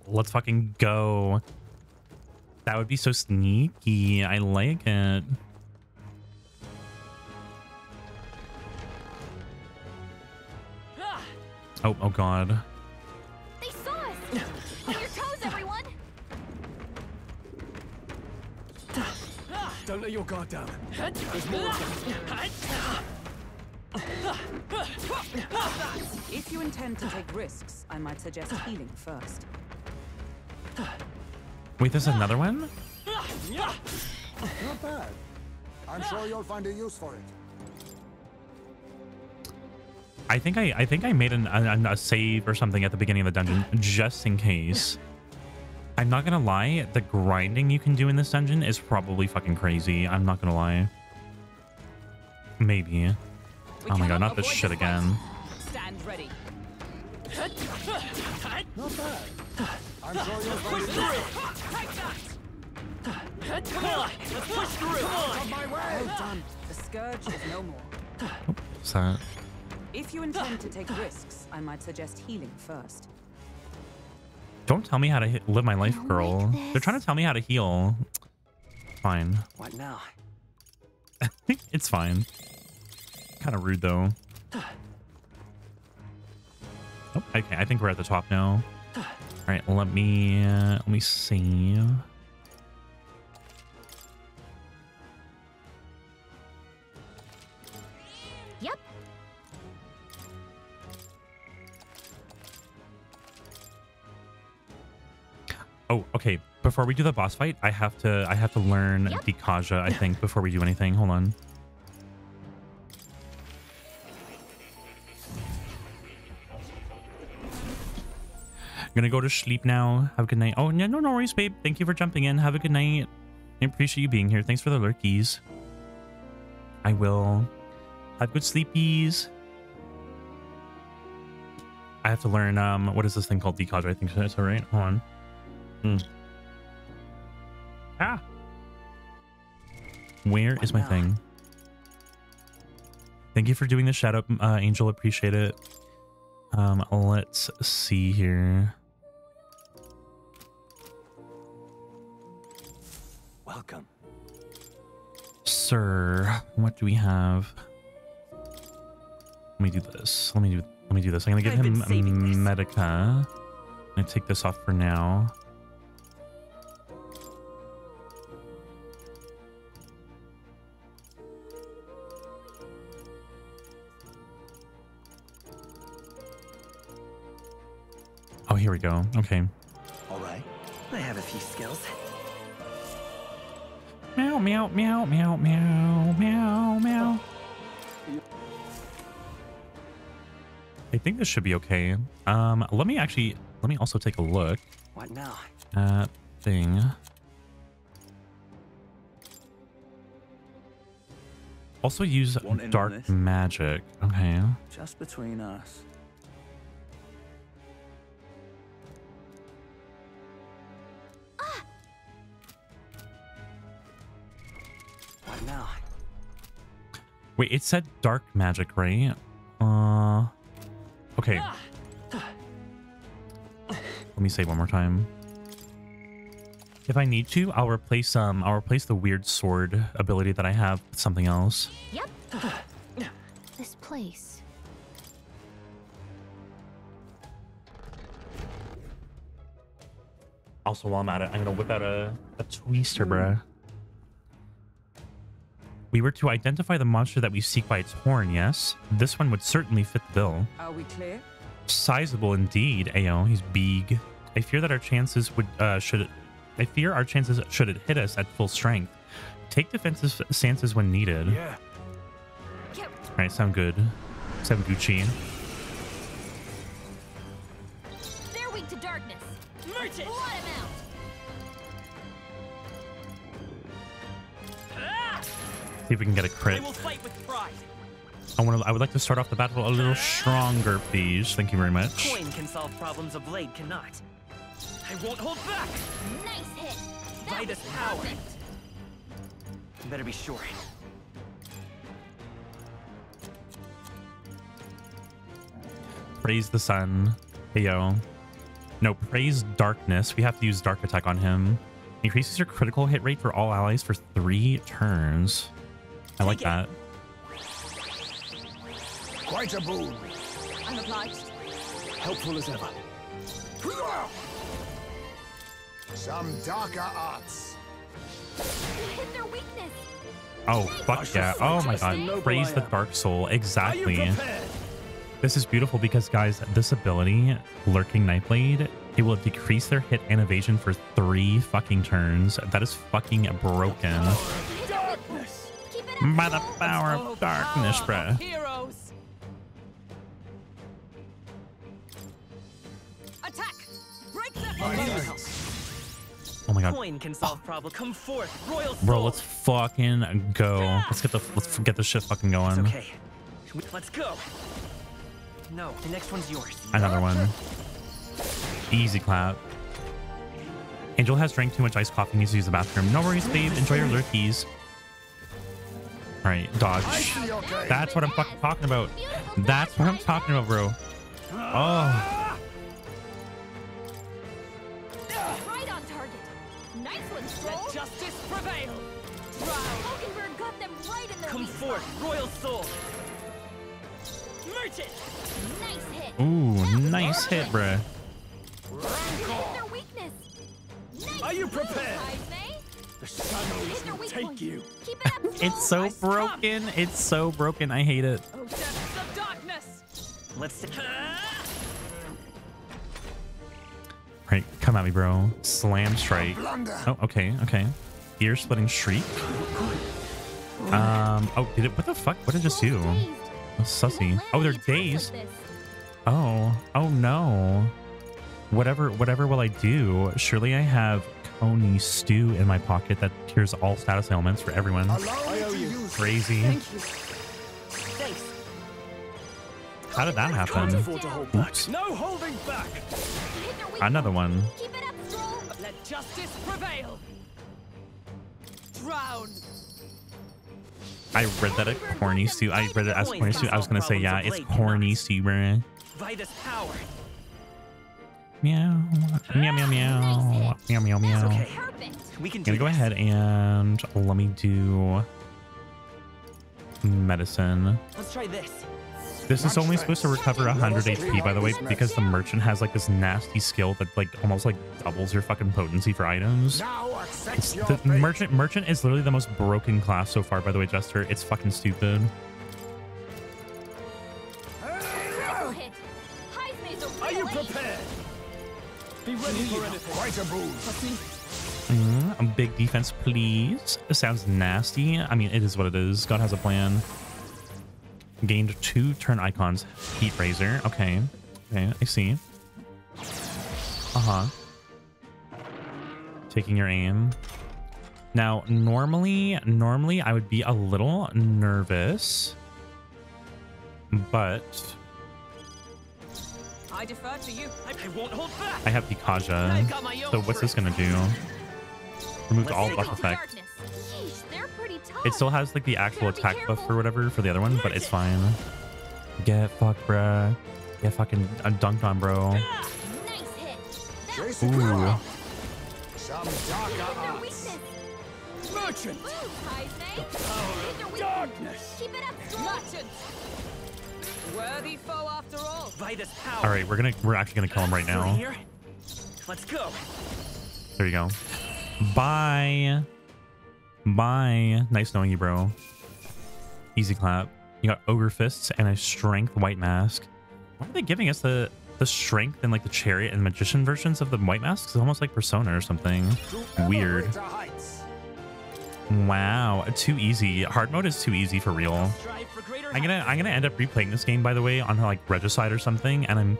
let's fucking go. That would be so sneaky. I like it. Oh, oh god. They saw us. On your toes, everyone. Don't let your guard down. There's more of them. If you intend to take risks, I might suggest healing first. Wait, there's another one? Not bad. I'm sure you'll find a use for it. I think I I think I made an, a, a save or something at the beginning of the dungeon just in case. I'm not gonna lie, the grinding you can do in this dungeon is probably fucking crazy. I'm not gonna lie. Maybe. Oh my god, not this shit again. Stand ready. Not bad. I'm sure you'll find let's push through. Out of my way. Well done. The scourge is no more. What's that? If you intend to take risks, I might suggest healing first. Don't tell me how to live my life, girl. They're trying to tell me how to heal. Fine. What now? [laughs] it's fine. Kind of rude though. Oh, okay, I think we're at the top now. All right, let me uh, let me see. Oh, okay. Before we do the boss fight, I have to I have to learn Yep. Kaja. I think, before we do anything. Hold on. I'm gonna go to sleep now. Have a good night. Oh, no, no, no worries, babe. Thank you for jumping in. Have a good night. I appreciate you being here. Thanks for the lurkies. I will. Have good sleepies. I have to learn, um, what is this thing called? Dekaja, I think that's all right. Hold on. Hmm. Ah. Where is my now? thing? Thank you for doing the shout out, uh, Angel. Appreciate it. Um, let's see here. Welcome. Sir, what do we have? Let me do this. Let me do let me do this. I'm gonna give I've him. Medica. I'm gonna take this off for now. Oh, here we go. Okay. All right. I have a few skills. Meow, meow, meow, meow, meow, meow, meow. I think this should be okay. Um, let me actually, let me also take a look What now? at thing. Also use Want in on dark magic. Okay. Just between us. Wait, it said dark magic, right? Uh, okay. Let me say one more time. If I need to, I'll replace um, I'll replace the weird sword ability that I have with something else. Yep. this place. Also, while I'm at it, I'm gonna whip out a, a twister, bruh. We were to identify the monster that we seek by its horn, yes? This one would certainly fit the bill. Are we clear? Sizable indeed, Ao. He's big. I fear that our chances would uh should it I fear our chances should it hit us at full strength. Take defensive stances when needed. Yeah. Alright, sound good. Sound Gucci. See if we can get a crit. I will fight with pride. I want to. I would like to start off the battle a little stronger, please. Thank you very much. Coin can solve problems of blade cannot. I won't hold back. Nice hit! That Midas was power. perfect. You better be sure. Praise the sun. Hey yo. No, praise darkness. We have to use dark attack on him. Increases your critical hit rate for all allies for three turns. I like that. Quite a boon. I'm obliged. Helpful as ever. Some darker arts. You hit their weakness. Oh, fuck yeah. Oh my Just a noble god. Praise the dark soul. Exactly. This is beautiful because, guys, this ability, Lurking Nightblade, it will decrease their hit and evasion for three fucking turns. That is fucking broken. By the power Oh, of darkness, power bruh. Heroes. Attack! Break their oh, oh my god. Coin can solve problems. Come forth, royal soul. Bro, let's fucking go. Let's get the let's get this shit fucking going. It's okay. Let's go. No, the next one's yours. Another one. Easy clap. Angel has drank too much iced coffee, needs to use the bathroom. No worries, babe. Enjoy your lurkies. Alright, dodge. see your game. That's what I'm fucking talking about. That's what I'm talking about, bro. Oh, Right on target. Nice one, Strohl. Let justice prevail. Drown. Hulkenberg got them right in their Come forth, royal soul. Merchant. Nice hit. ooh, nice hit, bruh. You hit their weakness. Nice Are you prepared? Heismay. The Hit will take point. you. It up, [laughs] It's so Nice come. broken. It's so broken. I hate it. Oh, depths of darkness. Let's. Right, come at me, bro. Slam strike. Oh, okay, okay. Ear splitting shriek. Um. Oh, did it? What the fuck? What did it just do? Strohl's. Oh, sussy. Oh, they're any attacks like dazed. Oh. Oh no. Whatever. Whatever will I do? Surely I have Coney stew in my pocket that cures all status ailments for everyone. Allow me owe to you. use Crazy. Thank you. How did that happen? afford to hold back. Oops. No holding back. You hit their weak Another one. Keep it up, Strohl. Let justice prevail. Drown. I read that at corny stew. I read it as corny stew. I was gonna say yeah, it's corny stew, bruh. Vitus power. Meow, meow, meow, meow, meow, meow, meow. Okay. We can I'm gonna go this. ahead and let me do medicine. Let's try this. This is only supposed to recover 100 HP, by the way, because the merchant has like this nasty skill that like almost like doubles your fucking potency for items. Now accept It's your the fate. merchant merchant is literally the most broken class so far, by the way, Jester. It's fucking stupid. Be ready for anything. Quite a move. Mm, a big defense, please. It sounds nasty. I mean, it is what it is. God has a plan. Gained two turn icons. Heat Razor. Okay. Okay, I see. Uh-huh. Taking your aim. Now, normally, normally I would be a little nervous. But I defer to you. I, I won't hold back. I have Dekaja. I've got my own So what's this gonna do? Removed all buff effect. they're pretty tough. It still has like the actual attack buff or whatever for the other one, but it's fine. Get fucked, bruh. Get fucking uh, dunked on, bro. Jason Ooh. Guerra. Some darker arts. Merchant! Darkness. Keep it up, Merchant! Worthy foe after all. Vitus power. All right, we're gonna we're actually gonna kill him right now. Here. Let's go. There you go. Bye. Bye. Nice knowing you, bro. Easy clap. You got ogre fists and a strength white mask. Why are they giving us the the strength and like the chariot and magician versions of the white masks? It's almost like persona or something. Weird. Wow, too easy. Hard mode is too easy for real. Strive for greater I'm gonna I'm gonna end up replaying this game by the way on like Regicide or something, and I'm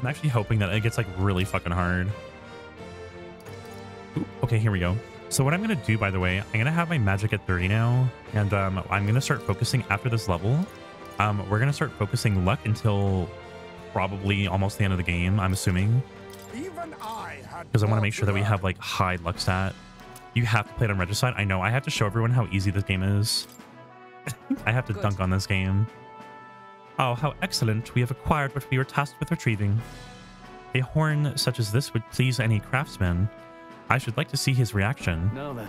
I'm actually hoping that it gets like really fucking hard. Ooh, okay, here we go. So what I'm gonna do by the way, I'm gonna have my magic at 30 now, and um, I'm gonna start focusing after this level. Um, we're gonna start focusing luck until probably almost the end of the game. I'm assuming Even I had because I want to make sure that we have like high luck stat. You have to play it on Regicide. I know. I have to show everyone how easy this game is. [laughs] I have to Good. dunk on this game. Oh, how excellent. We have acquired what we were tasked with retrieving. A horn such as this would please any craftsman. I should like to see his reaction. Now then.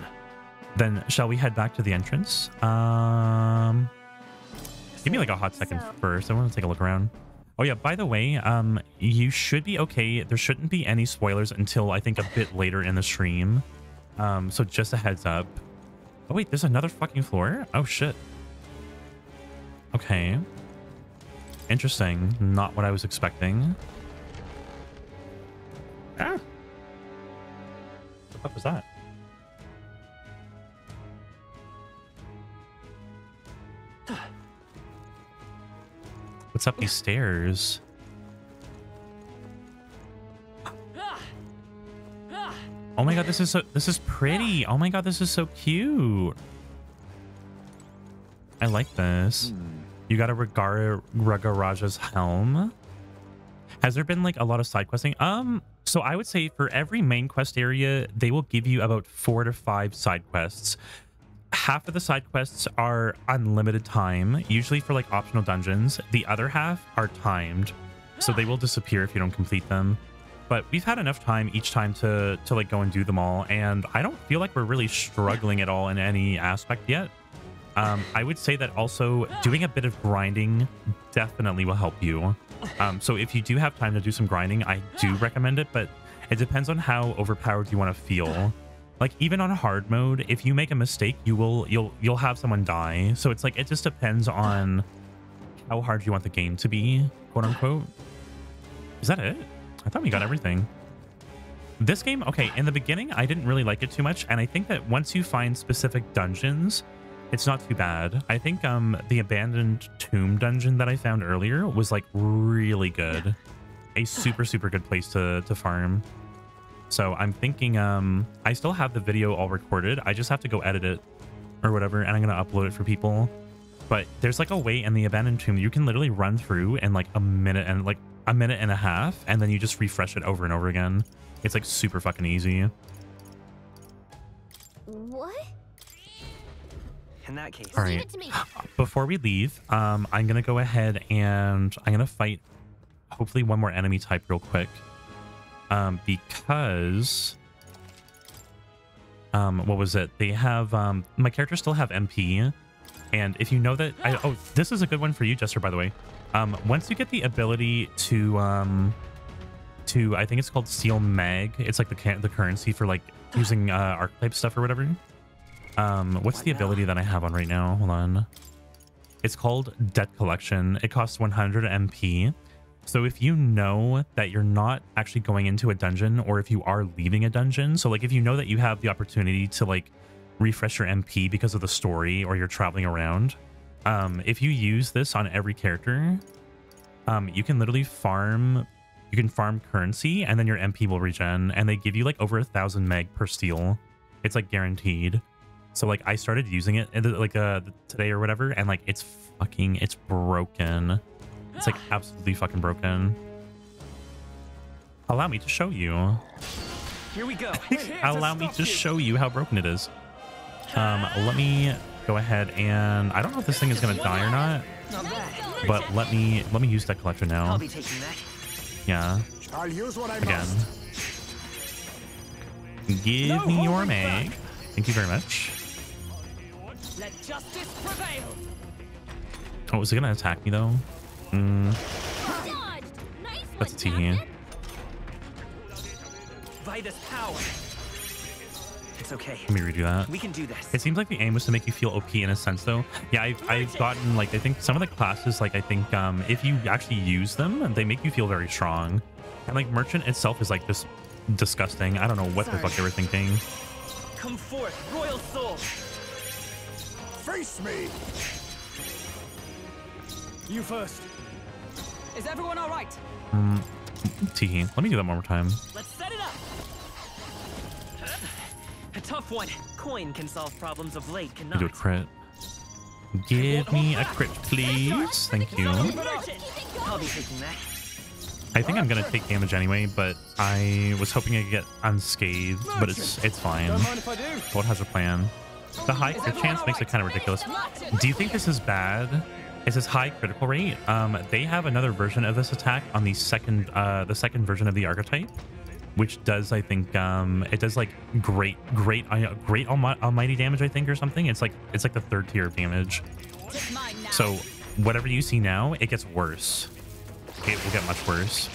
Then shall we head back to the entrance? Um, give me like a hot second first. I want to take a look around. Oh yeah, by the way, um, you should be okay. There shouldn't be any spoilers until I think a bit later in the stream. Um, so just a heads up. Oh wait, there's another fucking floor. Oh shit. Okay. Interesting. Not what I was expecting. Ah. What the fuck was that? What's up these stairs? Oh my god, this is so this is pretty. Oh my god, this is so cute. I like this. You got a Regara Ragaraja's helm. Has there been like a lot of side questing? Um, so I would say for every main quest area, they will give you about four to five side quests. Half of the side quests are unlimited time, usually for like optional dungeons. The other half are timed, so they will disappear if you don't complete them. But we've had enough time each time to to like go and do them all, and I don't feel like we're really struggling at all in any aspect yet. Um, I would say that also doing a bit of grinding definitely will help you. Um, so if you do have time to do some grinding, I do recommend it, but it depends on how overpowered you want to feel. Like even on hard mode, if you make a mistake, you will you'll you'll have someone die. So it's like it just depends on how hard you want the game to be, quote unquote. Is that it? I thought we got everything. This game, okay, in the beginning, I didn't really like it too much, and I think that once you find specific dungeons, it's not too bad. I think um the abandoned tomb dungeon that I found earlier was like really good. A super super good place to to farm. So I'm thinking um I still have the video all recorded. I just have to go edit it or whatever and I'm going to upload it for people. But there's like a way in the abandoned tomb you can literally run through in like a minute and like a minute and a half and then you just refresh it over and over again. It's like super fucking easy. In that case, All right. [gasps] Before we leave, um, I'm gonna go ahead and I'm gonna fight hopefully one more enemy type real quick. Um, because um, what was it? They have um, my characters still have MP, and if you know that, I, oh, this is a good one for you, Jester. By the way, um, once you get the ability to um, to I think it's called Seal Mag. It's like the the currency for like using uh, archetype stuff or whatever. Um, what's the ability that I have on right now? Hold on. It's called Debt Collection. It costs 100 MP. So if you know that you're not actually going into a dungeon or if you are leaving a dungeon, so like if you know that you have the opportunity to like refresh your MP because of the story or you're traveling around, um, if you use this on every character, um, you can literally farm, you can farm currency and then your MP will regen and they give you like over a thousand meg per steal. It's like guaranteed. So like I started using it like uh today or whatever and like it's fucking it's broken. It's like [gasps] absolutely fucking broken. Allow me to show you. here we go. [laughs] Allow me to show you how broken it is. Um, let me go ahead and I don't know if this thing is gonna die or not, Not but let me let me use that collection now. I'll be taking that. Yeah. I'll use what I Again. must. Give me your mag. Thank you very much. Let justice prevail. Oh, is it gonna attack me though? Mm, that's a T. Vitus power. It's okay. Let me redo that. We can do this. It seems like the aim was to make you feel OP in a sense, though. Yeah, I've, I've gotten, like, I think some of the classes, like, I think um, if you actually use them, they make you feel very strong. And, like, Merchant itself is, like, just disgusting. I don't know what the fuck they were thinking. Come forth, royal soul. Face me! You first. Is everyone all right? Mm, Teehee. Let me do that one more time. Let's set it up. A tough one. Coin can solve problems of late Let me do a crit. Give me a crit, please. Thank you. I'll be taking that. I think I'm gonna take damage anyway, but I was hoping I could get unscathed, but it's it's fine. Don't mind if I do. What has a plan? The high crit chance makes it kind of ridiculous. Do you think this is bad? It says high critical rate. Um, they have another version of this attack on the second, uh, the second version of the archetype, which does, I think, um, it does like great, great, uh, great almighty damage, I think, or something. It's like it's like the third tier of damage. So whatever you see now, it gets worse. It will get much worse.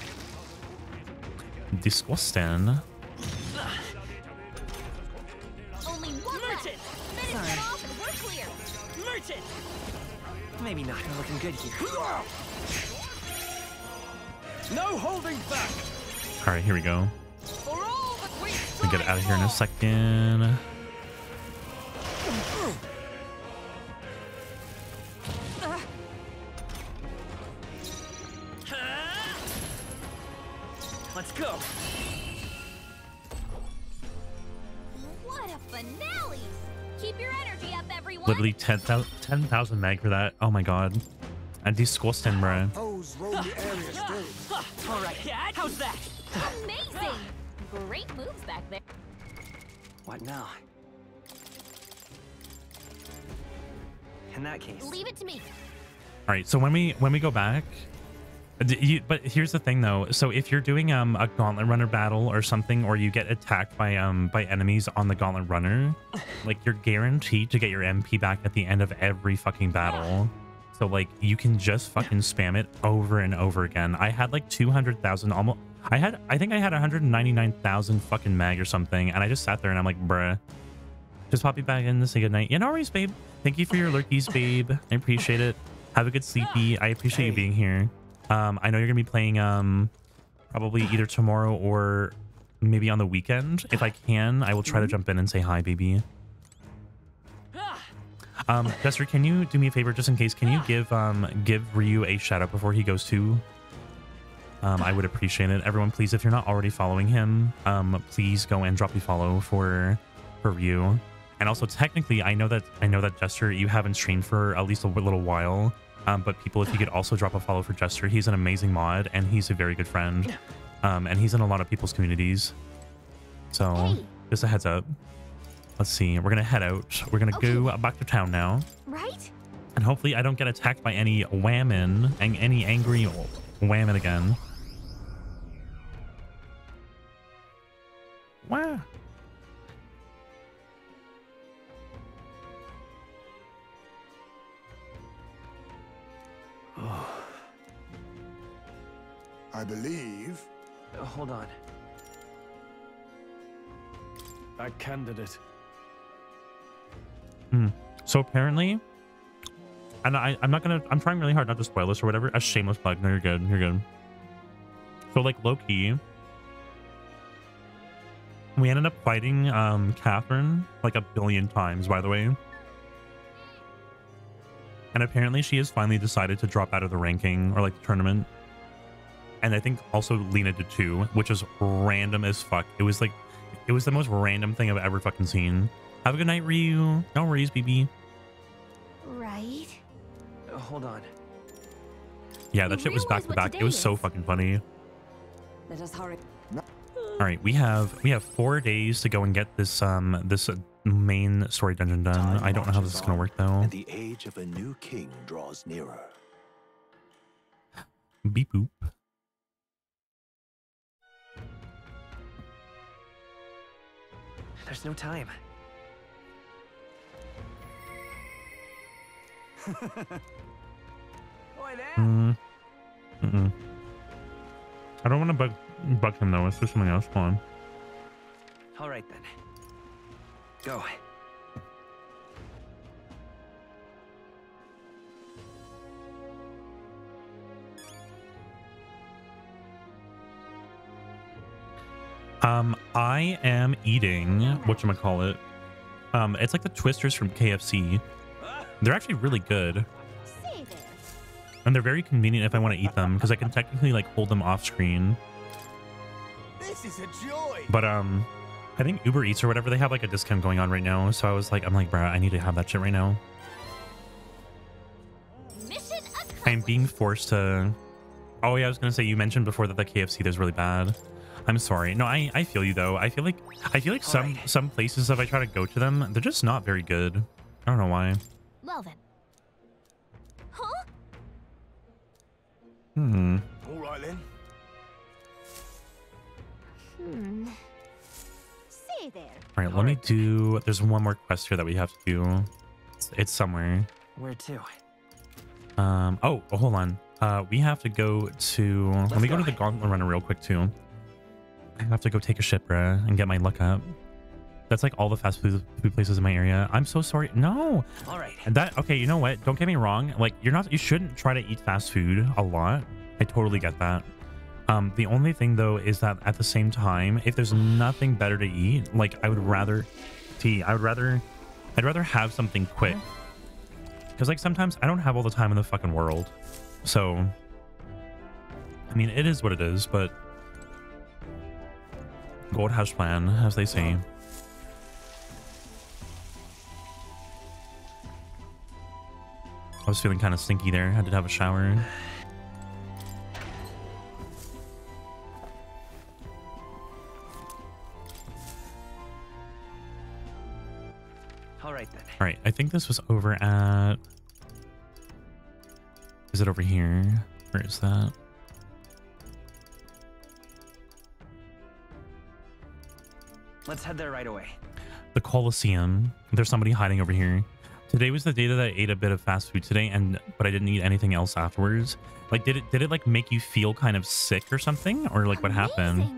Disgusting. Maybe not looking good here. No holding back. All right, here we go. For all that we We get out of here in a second. Let's go. What a finale! Keep your energy up, everyone. Literally 10,000 10,000 meg for that. Oh my god. And disgusting, bruh. Foes roam the area still. All right. How's that? Amazing! Great moves back there. What now? In that case, Leave it to me. All right, so when we when we go back, d- you, but here's the thing though. So if you're doing um a gauntlet runner battle or something, or you get attacked by um by enemies on the gauntlet runner, [sighs] like you're guaranteed to get your MP back at the end of every fucking battle. So like you can just fucking spam it over and over again. I had like two hundred thousand almost. I had I think I had one hundred ninety nine thousand fucking mag or something, and I just sat there and I'm like, bruh. Just pop you back in to say goodnight. Yeah, no worries, babe. Thank you for your lurkies, babe. I appreciate it. Have a good [laughs] sleepy. I appreciate you being here. Um, I know you're gonna be playing um probably either tomorrow or maybe on the weekend. If I can, I will try to jump in and say hi, baby. Um, Jester, can you do me a favor just in case? Can you give um give Ryu a shout out before he goes to? Um, I would appreciate it. Everyone, please, if you're not already following him, um, please go and drop a follow for for Ryu. And also, technically, I know that I know that Jester, you haven't streamed for at least a little while. Um, but people, if you could also drop a follow for Jester, he's an amazing mod and he's a very good friend. Um, and he's in a lot of people's communities. So, just a heads up. let's see. We're gonna head out. We're gonna go back to town now, Right? and hopefully I don't get attacked by any whammon and any angry whammon again. Wow. I believe. Uh, hold on. A candidate. Hmm. So apparently, and I, I'm not gonna. I'm trying really hard not to spoil this or whatever. A shameless plug. No, you're good. You're good. So like low key, we ended up fighting um Catherine like a billion times. By the way. And apparently she has finally decided to drop out of the ranking or like the tournament. And I think also Lena did too, which is random as fuck. It was like, it was the most random thing I've ever fucking seen. Have a good night, Ryu. No worries, BB. Right? Uh, hold on. Yeah, that You shit was back to back. It was so fucking funny. Let us hurry. All right, we have we have four days to go and get this um this uh, main story dungeon done. I don't know how this is gonna work though. And the age of a new king draws nearer. [gasps] Beep boop. There's no time. [laughs] Mm. Mm-mm. I don't want to bug bug him though. Let's do something else. Come on. All right then. Go. Um, I am eating what you call it. Um, it's like the twisters from KFC. They're actually really good, and they're very convenient if I want to eat them because I can technically like hold them off screen. This is a joy. But um, I think Uber Eats or whatever they have like a discount going on right now. So I was like, I'm like, bruh, I need to have that shit right now. I'm being forced to. Oh yeah, I was gonna say you mentioned before that the KFC there's really bad. I'm sorry. No, I I feel you though. I feel like I feel like some some places if I try to go to them, they're just not very good. I don't know why. Well then. Huh? Hmm. All right then. Hmm. Say there. All right, let me do. There's one more quest here that we have to do. It's, it's somewhere. Where to? Um. Oh, oh, hold on. Uh, we have to go to. let me go, to the Gauntlet Runner real quick too. I have to go take a ship, bruh, and get my luck up. That's like all the fast food, food places in my area. I'm so sorry. No. All right. And that okay, you know what? Don't get me wrong. Like you're not you shouldn't try to eat fast food a lot. I totally get that. Um, the only thing though is that at the same time, if there's nothing better to eat, like I would rather tea. I would rather I'd rather have something quick. Cause like sometimes I don't have all the time in the fucking world. So I mean it is what it is, but Gold house plan, as they say. I was feeling kind of stinky there. I did have a shower. All right then. All right, I think this was over at. Is it over here? Where is that? Let's head there right away. The Colosseum. There's somebody hiding over here. Today was the day that I ate a bit of fast food today, and but I didn't eat anything else afterwards. Like, did it did it like make you feel kind of sick or something, or like what happened?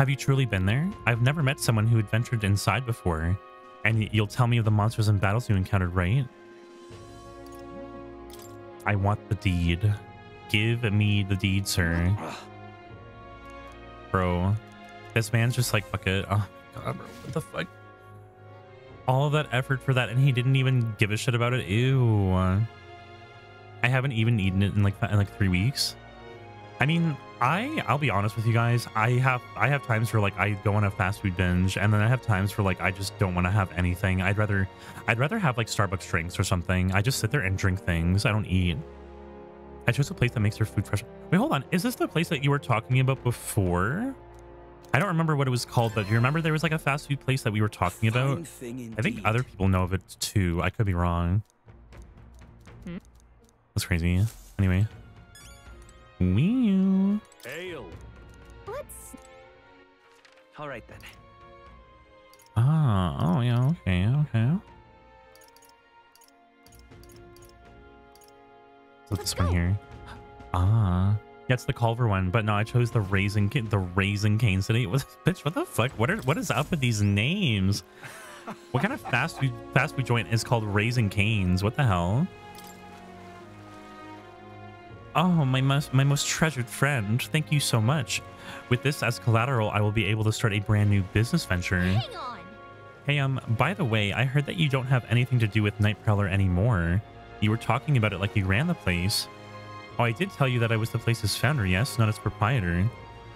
Have you truly been there? I've never met someone who had ventured inside before. And you'll tell me of the monsters and battles you encountered, right? I want the deed. Give me the deed, sir. Bro, this man's just like, fuck it. Oh, God, bro, what the fuck? All that effort for that, and he didn't even give a shit about it. Ew. I haven't even eaten it in like in like three weeks. I mean, I I'll be honest with you guys. I have I have times where like I go on a fast food binge, and then I have times where like I just don't want to have anything. I'd rather I'd rather have like Starbucks drinks or something. I just sit there and drink things. I don't eat. I chose a place that makes their food fresh. Wait, hold on. Is this the place that you were talking about before? I don't remember what it was called, but do you remember there was like a fast food place that we were talking about? I think other people know of it too. I could be wrong. Hmm? That's crazy. Anyway. Wee. Ale. What's All right then. Ah, oh yeah, okay, okay. So this one here. Ah. Yeah, it's the Culver one, but no, I chose the Raisin the Raisin Cane City. What, [laughs] bitch, what the fuck? What are what is up with these names? What kind of fast food fast food joint is called Raising Cane's? What the hell? Oh, my most my most treasured friend. Thank you so much. With this as collateral, I will be able to start a brand new business venture. hang on? Hey, um, by the way, I heard that you don't have anything to do with Nightcrawler anymore. You were talking about it like you ran the place. Oh, I did tell you that I was the place's founder, yes, not its proprietor.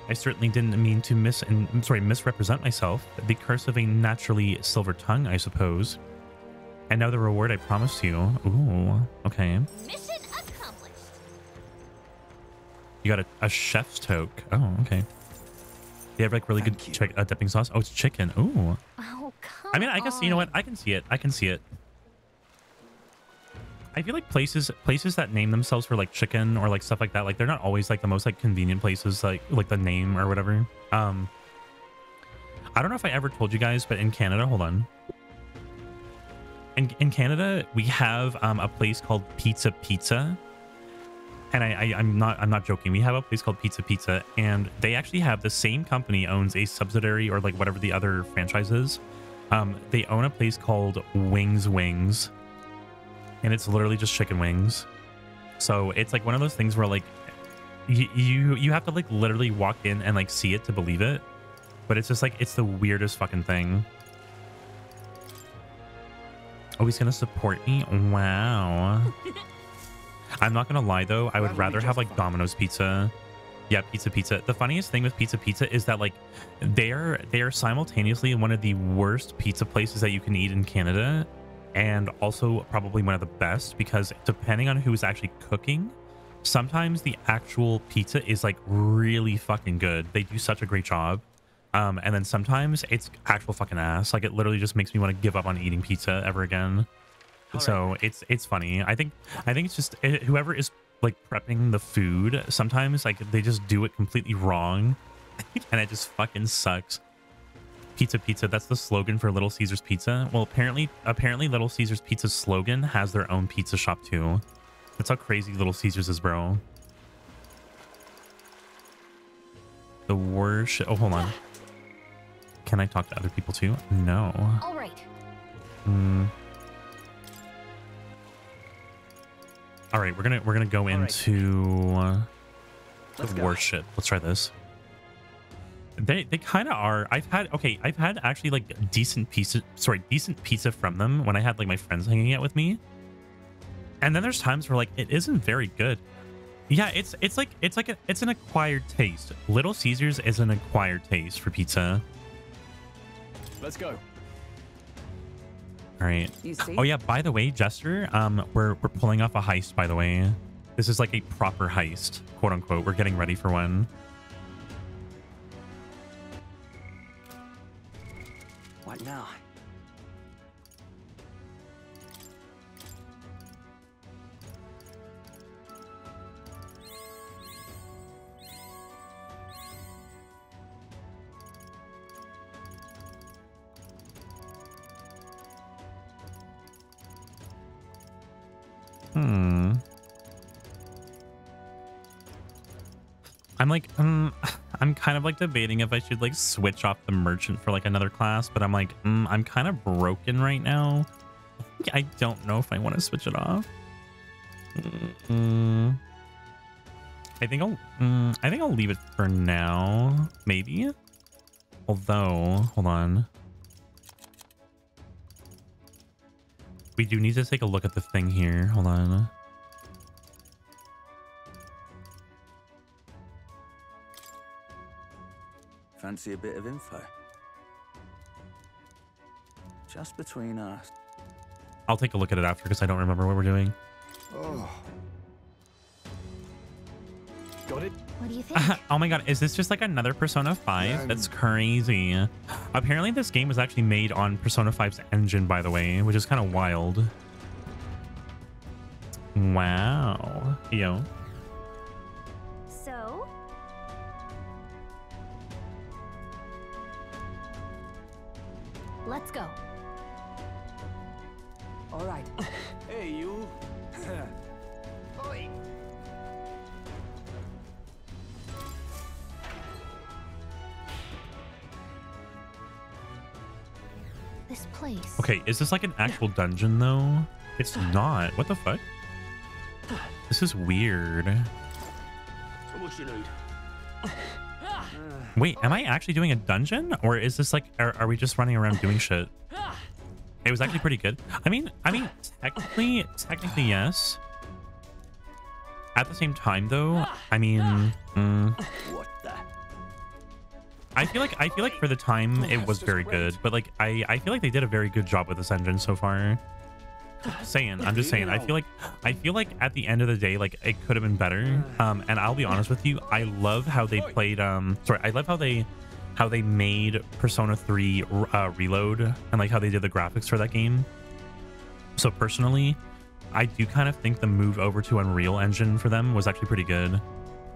I certainly didn't mean to mis and I'm sorry, misrepresent myself. The curse of a naturally silver tongue, I suppose. And now the reward I promised you. Ooh, okay. You got a, a chef's toque. Oh, okay. You have like really good chick uh, dipping sauce. Oh, it's chicken. Ooh. Oh, come I mean, I guess you know what? I can see it. I can see it. I feel like places places that name themselves for like chicken or like stuff like that, like they're not always like the most like convenient places, like like the name or whatever. Um, I don't know if I ever told you guys, but in Canada, hold on. In in Canada, we have um, a place called Pizza Pizza, and I, I'm not I'm not joking. We have a place called Pizza Pizza, and they actually have the same company owns a subsidiary or like whatever the other franchise is. Um, they own a place called Wings Wings, and it's literally just chicken wings. So it's like one of those things where like you you, you have to like literally walk in and like see it to believe it. But it's just like it's the weirdest fucking thing. Oh, he's gonna support me? Wow. [laughs] I'm not gonna lie though, I would rather have like Domino's pizza. Yeah, pizza pizza. The funniest thing with pizza pizza is that like they're they are simultaneously one of the worst pizza places that you can eat in Canada and also probably one of the best because depending on who's actually cooking, sometimes the actual pizza is like really fucking good. They do such a great job. Um, and then sometimes it's actual fucking ass. Like it literally just makes me want to give up on eating pizza ever again. So it's it's funny. I think I think it's just eh, whoever is like prepping the food. Sometimes like they just do it completely wrong, [laughs] and it just fucking sucks. Pizza Pizza. That's the slogan for Little Caesars Pizza. Well, apparently apparently Little Caesars Pizza's slogan has their own pizza shop too. That's how crazy Little Caesars is, bro. The worst. Oh, hold on. Can I talk to other people too? No. All right. Hmm. All right, we're gonna we're gonna go into uh, Let's the go. worship. Let's try this. They they kind of are. I've had okay. I've had actually like decent pizza. Sorry, decent pizza from them when I had like my friends hanging out with me. And then there's times where like it isn't very good. Yeah, it's it's like it's like a, it's an acquired taste. Little Caesars is an acquired taste for pizza. Let's go. All right. Oh yeah. By the way, Jester, um, we're we're pulling off a heist. By the way, this is like a proper heist, quote unquote. We're getting ready for one. What now? I'm like, um, [sighs] I'm kind of like debating if I should like switch off the merchant for like another class, but I'm like, mm, I'm kind of broken right now. I don't know if I want to switch it off. Mm, I think I'll, mm, I think I'll leave it for now. Maybe. Although, hold on. We do need to take a look at the thing here. Hold on. Fancy a bit of info? Just between us. I'll take a look at it after because I don't remember what we're doing. Oh, Got it. What do you [laughs] think? oh my god, is this just like another Persona 5? That's crazy. Apparently this game was actually made on Persona 5's engine, by the way, which is kind of wild. Wow. Yo. Is this like an actual dungeon though? It's not. What the fuck? This is weird. What you need? Wait, am I actually doing a dungeon? Or is this like, are, are we just running around doing shit? It was actually pretty good. I mean, I mean, technically, technically, yes. At the same time, though, I mean, mm, What the? I feel like I feel like for the time it was very good, but like I I feel like they did a very good job with this engine so far. Saying, I'm just saying. I feel like I feel like at the end of the day, like it could have been better. Um, and I'll be honest with you, I love how they played. Um, sorry, I love how they how they made Persona 3 uh, Reload and like how they did the graphics for that game. So personally, I do kind of think the move over to Unreal Engine for them was actually pretty good.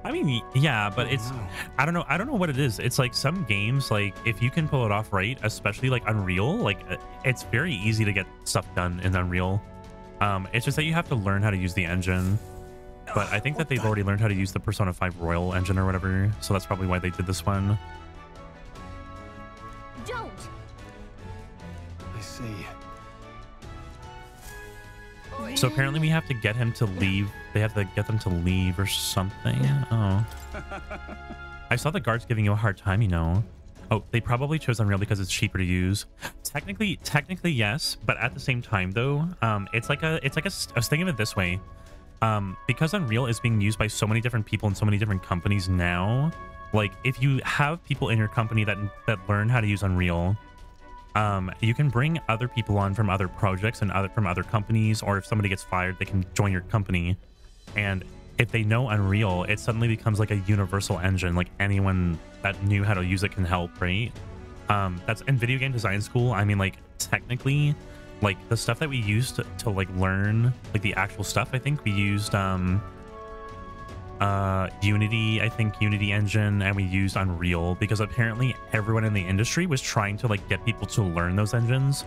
I mean, yeah, but it's I don't know. I don't know what it is. It's like some games, like if you can pull it off right, especially like Unreal, like uh, it's very easy to get stuff done in Unreal. Um, it's just that you have to learn how to use the engine. But I think that they've [sighs] already learned how to use the Persona 5 Royal engine or whatever, so that's probably why they did this one. So apparently we have to get him to leave. They have to get them to leave or something. Oh. I saw the guards giving you a hard time, you know. Oh, they probably chose Unreal because it's cheaper to use. Technically, technically yes, but at the same time though, um, it's like a, it's like a, I was thinking of it this way. Um, because Unreal is being used by so many different people and so many different companies now. Like if you have people in your company that that learn how to use Unreal, um, you can bring other people on from other projects and other from other companies, or if somebody gets fired, they can join your company. And if they know Unreal, it suddenly becomes like a universal engine. Like anyone that knew how to use it can help, right? Um, that's in video game design school. I mean, like technically, like the stuff that we used to, to like learn, like the actual stuff. I think we used um, uh, Unity. I think Unity engine, and we used Unreal because apparently everyone in the industry was trying to like get people to learn those engines.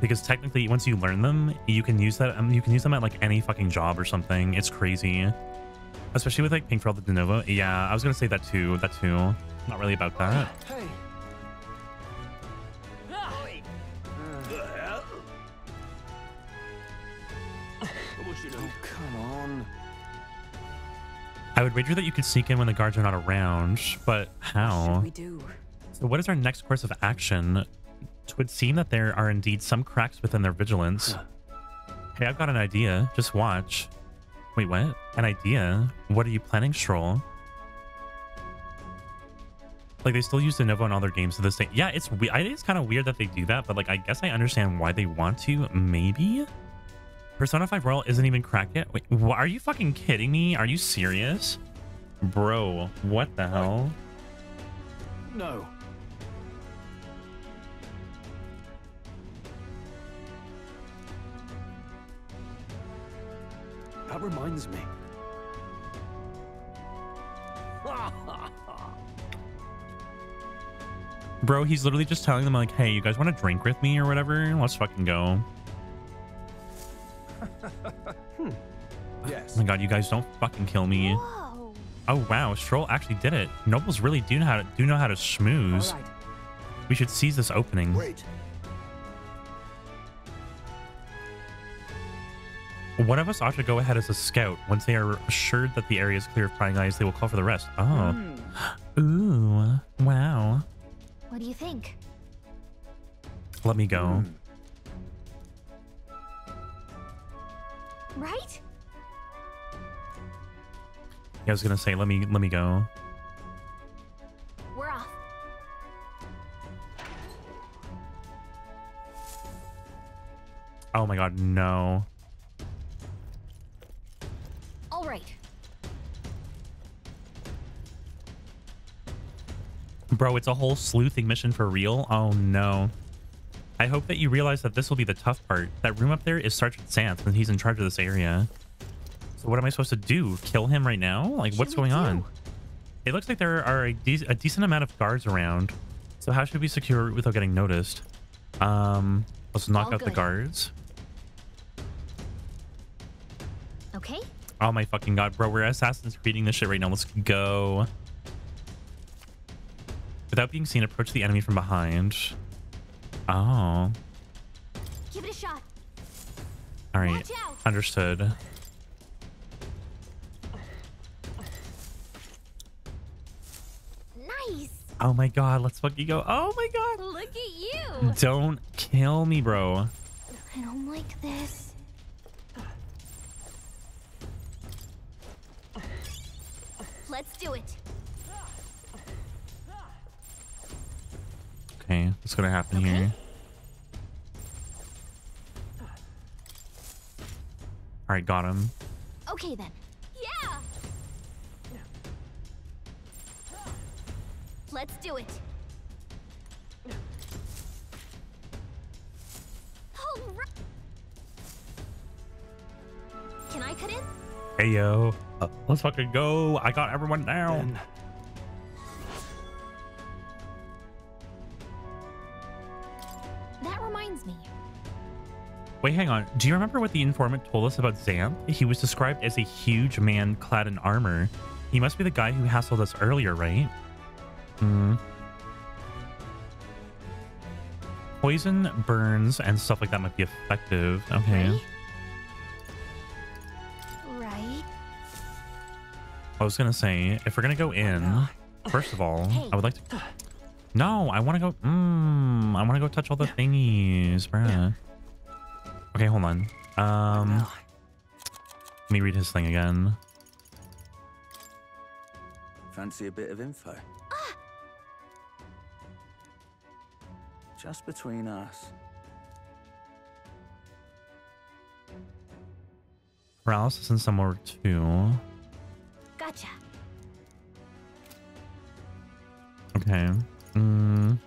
Because technically, once you learn them, you can use that. Um, you can use them at like any fucking job or something. It's crazy especially with like paying for all the Denuvo yeah i was gonna say that too that too not really about that Hey. I would wager that you could sneak in when the guards are not around but how? We do. so what is our next course of action? It would seem that there are indeed some cracks within their vigilance. Hey i've got an idea. Just watch. Wait what? An idea? What are you planning Strohl? Like they still use Denuvo in all their games to this day. Yeah it's we- I think it's kind of weird that they do that but like i guess i understand why they want to. Maybe persona 5 royal isn't even cracked yet? Wait are you fucking kidding me? Are you serious? Bro what the hell? No. That reminds me. bro he's literally just telling them like hey you guys want to drink with me or whatever? Let's fucking go Hmm. [laughs] Yes. oh my god you guys don't fucking kill me Whoa. oh wow Strohl actually did it nobles really do know how to do know how to All schmooze right. we should seize this opening Wait. One of us ought to go ahead as a scout. Once they are assured that the area is clear of prying eyes, they will call for the rest. Oh. Hmm. Ooh. Wow. What do you think? Let me go. Hmm. Right? Yeah, I was gonna say, let me let me go. We're off. Oh my god, no. All right. Bro, it's a whole sleuthing mission for real? Oh no. I hope that you realize that this will be the tough part. That room up there is Sergeant Sands, and he's in charge of this area. So what am I supposed to do? Kill him right now? Like, what's going on? It looks like there are a, de a decent amount of guards around. So how should we secure it without getting noticed? Um, let's knock All out the guards. Okay. Oh my fucking god, bro. We're Assassin's Creeding this shit right now. Let's go. Without being seen, approach the enemy from behind. Oh. Give it a shot. All right. Understood. Nice. Oh my god, let's fucking go. Oh my god. Look at you. Don't kill me, bro. I don't like this. Let's do it. Okay, what's gonna happen here? All right, got him. Okay then. Yeah. Let's do it. All right. Can I cut in? Hey yo, Uh, let's fucking go. I got everyone down. That reminds me. Wait, hang on. Do you remember what the informant told us about Xanth? He was described as a huge man clad in armor. He must be the guy who hassled us earlier, right? Hmm. Poison, burns, and stuff like that might be effective. Okay. Right. I was gonna say, if we're gonna go in, first of all, I would like to. No, I want to go. Mmm, I want to go touch all the thingies, bruh. Okay, hold on. Um, let me read his thing again. Fancy a bit of info? Ah. Just between us. Paralysis and somewhere too. Gotcha. Okay. Mm.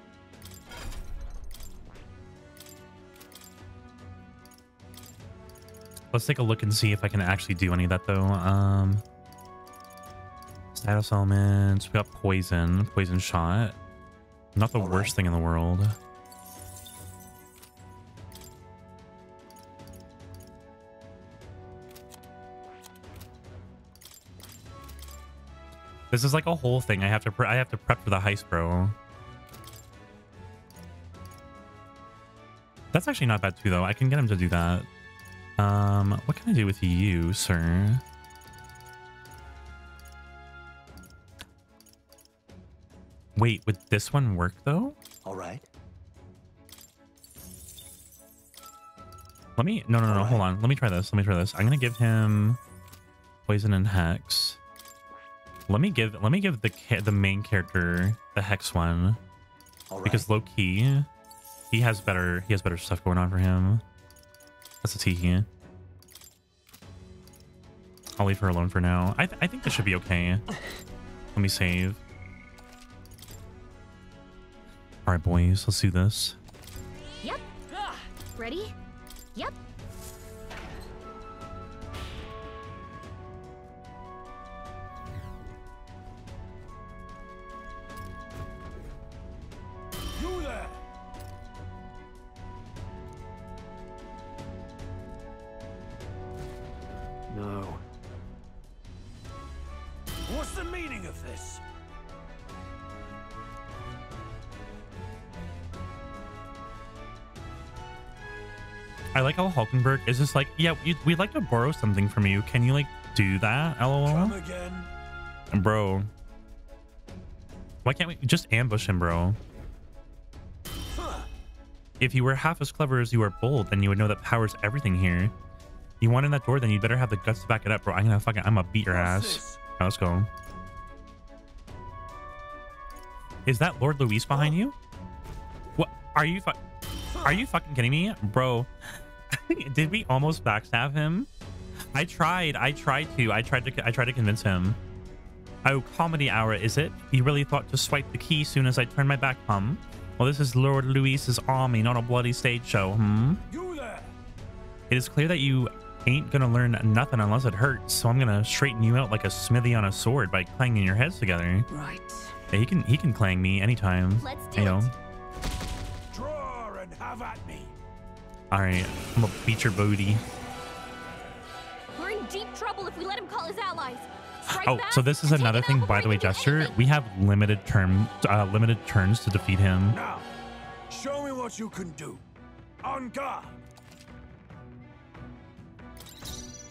Let's take a look and see if I can actually do any of that though. Um, status elements. We got poison, poison shot. Not the worst thing in the world. This is like a whole thing. I have to I have to prep for the heist, bro. That's actually not bad too, though. I can get him to do that. Um, what can I do with you, sir? Wait, would this one work though? All right. Let me. No, no, no. no. Hold on. Let me try this. Let me try this. I'm gonna give him poison and hex. Let me give. Let me give the the main character the hex one because low key, he has better. He has better stuff going on for him. That's a tiki. I'll leave her alone for now. I th I think this should be okay. Let me save. All right, boys. Let's do this. Yep. Ready? Yep. I like how Hulkenberg is just like, yeah, we, we'd like to borrow something from you. Can you like do that? LOL. Come again? Bro. Why can't we just ambush him, bro? If you were half as clever as you are bold, then you would know that power's everything here. You want in that door, then you better have the guts to back it up, bro. I'm gonna fucking, I'm gonna beat your ass. Now, let's go. Is that Lord Louis behind you? What? Are you Are you fucking kidding me? Bro, [laughs] did we almost backstab him? I tried. I tried to. I tried to. I tried to convince him. Oh, comedy hour, is it? You really thought to swipe the key soon as I turned my back, hmm? Well, this is Lord Louis's army, not a bloody stage show, hmm? You there! It is clear that you ain't gonna learn nothing unless it hurts, so I'm gonna straighten you out like a smithy on a sword by clanging your heads together. Right. Yeah, he can he can clang me anytime. Let's do you know. it. All right, I'm gonna beat your booty. We're in deep trouble if we let him call his allies. Strike Oh, back so this is another thing, by the way, can Jester. anything. We have limited term, uh, limited turns to defeat him. Now, show me what you can do. On guard.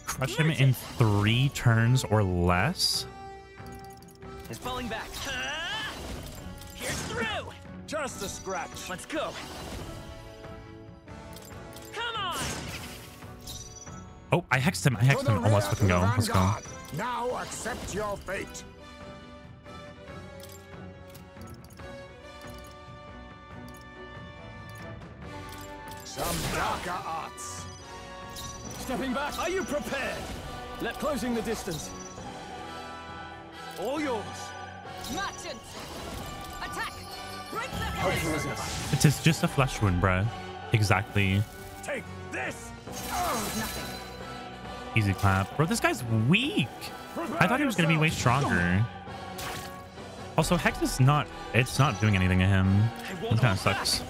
Crush him in three turns or less. It's falling back. Here's through. Just a scratch. Let's go. Oh, I hexed him. I hexed him. Oh, let's fucking go. the Let's go. Now accept your fate. Some darker arts. Stepping back. Are you prepared? Let closing the distance. All yours. Merchant! Attack! Break the Helpful. It's just- just a flesh wound, bro. Exactly. Take this. Easy clap. Bro, this guy's weak. I thought he was gonna be way stronger. Also, Hex is not. It's not doing anything to him. It kind of sucks.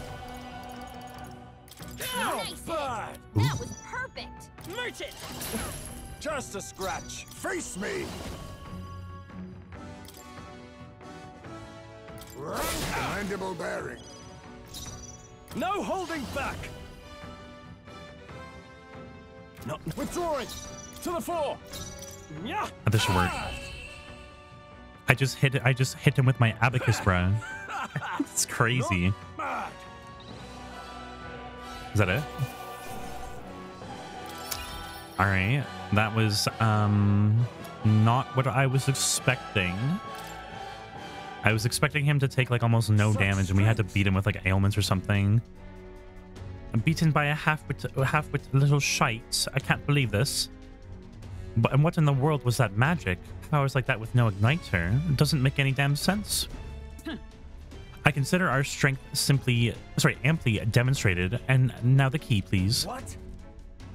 Nice. Bad. That was perfect. Merchant. Just a scratch. Face me. Commendable bearing. No holding back. No. Withdrawing. To the fore. Yeah. This should work. I just hit. I just hit him with my abacus, bruh. [laughs] it's crazy. Is that it? All right. That was um not what I was expecting. I was expecting him to take like almost no damage, and we had to beat him with like ailments or something. I'm beaten by a half-wit, half-wit little shite. I can't believe this. But and what in the world was that magic? Powers like that with no igniter? It doesn't make any damn sense. I consider our strength simply, sorry, amply demonstrated. And now the key, please. What?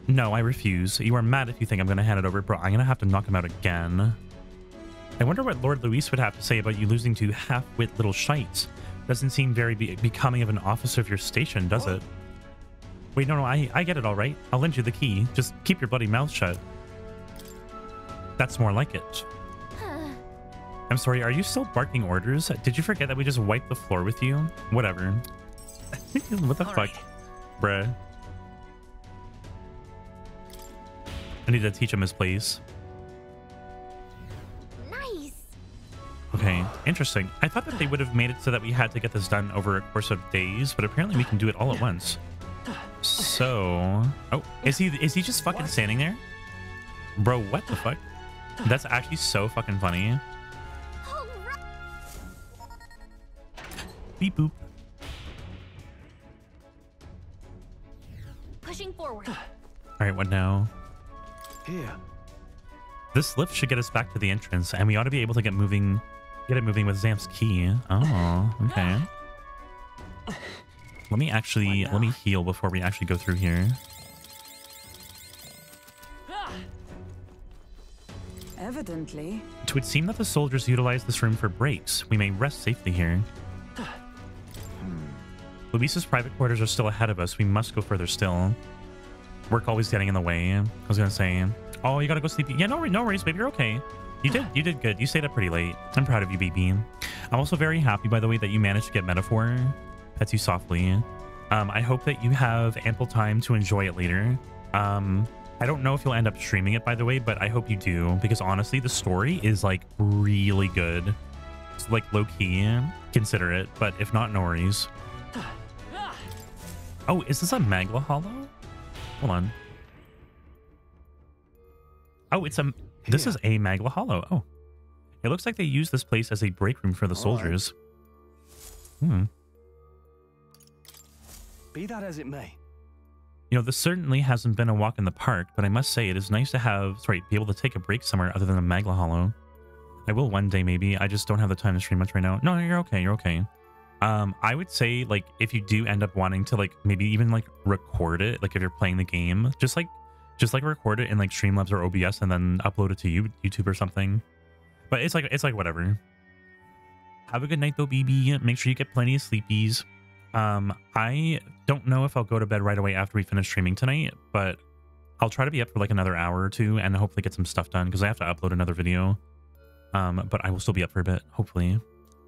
No, I refuse. You are mad if you think I'm going to hand it over, bro. I'm going to have to knock him out again. I wonder what Lord Louis would have to say about you losing to half-wit little shites. Doesn't seem very be becoming of an officer of your station, does it? Wait, no, no, I, I get it all right. I'll lend you the key. Just keep your bloody mouth shut. That's more like it. I'm sorry, are you still barking orders? Did you forget that we just wiped the floor with you? Whatever. [laughs] what the All fuck? right. Bruh. I need to teach him his place. Nice. Okay, interesting. I thought that they would have made it so that we had to get this done over a course of days, but apparently we can do it all at once. So, oh, is he is he just fucking standing there? Bro, what the fuck? That's actually so fucking funny. All right. Beep boop. Pushing forward. All right, what now? Here. This lift should get us back to the entrance, and we ought to be able to get moving, get it moving with Zamp's key. Oh, okay. Let me actually let me heal before we actually go through here. Evidently. It would seem that the soldiers utilize this room for breaks. We may rest safely here. Louis's private quarters are still ahead of us. We must go further still. Work always getting in the way. I was gonna say, oh, you gotta go sleep. Yeah, no, no worries, baby. You're okay. You did, you did good. You stayed up pretty late. I'm proud of you, baby. I'm also very happy, by the way, that you managed to get Metaphor. Pets you softly. Um, I hope that you have ample time to enjoy it later. Um, I don't know if you'll end up streaming it, by the way, but I hope you do because honestly, the story is like really good. It's like low key. Consider it, but if not, no worries. Oh, is this a Magla Hollow? Hold on. Oh, it's a. This is a Magla Hollow. Oh, it looks like they use this place as a break room for the soldiers. Hmm. Be that as it may. You know, this certainly hasn't been a walk in the park, but I must say it is nice to have, sorry, be able to take a break somewhere other than a Magla Hollow. I will one day maybe. I just don't have the time to stream much right now. No, you're okay. You're okay. Um, I would say like if you do end up wanting to like maybe even like record it, like if you're playing the game, just like just like record it in like Streamlabs or OBS and then upload it to you YouTube or something. But it's like it's like whatever. Have a good night though, BB. Make sure you get plenty of sleepies. Um, I don't know if I'll go to bed right away after we finish streaming tonight, but I'll try to be up for like another hour or two and hopefully get some stuff done because I have to upload another video. Um, but I will still be up for a bit, hopefully.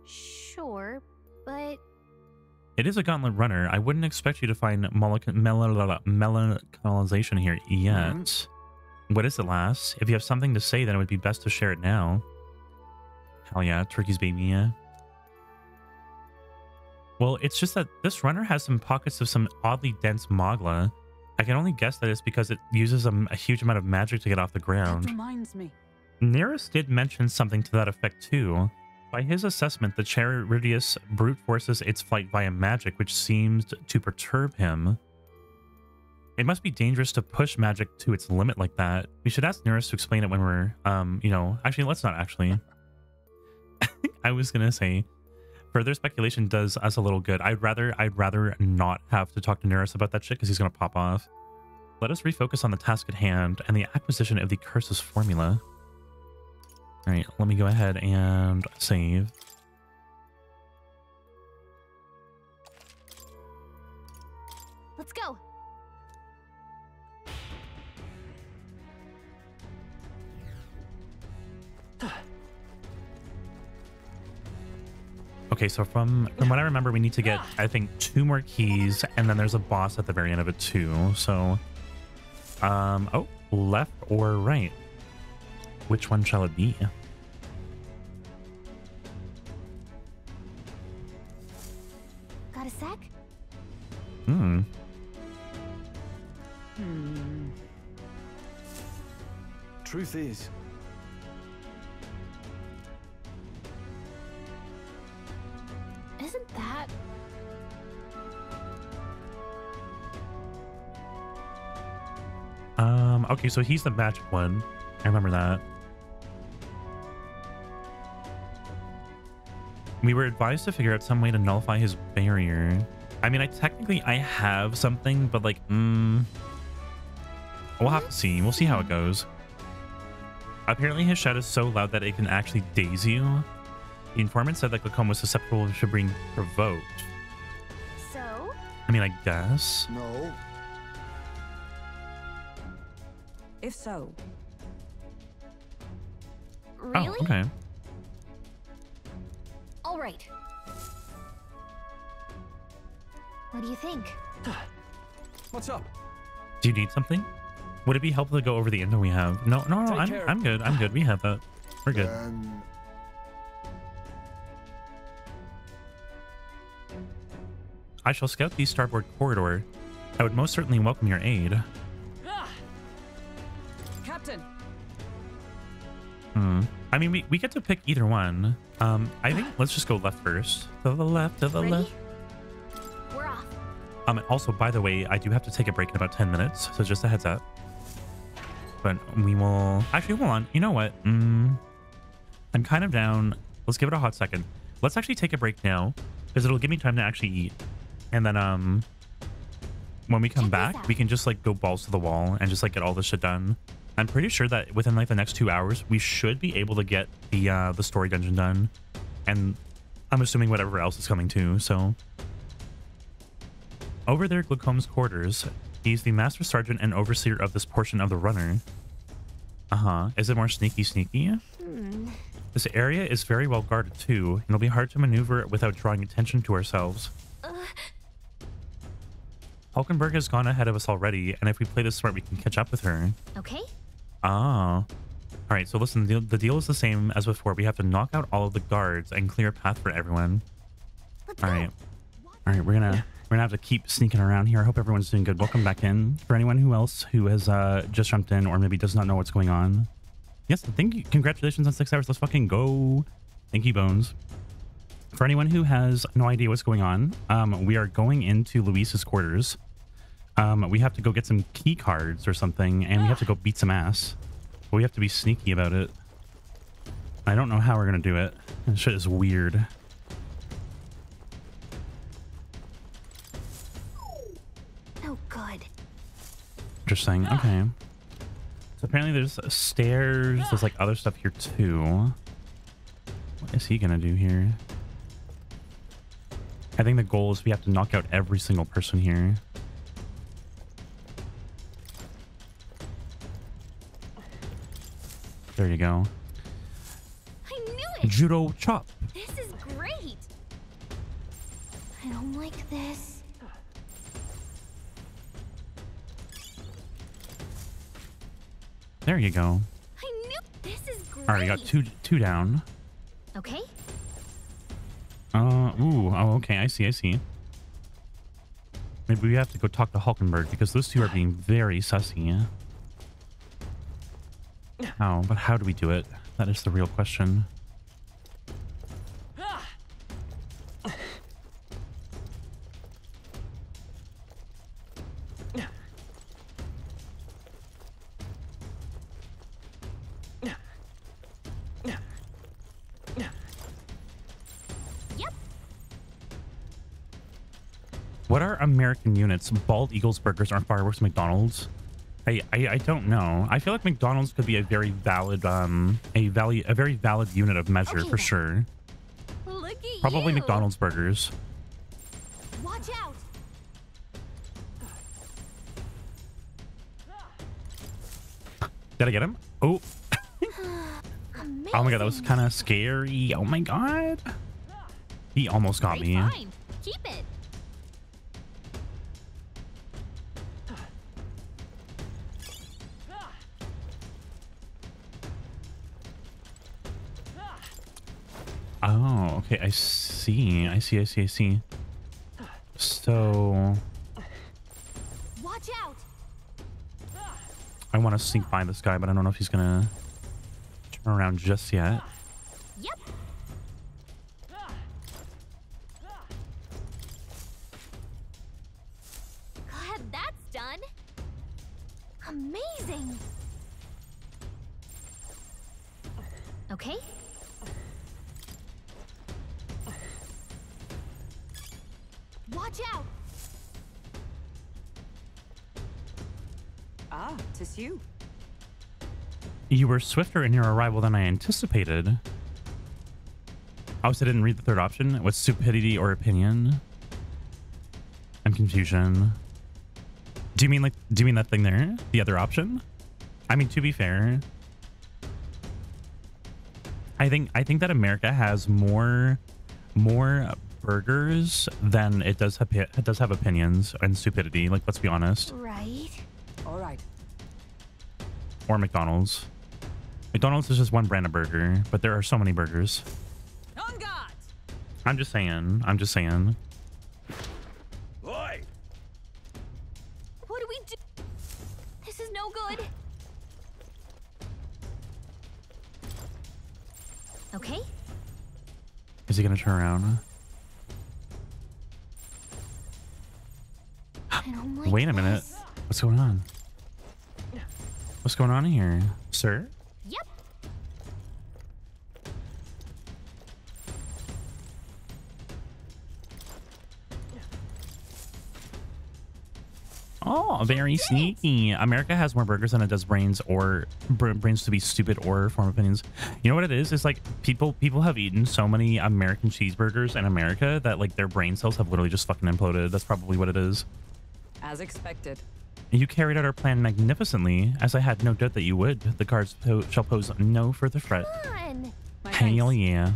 Sure, but It is a gauntlet runner. I wouldn't expect you to find melancolization here yet. What is it, lass? If you have something to say, then it would be best to share it now. Hell yeah, Turkey's baby, yeah. Well, it's just that this runner has some pockets of some oddly dense Magla. I can only guess that it's because it uses a, a huge amount of magic to get off the ground. Reminds me. Neuras did mention something to that effect too. By his assessment, the Charybdis brute forces its flight via magic, which seems to perturb him. It must be dangerous to push magic to its limit like that. We should ask Neuras to explain it when we're, um, you know, actually, let's not actually. [laughs] I was gonna say, further speculation does us a little good. I'd rather, I'd rather not have to talk to Neuras about that shit because he's gonna pop off. Let us refocus on the task at hand and the acquisition of the curses formula. All right, let me go ahead and save. let's go. Okay, so from from what I remember, we need to get I think two more keys, and then there's a boss at the very end of it too. So, um, oh, left or right? Which one shall it be? Got a sec? Hmm. Hmm. Truth is, Okay, so he's the magic one. I remember that. We were advised to figure out some way to nullify his barrier. I mean, I technically I have something, but like, mm, we'll have to see. We'll see how it goes. Apparently, his shout is so loud that it can actually daze you. The informant said that Glaucoma was susceptible to being provoked. so? I mean, I guess. No. If so, oh, Really? Oh, okay. All right. What do you think? [sighs] what's up? Do you need something? Would it be helpful to go over the info we have? No, no, no. I'm, care. I'm good. I'm good. We have that. We're good. Then I shall scout the starboard corridor. I would most certainly welcome your aid. Captain, Hmm. I mean, we, we get to pick either one. Um, I think let's just go left first. To the left, to the Ready? left. We're off. Um, also, by the way, I do have to take a break in about 10 minutes, so just a heads up. But we will... Actually, hold on. You know what? Mm, I'm kind of down. Let's give it a hot second. Let's actually take a break now, because it'll give me time to actually eat. And then, um, when we come Check back, we can just, like, go balls to the wall and just, like, get all this shit done. I'm pretty sure that within, like, the next two hours, we should be able to get the, uh, the story dungeon done. And I'm assuming whatever else is coming too, so... Over there, Glaucome's quarters. He's the master sergeant and overseer of this portion of the runner. Uh-huh. Is it more sneaky sneaky? Hmm. This area is very well guarded too, and it'll be hard to maneuver without drawing attention to ourselves. Uh, Hulkenberg has gone ahead of us already, and if we play this smart, we can catch up with her. okay. Ah. All right, so listen, the, the deal is the same as before. We have to knock out all of the guards and clear a path for everyone. Let's All go. right. All right, we're gonna we're gonna have to keep sneaking around here. I hope everyone's doing good. Welcome back in. For anyone who else who has uh, just jumped in or maybe does not know what's going on. Yes, thank you. Congratulations on six hours. Let's fucking go. Thank you, Bones. For anyone who has no idea what's going on, um, we are going into Louis's quarters. Um, we have to go get some key cards or something, and we have to go beat some ass. But we have to be sneaky about it. I don't know how we're gonna do it. This shit is weird. Oh, good. Interesting. Okay. So apparently there's stairs. There's like other stuff here too. What is he gonna do here? I think the goal is we have to knock out every single person here. There you go. I knew it! Judo chop. This is great! I don't like this. There you go. I knew this is great! All right, we got two two down. Okay. Uh, ooh, oh, okay, I see, I see. Maybe we have to go talk to Hulkenberg because those two are being very sussy. How? But how do we do it? That is the real question. What are American units? Bald Eagles burgers aren't fireworks McDonald's. I, I I don't know. I feel like McDonald's could be a very valid um a value a very valid unit of measure Okay for sure. Look at Probably you. McDonald's burgers. Watch out! Did I get him? Oh, [sighs] oh my god, that was kind of scary. Oh my god. He almost got Great me. find. Keep it. Oh, okay. I see. I see. I see. I see. So Watch out! I want to sneak by this guy, but I don't know if he's gonna turn around just yet. Yep. Glad that's done. Amazing. Okay. Watch out! Ah, tis you. You were swifter in your arrival than I anticipated. I also didn't read the third option. What's stupidity or opinion? And confusion. Do you mean like do you mean that thing there? The other option? I mean to be fair. I think I think that America has more more burgers then it does have it does have opinions and stupidity. Like let's be honest. Right. All right. Or McDonald's. McDonald's is just one brand of burger, but there are so many burgers. On guard! I'm just saying. I'm just saying. Boy. What do we do? This is no good. Okay. Is he gonna turn around? Like Wait a minute. this. What's going on? What's going on here, sir? Yep. Oh, very sneaky. America has more burgers than it does brains or br brains to be stupid or form opinions. You know what it is? It's like people people have eaten so many American cheeseburgers in America that like their brain cells have literally just fucking imploded. That's probably what it is. As expected. You carried out our plan magnificently, as I had no doubt that you would. The guards po shall pose no further threat. Fun. Hell yeah.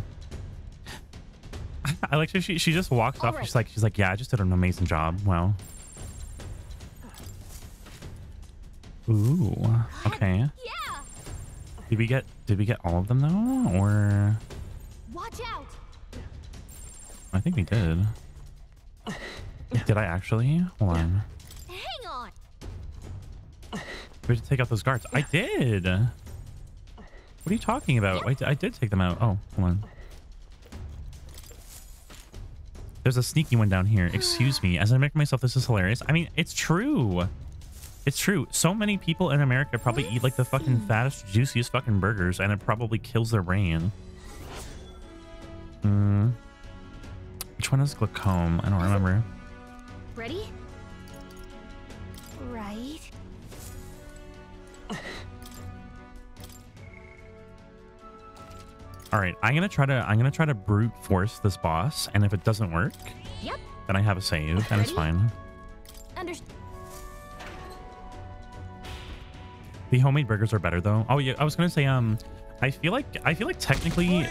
[laughs] I like how she she just walks off. Alright. She's like she's like yeah, I just did an amazing job. Wow. Ooh. Okay. Yeah. Did we get did we get all of them though, or Watch out. I think we did. [laughs] Did I actually? Hold on. We had to take out those guards. I did. What are you talking about? I, I did take them out. Oh, hold on. There's a sneaky one down here. Excuse me. As I make myself, this is hilarious. I mean, it's true. It's true. So many people in America probably eat like the fucking fattest, juiciest fucking burgers, and it probably kills their brain. Hmm. Which one is glaucoma? I don't remember. Ready? Right. [laughs] All right, I'm gonna try to I'm gonna try to brute force this boss, and if it doesn't work, Yep. then I have a save, and it's fine. Understand. The homemade burgers are better though. Oh yeah, I was gonna say um, I feel like I feel like technically,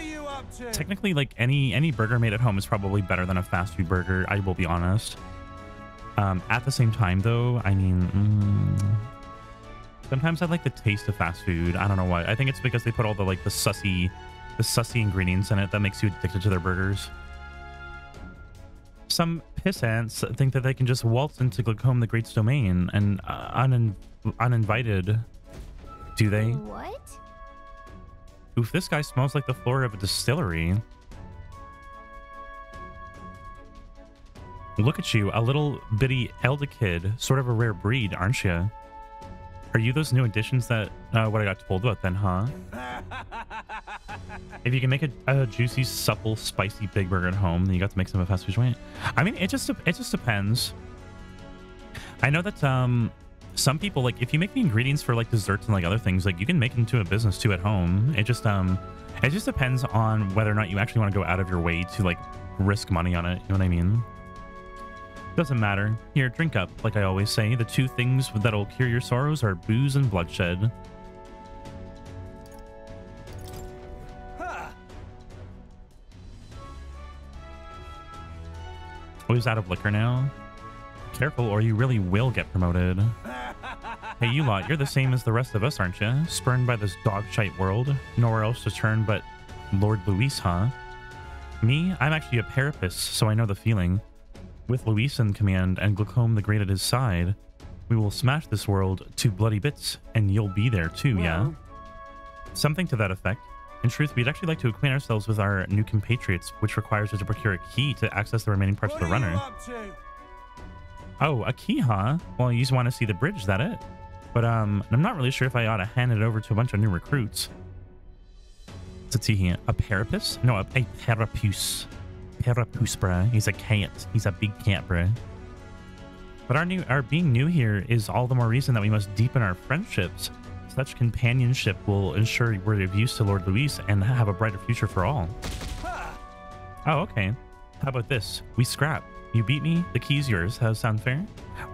technically like any any burger made at home is probably better than a fast food burger. I will be honest. Um, at the same time though, I mean, mm, sometimes I like the taste of fast food. I don't know why. I think it's because they put all the like the sussy, the sussy ingredients in it that makes you addicted to their burgers. Some pissants think that they can just waltz into Glaucoma the Great's domain and uh, unin- uninvited. Do they? What? Oof, this guy smells like the floor of a distillery. Look at you, a little bitty elder kid, sort of a rare breed, aren't you? Are you those new additions that uh, what I got told about then, huh? [laughs] If you can make a, a juicy, supple, spicy Big Burger at home, then you got to make some of a fast food joint. I mean, it just it just depends. I know that um some people like if you make the ingredients for like desserts and like other things, like you can make into a business too at home. It just um it just depends on whether or not you actually want to go out of your way to like risk money on it. You know what I mean? Doesn't matter. Here, drink up. Like I always say, the two things that'll cure your sorrows are booze and bloodshed. Oh, he's out of liquor now? Careful, or you really will get promoted. Hey, you lot, you're the same as the rest of us, aren't you? Spurned by this dog shite world. Nowhere else to turn but Lord Louis, huh? Me? I'm actually a Paripus, so I know the feeling. With Louis in command and Glaucome the Great at his side, we will smash this world to bloody bits, and you'll be there too, yeah? Something to that effect. In truth, we'd actually like to acquaint ourselves with our new compatriots, which requires us to procure a key to access the remaining parts of the runner. Oh, a key, huh? Well, you just want to see the bridge, that it? But um, I'm not really sure if I ought to hand it over to a bunch of new recruits. Let's see here. A Paripus? No, a, a Paripus. Paripus, bruh. He's a cat. He's a big cat, bruh. But our new, our being new here is all the more reason that we must deepen our friendships. Such companionship will ensure we're of use to Lord Louis and have a brighter future for all. Oh, okay. How about this? We scrap. You beat me, the key's yours. How sound fair?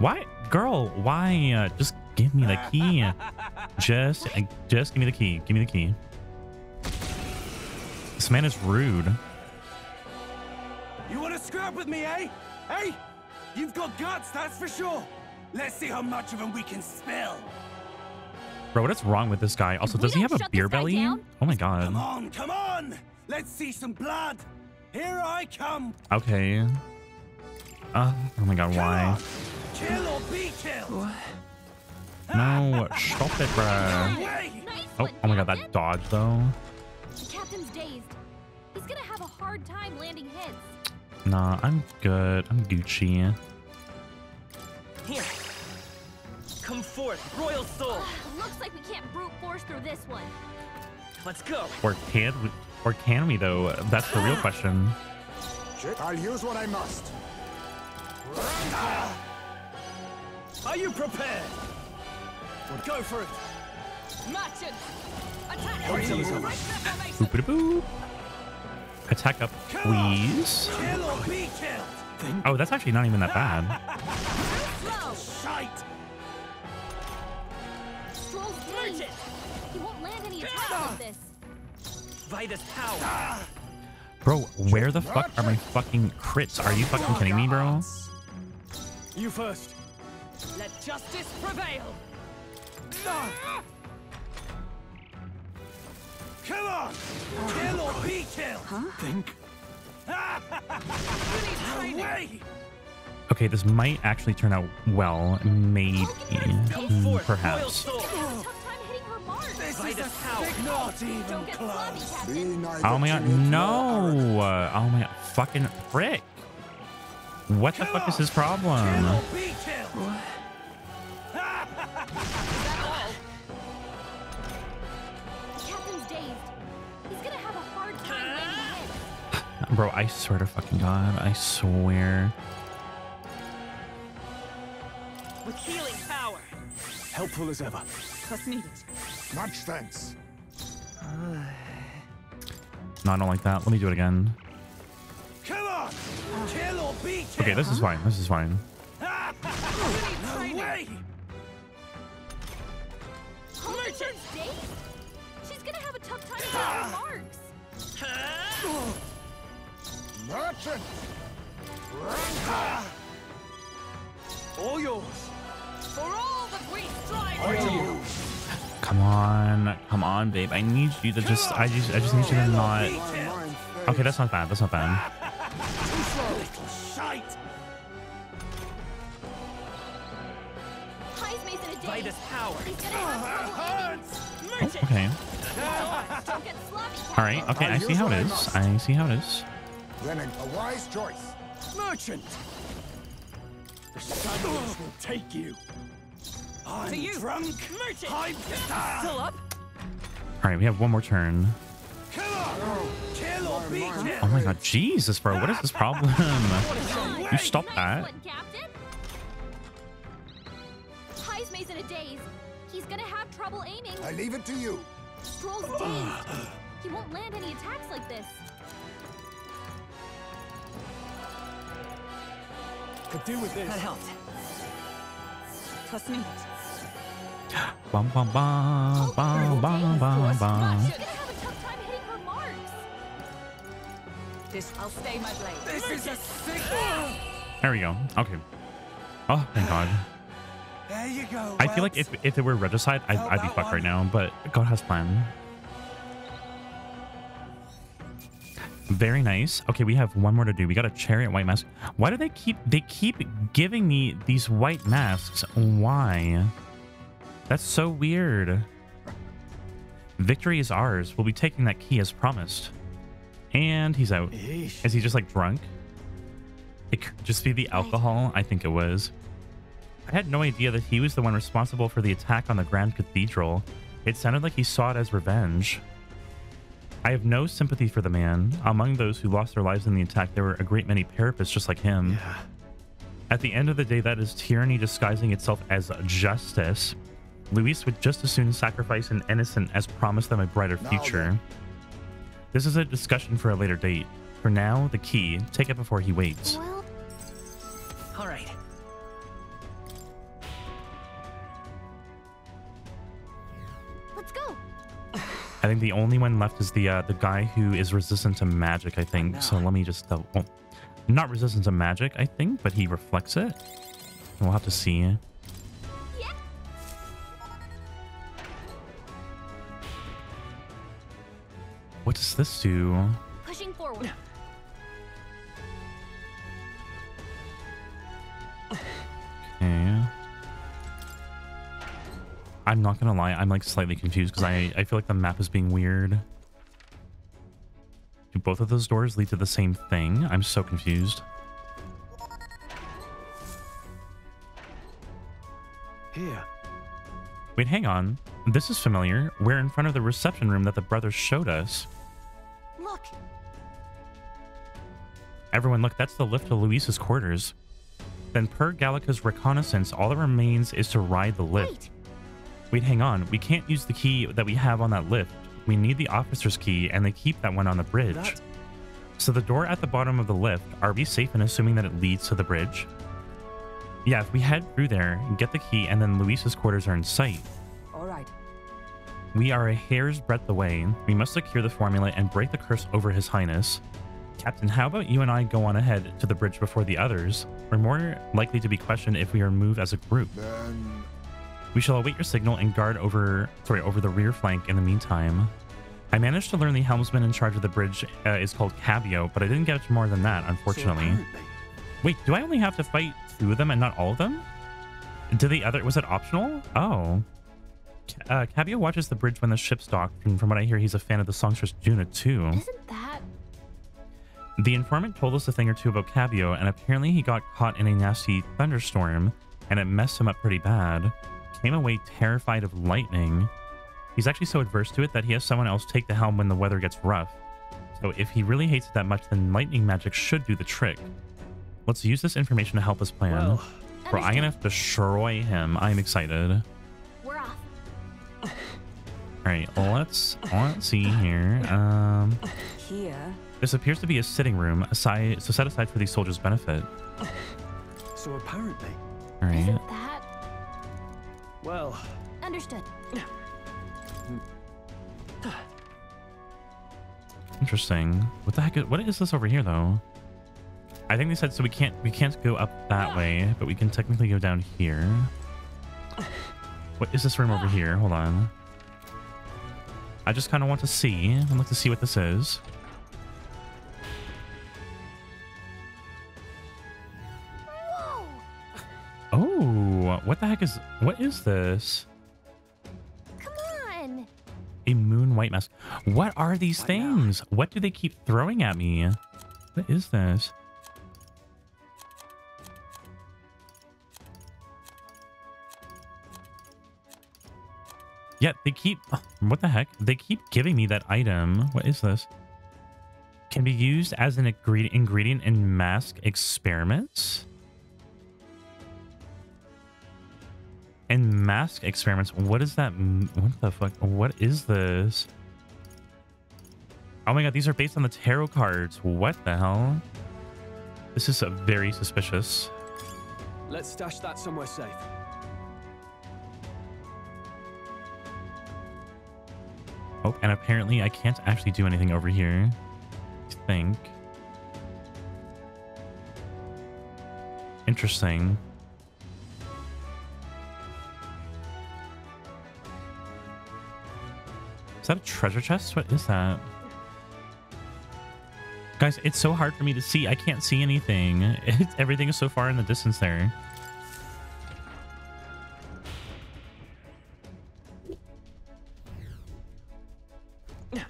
Why, girl? Why? Uh, just give me the key. [laughs] Just, uh, just give me the key. Give me the key. This man is rude. You want to scrap with me, eh? Hey, you've got guts, that's for sure. Let's see how much of them we can spill. Bro, what is wrong with this guy? Also, does he have a beer belly? Oh my god. Come on, come on. Let's see some blood. Here I come. Okay. Uh, oh my god, why? Kill or be killed. [laughs] No, stop it, bro. Oh, oh my god, that dodge though. The captain's dazed. He's gonna have a hard time landing hits. Nah, I'm good. I'm Gucci. Here. Come forth, royal soul. Ah, looks like we can't brute force through this one. Let's go. Or can we, or can we though? That's the real ah. question. I'll use what I must. Are you prepared? Go for it. Merchant! Attack! Boop-a-da-boop. Attack up, please. Kill or be killed. Oh, that's actually not even that bad. Shite. Strohl's dazed. He won't land any attacks with this. Vitus power. Bro, where the fuck are my fucking crits? Are you fucking kidding me, bro? You first. Let justice prevail! Come on. Kill or be killed. Huh? Think. [laughs] Away. Okay, this might actually turn out well. Maybe. Mm, Perhaps. This is a sick not even close. Oh my god, no! Oh my god, fucking frick! What the fuck is his problem? [laughs] Bro, I swear to fucking God. I swear. With healing power. Helpful as ever. Plus needed. Much thanks. No, I don't like that. Let me do it again. Come on! Kill or be killed! Okay, this is fine. This is fine. no way! Merchant Dave? She's gonna have a tough time with her remarks. Merchant! All yours. For all that we strive for. Come on. Come on, babe. I need you to just I just I just need you to not Okay, that's not bad. That's not bad. Little shite! Heismay's in a Dave. Vitus power. He's gonna have trouble aiming. Oh, okay. Don't get sloppy. All right. Okay, I see how it is. I see how it is. Renan, a wise choice. Merchant! The shadows will take you. I'm To you. drunk. Merchant. I'm Still up? All right, we have one more turn. Come on! Kill or be killed! Oh my god, Jesus, bro. What is this problem? [laughs] you stop that. One, Captain. Heismay's in a Daze. He's gonna have trouble aiming. I leave it to you. Strohl's dazed. He won't land any attacks like this. Could do with this. That helped. Plus needed. Bum bum bum bum bum bum bum. She's gonna have a tough time hitting her marks. This I'll stay my blade. This is a sick. There we go. Okay. Oh, thank God. There you go. I feel like if if it were regicide, I'd, I'd be fucked right now. But God has plan. Very nice. Okay, we have one more to do. We got a chariot white mask. Why do they keep they keep giving me these white masks? Why? That's so weird. Victory is ours. We'll be taking that key as promised. And he's out. Is he just like drunk? It could just be the alcohol. I think it was. I had no idea that he was the one responsible for the attack on the Grand Cathedral. It sounded like he saw it as revenge. I have no sympathy for the man. Among those who lost their lives in the attack, there were a great many Parapists just like him. At the end of the day, that is tyranny disguising itself as justice. Louis would just as soon sacrifice an innocent as promise them a brighter Now future. This is a discussion for a later date. For now, the key. Take it before he waits. Well, All right. I think the only one left is the uh, the guy who is resistant to magic. I think. So let me just double. Well, not resistant to magic, I think, but he reflects it. We'll have to see. Yeah. What does this do? Pushing forward. Okay. I'm not gonna lie, I'm like slightly confused because I, I feel like the map is being weird. Do both of those doors lead to the same thing? I'm so confused. Here. Wait, hang on. This is familiar. We're in front of the reception room that the brothers showed us. Look. Everyone, look, that's the lift to Louis's quarters. Then per Gallica's reconnaissance, all that remains is to ride the lift. Wait. Wait, hang on. We can't use the key that we have on that lift. We need the officer's key, and they keep that one on the bridge. That- So the door at the bottom of the lift, are we safe in assuming that it leads to the bridge? Yeah, if we head through there, get the key, and then Louis's quarters are in sight. All right. We are a hair's breadth away. We must secure the formula and break the curse over His Highness. Captain, how about you and I go on ahead to the bridge before the others? We're more likely to be questioned if we are moved as a group. Then We shall await your signal and guard over, sorry, over the rear flank in the meantime. I managed to learn the helmsman in charge of the bridge uh, is called Cabio, but I didn't get more than that, unfortunately. So Wait, do I only have to fight two of them and not all of them? Did the other was it optional? Oh. Uh, Cabio watches the bridge when the ship's docked, and from what I hear, he's a fan of the songstress Junah too. Isn't that The informant told us a thing or two about Cabio, and apparently he got caught in a nasty thunderstorm, and it messed him up pretty bad. Came away terrified of lightning. He's actually so adverse to it that he has someone else take the helm when the weather gets rough. So if he really hates it that much, then lightning magic should do the trick. Let's use this information to help us plan. Well, Bro, I'm gonna have to destroy him. I'm excited. We're off. All right, let's let's see here. Um, Here. this appears to be a sitting room, aside so set aside for these soldiers' benefit. So apparently, All right. That well, understood. Interesting. What the heck? Is, what is this over here, though? I think they said so. We can't we can't go up that way, but we can technically go down here. What is this room over here? Hold on. I just kind of want to see. I'd like to see what this is. Oh, what the heck is what is this? Come on! A moon white mask. What are these things? What do they keep throwing at me? What is this? Yeah, they keep. [laughs] What the heck? They keep giving me that item. What is this? Can be used as an ingre- ingredient in mask experiments. And mask experiments. What is that? What the fuck? What is this? Oh my god, these are based on the tarot cards. What the hell? This is very suspicious. let's stash that somewhere safe. Oh, and apparently I can't actually do anything over here. I think. Interesting. Is that a treasure chest? What is that? Guys, it's so hard for me to see. I can't see anything. [laughs] It, everything is so far in the distance there. All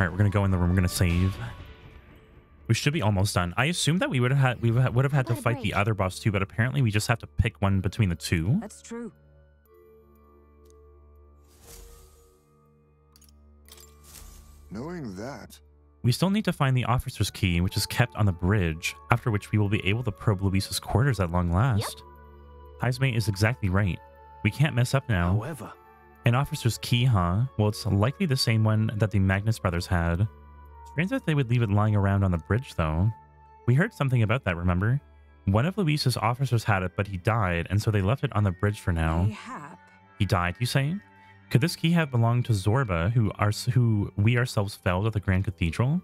right, we're gonna go in the room. We're gonna save. We should be almost done. I assume that we would have had we would have had to What a fight the other boss too, but apparently we just have to pick one between the two. That's true. Knowing that, We still need to find the officer's key, which is kept on the bridge, after which we will be able to probe Louis's quarters at long last. Heismay is exactly right. We can't mess up now. However, An officer's key, huh? Well, it's likely the same one that the Magnus brothers had. Strange that they would leave it lying around on the bridge, though. We heard something about that, remember? One of Louis's officers had it, but he died, and so they left it on the bridge for now. Mayhap. He died, you say? Could this key have belonged to Zorba, who are who we ourselves felled at the Grand Cathedral?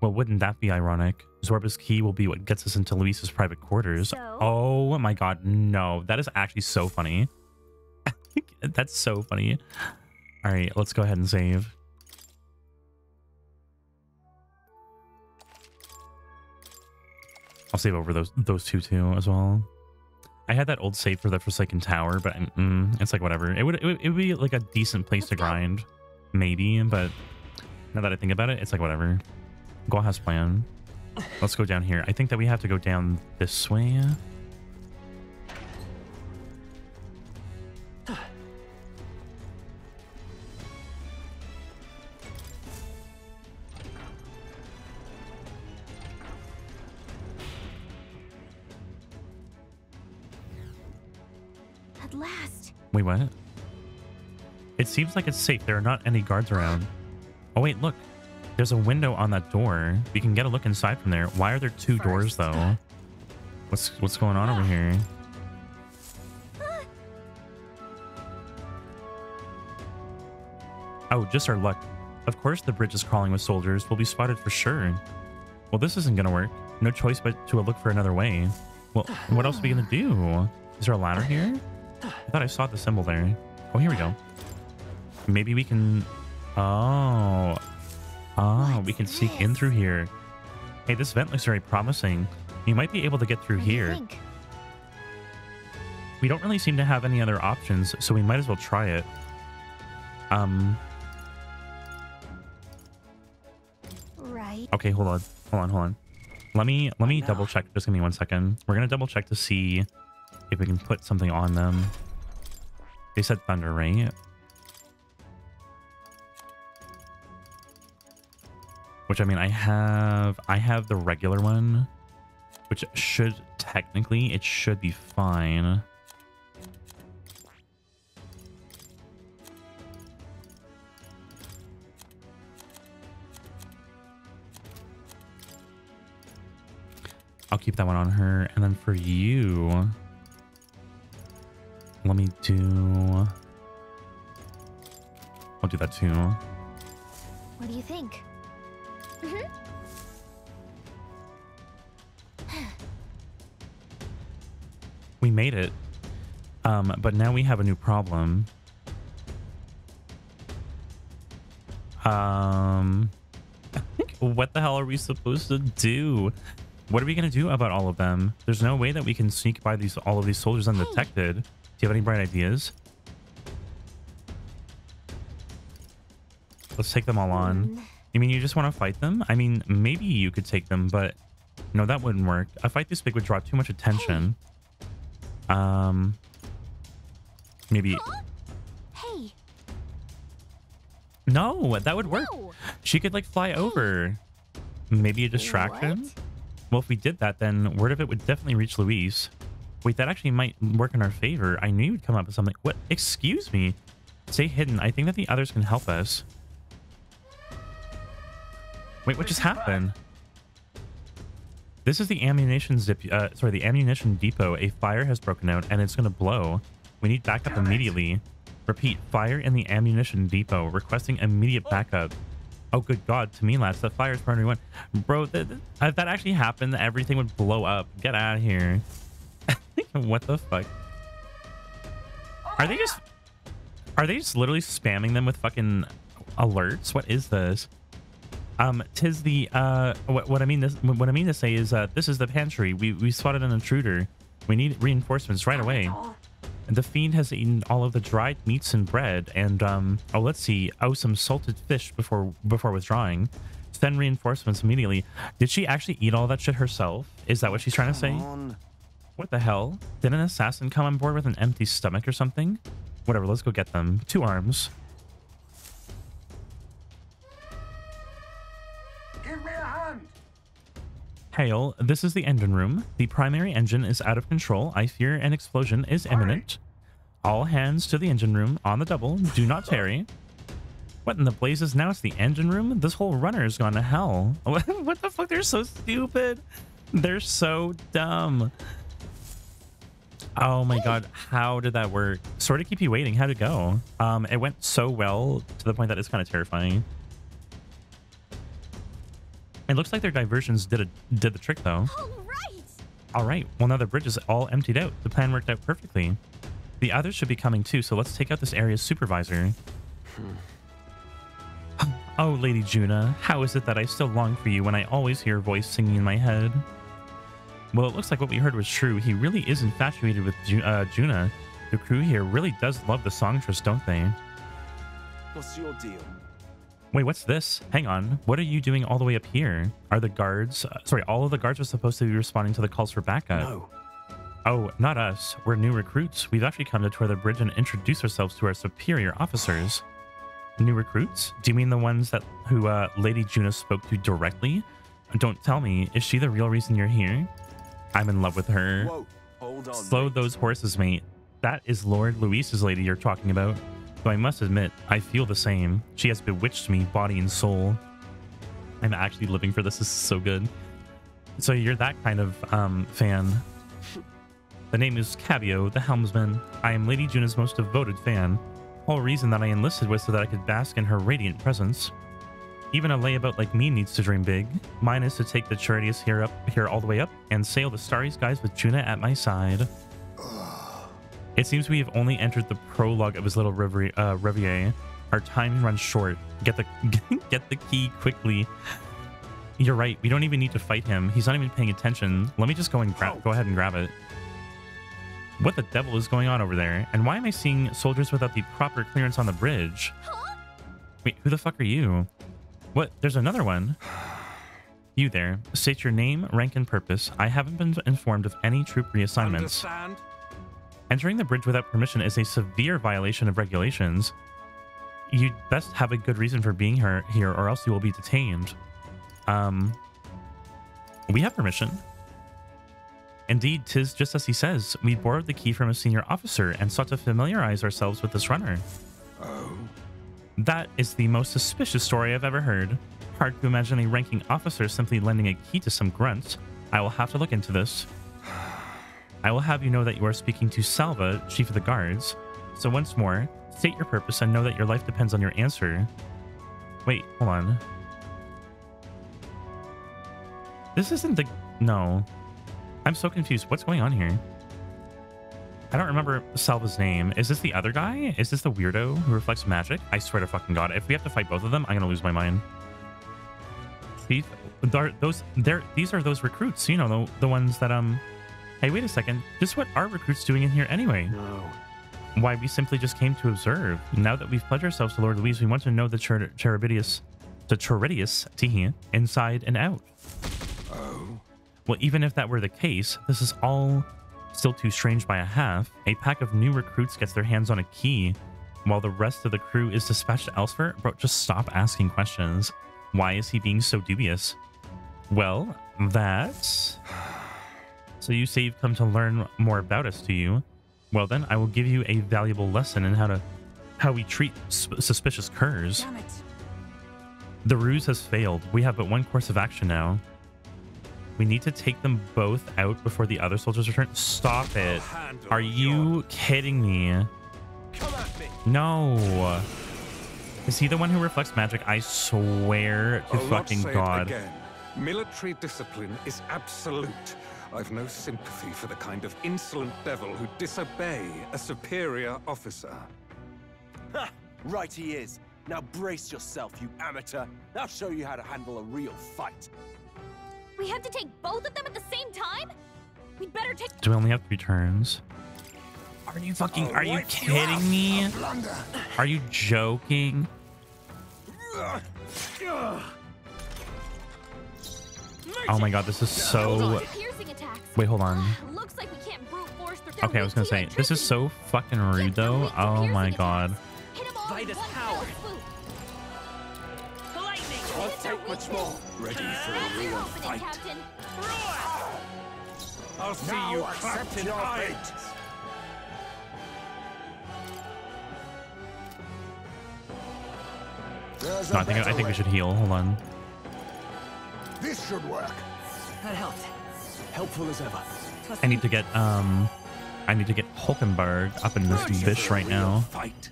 Well, wouldn't that be ironic? Zorba's key will be what gets us into Louis's private quarters. So? Oh my god, no. That is actually so funny. [laughs] That's so funny. All right, let's go ahead and save. I'll save over those those two too as well. I had that old save for the Forsaken Tower, but mm, it's like whatever. It would, it would it would be like a decent place to grind, maybe. But now that I think about it, it's like whatever. Goal has plan. Let's go down here. I think that we have to go down this way. Wait, what? It seems like it's safe. There are not any guards around. Oh wait, look. There's a window on that door. We can get a look inside from there. Why are there two doors though? What's what's going on over here? Oh, just our luck. Of course the bridge is crawling with soldiers. We'll be spotted for sure. Well, this isn't gonna work. No choice but to look for another way. Well, what else are we gonna do? Is there a ladder here? I thought I saw the symbol there. Oh, here we go. Maybe we can... Oh. Oh, we can sneak in through here. Hey, this vent looks very promising. We might be able to get through What here. We don't really seem to have any other options, so we might as well try it. Um, Right. okay, hold on. Hold on, hold on. Let me let me double check. Just give me one second. We're gonna double check to see if we can put something on them. They said Thunder Ring. Which I mean, I have, I have the regular one, which should technically, it should be fine. I'll keep that one on her. And then for you, let me do... I'll do that too. What do you think? Mm-hmm. [sighs] We made it. Um, but now we have a new problem. Um, what the hell are we supposed to do? What are we going to do about all of them? There's no way that we can sneak by these all of these soldiers undetected. Do you have any bright ideas? Let's take them all on. You mean you just want to fight them? I mean, maybe you could take them, but no, that wouldn't work. A fight this big would draw too much attention. Um, maybe. Hey. No, that would work. No. She could like fly over. Maybe a distraction. What? Well, if we did that, then word of it would definitely reach Louis. Wait, that actually might work in our favor. I knew you'd come up with something. What? Excuse me. Stay hidden. I think that the others can help us. Wait, what just happened? This is the ammunition zip. Uh, sorry, the ammunition depot. A fire has broken out and it's going to blow. We need backup immediately. Repeat, fire in the ammunition depot. Requesting immediate backup. Oh, good God. To me, lads, that fire's burning one. Bro, th th if that actually happened, everything would blow up. Get out of here. [laughs] what the fuck? Are they just... Are they just literally spamming them with fucking alerts? What is this? Um, tis the uh, what, what I mean this what I mean to say is uh, this is the pantry. We we spotted an intruder. We need reinforcements right away. The fiend has eaten all of the dried meats and bread. And um, oh, let's see. Oh, some salted fish before before withdrawing. Send reinforcements immediately. Did she actually eat all that shit herself? Is that what she's trying to say? What the hell? Did an assassin come on board with an empty stomach or something? Whatever. Let's go get them. Two arms. Give me a hand. Hail, this is the engine room. The primary engine is out of control. I fear an explosion is imminent. All hands to the engine room on the double. Do not [laughs] tarry. What in the blazes? Now it's the engine room? This whole runner has gone to hell. [laughs] what the fuck? They're so stupid. They're so dumb. Oh my god, how did that work? Sort of keep you waiting. How'd it go? Um, it went so well to the point that it's kind of terrifying. It looks like their diversions did a did the trick though. All right. All right. Well, now the bridge is all emptied out. The plan worked out perfectly. The others should be coming too, so let's take out this area's supervisor. oh, Lady Junah, how is it that I still long for you when I always hear a voice singing in my head? Well, it looks like what we heard was true. He really is infatuated with Ju uh, Junah. The crew here really does love the songstress, don't they? What's your deal? Wait, what's this? Hang on. What are you doing all the way up here? Are the guards... Uh, sorry, all of the guards are supposed to be responding to the calls for backup. No. Oh, not us. We're new recruits. We've actually come to tour the bridge and introduce ourselves to our superior officers. New recruits? Do you mean the ones that who uh, Lady Junah spoke to directly? Don't tell me. Is she the real reason you're here? I'm in love with her. Whoa, hold on. Slow mate. those horses, mate. That is Lord Louis's lady you're talking about. Though I must admit, I feel the same. She has bewitched me, body and soul. I'm actually living for this. This is so good. So you're that kind of um, fan. The name is Cabio, the helmsman. I am Lady Junah's most devoted fan. Whole reason that I enlisted was so that I could bask in her radiant presence. Even a layabout like me needs to dream big. Mine is to take the Charitius here up here all the way up and sail the starry skies with Junah at my side. It seems we have only entered the prologue of his little reverie, uh, reverie. Our time runs short. Get the [laughs] get the key quickly. You're right. We don't even need to fight him. He's not even paying attention. Let me just go and grab. Go ahead and grab it. What the devil is going on over there? And why am I seeing soldiers without the proper clearance on the bridge? Wait, who the fuck are you? What? There's another one. You there. State your name, rank, and purpose. I haven't been informed of any troop reassignments. Understand? Entering the bridge without permission is a severe violation of regulations. You'd best have a good reason for being here, here or else you will be detained. Um, we have permission. Indeed, tis just as he says. We borrowed the key from a senior officer and sought to familiarize ourselves with this runner. Oh. That is the most suspicious story I've ever heard. Hard to imagine a ranking officer simply lending a key to some grunt. I will have to look into this. [sighs] I will have you know that you are speaking to Salva, Chief of the Guards. So once more, state your purpose and know that your life depends on your answer. Wait, hold on. This isn't the... No. I'm so confused. What's going on here? I don't remember Salva's name. Is this the other guy? Is this the weirdo who reflects magic? I swear to fucking god, if we have to fight both of them, I'm gonna lose my mind. They're- those, they're, these are those recruits, you know, the, the ones that, um... Hey, wait a second. Just what are recruits doing in here anyway? No. Why, we simply just came to observe. Now that we've pledged ourselves to Lord Louis, we want to know the Char Charibidius, the Charidius, Tihi, inside and out. Oh. Well, even if that were the case, this is all still too strange by a half. A pack of new recruits gets their hands on a key, while the rest of the crew is dispatched elsewhere. Bro, just stop asking questions. Why is he being so dubious? Well, that's... [sighs] So you say you've come to learn more about us, do you? Well then, I will give you a valuable lesson in how to how we treat sp- suspicious curs. The ruse has failed. We have but one course of action now. We need to take them both out before the other soldiers return. Stop it. Are you kidding me? No. Is he the one who reflects magic? I swear to I'll fucking God. again. Military discipline is absolute. I've no sympathy for the kind of insolent devil who disobey a superior officer. Ha! Right he is. Now brace yourself, you amateur. I'll show you how to handle a real fight. We have to take both of them at the same time? We'd better take. Do we only have three turns? Are you fucking, are you kidding me? Are you joking? Oh my god, this is so... Piercing attacks. Wait, hold on. Ah, looks like we can't brute force through their Okay, I was gonna say, this is so fucking rude though. Oh my god. Vitus power. Lightning. Can't take much more. Ready for a real fight. Captain. I'll see Now you accept clapped in your irons. There's No, a I think I better think we should heal. Hold on. This should work. That helped. Helpful as ever. I need to get um, I need to get Hulkenberg up in this bitch right now. Fight.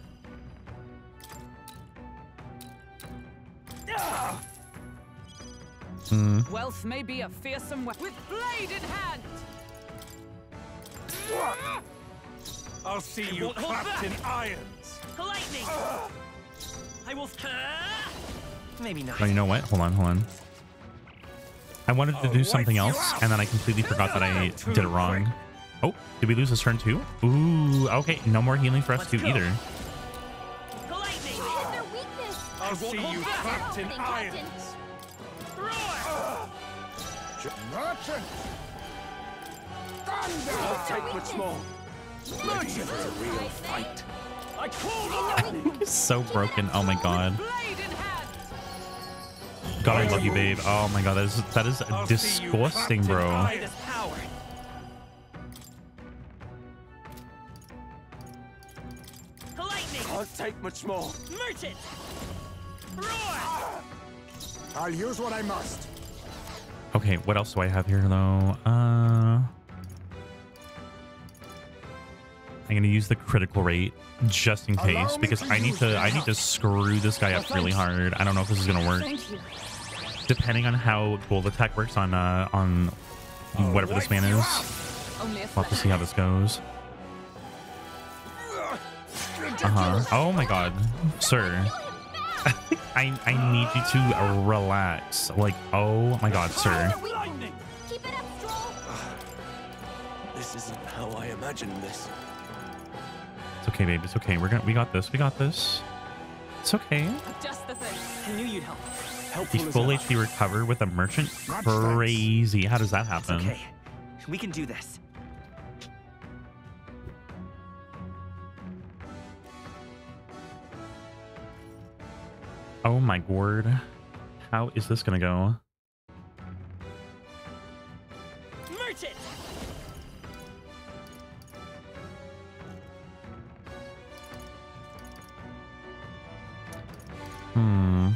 Hmm. Wealth may be a fearsome we- with blade in hand. I'll see It you won't clapped in irons. Lightning. I will. Maybe not. Oh, you know what? Hold on, hold on. I wanted to do something else, and then I completely forgot that I did it wrong. Oh, did we lose this turn too? Ooh, okay. No more healing for us too either. Lightning. Their weakness. I'll see you clapped in Captain. irons. Merchant! I'll take much more. Ready for a real fight. I called ah! It's [laughs] so broken. Oh my god. Blade in hand. God, I love you, babe. Oh my god, that is that is I'll see you disgusting, bro. irons. Vitus Can't take much more. Merchant. I'll use what I must. Okay, what else do I have here though? Uh I'm gonna use the critical rate just in case because I need to I need to screw this guy up really hard. I don't know if this is gonna work. Depending on how gold attack works on uh on whatever this man is. We'll have to see how this goes. Uh-huh. Oh my god. Sir. [laughs] I I need you to uh, relax. Like, oh my god, sir. Keep it up, [sighs] This isn't how I imagined this. It's okay, babe. It's okay. We're gonna we got this. We got this. It's okay. Just the thing. I knew you'd help. Helpful as full. HP recover with a merchant? Not thanks. Crazy. How does that happen? Okay. We can do this. Oh my word. How is this gonna go? Merchant. Hmm.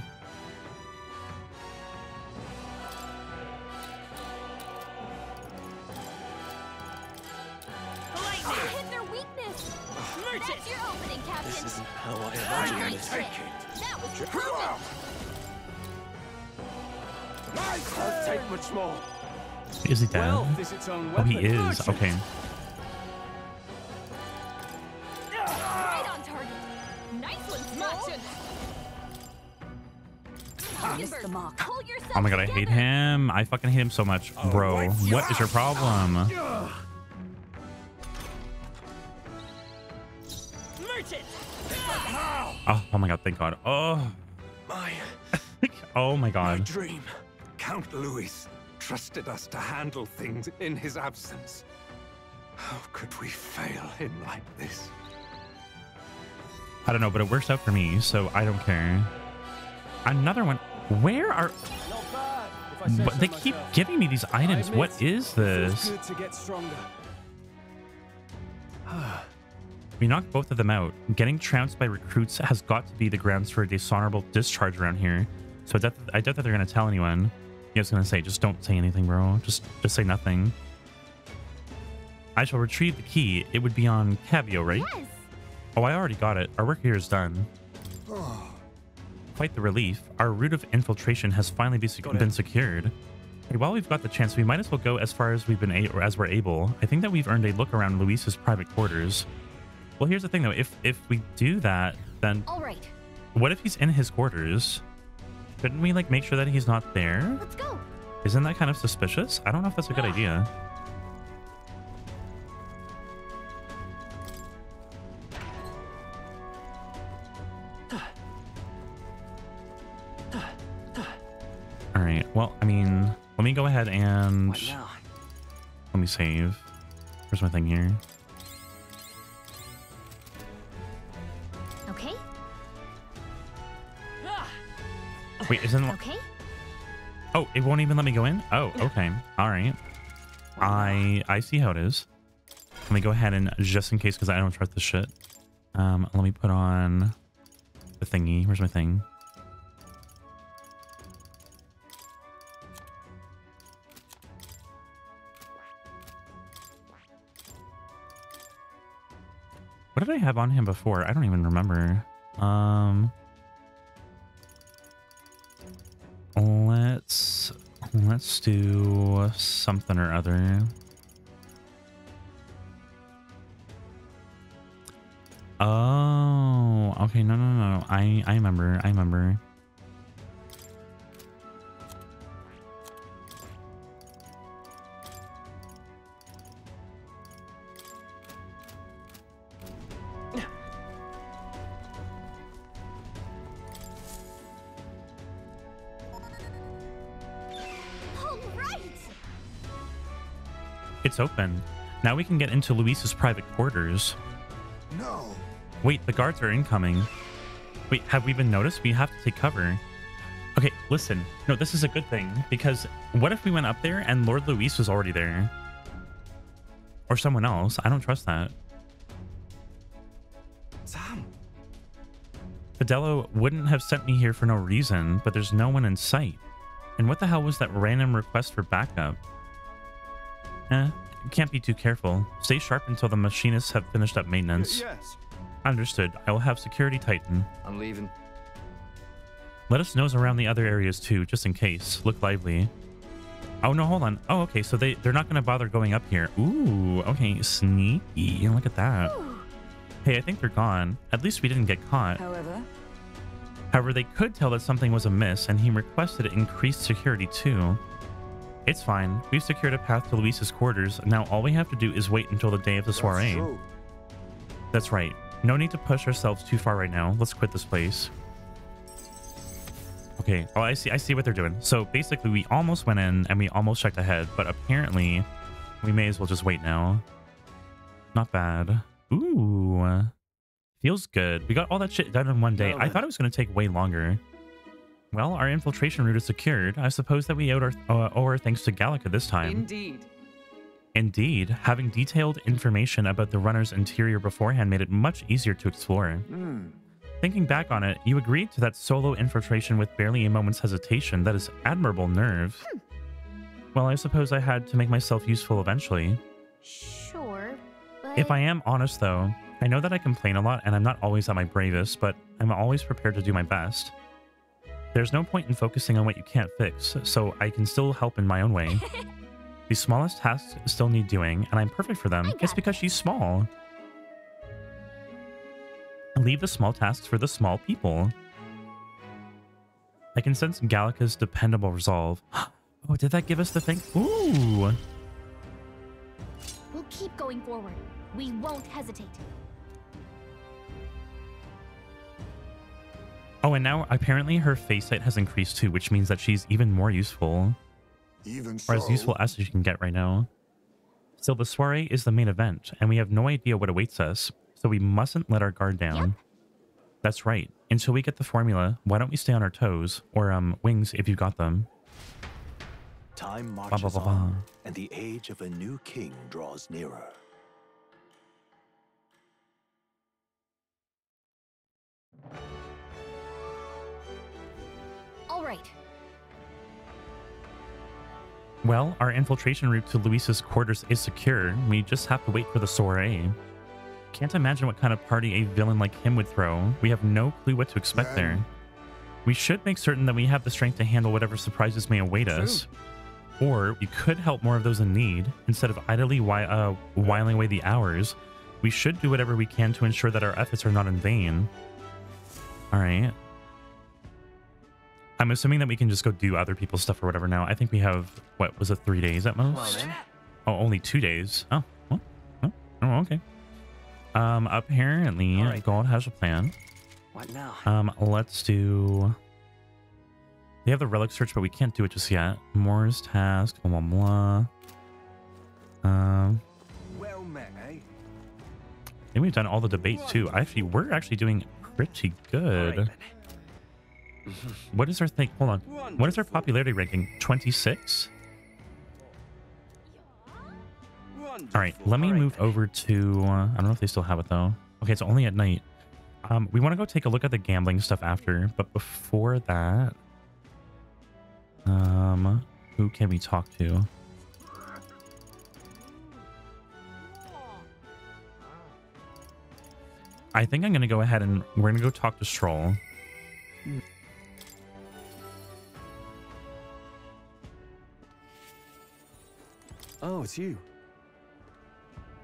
Lightning. Hit their weakness. Merchant. That's your opening, Captain. This isn't how I imagined it. Can't take much more. Is he dead? Well, its own oh, he is. Okay. Right on target. Nice one, Smash. Missed the mark. Pull yourself Oh my god, I hate him. I fucking hate him so much. Bro, what is your problem? Oh, oh my god, thank god. Oh. My, [laughs] Oh my my god. dream. Count Louis trusted us to handle things in his absence. How could we fail him like this? I don't know, but it works out for me, so I don't care. Another one. Where are... But they keep giving me these items. What is this? Good to get stronger. [sighs] We knocked both of them out. Getting trounced by recruits has got to be the grounds for a dishonorable discharge around here. So I doubt, I doubt that they're going to tell anyone. Yeah, I was going to say, just don't say anything, bro. Just, just say nothing. I shall retrieve the key. It would be on Cavio, right? Yes. Oh, I already got it. Our work here is done. Quite the relief. Our route of infiltration has finally be sec- been secured. Hey, while we've got the chance, we might as well go as far as we've been a- or as we're able. I think that we've earned a look around Louis's private quarters. Well, here's the thing though. If if we do that, then All right. what if he's in his quarters? Couldn't we like make sure that he's not there? Let's go. Isn't that kind of suspicious? I don't know if that's a good idea. All right. Well, I mean, let me go ahead and let me save. Where's my thing here? Wait, isn't Okay. Oh, it won't even let me go in? Oh, okay. All right. I I see how it is. Let me go ahead and just in case because I don't trust this shit. Um, let me put on the thingy. Where's my thing? What did I have on him before? I don't even remember. Um, let's let's do something or other. Oh, okay. No, no, no. I I remember. I remember. Open. Now we can get into Louis's private quarters. No. Wait, the guards are incoming. Wait, have we been noticed? We have to take cover. Okay, listen. No, this is a good thing because what if we went up there and Lord Louis was already there? Or someone else? I don't trust that. Sam, Fidello wouldn't have sent me here for no reason, but there's no one in sight. And what the hell was that random request for backup? Eh, can't be too careful. Stay sharp until the machinists have finished up maintenance. Yes. Understood. I will have security tighten. I'm leaving. Let us nose around the other areas too, just in case. Look lively. Oh no, hold on. Oh, okay, so they, they're not gonna bother going up here. Ooh, okay, sneaky. Look at that. Hey, I think they're gone. At least we didn't get caught. However, However, they could tell that something was amiss, and he requested increased security too. It's fine. We've secured a path to Louis's quarters. Now all we have to do is wait until the day of the soiree. true. That's right. No need to push ourselves too far right now. Let's quit this place. Okay. Oh, I see. I see what they're doing. So basically, we almost went in and we almost checked ahead, but apparently, we may as well just wait now. Not bad. Ooh, feels good. We got all that shit done in one day. I thought it was going to take way longer. Well, our infiltration route is secured. I suppose that we owe our, uh, owe our thanks to Gallica this time. indeed. Indeed, having detailed information about the runner's interior beforehand made it much easier to explore. Hmm. Thinking back on it, you agreed to that solo infiltration with barely a moment's hesitation. That is admirable nerve. Well, I suppose I had to make myself useful eventually. Sure, but... If I am honest, though, I know that I complain a lot and I'm not always at my bravest, but I'm always prepared to do my best. There's no point in focusing on what you can't fix, so I can still help in my own way. [laughs] the smallest tasks still need doing, and I'm perfect for them. It's because she's small. Leave the small tasks for the small people. I can sense Gallica's dependable resolve. [gasps] Oh, did that give us the thing? Ooh! We'll keep going forward. We won't hesitate. Oh, and now apparently her face height has increased too, which means that she's even more useful. Even Or as useful as she can get right now. Still, the soiree is the main event, and we have no idea what awaits us, so we mustn't let our guard down. That's right. Until we get the formula, why don't we stay on our toes? Or, um, wings if you got them. Time Ba, ba, marches ba, ba. on, and the age of a new king draws nearer. All right. Well, our infiltration route to Louis's quarters is secure. We just have to wait for the soiree. Can't imagine what kind of party a villain like him would throw. We have no clue what to expect there. We should make certain that we have the strength to handle whatever surprises may await us. Or we could help more of those in need. Instead of idly wi- uh, whiling away the hours, we should do whatever we can to ensure that our efforts are not in vain. All right. I'm assuming that we can just go do other people's stuff or whatever now. I think we have, what, was it three days at most? Oh, only two days. Oh, well, oh, oh, okay. Um, apparently, God has a plan. What now? Um, let's do... We have the relic search, but we can't do it just yet. Moore's task, blah, blah, blah. Um, Well met, eh? I think we've done all the debates too. Actually, we're actually doing pretty good. What is our thing? Hold on. What is our popularity ranking? 26? All right, let me move over to. Uh, I don't know if they still have it though. Okay, it's only at night. Um, we want to go take a look at the gambling stuff after, but before that, um, who can we talk to? I think I'm gonna go ahead and we're gonna go talk to Strohl. Oh, it's you.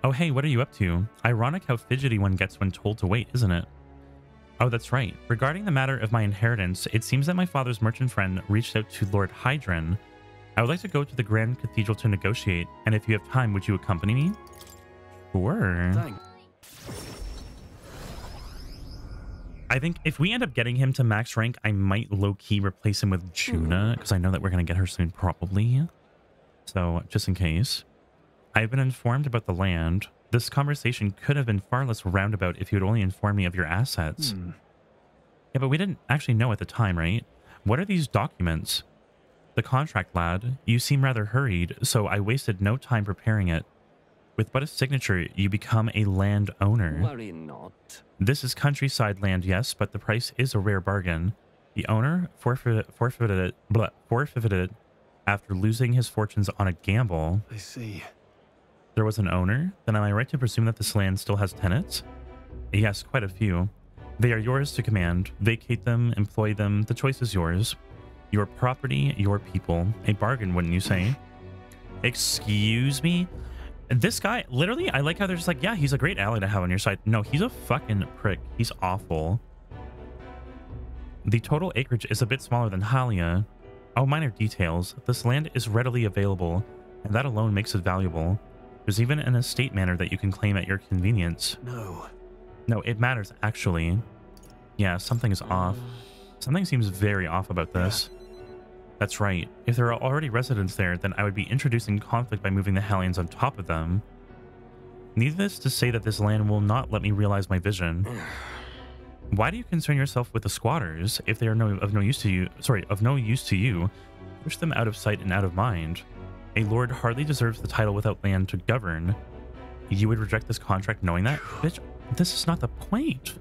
Oh, hey, what are you up to? Ironic how fidgety one gets when told to wait, isn't it? Oh, that's right. Regarding the matter of my inheritance, it seems that my father's merchant friend reached out to Lord Hydron. I would like to go to the Grand Cathedral to negotiate, and if you have time, would you accompany me? Sure. I think if we end up getting him to max rank, I might low-key replace him with Junah, hmm. because I know that we're going to get her soon, probably. So, just in case. I've been informed about the land. This conversation could have been far less roundabout if you had only informed me of your assets. Hmm. Yeah, but we didn't actually know at the time, right? What are these documents? The contract, lad. You seem rather hurried, so I wasted no time preparing it. With but a signature, you become a land owner. Worry not. This is countryside land, yes, but the price is a rare bargain. The owner forfeited, forfeited, it, blah, forfeited it after losing his fortunes on a gamble. I see. There was an owner? Then am I right to presume that this land still has tenants? Yes, quite a few. They are yours to command. Vacate them, employ them. The choice is yours. Your property, your people. A bargain, wouldn't you say? Excuse me? This guy, literally, I like how they're just like, yeah, he's a great ally to have on your side. No, he's a fucking prick. He's awful. The total acreage is a bit smaller than Halia. Oh, minor details. This land is readily available, and that alone makes it valuable. There's even an estate manor that you can claim at your convenience. No. No, it matters, actually. Yeah, something is off. Something seems very off about this. That's right. If there are already residents there, then I would be introducing conflict by moving the Hellions on top of them. Needless to say that this land will not let me realize my vision. [sighs] [sighs] [sighs] Why do you concern yourself with the squatters if they are no, of no use to you? Sorry, of no use to you. Push them out of sight and out of mind. A lord hardly deserves the title without land to govern. You would reject this contract knowing that? Bitch, this is not the point.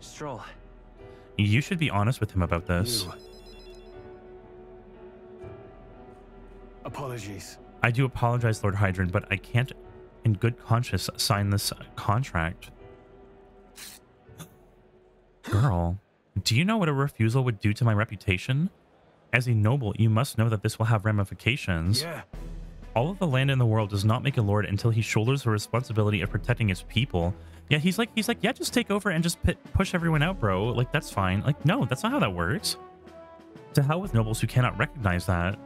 Strohl. You should be honest with him about this. You. Apologies. I do apologize, Lord Hydron, but I can't, in good conscience, sign this contract. Girl, do you know what a refusal would do to my reputation? As a noble, you must know that this will have ramifications. Yeah. All of the land in the world does not make a lord until he shoulders the responsibility of protecting his people. Yeah, he's like, he's like, yeah, just take over and just pit, push everyone out, bro. Like, that's fine. Like, no, that's not how that works. To hell with nobles who cannot recognize that.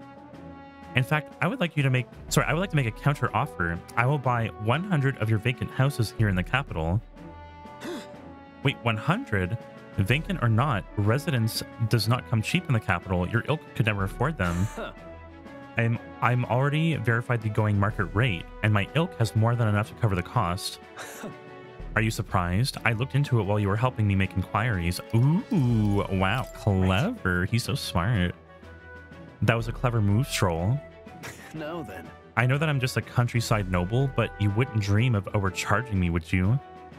In fact, I would like you to make, sorry, I would like to make a counter offer. I will buy 100 of your vacant houses here in the capital. [gasps] Wait, 100? Vacant or not, residence does not come cheap in the capital. Your ilk could never afford them. I'm I'm already verified the going market rate, and my ilk has more than enough to cover the cost. [laughs] Are you surprised? I looked into it while you were helping me make inquiries. Ooh, wow, clever. He's so smart. That was a clever move, Strohl. [laughs] Now then. I know that I'm just a countryside noble, but you wouldn't dream of overcharging me, would you?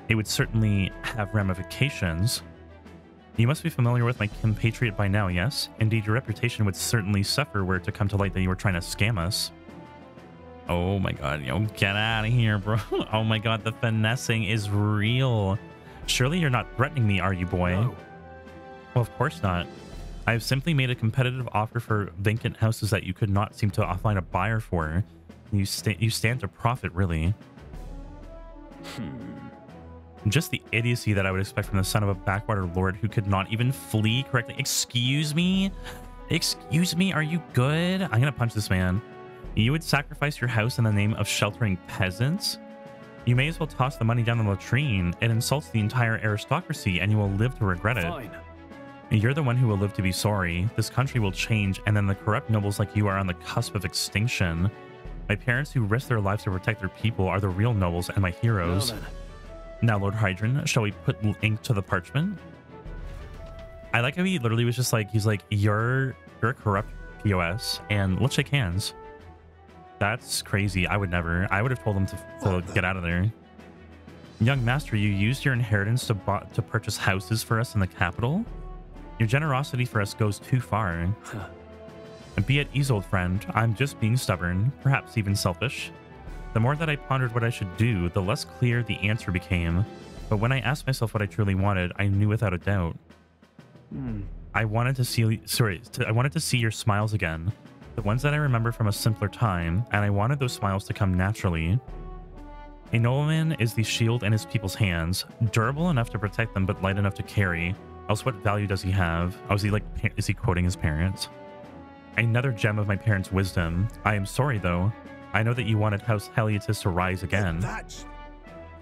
It would certainly have ramifications. You must be familiar with my compatriot by now, yes? Indeed, your reputation would certainly suffer were it to come to light that you were trying to scam us. Oh my god, yo, get out of here, bro. [laughs] Oh my god, the finessing is real. Surely you're not threatening me, are you, boy? No. Well, of course not. I have simply made a competitive offer for vacant houses that you could not seem to find a buyer for. You, sta you stand to profit, really. Hmm. Just the idiocy that I would expect from the son of a backwater lord who could not even flee correctly. Excuse me? Excuse me? Are you good? I'm gonna punch this man. You would sacrifice your house in the name of sheltering peasants? You may as well toss the money down the latrine. It insults the entire aristocracy and you will live to regret it. Fine. You're the one who will live to be sorry. This country will change, and then the corrupt nobles like you are on the cusp of extinction. My parents who risked their lives to protect their people are the real nobles and my heroes. Now. Now, Lord Hydron, shall we put ink to the parchment? I like how he literally was just like, he's like, you're you're a corrupt POS, and let's shake hands. That's crazy. I would never. I would have told him to, to get out of there. Young master, you used your inheritance to to purchase houses for us in the capital. Your generosity for us goes too far. And be at ease, old friend. I'm just being stubborn, perhaps even selfish. The more that I pondered what I should do, the less clear the answer became. But when I asked myself what I truly wanted, I knew without a doubt. Hmm. I wanted to see, sorry, to, I wanted to see your smiles again, the ones that I remember from a simpler time, and I wanted those smiles to come naturally. A nobleman is the shield in his people's hands, durable enough to protect them, but light enough to carry. Else, what value does he have? Oh, is he like, is he quoting his parents? Another gem of my parents' wisdom. I am sorry, though. I know that you wanted House Heliotis to rise again. That's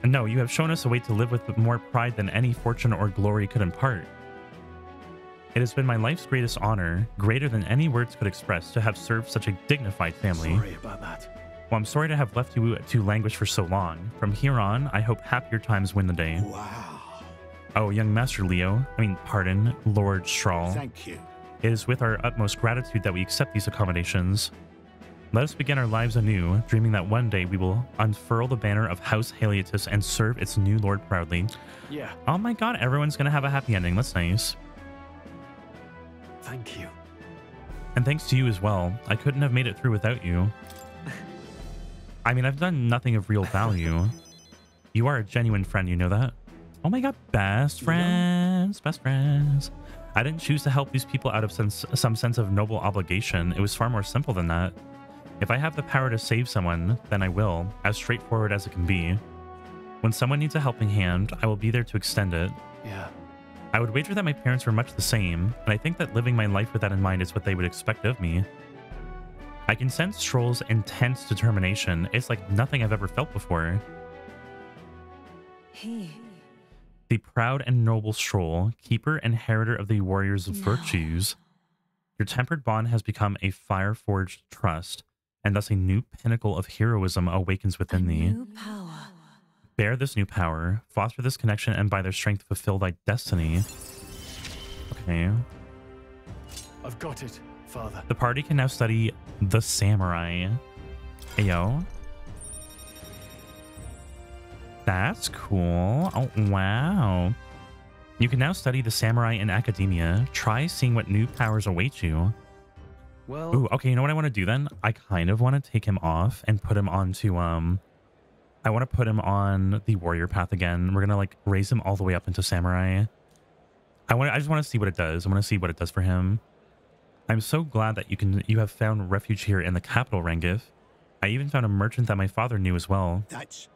no, you have shown us a way to live with more pride than any fortune or glory could impart. It has been my life's greatest honor, greater than any words could express, to have served such a dignified family. Sorry about that. Well, I'm sorry to have left you to languish for so long. From here on, I hope happier times win the day. wow. Oh, young Master Leo, I mean, pardon, Lord Strohl. Thank you. It is with our utmost gratitude that we accept these accommodations. Let us begin our lives anew, dreaming that one day we will unfurl the banner of House Haliotis and serve its new lord proudly. Yeah. Oh my god, everyone's gonna have a happy ending. That's nice. Thank you. And thanks to you as well. I couldn't have made it through without you. [laughs] I mean, I've done nothing of real value. You are a genuine friend, you know that? Oh my god, best friends, best friends. I didn't choose to help these people out of sense, some sense of noble obligation. It was far more simple than that. If I have the power to save someone, then I will, as straightforward as it can be. When someone needs a helping hand, I will be there to extend it. Yeah. I would wager that my parents were much the same, and I think that living my life with that in mind is what they would expect of me. I can sense Strohl's intense determination. It's like nothing I've ever felt before. He. The proud and noble Strohl, keeper and inheritor of the warrior's virtues. Your tempered bond has become a fire forged trust, and thus a new pinnacle of heroism awakens within thee. power. Bear this new power, foster this connection, and by their strength fulfill thy destiny. Okay. I've got it, Father. The party can now study the samurai. Ayo. That's cool. Oh, wow. You can now study the samurai in academia. Try seeing what new powers await you. Well, Ooh, okay, you know what I want to do then? I kind of want to take him off and put him onto um I want to put him on the warrior path again. We're going to like raise him all the way up into samurai. I want I just want to see what it does. I want to see what it does for him. I'm so glad that you can you have found refuge here in the capital, Rangif. I even found a merchant that my father knew as well. That's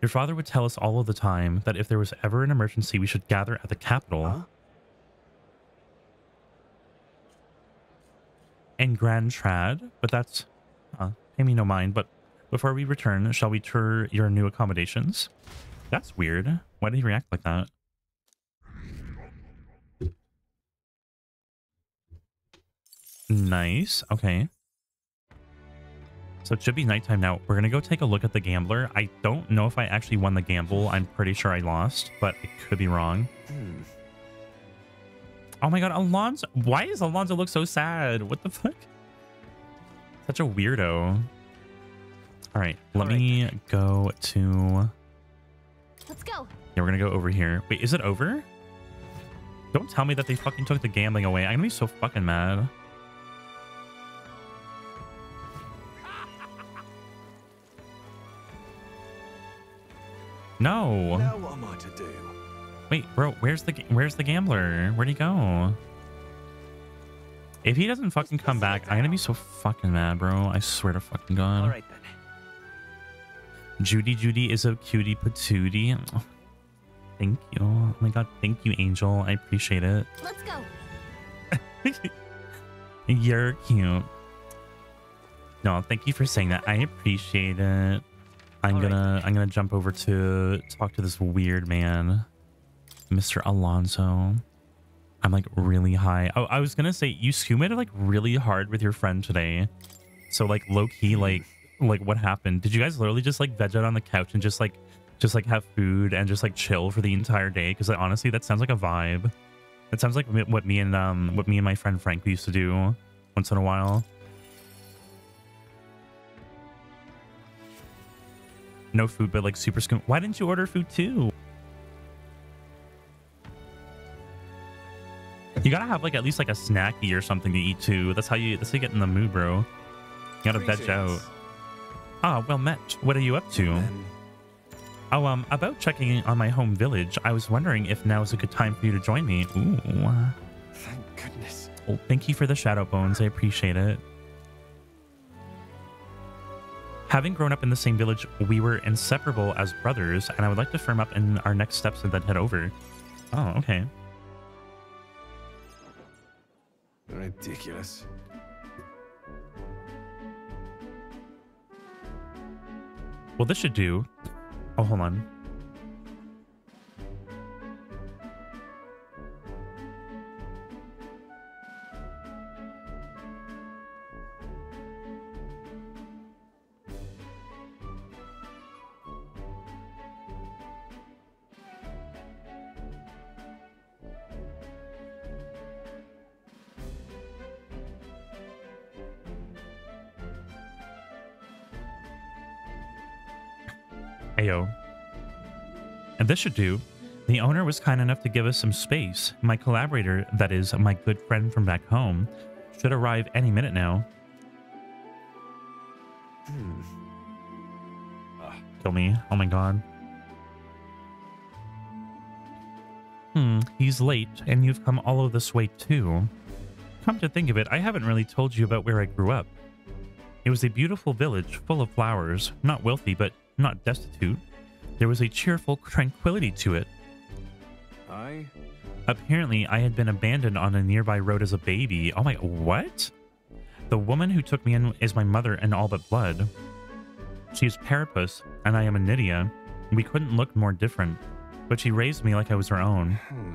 Your father would tell us all of the time that if there was ever an emergency, we should gather at the capital. And Grand Trad, but that's uh, pay me no mind. But before we return, shall we tour your new accommodations? That's weird. Why did he react like that? Nice. Okay. So it should be nighttime now. We're going to go take a look at the gambler. I don't know if I actually won the gamble. I'm pretty sure I lost, but it could be wrong. Hmm. Oh my god, Alonzo. Why does Alonzo look so sad? What the fuck? Such a weirdo. All right, let me go to... Let's go. Yeah, we're going to go over here. Wait, is it over? Don't tell me that they fucking took the gambling away. I'm going to be so fucking mad. No. Now what am I to do? Wait, bro, where's the where's the gambler? Where'd he go? If he doesn't fucking come back, I'm gonna be so fucking mad, bro. I swear to fucking god. All right then. Judy Judy is a cutie patootie. Oh, thank you. Oh my god, thank you, Angel. I appreciate it. Let's go. [laughs] You're cute. No, thank you for saying that. I appreciate it. I'm gonna I'm gonna jump over to talk to this weird man, Mr. Alonzo. I'm like really high. Oh, I was gonna say you scumated like really hard with your friend today. So like low key, like like what happened? Did you guys literally just like veg out on the couch and just like just like have food and just like chill for the entire day? Because like, honestly, that sounds like a vibe. That sounds like what me and um what me and my friend Frank used to do once in a while. No food, but like super scoop. Why didn't you order food too? You gotta have like at least like a snacky or something to eat too. That's how you that's how you get in the mood, bro. You gotta veg out. Ah, well met. What are you up to? Oh, um, about checking on my home village. I was wondering if now is a good time for you to join me. Ooh. Thank goodness. Well, thank you for the shadow bones. I appreciate it. Having grown up in the same village, we were inseparable as brothers, and I would like to firm up in our next steps and then head over. Oh, okay. Ridiculous. Well, this should do. Oh, hold on. Ayo. And this should do. The owner was kind enough to give us some space. My collaborator, that is, my good friend from back home, should arrive any minute now. Hmm. Kill me. Oh my god. Hmm, he's late, and you've come all of this way too. Come to think of it, I haven't really told you about where I grew up. It was a beautiful village full of flowers, not wealthy, but not destitute. There was a cheerful tranquility to it. I Apparently, I had been abandoned on a nearby road as a baby. Oh my, what? The woman who took me in is my mother in all but blood. She is Paripus, and I am a Nidia. We couldn't look more different, but she raised me like I was her own. Hmm.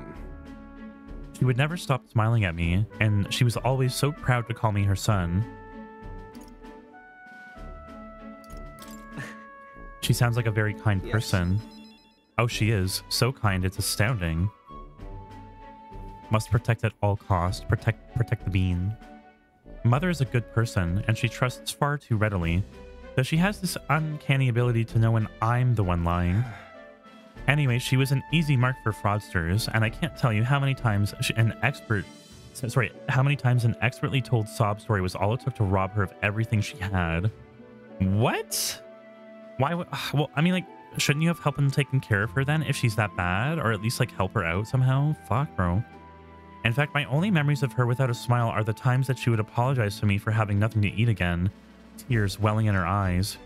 She would never stop smiling at me, and she was always so proud to call me her son. She sounds like a very kind Yes. person. Oh, she is. So kind, it's astounding. Must protect at all costs. Protect protect the bean. Mother is a good person, and she trusts far too readily. Though she has this uncanny ability to know when I'm the one lying. Anyway, she was an easy mark for fraudsters, and I can't tell you how many times she, an expert, sorry, how many times an expertly told sob story was all it took to rob her of everything she had. What? Why would, [sighs] well, I mean, like, shouldn't you have helped and taken care of her then if she's that bad? Or at least, like, help her out somehow? Fuck, bro. In fact, my only memories of her without a smile are the times that she would apologize to me for having nothing to eat again, tears welling in her eyes.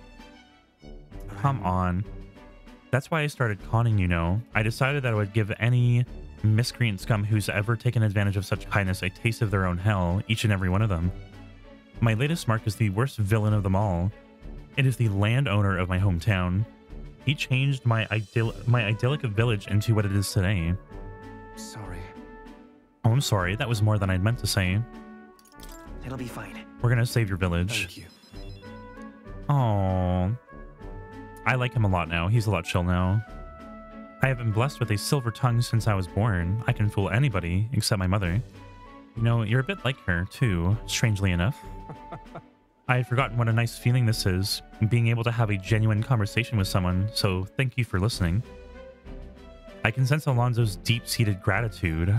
Come on. That's why I started conning, you know. I decided that I would give any miscreant scum who's ever taken advantage of such kindness a taste of their own hell, each and every one of them. My latest mark is the worst villain of them all. It is the landowner of my hometown. He changed my idyll my idyllic of village into what it is today. Sorry. Oh, I'm sorry. That was more than I'd meant to say. It'll be fine. We're gonna save your village. Thank you. Oh, I like him a lot now. He's a lot chill now. I have been blessed with a silver tongue since I was born. I can fool anybody except my mother. You know, you're a bit like her, too, strangely enough. [laughs] I had forgotten what a nice feeling this is, being able to have a genuine conversation with someone, so thank you for listening. I can sense Alonzo's deep-seated gratitude.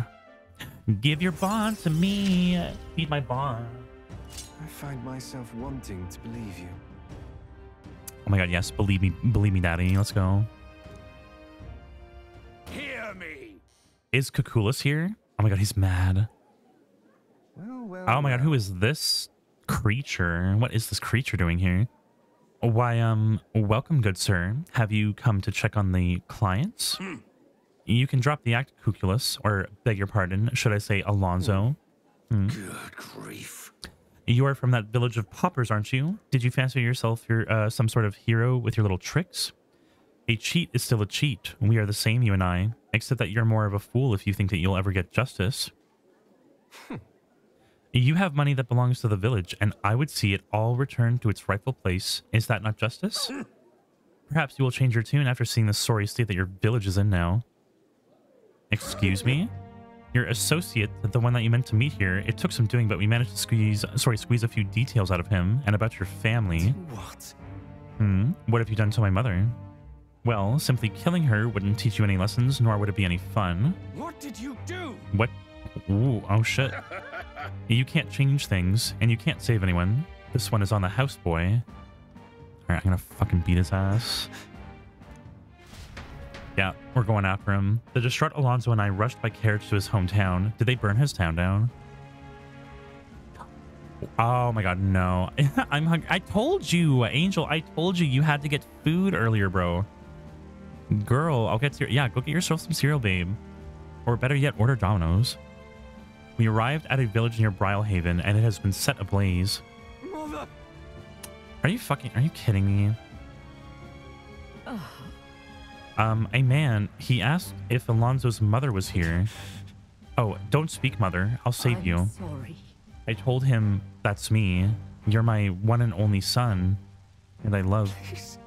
Give your bond to me. Feed my bond. I find myself wanting to believe you. Oh my god, yes. Believe me. Believe me, daddy. Let's go. Hear me. Is Cuculus here? Oh my god, he's mad. Well, well, Oh my god, who is this creature? What is this creature doing here? Why, um, welcome, good sir. Have you come to check on the clients? You can drop the act, Cuculus, or beg your pardon, should I say Alonzo? Hmm. Good grief. You are from that village of paupers, aren't you? Did you fancy yourself your uh, some sort of hero with your little tricks? A cheat is still a cheat. We are the same, you and I, except that you're more of a fool if you think that you'll ever get justice. You have money that belongs to the village, and I would see it all returned to its rightful place. Is that not justice? Perhaps you will change your tune after seeing the sorry state that your village is in now. Excuse me? Your associate, the one that you meant to meet here, it took some doing, but we managed to squeeze, sorry, squeeze a few details out of him and about your family. What? Hmm, what have you done to my mother? Well, simply killing her wouldn't teach you any lessons, nor would it be any fun. What did you do? What? Ooh, oh shit. [laughs] [laughs] You can't change things, and you can't save anyone. This one is on the houseboy. Alright, I'm gonna fucking beat his ass. Yeah, we're going after him. The distraught Alonzo and I rushed by carriage to his hometown. Did they burn his town down? Oh my god, no. [laughs] I'm hungry. I told you, Angel, I told you you had to get food earlier, bro. Girl, I'll get your... Yeah, go get yourself some cereal, babe. Or better yet, order Domino's. We arrived at a village near Brilehaven, and it has been set ablaze. Mother. Are you fucking... Are you kidding me? Um, a man, he asked if Alonzo's mother was here. Oh, don't speak, mother. I'll save you. Sorry. I told him, that's me. You're my one and only son. And I love...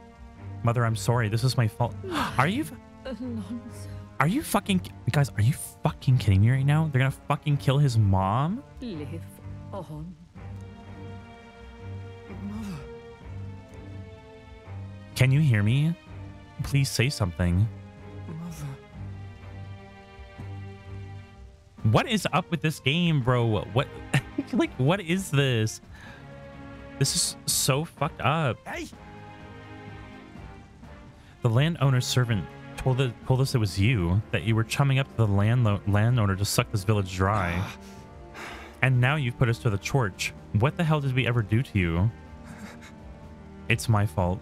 [laughs] Mother, I'm sorry. This is my fault. [gasps] Are you... Alonzo. Are you fucking... Guys, are you fucking kidding me right now? They're gonna fucking kill his mom? Live on. Mother. Can you hear me? Please say something. Mother. What is up with this game, bro? What... [laughs] like, what is this? This is so fucked up. Hey. The landowner's servant told, it, told us it was you, that you were chumming up to the landlo- landowner to suck this village dry. and now you've put us to the torch. What the hell did we ever do to you? It's my fault.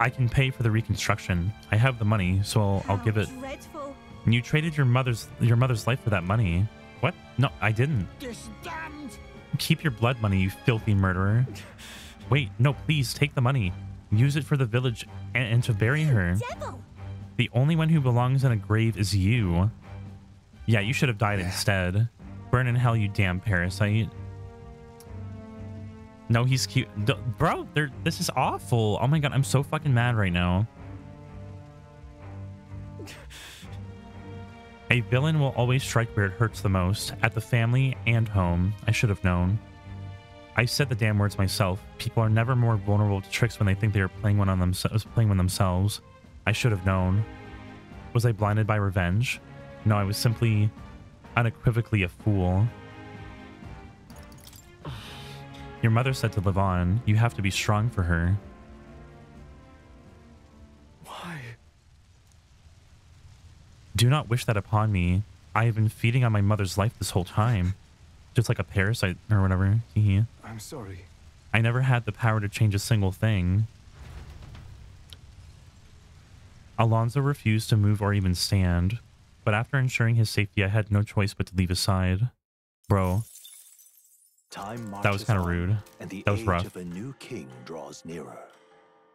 I can pay for the reconstruction. I have the money, so I'll, I'll give it. Dreadful. You traded your mother's your mother's life for that money. What? No, I didn't. This damned. Keep your blood money, you filthy murderer. Wait, no, please take the money. Use it for the village and, and to bury her. Devil. The only one who belongs in a grave is you. Yeah, you should have died instead. Burn in hell, you damn parasite. No, he's cute. D- bro, this is awful. Oh my god, I'm so fucking mad right now. A villain will always strike where it hurts the most, at the family and home. I should have known. I said the damn words myself. People are never more vulnerable to tricks when they think they are playing one on themselves, playing one themselves. I should have known. Was I blinded by revenge? No, I was simply unequivocally a fool. Your mother said to live on. You have to be strong for her. Why? Do not wish that upon me. I have been feeding on my mother's life this whole time. Just like a parasite or whatever. I'm sorry. I never had the power to change a single thing. Alonzo refused to move or even stand, but after ensuring his safety, I had no choice but to leave his side. Bro, Time that was kind of rude. And the That was rough. of a new king draws nearer.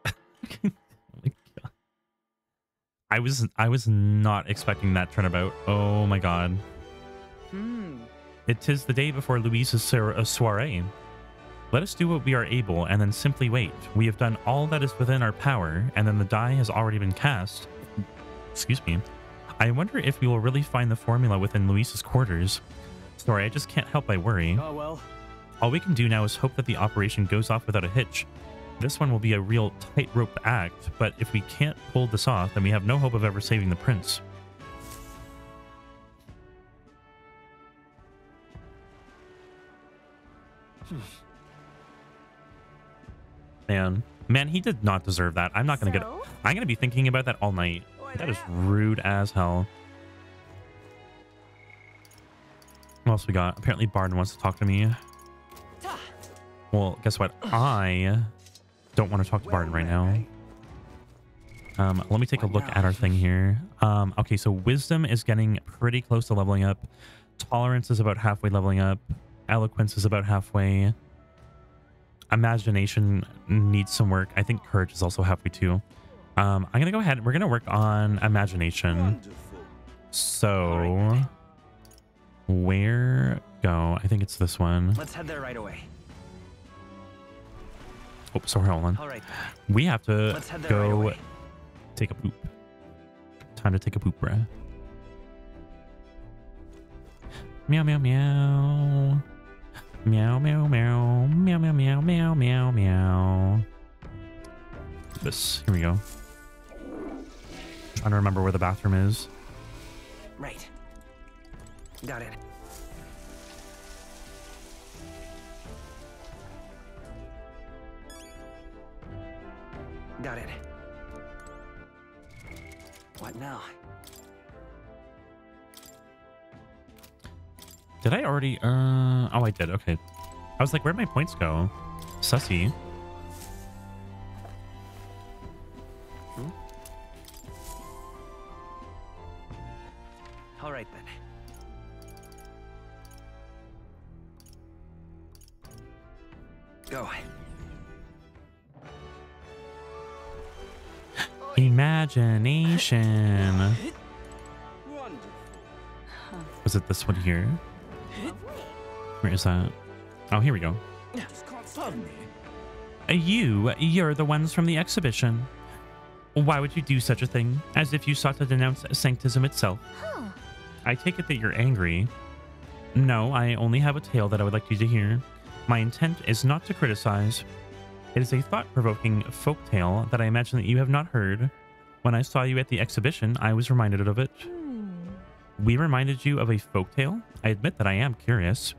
[laughs] I was I was not expecting that turnabout. Oh my god. Hmm. It is the day before Louis's uh, soiree. Let us do what we are able and then simply wait. We have done all that is within our power, and then the die has already been cast. Excuse me. I wonder if we will really find the formula within Louis's quarters. Sorry, I just can't help but worry. Oh well. All we can do now is hope that the operation goes off without a hitch. This one will be a real tightrope act, but if we can't pull this off, then we have no hope of ever saving the prince. Hmm. Man, man, he did not deserve that. I'm not gonna get. I'm gonna be thinking about that all night. That is rude as hell. What else we got? Apparently, Barden wants to talk to me. Well, guess what? I don't want to talk to Barden right now. Um, let me take a look at our thing here. Um, okay, so wisdom is getting pretty close to leveling up. Tolerance is about halfway leveling up. Eloquence is about halfway. Imagination needs some work. I think courage is also halfway too. Um, I'm gonna go ahead. We're gonna work on imagination. So, where go? I think it's this one. Let's head there right away. Oh, sorry, hold on. All right. We have to there right go take a poop. Time to take a poop, bruh. Meow, meow, meow. Meow, meow, meow. Meow, meow, meow, meow, meow, meow. This. Here we go. Trying to remember where the bathroom is. Right. Got it. Got it. What now? Did I already? Uh, oh, I did. Okay. I was like, where'd my points go? Sussy. All right then. Go. Imagination. [gasps] Was it this one here? Where is that? Oh, here we go. You, you're the ones from the exhibition. Why would you do such a thing? As if you sought to denounce sanctism itself. I take it that you're angry. No, I only have a tale that I would like you to hear. My intent is not to criticize. It is a thought-provoking folk tale that I imagine that you have not heard. When I saw you at the exhibition, I was reminded of it. Hmm. We reminded you of a folk tale? I admit that I am curious.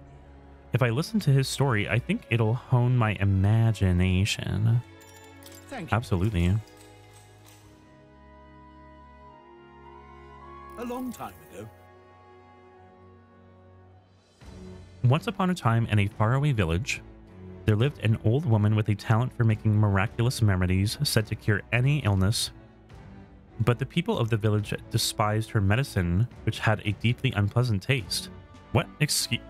If I listen to his story, I think it'll hone my imagination. Thank you. Absolutely. A long time ago. Once upon a time in a faraway village, there lived an old woman with a talent for making miraculous remedies said to cure any illness. But the people of the village despised her medicine, which had a deeply unpleasant taste. What? Excuse.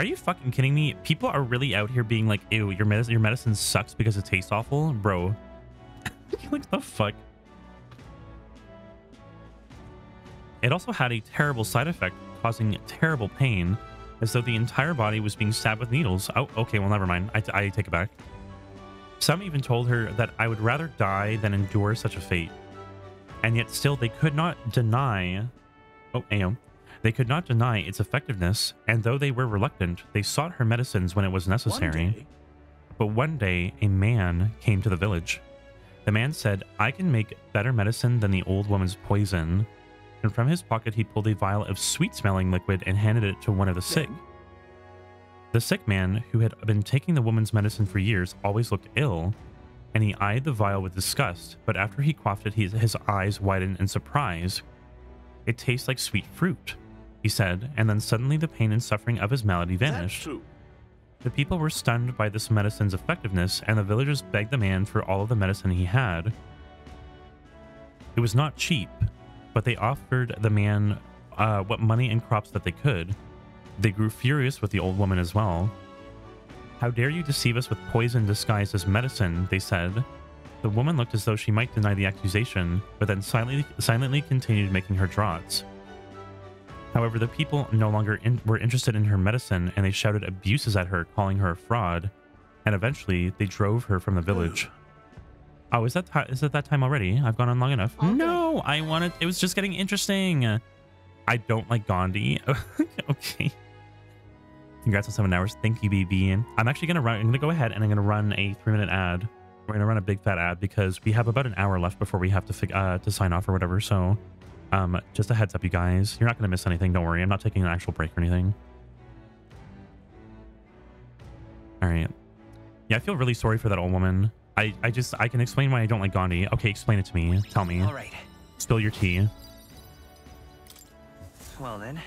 Are you fucking kidding me? People are really out here being like, ew, your, medicine, your medicine sucks because it tastes awful? Bro. [laughs] like, the fuck? It also had a terrible side effect, causing terrible pain, as though the entire body was being stabbed with needles. Oh, okay, well, never mind. I, I take it back. Some even told her that I would rather die than endure such a fate. And yet still they could not deny... Oh, ayo. They could not deny its effectiveness, and though they were reluctant, they sought her medicines when it was necessary. But one day, a man came to the village. The man said, I can make better medicine than the old woman's poison. and from his pocket he pulled a vial of sweet-smelling liquid and handed it to one of the sick. The sick man, who had been taking the woman's medicine for years, always looked ill, and he eyed the vial with disgust, but after he quaffed it, his, his eyes widened in surprise. It tastes like sweet fruit, he said, and then suddenly the pain and suffering of his malady vanished. The people were stunned by this medicine's effectiveness, and the villagers begged the man for all of the medicine he had. It was not cheap, but they offered the man uh, what money and crops that they could. They grew furious with the old woman as well. How dare you deceive us with poison disguised as medicine, they said. The woman looked as though she might deny the accusation, but then silently, silently continued making her draughts. However, the people no longer in, were interested in her medicine and they shouted abuses at her, calling her a fraud, and eventually they drove her from the village. [sighs] Oh, is that ti- it that time already? I've gone on long enough. No, I wanted. It was just getting interesting. I don't like Gandhi. [laughs] okay. Congrats on seven hours. Thank you, BB. I'm actually gonna run. I'm gonna go ahead and I'm gonna run a three minute ad. We're gonna run a big fat ad because we have about an hour left before we have to uh, to sign off or whatever. So, um, just a heads up, you guys. You're not gonna miss anything. Don't worry. I'm not taking an actual break or anything. All right. Yeah, I feel really sorry for that old woman. I, I just, I can explain why I don't like Gandhi. Okay, explain it to me. Tell me. All right. Spill your tea. Well then.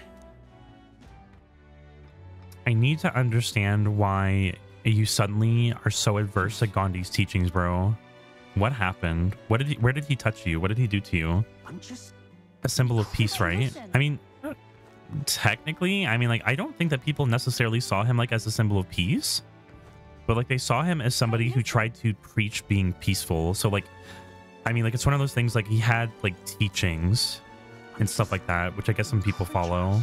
I need to understand why you suddenly are so adverse to Gandhi's teachings, bro. What happened? What did he, where did he touch you? What did he do to you? I'm just A symbol of peace, right? I mean, technically, I mean, like, I don't think that people necessarily saw him like as a symbol of peace, but like they saw him as somebody who tried to preach being peaceful. So like, I mean, like it's one of those things like he had like teachings and stuff like that, which I guess some people follow.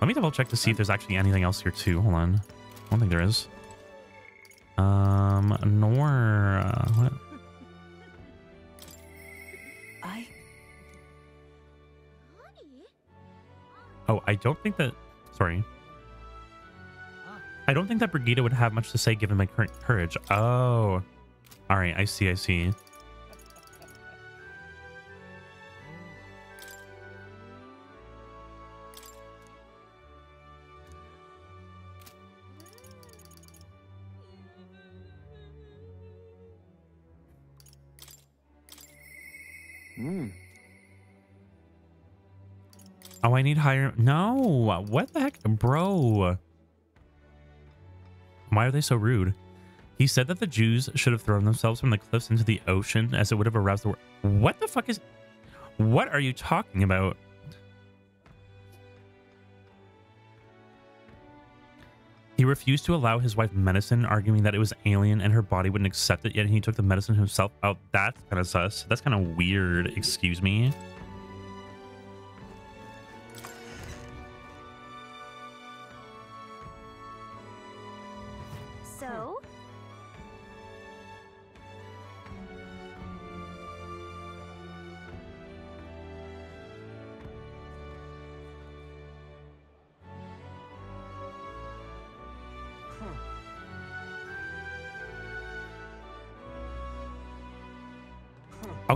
Let me double check to see if there's actually anything else here too. Hold on. I don't think there is. Um, nor uh, what? Oh, I don't think that. Sorry. I don't think that Brigitta would have much to say given my current courage. Oh. All right. I see. I see. Hmm. Oh, I need higher. No. What the heck? Bro. Why are they so rude? He said that the Jews should have thrown themselves from the cliffs into the ocean as it would have aroused the world. What the fuck is. What are you talking about? He refused to allow his wife medicine, arguing that it was alien and her body wouldn't accept it, yet he took the medicine himself. Oh, that's kind of sus. That's kind of weird. Excuse me.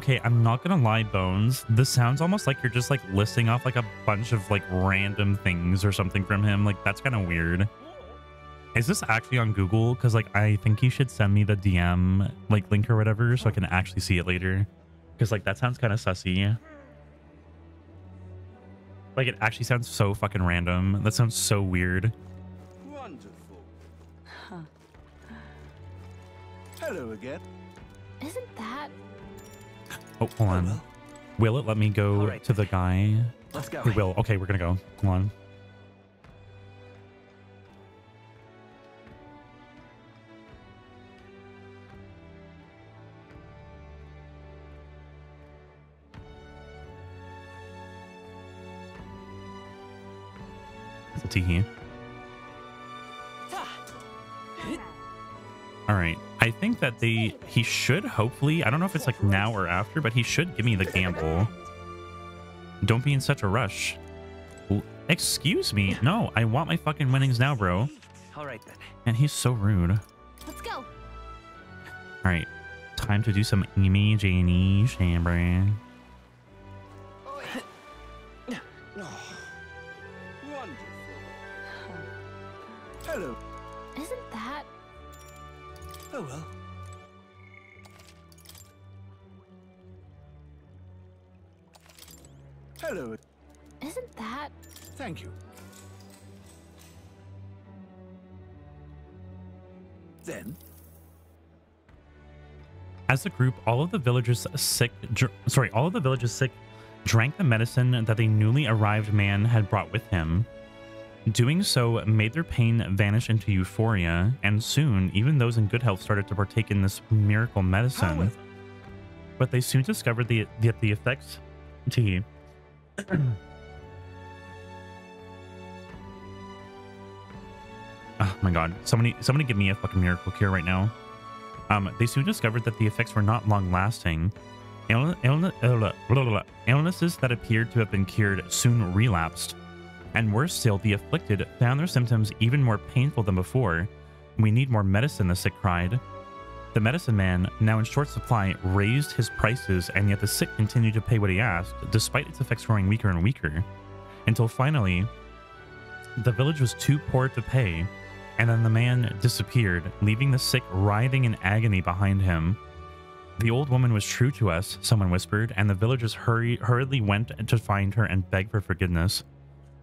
Okay, I'm not gonna lie, Bones. This sounds almost like you're just like listing off like a bunch of like random things or something from him. Like that's kind of weird. Is this actually on Google? Because like I think you should send me the DM like link or whatever so I can actually see it later. Because like that sounds kind of sussy. Like it actually sounds so fucking random. That sounds so weird. Wonderful. Hello again. Isn't that Oh, hold on. Will it let me go All right. to the guy? Let's go. It will. Okay, we're gonna go. Hold on. It's a tee. All right. I think that they he should hopefully. I don't know if it's like now or after, but he should give me the gamble. Don't be in such a rush. L- Excuse me. No, I want my fucking winnings now, bro. All right then. And he's so rude. Let's go. All right. Time to do some Amy Janie Chambray. A group, all of the villagers sick, dr- sorry, all of the villagers sick drank the medicine that the newly arrived man had brought with him. Doing so made their pain vanish into euphoria, and soon even those in good health started to partake in this miracle medicine. But they soon discovered the, that the effects [clears throat] to Oh my god. Somebody somebody give me a fucking miracle cure right now. Um, they soon discovered that the effects were not long lasting. Illness, illness, illnesses that appeared to have been cured soon relapsed. And worse still, the afflicted found their symptoms even more painful than before. We need more medicine, the sick cried. The medicine man, now in short supply, raised his prices, and yet the sick continued to pay what he asked, despite its effects growing weaker and weaker. Until finally, the village was too poor to pay, and then the man disappeared, leaving the sick writhing in agony behind him. The old woman was true to us, someone whispered, and the villagers hurry, hurriedly went to find her and beg for forgiveness.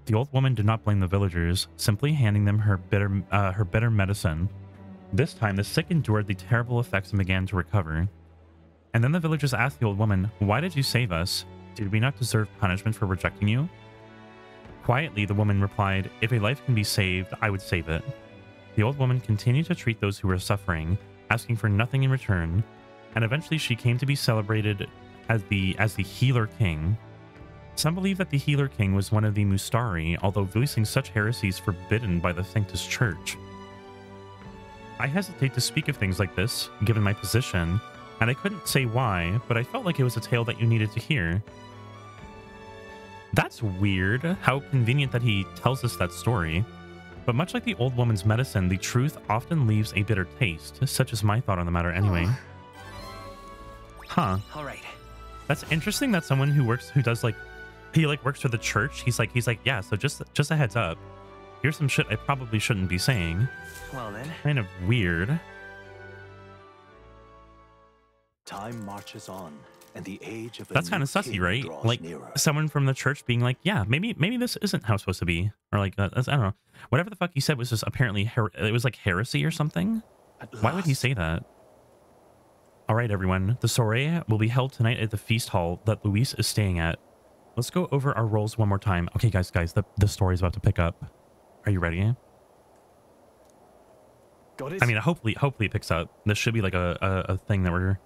The old woman did not blame the villagers, simply handing them her bitter, uh, her bitter medicine. This time, the sick endured the terrible effects and began to recover. And then the villagers asked the old woman, Why did you save us? Did we not deserve punishment for rejecting you? Quietly, the woman replied, If a life can be saved, I would save it. The old woman continued to treat those who were suffering, asking for nothing in return, and eventually she came to be celebrated as the as the Healer King. Some believe that the Healer King was one of the Mustari, although voicing such heresies forbidden by the Sanctus Church. I hesitate to speak of things like this, given my position, and I couldn't say why, but I felt like it was a tale that you needed to hear. That's weird. How convenient that he tells us that story. But much like the old woman's medicine, the truth often leaves a bitter taste, such is my thought on the matter anyway. Huh. All right. That's interesting that someone who works who does like he like works for the church, he's like he's like, yeah, so just just a heads up. Here's some shit I probably shouldn't be saying. Well then. Kind of weird. Time marches on, and the age of That's kind of sussy, right? Like nearer. someone from the church being like, "Yeah, maybe maybe this isn't how it's supposed to be," or like, uh, that's- I don't know, whatever the fuck he said was just apparently her- it was like heresy or something. Why would he say that? All right, everyone. The soiree will be held tonight at the feast hall that Louis is staying at. Let's go over our roles one more time. Okay, guys, guys, the the story's about to pick up. Are you ready? Got I mean, hopefully, hopefully it picks up. This should be like a, a, a thing that we're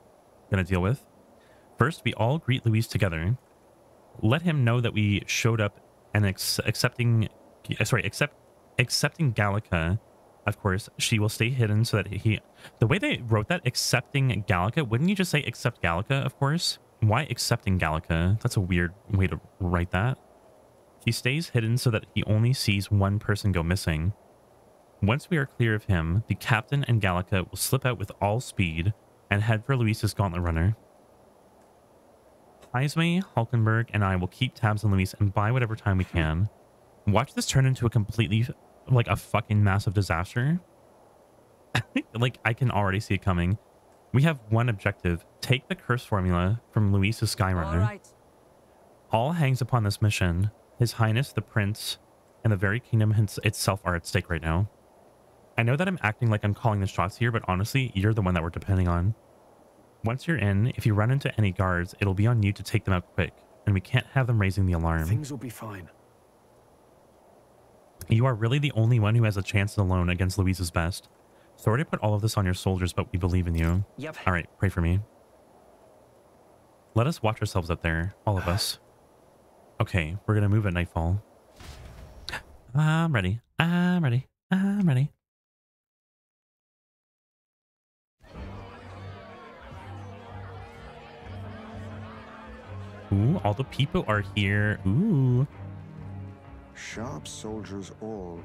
gonna deal with. First, we all greet Louis together. Let him know that we showed up and accepting, uh, sorry, accept accepting Gallica. Of course, she will stay hidden so that he. The way they wrote that, accepting Gallica, wouldn't you just say accept Gallica? Of course. Why accepting Gallica? That's a weird way to write that. He stays hidden so that he only sees one person go missing. Once we are clear of him, the captain and Gallica will slip out with all speed and head for Louis's gauntlet runner. Heismay, Hulkenberg, and I will keep tabs on Louis and buy whatever time we can. Watch this turn into a completely, like, a fucking massive disaster. [laughs] like, I can already see it coming. We have one objective. Take the curse formula from Louis's Skyrunner. All right. All hangs upon this mission. His Highness, the Prince, and the very kingdom itself are at stake right now. I know that I'm acting like I'm calling the shots here, but honestly, you're the one that we're depending on. Once you're in, if you run into any guards, it'll be on you to take them out quick, and we can't have them raising the alarm. Things will be fine. You are really the only one who has a chance alone against Louis's best. Sorry to put all of this on your soldiers, but we believe in you. Yep. All right, pray for me. Let us watch ourselves up there, all of us. Okay, we're gonna move at nightfall. [gasps] I'm ready. I'm ready. I'm ready. Ooh, all the people are here. Ooh. Sharp soldiers all.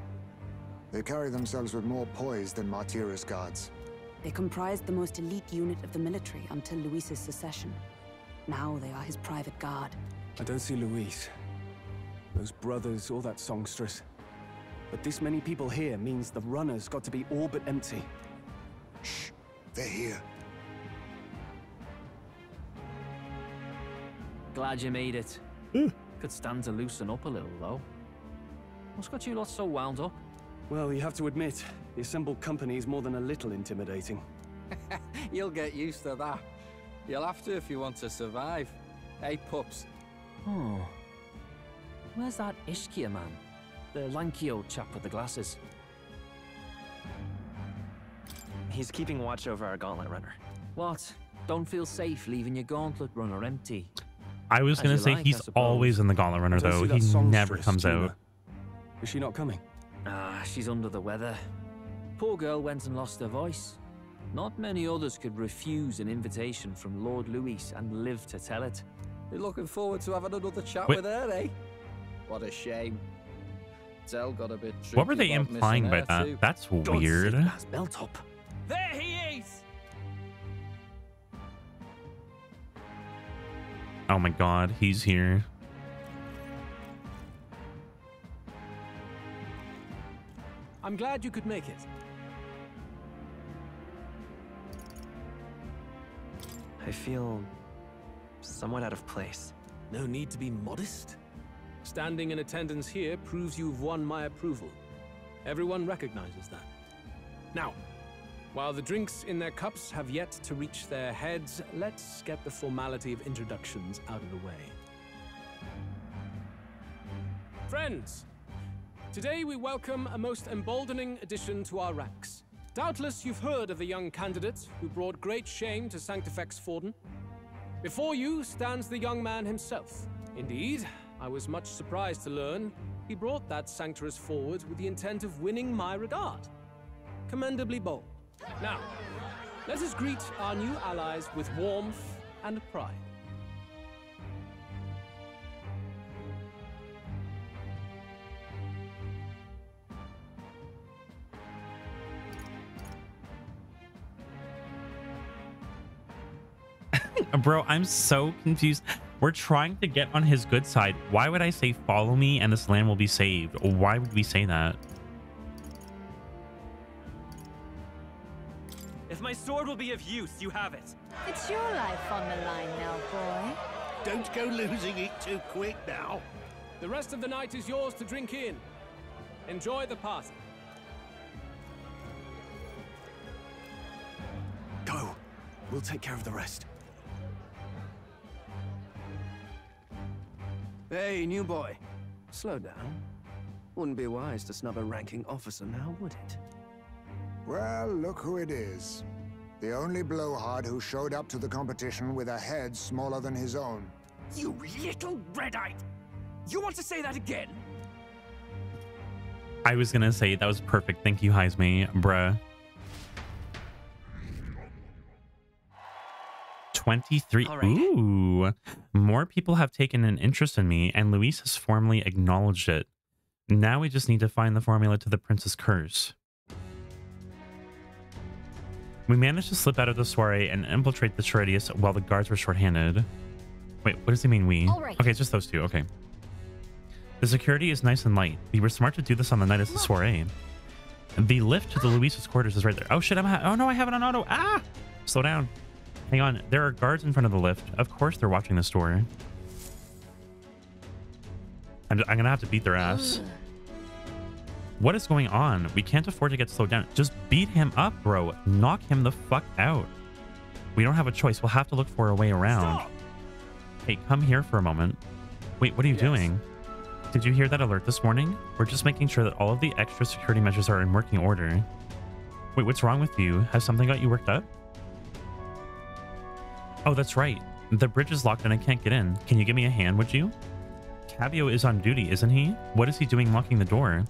They carry themselves with more poise than Martira's guards. They comprised the most elite unit of the military until Louis's secession. Now they are his private guard. I don't see Louis. Those brothers or that songstress. But this many people here means the runner's got to be all but empty. Shh, they're here. Glad you made it. Hmm. Could stand to loosen up a little, though. What's got you lot so wound up? Well, you have to admit, the assembled company is more than a little intimidating. [laughs] You'll get used to that. You'll have to if you want to survive. Hey, pups. Oh. Where's that Ishkia man? The lanky old chap with the glasses. He's keeping watch over our gauntlet runner. What? Don't feel safe leaving your gauntlet runner empty. I was gonna say like, he's always in the Gauntlet Runner though. He never comes Junah. out. Is she not coming? Ah, she's under the weather. Poor girl went and lost her voice. Not many others could refuse an invitation from Lord Louis and live to tell it. You're looking forward to having another chat Wait. with her, eh? What a shame. Zell got a bit What were they implying by her that? too. That's weird. Belt up. There he is! Oh my god, he's here. I'm glad you could make it. I feel somewhat out of place. No need to be modest. Standing in attendance here proves you've won my approval. Everyone recognizes that. Now, while the drinks in their cups have yet to reach their heads, let's get the formality of introductions out of the way. Friends, today we welcome a most emboldening addition to our ranks. Doubtless you've heard of the young candidate who brought great shame to Sanctifex Forden. Before you stands the young man himself. Indeed, I was much surprised to learn he brought that sanctuary forward with the intent of winning my regard. Commendably bold. Now, let us greet our new allies with warmth and pride. [laughs] Bro, I'm so confused. We're trying to get on his good side. Why would I say follow me and this land will be saved? Why would we say that? My sword will be of use, you have it. It's your life on the line now, boy. Don't go losing it too quick now. The rest of the night is yours to drink in. Enjoy the party. Go. We'll take care of the rest. Hey, new boy. Slow down. Wouldn't be wise to snub a ranking officer now, would it? Well, look who it is. The only blowhard who showed up to the competition with a head smaller than his own. You little red-eyed! You want to say that again? I was gonna say that was perfect. Thank you, Heismay, bruh. 23. All right. Ooh. More people have taken an interest in me, and Louis has formally acknowledged it. Now we just need to find the formula to the Princess Curse. We managed to slip out of the soiree and infiltrate the Charadius while the guards were shorthanded. Wait, what does he mean, we? Right. Okay, it's just those two. Okay. The security is nice and light. We were smart to do this on the night of the soiree. The lift to the Louis's quarters is right there. Oh shit, I'm ha- oh no, I have it on auto. Ah! Slow down. Hang on. There are guards in front of the lift. Of course they're watching this door. I'm, I'm gonna have to beat their ass. What is going on? We can't afford to get slowed down. Just beat him up, bro. Knock him the fuck out. We don't have a choice. We'll have to look for a way around. Hey, come here for a moment. Wait, what are you doing? Did you hear that alert this morning? We're just making sure that all of the extra security measures are in working order. Wait, what's wrong with you? Has something got you worked up? Oh, that's right. The bridge is locked and I can't get in. Can you give me a hand, would you? Cabio is on duty, isn't he? What is he doing locking the door?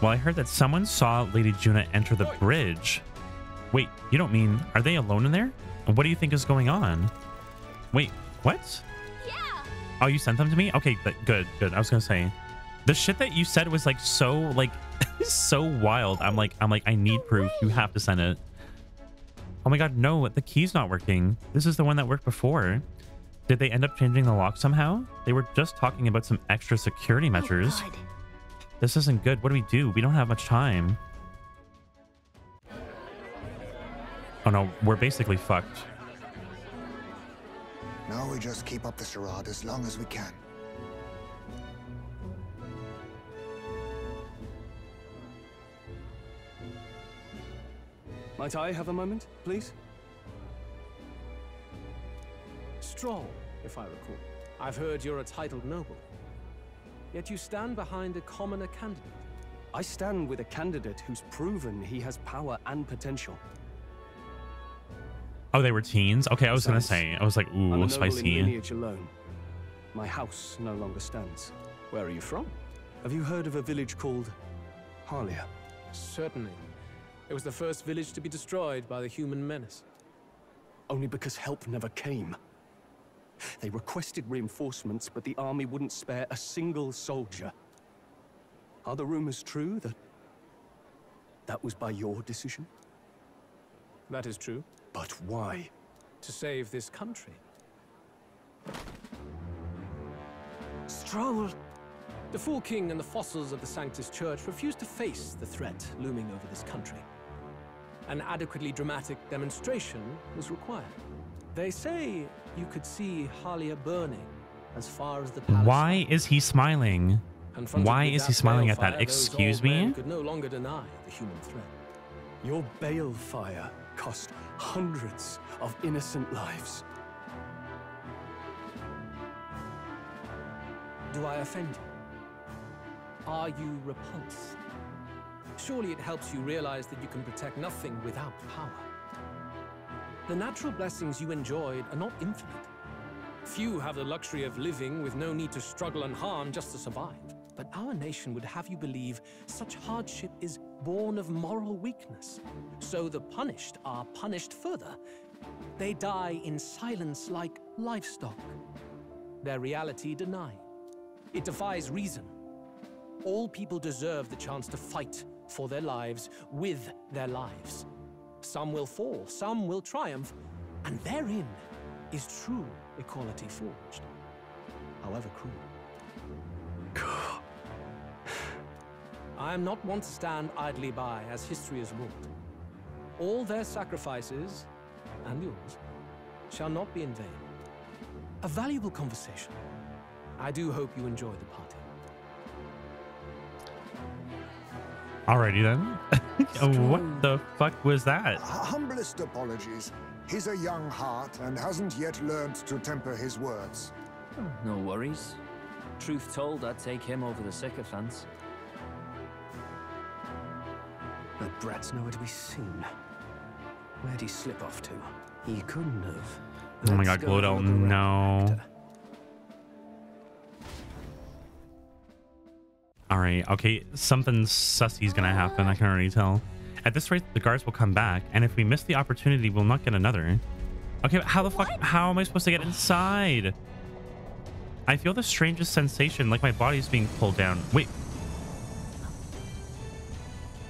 Well, I heard that someone saw Lady Junah enter the bridge. Wait, you don't mean, are they alone in there? What do you think is going on? Wait, what? Yeah. Oh, you sent them to me? Okay, good, good. I was gonna say, the shit that you said was like so, like, [laughs] so wild. I'm like, I'm like, I need proof. You have to send it. Oh my god, no, the key's not working. This is the one that worked before. Did they end up changing the lock somehow? They were just talking about some extra security oh measures. This isn't good. What do we do? We don't have much time. Oh no, we're basically fucked. Now we just keep up the charade as long as we can. Might I have a moment, please? Strohl, if I recall. I've heard you're a titled noble. Yet you stand behind a commoner candidate. I stand with a candidate who's proven he has power and potential. Oh, they were teens? Okay, I was gonna say. I was like, ooh, I'm a ooh, noble in spicy. lineage alone. My house no longer stands. Where are you from? Have you heard of a village called Harlia? Certainly. It was the first village to be destroyed by the human menace. Only because help never came. They requested reinforcements, but the army wouldn't spare a single soldier. Are the rumors true that that was by your decision? That is true. But why? To save this country. Strohl! The Fool King and the fossils of the Sanctus Church refused to face the threat looming over this country. An adequately dramatic demonstration was required. They say you could see Halia burning as far as the palace. Why is he smiling? Why is he smiling at that? Excuse old men me? Could no longer deny the human threat. Your balefire cost hundreds of innocent lives. Do I offend you? Are you repulsed? Surely it helps you realize that you can protect nothing without power. The natural blessings you enjoyed are not infinite. Few have the luxury of living with no need to struggle and harm just to survive. But our nation would have you believe such hardship is born of moral weakness. So the punished are punished further. They die in silence like livestock. Their reality denied. It defies reason. All people deserve the chance to fight for their lives with their lives. Some will fall, some will triumph, and therein is true equality forged. However cruel. I am not one to stand idly by as history is wrought. All their sacrifices, and yours, shall not be in vain. A valuable conversation. I do hope you enjoyed the party. Alrighty then. [laughs] Oh, what the fuck was that? Humblest apologies. He's a young heart and hasn't yet learned to temper his words. Oh, no worries. Truth told, I'd take him over the sycophants. The brat's nowhere to be seen. Where'd he slip off to? He couldn't have. Oh my Let's god, go Glodell, look no. Alright, okay, something sussy's gonna happen, I can already tell. At this rate, the guards will come back, and if we miss the opportunity, we'll not get another. Okay, but how the fuck, how am I supposed to get inside? I feel the strangest sensation, like my body's being pulled down. Wait.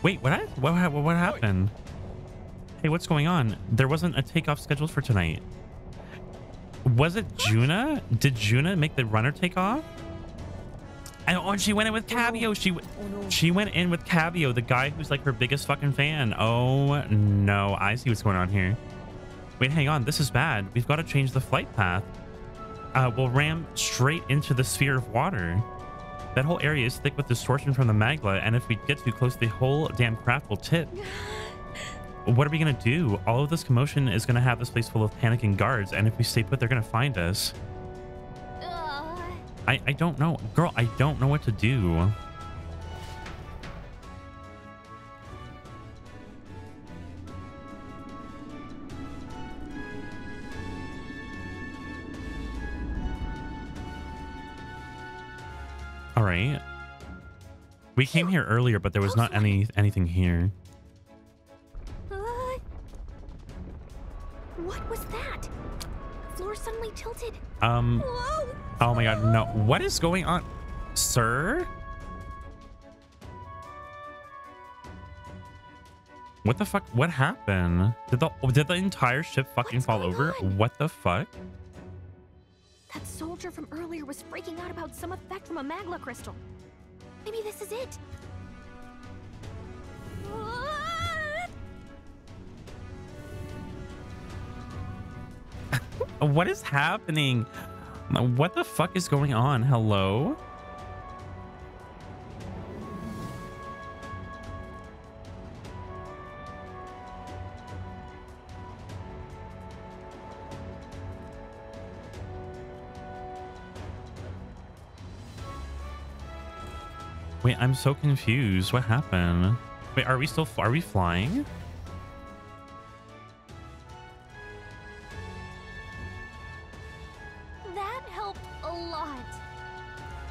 Wait, what, hap- what, what happened? Hey, what's going on? There wasn't a takeoff scheduled for tonight. Was it Junah? Did Junah make the runner take off? And, oh, and she went in with Cabio. She w- she went in with Cabio, the guy who's like her biggest fucking fan. Oh no, I see what's going on here. Wait, hang on. This is bad. We've got to change the flight path. Uh, we'll ram straight into the sphere of water. That whole area is thick with distortion from the magla, and if we get too close, the whole damn craft will tip. [laughs] What are we gonna do? All of this commotion is gonna have this place full of panicking guards, and if we stay put, they're gonna find us. I, I don't know. Girl, I don't know what to do. All right. We came here earlier, but there was not any anything here. Uh, what was that? Suddenly tilted. Um. Whoa! Oh my god, no. What is going on? Sir? What the fuck? What happened? Did the did the entire ship fucking fall over? What the fuck? That soldier from earlier was freaking out about some effect from a magla crystal. Maybe this is it. [laughs] What is happening? What the fuck is going on? Hello? Wait, I'm so confused. What happened? Wait, are we still are we flying?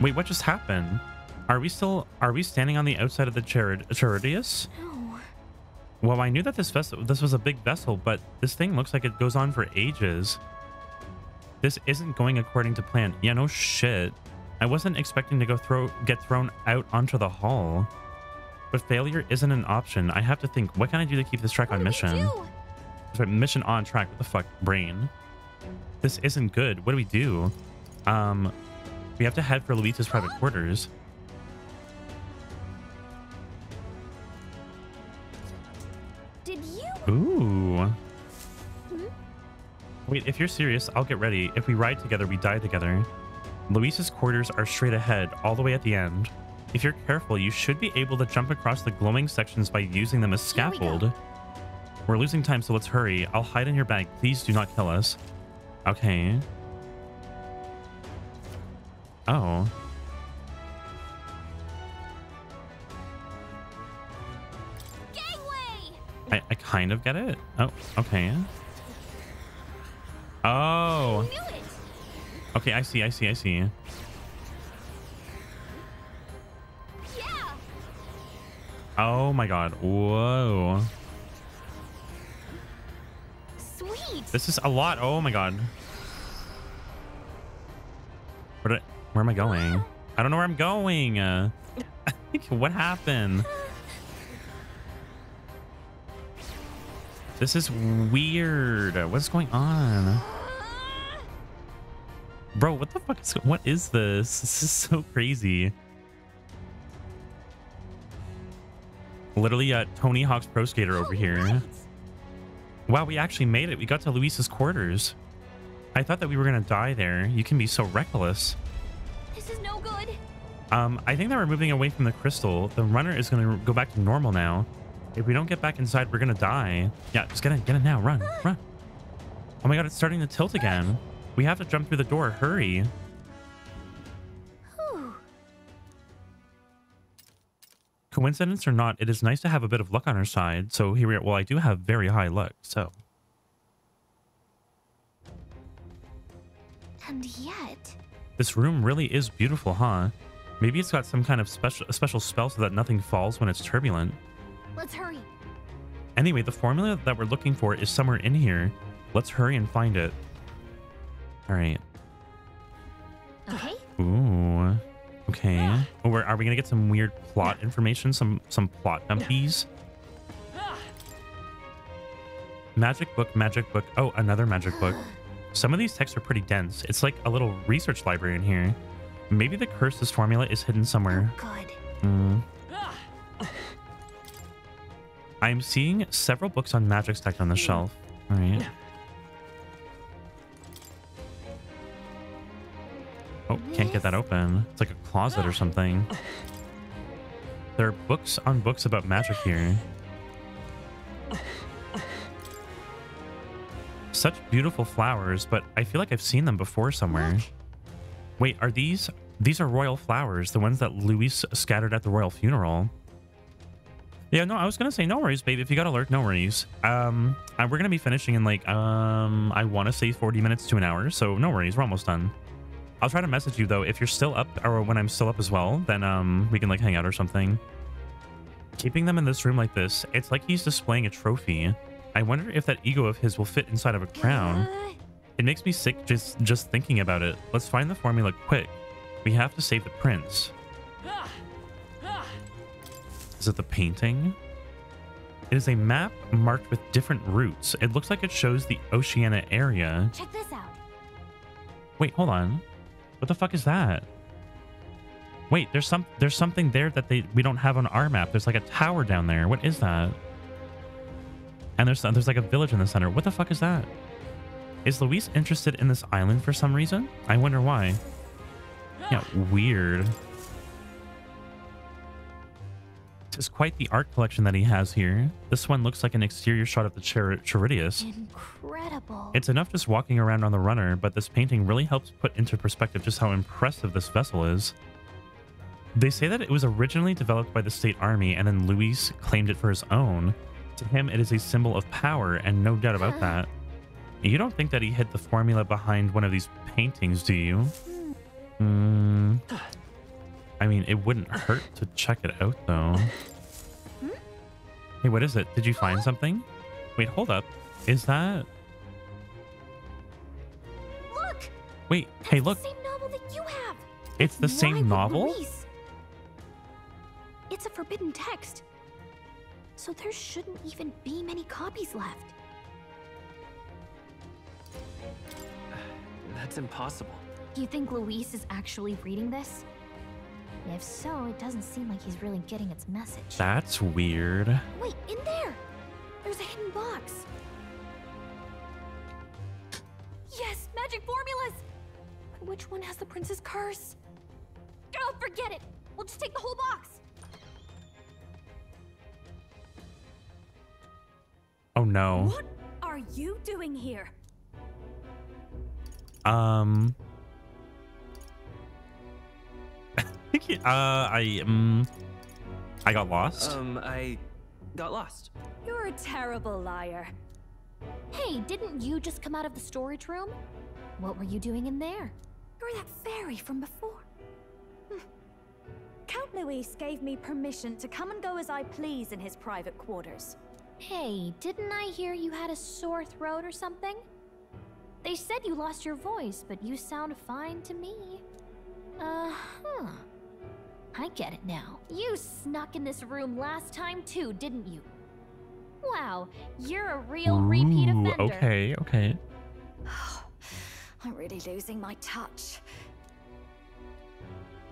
Wait, what just happened? Are we still are we standing on the outside of the Charid Caradrius? No. Well, I knew that this vessel this was a big vessel, but this thing looks like it goes on for ages. This isn't going according to plan. Yeah, no shit. I wasn't expecting to go throw get thrown out onto the hull. But failure isn't an option. I have to think, what can I do to keep this track on mission? Sorry, mission on track. What the fuck? Brain. This isn't good. What do we do? Um, we have to head for Louis's private quarters. Did you? Ooh. Hmm? Wait, if you're serious, I'll get ready. If we ride together, we die together. Louis's quarters are straight ahead, all the way at the end. If you're careful, you should be able to jump across the glowing sections by using them as scaffold. We're losing time, so let's hurry. I'll hide in your bag. Please do not kill us. Okay. Oh. Gangway! I, I kind of get it. Oh, okay. Oh. Okay, I see, I see, I see. Yeah. Oh my god. Whoa. Sweet. This is a lot. Oh my god. Did, where am I going? I don't know where I'm going. Uh, [laughs] what happened? This is weird. What's going on? Bro, what the fuck is what is this? [laughs] This is so crazy. Literally a Tony Hawk's Pro Skater over here. Wow, we actually made it. We got to Louis's quarters. I thought that we were gonna die there. You can be so reckless. This is no good. Um, I think that we're moving away from the crystal. The runner is gonna go back to normal now. If we don't get back inside, we're gonna die. Yeah, just get in, get in now. Run, run. Oh my god, it's starting to tilt again. We have to jump through the door. Hurry. Coincidence or not, it is nice to have a bit of luck on our side. So here we are. Well, I do have very high luck, so. And yet, This room really is beautiful, huh? Maybe it's got some kind of special special spell so that nothing falls when it's turbulent. let's hurry. Anyway, the formula that we're looking for is somewhere in here. Let's hurry and find it. All right. Okay. Ooh. Okay. Ah. Oh, we're, are we gonna get some weird plot information? Some some plot dumpies? Ah. Magic book, magic book. Oh, another magic book. [gasps] [gasps] Some of these texts are pretty dense. It's like a little research library in here. Maybe the curse's formula is hidden somewhere. Good. Hmm. I'm seeing several books on magic stacked on the shelf. All right. Oh, can't get that open. It's like a closet or something. There are books on books about magic here. Such beautiful flowers, but I feel like I've seen them before somewhere. Wait, are these... These are royal flowers, the ones that Louis scattered at the royal funeral. Yeah, no, I was gonna say no worries, babe. If you got alert, no worries. Um, and we're gonna be finishing in like um, I want to say 40 minutes to an hour, so no worries. We're almost done. I'll try to message you though if you're still up, or when I'm still up as well. Then um, we can like hang out or something. Keeping them in this room like this, it's like he's displaying a trophy. I wonder if that ego of his will fit inside of a crown. It makes me sick just just thinking about it. Let's find the formula quick. We have to save the prince. Is it the painting? It is a map marked with different routes. It looks like it shows the Oceania area. Check this out. Wait, hold on. What the fuck is that? Wait, there's some there's something there that they we don't have on our map. There's like a tower down there. What is that? And there's there's like a village in the center. What the fuck is that? Is Louis interested in this island for some reason? I wonder why. Yeah, weird. It's quite the art collection that he has here. This one looks like an exterior shot of the Char Caradrius. Incredible. It's enough just walking around on the runner, but this painting really helps put into perspective just how impressive this vessel is. They say that it was originally developed by the state army and then Louis claimed it for his own. To him, it is a symbol of power, and no doubt about that. You don't think that he hid the formula behind one of these paintings, do you? Hmm. I mean, it wouldn't hurt to check it out, though. Hey, what is it? Did you find something? Wait, hold up. Is that... Look! Wait, hey, look. The Same novel that you have. It's the same novel? It's a forbidden text. So there shouldn't even be many copies left. That's impossible. Do you think Louis is actually reading this? If so, it doesn't seem like he's really getting its message. That's weird. Wait, in there! There's a hidden box. Yes, magic formulas! Which one has the prince's curse? Oh, forget it! We'll just take the whole box! Oh, no. What are you doing here? Um... [laughs] uh, I, um... I got lost? Um, I got lost. You're a terrible liar. Hey, didn't you just come out of the storage room? What were you doing in there? You're that fairy from before. Hmm. Count Louis gave me permission to come and go as I please in his private quarters. Hey, didn't I hear you had a sore throat or something? They said you lost your voice, but you sound fine to me. Uh-huh. I get it now. You snuck in this room last time too, didn't you? Wow, you're a real repeat offender. okay, okay. [sighs] I'm really losing my touch.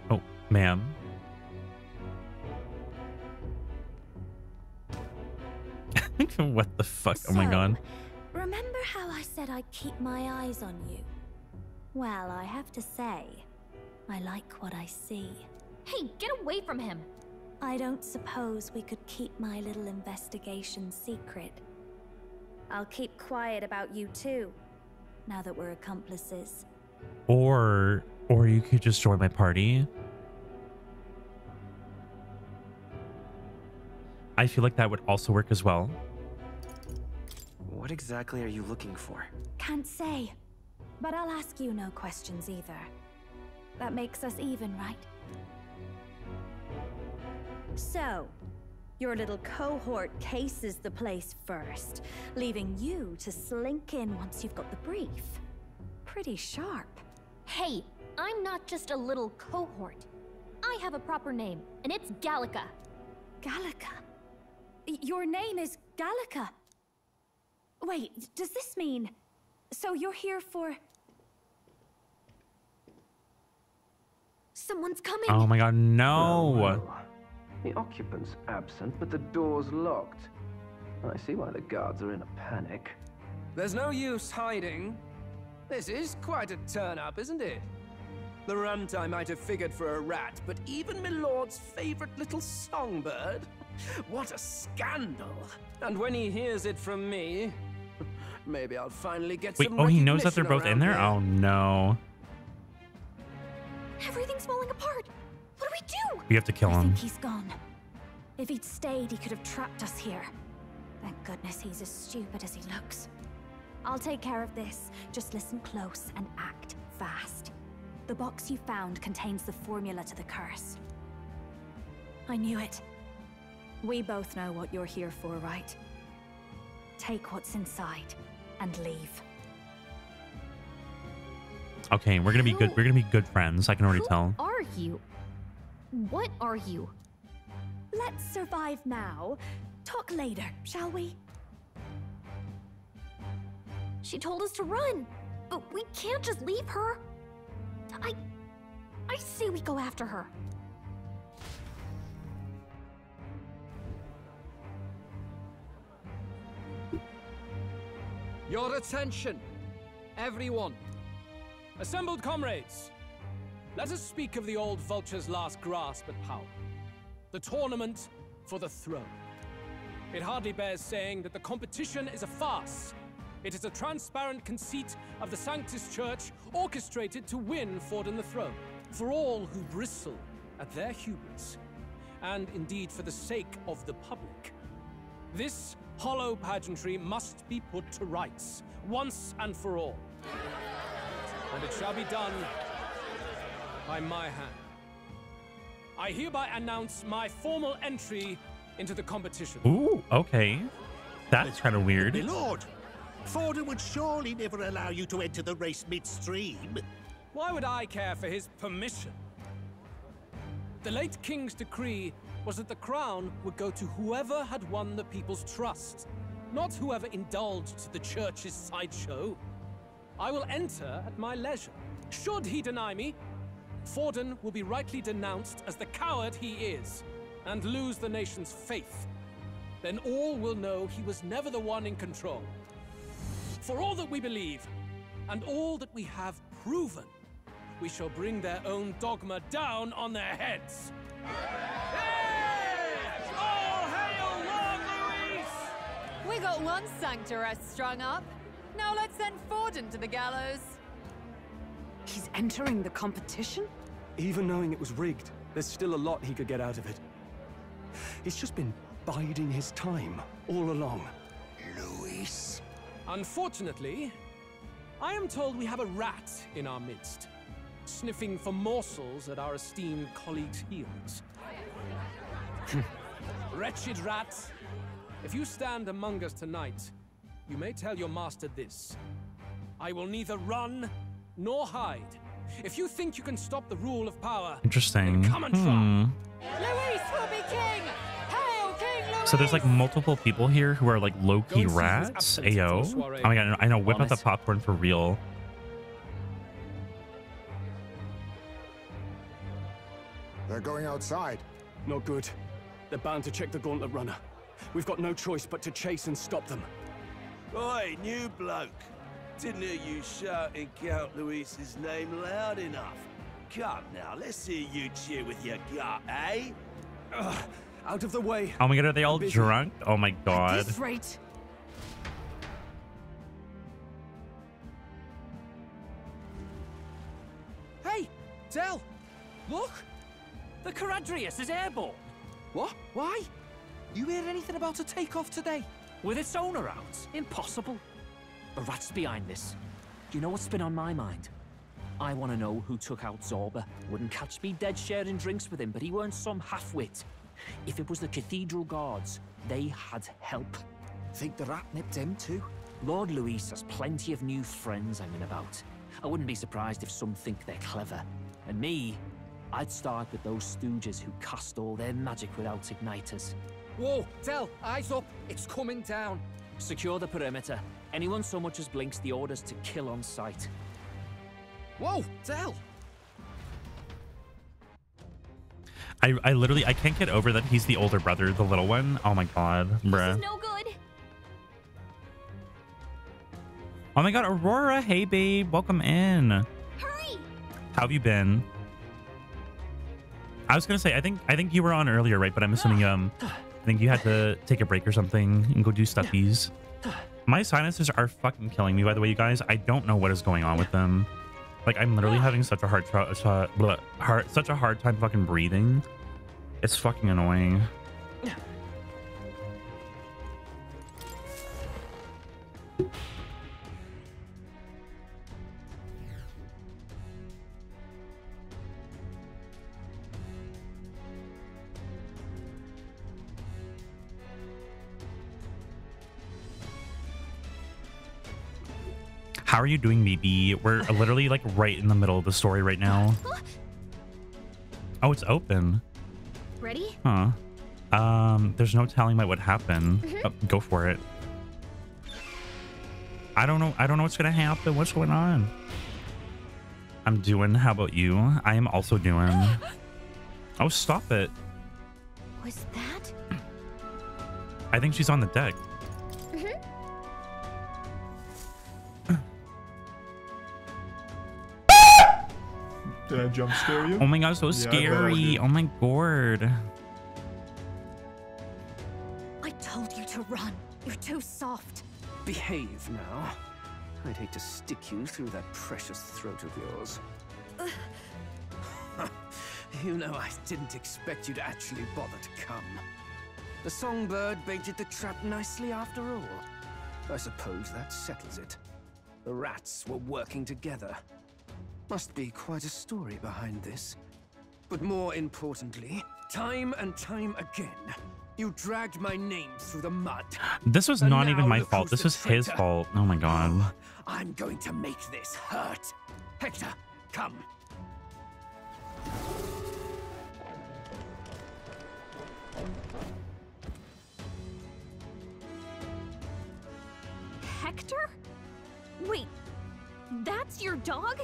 Oh, ma'am. [laughs] what the fuck? Oh my god. Remember how I said I'd keep my eyes on you? Well, I have to say, I like what I see. Hey, get away from him! I don't suppose we could keep my little investigation secret. I'll keep quiet about you too, now that we're accomplices. Or or you could just join my party. I feel like that would also work as well. What exactly are you looking for? Can't say, but I'll ask you no questions either. That makes us even, right? So, your little cohort cases the place first, leaving you to slink in once you've got the brief. Pretty sharp. Hey, I'm not just a little cohort. I have a proper name, and it's Gallica. Gallica? Y- Your name is Gallica? Wait, does this mean... So you're here for... Someone's coming! Oh my god, no. Well, the occupant's absent, but the door's locked. I see why the guards are in a panic. There's no use hiding. This is quite a turn-up, isn't it? The runtime might have figured for a rat, but even Milord's favorite little songbird? What a scandal! And when he hears it from me, maybe I'll finally get Wait, some oh he knows that they're both in there? here. Oh no. Everything's falling apart! What do we do? We have to kill I him. think he's gone. If he'd stayed, he could have trapped us here. Thank goodness he's as stupid as he looks. I'll take care of this. Just listen close and act fast. The box you found contains the formula to the curse. I knew it. We both know what you're here for, right? Take what's inside and leave. Okay, we're gonna be good. We're gonna be good friends. I can already tell. Are you? What are you? Let's survive now. Talk later, shall we? She told us to run, but we can't just leave her. I... I say we go after her. Your attention, everyone. Assembled comrades, let us speak of the old vulture's last grasp at power. The tournament for the throne. It hardly bears saying that the competition is a farce. It is a transparent conceit of the Sanctus Church orchestrated to win Forden the throne. For all who bristle at their hubris, and indeed for the sake of the public. This hollow pageantry must be put to rights, once and for all. And it shall be done by my hand. I hereby announce my formal entry into the competition. Ooh, okay. That's kind of weird. My lord, Forden would surely never allow you to enter the race midstream. Why would I care for his permission? The late king's decree was that the crown would go to whoever had won the people's trust, not whoever indulged the church's sideshow. I will enter at my leisure. Should he deny me, Forden will be rightly denounced as the coward he is, and lose the nation's faith. Then all will know he was never the one in control. For all that we believe, and all that we have proven, we shall bring their own dogma down on their heads. All We got one sanctoress strung up. Now let's send Forden to the gallows. He's entering the competition? Even knowing it was rigged, there's still a lot he could get out of it. He's just been biding his time all along. Louis. Unfortunately, I am told we have a rat in our midst, sniffing for morsels at our esteemed colleagues' heels. [laughs] Wretched rat, if you stand among us tonight, you may tell your master this. I will neither run nor hide. If you think you can stop the rule of power, Interesting. come and try. Hmm. Will be king! Hail King Louis! So there's like multiple people here who are like low-key rats. Ayo. Oh my god, I know. Whip out the popcorn for real. They're going outside. Not good. They're bound to check the gauntlet runner. We've got no choice but to chase and stop them. Oi, new bloke. Didn't hear you shouting Count Louis's name loud enough. Come now, let's hear you cheer with your gut, eh? Ugh, out of the way. Oh my god, are they all drunk? Oh my god. This rate. Hey, Del! Look! The Caradrius is airborne! What? Why? You hear anything about a takeoff today? With its owner out? Impossible. The rat's behind this. You know what's been on my mind? I want to know who took out Zorba. Wouldn't catch me dead sharing drinks with him, but he weren't some half-wit. If it was the Cathedral Guards, they had help. Think the rat nipped him too? Lord Louis has plenty of new friends hanging about. I wouldn't be surprised if some think they're clever. And me, I'd start with those stooges who cast all their magic without igniters. Whoa, Del, eyes up. It's coming down. Secure the perimeter. Anyone so much as blinks the orders to kill on sight. Whoa, Del. I, I literally I can't get over that he's the older brother, the little one. Oh my god, bruh. No good. Oh my god, Aurora, hey babe, welcome in. Hurry! How have you been? I was gonna say I think I think you were on earlier, right? But I'm assuming um I think you had to take a break or something and go do stuffies. My sinuses are fucking killing me, by the way, you guys. I don't know what is going on with them. Like I'm literally having such a hard, blah, hard such a hard time fucking breathing. It's fucking annoying. How are you doing, maybe? We're literally like right in the middle of the story right now. Oh, it's open. Ready? Huh. Um, there's no telling what would happen. Mhm. Oh, go for it. I don't know. I don't know what's gonna happen. What's going on? I'm doing. How about you? I am also doing. [gasps] Oh, stop it. Was that? I think she's on the deck. Did I jump scare you? Oh my god, so Yeah, I bet I scary. Oh my god. I told you to run. You're too soft. Behave now. I'd hate to stick you through that precious throat of yours. [laughs] you know, I didn't expect you to actually bother to come. The songbird baited the trap nicely after all. I suppose that settles it. The rats were working together. Must be quite a story behind this. But more importantly, time and time again, you dragged my name through the mud. This was And not even my fault. This was his traitor. fault. Oh my god. Oh, I'm going to make this hurt. Hector, come. Hector? Wait, that's your dog?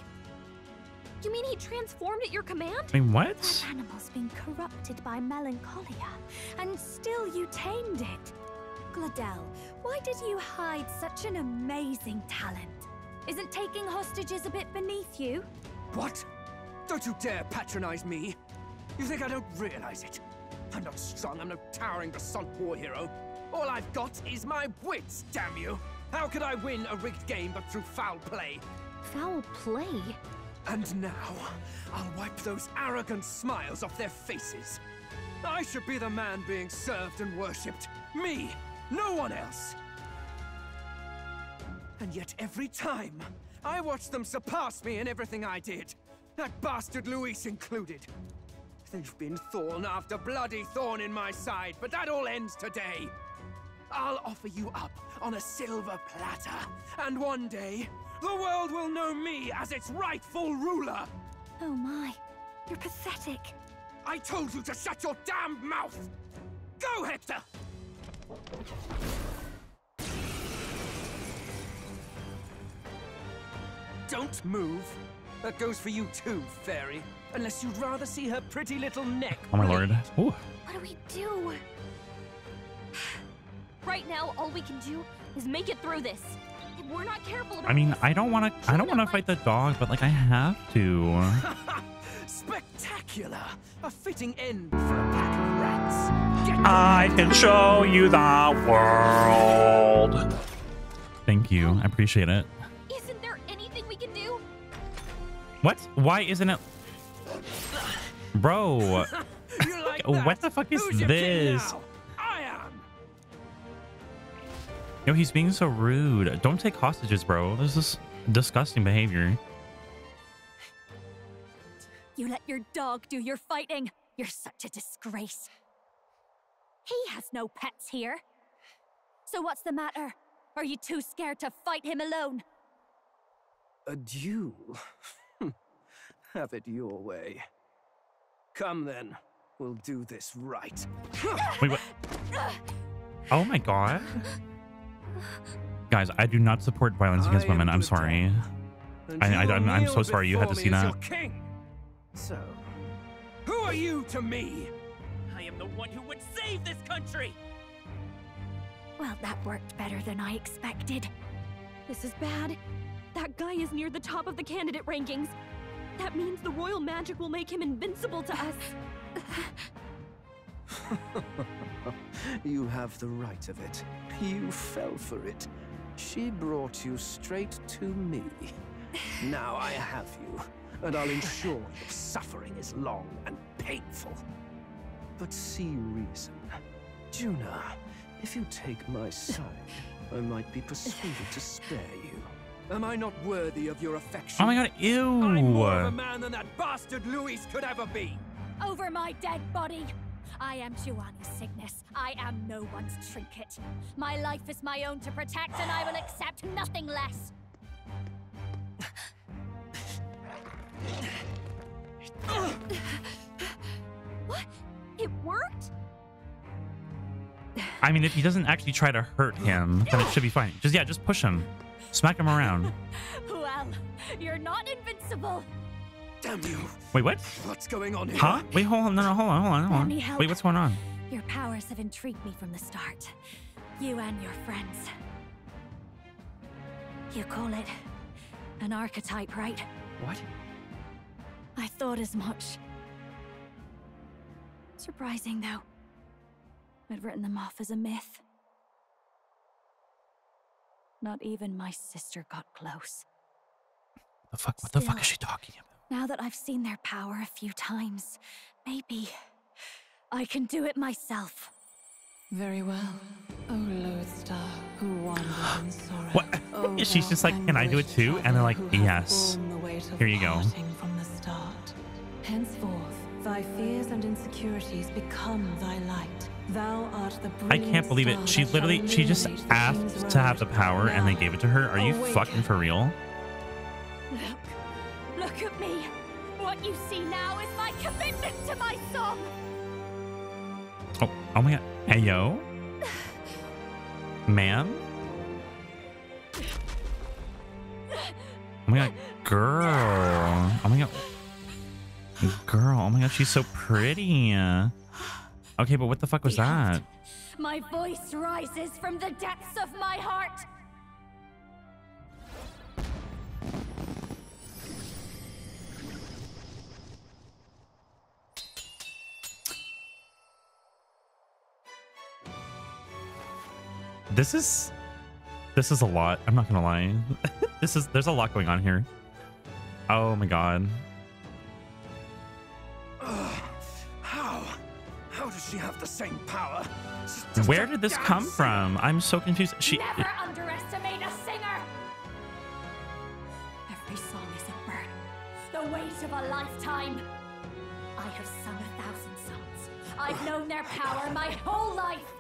You mean he transformed at your command? I mean, what? That animal's been corrupted by melancholia, and still you tamed it. Glodell, why did you hide such an amazing talent? Isn't taking hostages a bit beneath you? What? Don't you dare patronize me! You think I don't realize it? I'm not strong, I'm no towering basalt war hero. All I've got is my wits, damn you! How could I win a rigged game but through foul play? Foul play? And now, I'll wipe those arrogant smiles off their faces. I should be the man being served and worshipped. Me! No one else! And yet every time, I watch them surpass me in everything I did. That bastard Louis included. They've been thorn after bloody thorn in my side, but that all ends today. I'll offer you up on a silver platter, and one day, the world will know me as its rightful ruler. Oh my, you're pathetic. I told you to shut your damned mouth! Go, Hector! Don't move. That goes for you too, fairy. Unless you'd rather see her pretty little neck. Oh my lord. Ooh. What do we do? [sighs] Right now, all we can do is make it through this. We're not careful I mean, I don't want to. I don't want to fight the dog, but like I have to. [laughs] Spectacular! A fitting end for a pack of rats. Get I can show you the world. Thank you. I appreciate it. isn't there anything we can do? What? Why isn't it? Bro, [laughs] like what the fuck is Who's this? Yo, he's being so rude. Don't take hostages, bro. This is disgusting behavior. You let your dog do your fighting. You're such a disgrace. He has no pets here. So what's the matter? Are you too scared to fight him alone? A duel? [laughs] Have it your way. Come then. We'll do this right. Wait, what? [laughs] Oh my god. Guys, I do not support violence against women. I'm sorry. I, I, I'm, I'm so sorry you had to see that. your king. So, who are you to me? I am the one who would save this country! Well, that worked better than I expected. This is bad. That guy is near the top of the candidate rankings. That means the royal magic will make him invincible to us. [laughs] you have the right of it. You fell for it. She brought you straight to me. Now I have you, and I'll ensure [laughs] your suffering is long and painful. But see reason. Junah, if you take my side, I might be persuaded to spare you. Am I not worthy of your affection? Oh my god, ew. I'm more of a man than that bastard Louis could ever be. Over my dead body! I am Giovanni Cygnus. I am no one's trinket. My life is my own to protect, and I will accept nothing less. what? It worked? I mean, if he doesn't actually try to hurt him, then it should be fine. Just, yeah, just push him. Smack him around. [laughs] Well, you're not invincible. Damn you! Wait, what? What's going on here? Huh? Wait, hold on. No, no, hold on, hold on, hold Let on. me help. Wait, what's going on? Your powers have intrigued me from the start. You and your friends. You call it an archetype, right? What? I thought as much. Surprising, though. I'd written them off as a myth. Not even my sister got close. The fuck? What the fuck is she talking about? Now that I've seen their power a few times, maybe I can do it myself. Very well. Oh, Lodestar, who wandered in [gasps] sorrow. What? O [laughs] She's just like, can I do it too? And they're like, yes. Here you go. from the start. Henceforth, thy fears and insecurities become thy light. Thou art the I can't believe it. She literally, she just asked to have the power and they gave it to her. Are you fucking for real? Look, look at me. What you see now is my commitment to my song. Oh, oh my god. Hey, yo. Ma'am? Oh my god, girl. Oh my god. Girl, oh my god, she's so pretty. Okay, but what the fuck was that? My voice rises from the depths of my heart. This is this is a lot. I'm not gonna lie. [laughs] this is there's a lot going on here. Oh my god. How? How does she have the same power? Where did this come from? I'm so confused. She Never underestimate a singer. Every song is a burden, the weight of a lifetime. I have sung a thousand songs. I've known their power my whole life.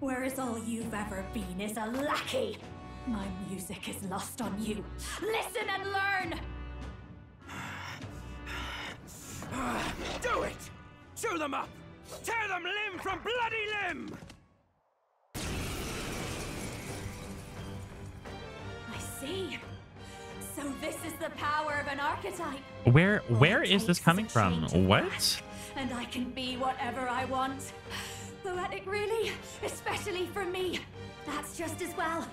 Whereas all you've ever been is a lackey. My music is lost on you. Listen and learn. [sighs] Do it! Chew them up! Tear them limb from bloody limb! I see. So this is the power of an archetype. where where is this coming from? What? And I can be whatever I want. Poetic, really? Especially for me. That's just as well.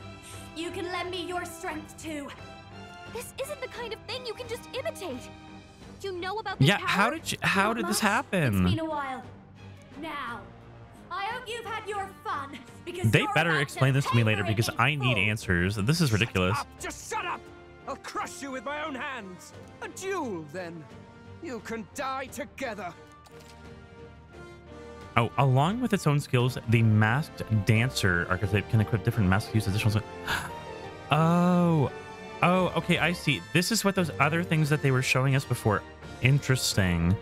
You can lend me your strength too. This isn't the kind of thing you can just imitate. You know about this Yeah, power? how did you, how did this happen? It's been a while. Now, I hope you've had your fun because They better explain this to me later pay for it because I need answers. This is ridiculous. Just shut up! I'll crush you with my own hands! A duel, then. You can die together. Oh, along with its own skills, the masked dancer archetype can equip different masks use additional. [gasps] Oh, oh, okay, I see. This is what those other things that they were showing us before. Interesting.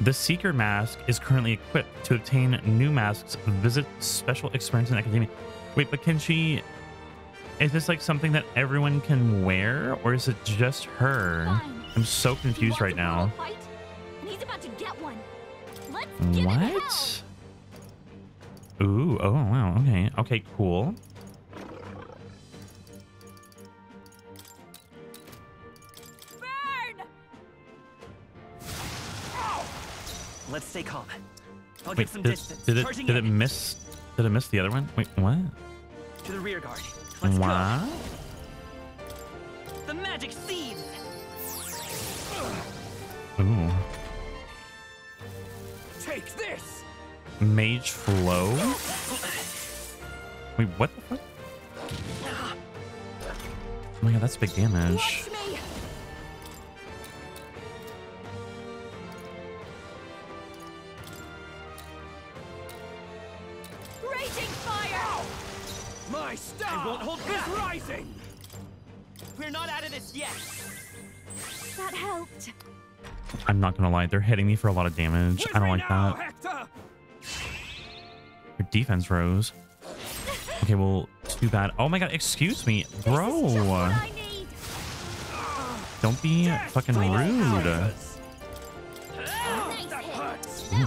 The Seeker mask is currently equipped to obtain new masks. Visit special experience in academia. Wait, but can she? Is this like something that everyone can wear, or is it just her? I'm so confused right now. Fight? What? Ooh, oh wow, okay. Okay, cool. Let's stay calm. I'll Wait, get some did, distance. did it did it miss did it miss the other one? Wait, what? To the rear guard. Let's what? go. The magic seeds. Ooh. Take this! Mage flow? Wait, what the fuck? Oh my god, that's big damage. Raging fire! My star won't hold is rising! We're not out of this yet. That helped. I'm not gonna lie, they're hitting me for a lot of damage. I don't like that. Your defense rose. Okay, well, too bad. Oh my god, excuse me, bro. Don't be fucking rude.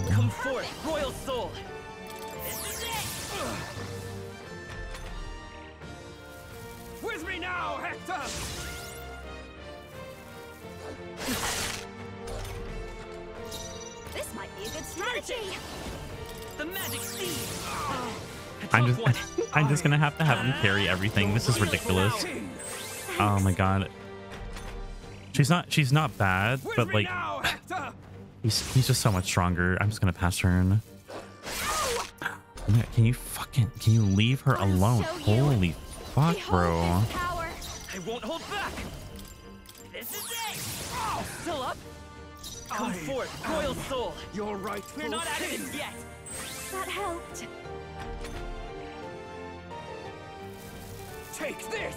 Come forth, royal soul. With me now, Hector! I'm just [laughs] I'm just gonna have to have him carry everything. This is ridiculous. Oh my god. She's not she's not bad, but like he's he's just so much stronger. I'm just gonna pass turn. Oh my God, can you fucking can you leave her alone? Holy fuck, bro. I won't hold back. Come I forth, am royal soul. You're rightful We're not out of king. this yet. That helped. Take this.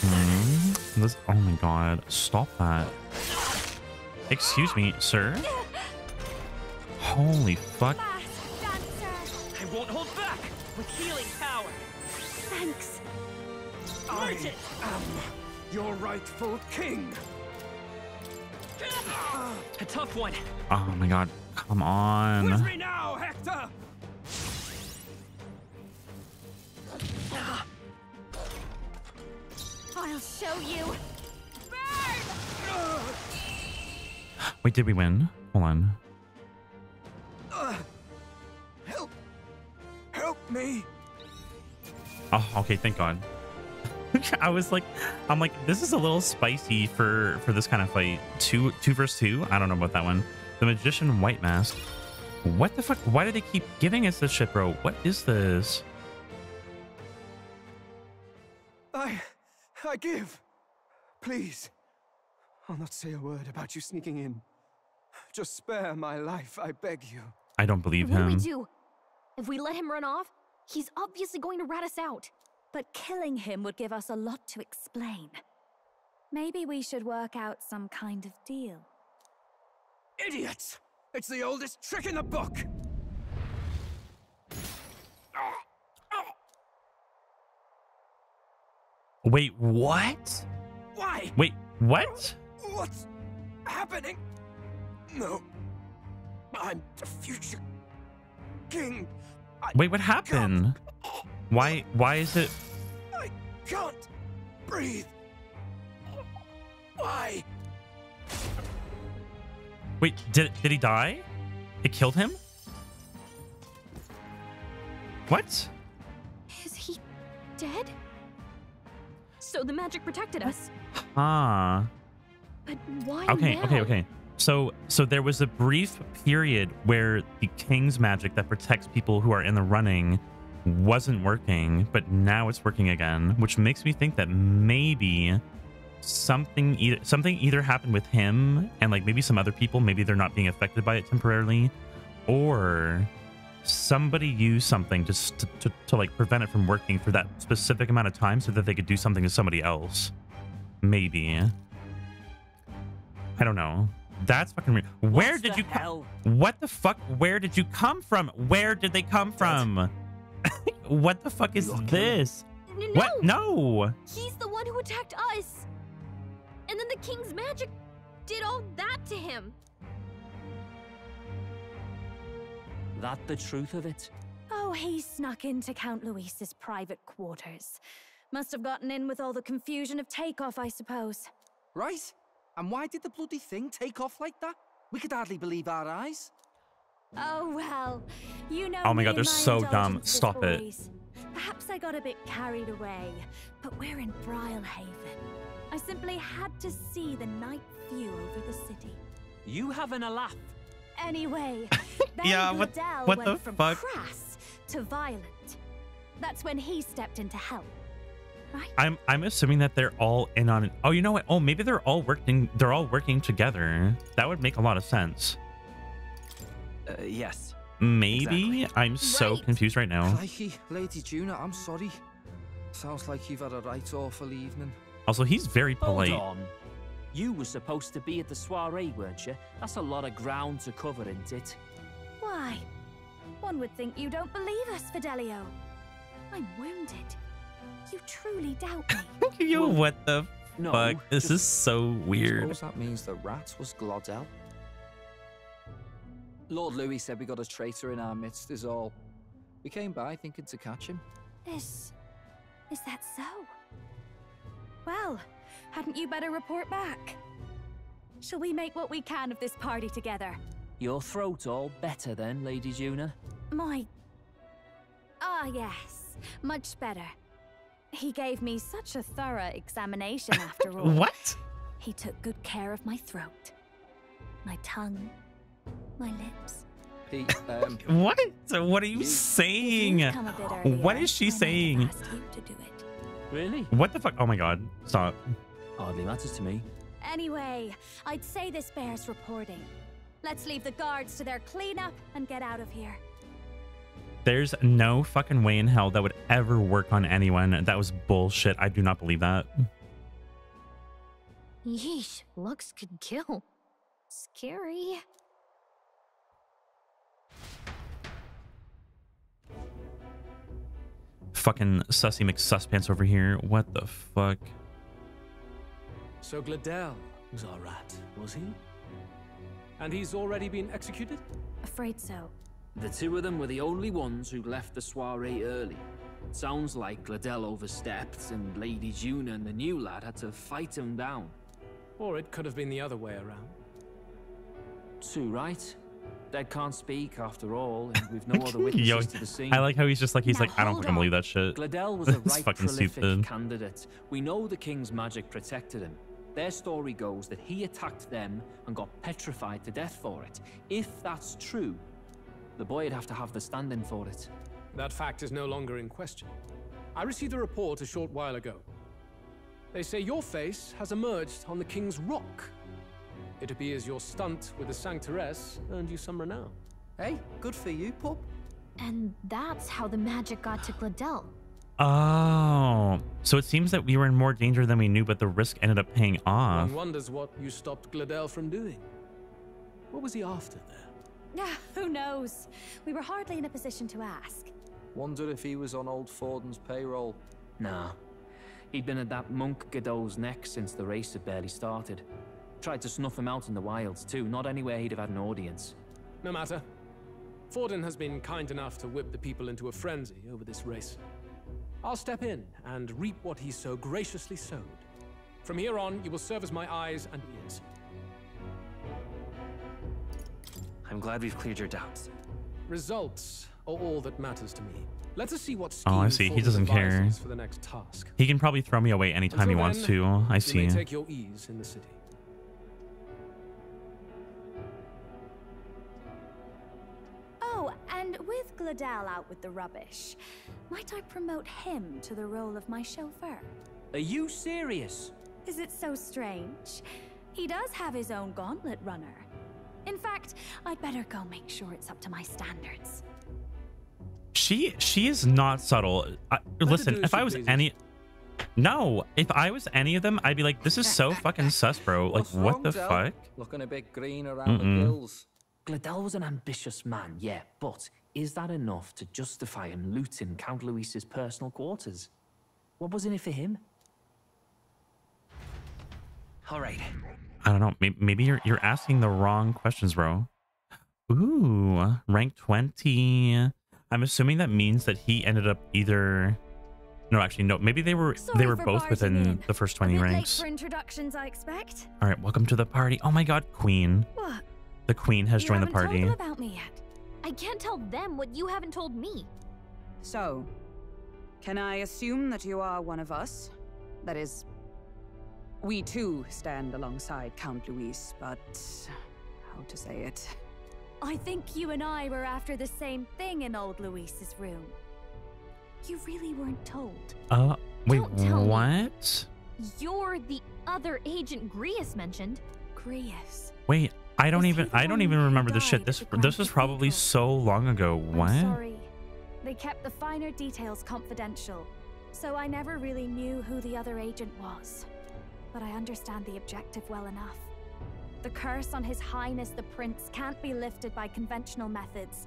Hmm? This, oh my god, stop that. Excuse me, sir? Holy fuck. I won't hold back with healing power. Thanks. I Merge am your rightful king. A tough one. Oh my god, come With on. me now, Hector! I'll show you. Wait, did we win? Hold on. Uh, help! Help me! Oh, okay, thank God. [laughs] I was like, I'm like, this is a little spicy for for this kind of fight. Two two versus two. I don't know about that one. The magician white mask. What the fuck? Why do they keep giving us this shit, bro? What is this? I. I give. Please. I'll not say a word about you sneaking in. Just spare my life, I beg you. I don't believe What do we do? If we let him run off, he's obviously going to rat us out. But killing him would give us a lot to explain. Maybe we should work out some kind of deal. Idiots! It's the oldest trick in the book! Wait, what? Why? Wait, what? What's happening? No. I'm the future king. I Wait, what happened? Why why is it I can't breathe. Why? Wait, did did he die? It killed him? What? Is he dead? So the magic protected us. Ah. But why Okay, now? okay, okay. So so there was a brief period where the king's magic that protects people who are in the running wasn't working, but now it's working again, which makes me think that maybe something either something either happened with him and like maybe some other people, maybe they're not being affected by it temporarily, or somebody used something just to, to, to like prevent it from working for that specific amount of time so that they could do something to somebody else. Maybe. I don't know. That's fucking weird. Where What did you hell? What the fuck? Where did you come from? Where did they come from? [laughs] what the fuck is this? N- What? No. He's the one who attacked us. And then the king's magic did all that to him. That the truth of it? Oh, he snuck into Count Louis's private quarters. Must have gotten in with all the confusion of takeoff, I suppose. Right? And why did the bloody thing take off like that? We could hardly believe our eyes. Oh, well. You know Oh my me God, and they're so dumb. indulgences, Stop it. boys. Perhaps I got a bit carried away, but we're in Brilehaven. I simply had to see the night view over the city. You having a laugh? Anyway, [laughs] Ben Yeah, what- Glodell what went the from fuck? crass to violent. That's when he stepped in to help. I'm I'm assuming that they're all in on it. Oh, you know what? Oh, maybe they're all working. They're all working together. That would make a lot of sense. Uh, yes. Maybe I'm so Right. confused right now. Crikey, Lady Junah, I'm sorry. Sounds like you've had a right awful evening. Also, he's very polite. Hold on. You were supposed to be at the soiree, weren't you? That's a lot of ground to cover, isn't it? Why? One would think you don't believe us, Fidelio. I'm wounded. You truly doubt me. [laughs] Yo, what the no, fuck? This just- is so weird. Suppose that means the rat was Glodell. Lord Louis said we got a traitor in our midst, is all. We came by thinking to catch him. Is. is that so? Well, hadn't you better report back? Shall we make what we can of this party together? Your throat all better then, Lady Junah? My. Ah, yes. Much better. He gave me such a thorough examination after [laughs] all. What? He took good care of my throat, my tongue, my lips. Pete, um, [laughs] What? What are you saying? come a bit earlier, What is she I might have saying? to do it. Really? What the fuck? Oh my god. Stop. Hardly matters to me. Anyway, I'd say this bears reporting. Let's leave the guards to their cleanup and get out of here. There's no fucking way in hell that would ever work on anyone. That was bullshit. I do not believe that. Yeesh, looks could kill. Scary. Fucking sussy McSuspants over here. What the fuck? So Glodell was our rat, was he? And he's already been executed? Afraid so. The two of them were the only ones who left the soiree early. Sounds like Glodell overstepped, and Lady Junah and the new lad had to fight him down. Or it could have been the other way around. Too right. Dead can't speak after all, and we've no other [laughs] witnesses Yo, to the scene. I like how he's just like he's Now, like I don't hold fucking believe that shit. Glodell was [laughs] a It's right fucking prolific stupid. candidate. We know the king's magic protected him. Their story goes that he attacked them and got petrified to death for it. If that's true, the boy'd have to have the stand-in for it. That fact is no longer in question. I received a report a short while ago. They say your face has emerged on the King's Rock. It appears your stunt with the Sanctoress earned you some renown. Hey, good for you, pup. And that's how the magic got to Glodell. Oh, so it seems that we were in more danger than we knew, but the risk ended up paying off. One wonders what you stopped Glodell from doing. What was he after there? Yeah, [laughs] who knows? We were hardly in a position to ask. Wonder if he was on old Forden's payroll. Nah. He'd been at that monk Godot's neck since the race had barely started. Tried to snuff him out in the wilds too, not anywhere he'd have had an audience. No matter. Forden has been kind enough to whip the people into a frenzy over this race. I'll step in and reap what he so graciously sowed. From here on, you will serve as my eyes and ears. I'm glad we've cleared your doubts. Results are all that matters to me. Let us see what Oh, I see. He Forden doesn't care. for the next task. He can probably throw me away anytime he Until wants then, to. I you see. may take your ease in the city. And with Glodell out with the rubbish, might I promote him to the role of my chauffeur? Are you serious? Is it so strange? He does have his own gauntlet runner. In fact, I'd better go make sure it's up to my standards. She she is not subtle. I, listen, if I was pleases. any, no, if I was any of them, I'd be like, this is so fucking sus, bro. Like, What's what wrong, the Del? fuck? Looking a bit green around Mm-mm. the gills. Glodell was an ambitious man, yeah, but is that enough to justify him looting Count Louis's personal quarters? What was in it for him? All right. I don't know. Maybe, maybe you're you're asking the wrong questions, bro. Ooh, rank twenty. I'm assuming that means that he ended up either. No, actually, no. Maybe they were Sorry they were both within in. the first twenty ranks. for introductions, I expect. All right, welcome to the party. Oh my God, Queen. What? The Queen has you joined the haven't party. Told them about me yet. I can't tell them what you haven't told me. So, can I assume that you are one of us? That is, we too stand alongside Count Louis, but how to say it? I think you and I were after the same thing in old Louis's room. You really weren't told. Uh, wait, Don't tell me. what? You're the other agent Grius mentioned. Grius. Wait, I don't even I don't even remember the shit. This this was probably so long ago. What? Sorry. They kept the finer details confidential, so I never really knew who the other agent was. But I understand the objective well enough. The curse on His Highness the Prince can't be lifted by conventional methods.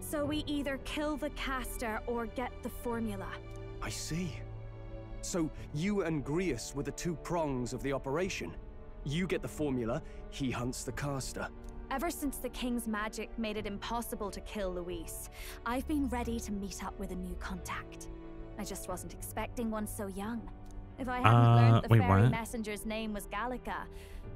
So we either kill the caster or get the formula. I see. So you and Grius were the two prongs of the operation. You get the formula, he hunts the caster. Ever since the King's magic made it impossible to kill Louis, I've been ready to meet up with a new contact. I just wasn't expecting one so young. If I hadn't Uh, learned the wait, fairy what? messenger's name was Gallica,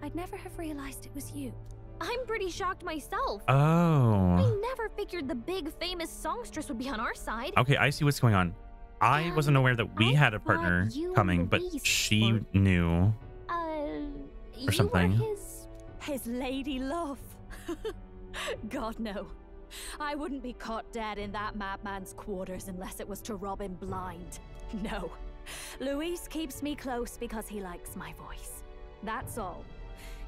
I'd never have realized it was you. I'm pretty shocked myself. Oh. I never figured the big famous songstress would be on our side. Okay, I see what's going on. I wasn't aware that we had a partner you and coming, but Louis she knew. Uh, you something. were his... his lady love. [laughs] God, no. I wouldn't be caught dead in that madman's quarters unless it was to rob him blind. [laughs] No. Louis keeps me close because he likes my voice. That's all.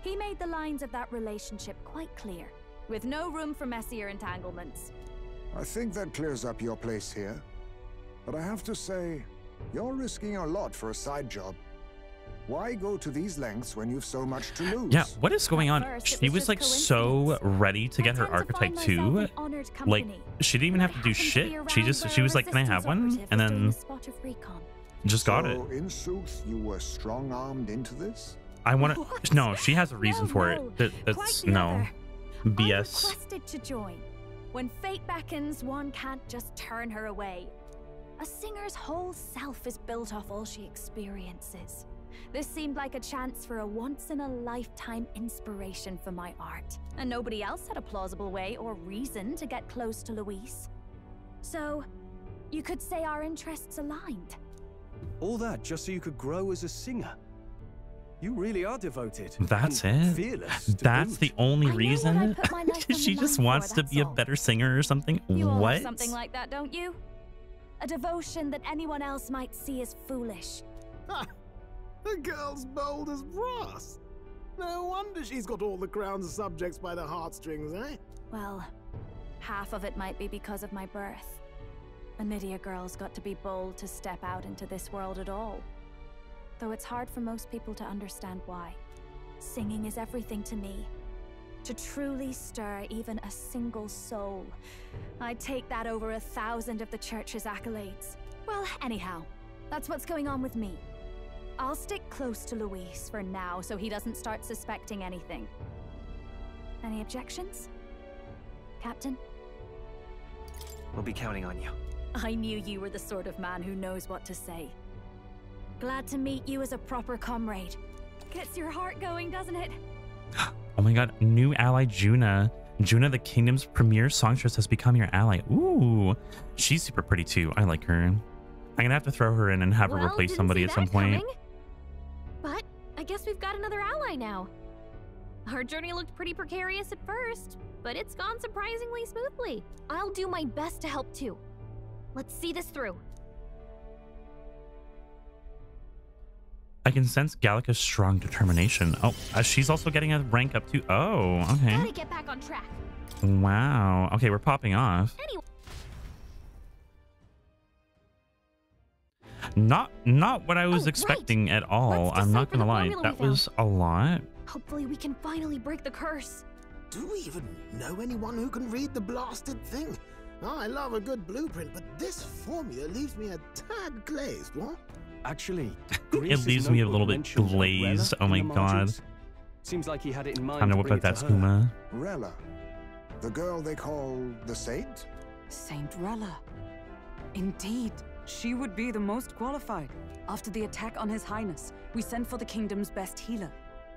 He made the lines of that relationship quite clear, with no room for messier entanglements. I think that clears up your place here. But I have to say, you're risking a lot for a side job. Why go to these lengths when you've so much to lose? Yeah, what is going on? first, She was was like so ready to get her archetype too. Like she didn't even have to do shit. She just she was like, "Can I have one?" And then Spot just got it. In sooth, you were strong-armed into this? I want [laughs] to. No, she has a reason for it. That, that's no other. BS. requested to join. When fate beckons, one can't just turn her away. A singer's whole self is built off all she experiences. This seemed like a chance for a once-in-a-lifetime inspiration for my art, and nobody else had a plausible way or reason to get close to Louis. So, you could say our interests aligned. All that just so you could grow as a singer. You really are devoted. That's it. Fearless. That's boot. the only reason. put my [laughs] life on she just line for, wants to that's be a better singer or something. You what? something like that, don't you? A devotion that anyone else might see as foolish. [laughs] The girl's bold as brass. No wonder she's got all the crown's subjects by the heartstrings, eh? Well, half of it might be because of my birth. A Nidia girl's got to be bold to step out into this world at all. Though it's hard for most people to understand why. Singing is everything to me. To truly stir even a single soul. I'd take that over a thousand of the church's accolades. Well, anyhow, that's what's going on with me. I'll stick close to Louis for now so he doesn't start suspecting anything. Any objections? Captain? We'll be counting on you. I knew you were the sort of man who knows what to say. Glad to meet you as a proper comrade. Gets your heart going, doesn't it? [gasps] Oh my god, new ally Junah. Junah, the kingdom's premier songstress, has become your ally. Ooh, she's super pretty too. I like her. I'm gonna have to throw her in and have her replace somebody at some point. coming. Guess we've got another ally now. Our journey looked pretty precarious at first, but it's gone surprisingly smoothly. I'll do my best to help too. Let's see this through. I can sense Gallica's strong determination. Oh, uh, she's also getting a rank up too. Oh, okay. Gotta get back on track. Wow. Okay, we're popping off. Anyway. Not not what I Oh, was expecting at all. I'm not gonna lie. That we was a lot. Hopefully we can finally break the curse. Do we even know anyone who can read the blasted thing? I love a good blueprint, but this formula leaves me a tad glazed, what? Actually, [laughs] It Grease's leaves me a little bit glazed. Oh my god. Seems like he had it in mind Time to to whip out that it skooma. Rella. The girl they call the Saint? Saint Rella. Indeed, she would be the most qualified. After the attack on His Highness, we sent for the kingdom's best healer.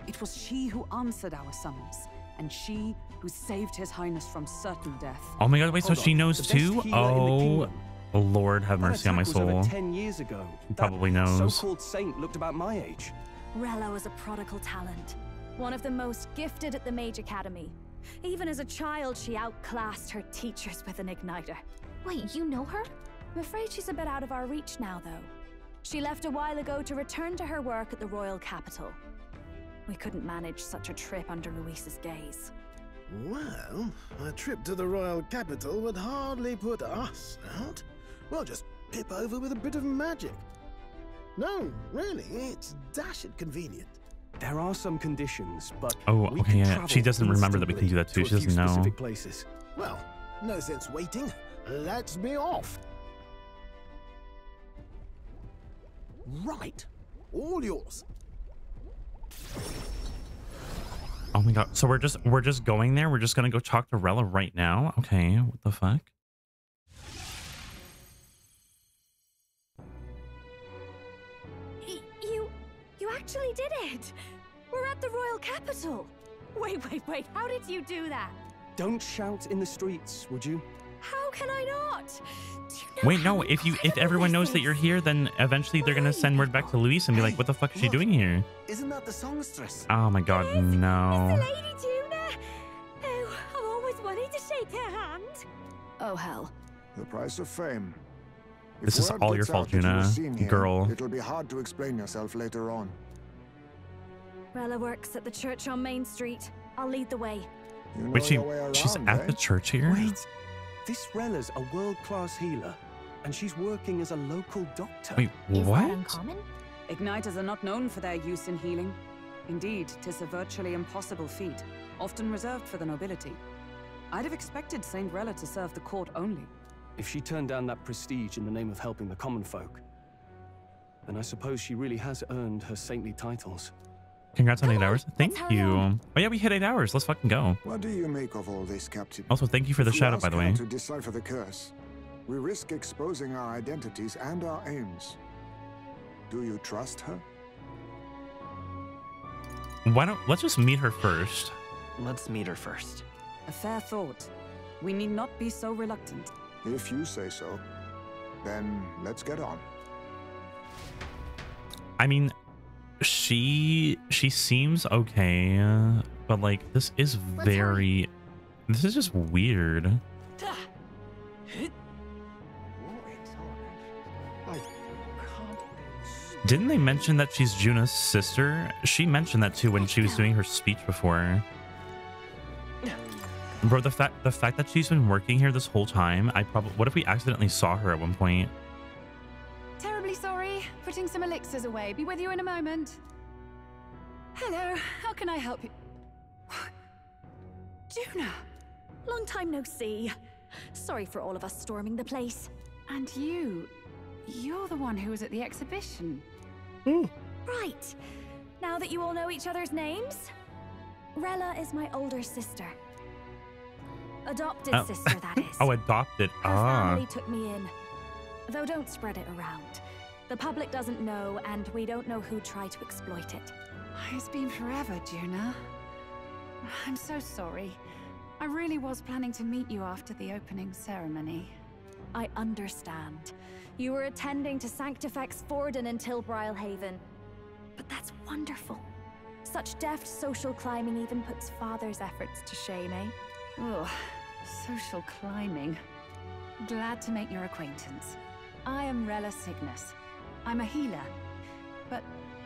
It was she who answered our summons, and she who saved His Highness from certain death. Oh my god, wait, so Hold she knows the too? healer in the Oh. Lord have mercy on my attack was over soul. Ten years ago. He That probably knows. So-called saint looked about my age. Rella was a prodigal talent, one of the most gifted at the Mage Academy. Even as a child, she outclassed her teachers with an igniter. Wait, you know her? I'm afraid she's a bit out of our reach now, though. She left a while ago to return to her work at the royal capital. We couldn't manage such a trip under Louis's gaze. Well, a trip to the royal capital would hardly put us out. We'll just pip over with a bit of magic. No, really, it's dashed convenient. There are some conditions, but Oh, we okay, could yeah. She doesn't remember that we can do that too. instantly She doesn't know. places. Well, no sense waiting. Let's be off. Right. All yours. Oh my god. So we're just we're just going there. We're just gonna go talk to Rella right now. Okay, what the fuck? You. you actually did it! We're at the royal capital! Wait, wait, wait, how did you do that? Don't shout in the streets, would you? How can I not? Wait, no. If you if everyone knows that you're here, then eventually they're gonna send word back to Louis and be like, "What the fuck is she doing here?" Isn't that the songstress? Oh my god, no. Lady Junah! Oh, I've always wanted to shake her hand. Oh, hell. The price of fame. If This is all your fault, that you were Junah, here, girl. It'll be hard to explain yourself later on. Rella works at the church on Main Street. I'll lead the way. You know Wait, she your way she's around, at eh? the church here. Wait, this Rella's a world-class healer, and she's working as a local doctor. Wait, what? Igniters are not known for their use in healing. Indeed, tis a virtually impossible feat, often reserved for the nobility. I'd have expected Saint Rella to serve the court only. If she turned down that prestige in the name of helping the common folk, then I suppose she really has earned her saintly titles. Congrats on eight hours. Thank you. Oh yeah, we hit eight hours. Let's fucking go. What do you make of all this, Captain? Also, thank you for the If we shout out, by the way. To decipher the curse, we risk exposing our identities and our aims. Do you trust her? Why don't let's just meet her first. Let's meet her first. A fair thought. We need not be so reluctant. If you say so, then let's get on. I mean, she she seems okay, but like this is very this is just weird. Didn't they mention that she's Junah's sister? She mentioned that too when she was doing her speech before. Bro, the fact the fact that she's been working here this whole time, I probably what if we accidentally saw her at one point? Terribly sorry. Putting some elixirs away. Be with you in a moment. Hello. How can I help you? [sighs] Junah! Long time no see. Sorry for all of us storming the place. And you. You're the one who was at the exhibition. Right. Now that you all know each other's names, Rella is my older sister. Adopted Oh. sister, that [laughs] is. oh, adopted. Her Ah. family took me in. Though don't spread it around. The public doesn't know, and we don't know who tried to exploit it. It's been forever, Junah. I'm so sorry. I really was planning to meet you after the opening ceremony. I understand. You were attending to Sanctifex Forden until Tilbrile Haven. But that's wonderful. Such deft social climbing even puts father's efforts to shame, eh? Oh, social climbing. Glad to make your acquaintance. I am Rella Cygnus. I'm a healer. But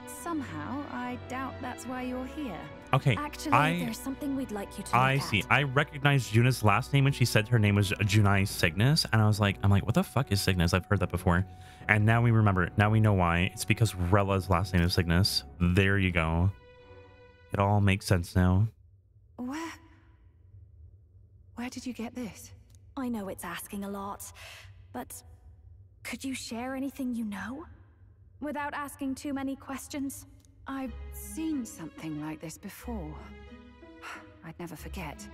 somehow, I doubt that's why you're here. Okay, Actually, I there's something we'd like you to I see. at. I recognized Junah's last name when she said her name was Junah Cygnus, and I was like, I'm like, what the fuck is Cygnus? I've heard that before, and now we remember. Now we know why. It's because Rella's last name is Cygnus. There you go. It all makes sense now. Where? Where did you get this? I know it's asking a lot, but could you share anything you know? Without asking too many questions? I've seen something like this before. [sighs] I'd never forget.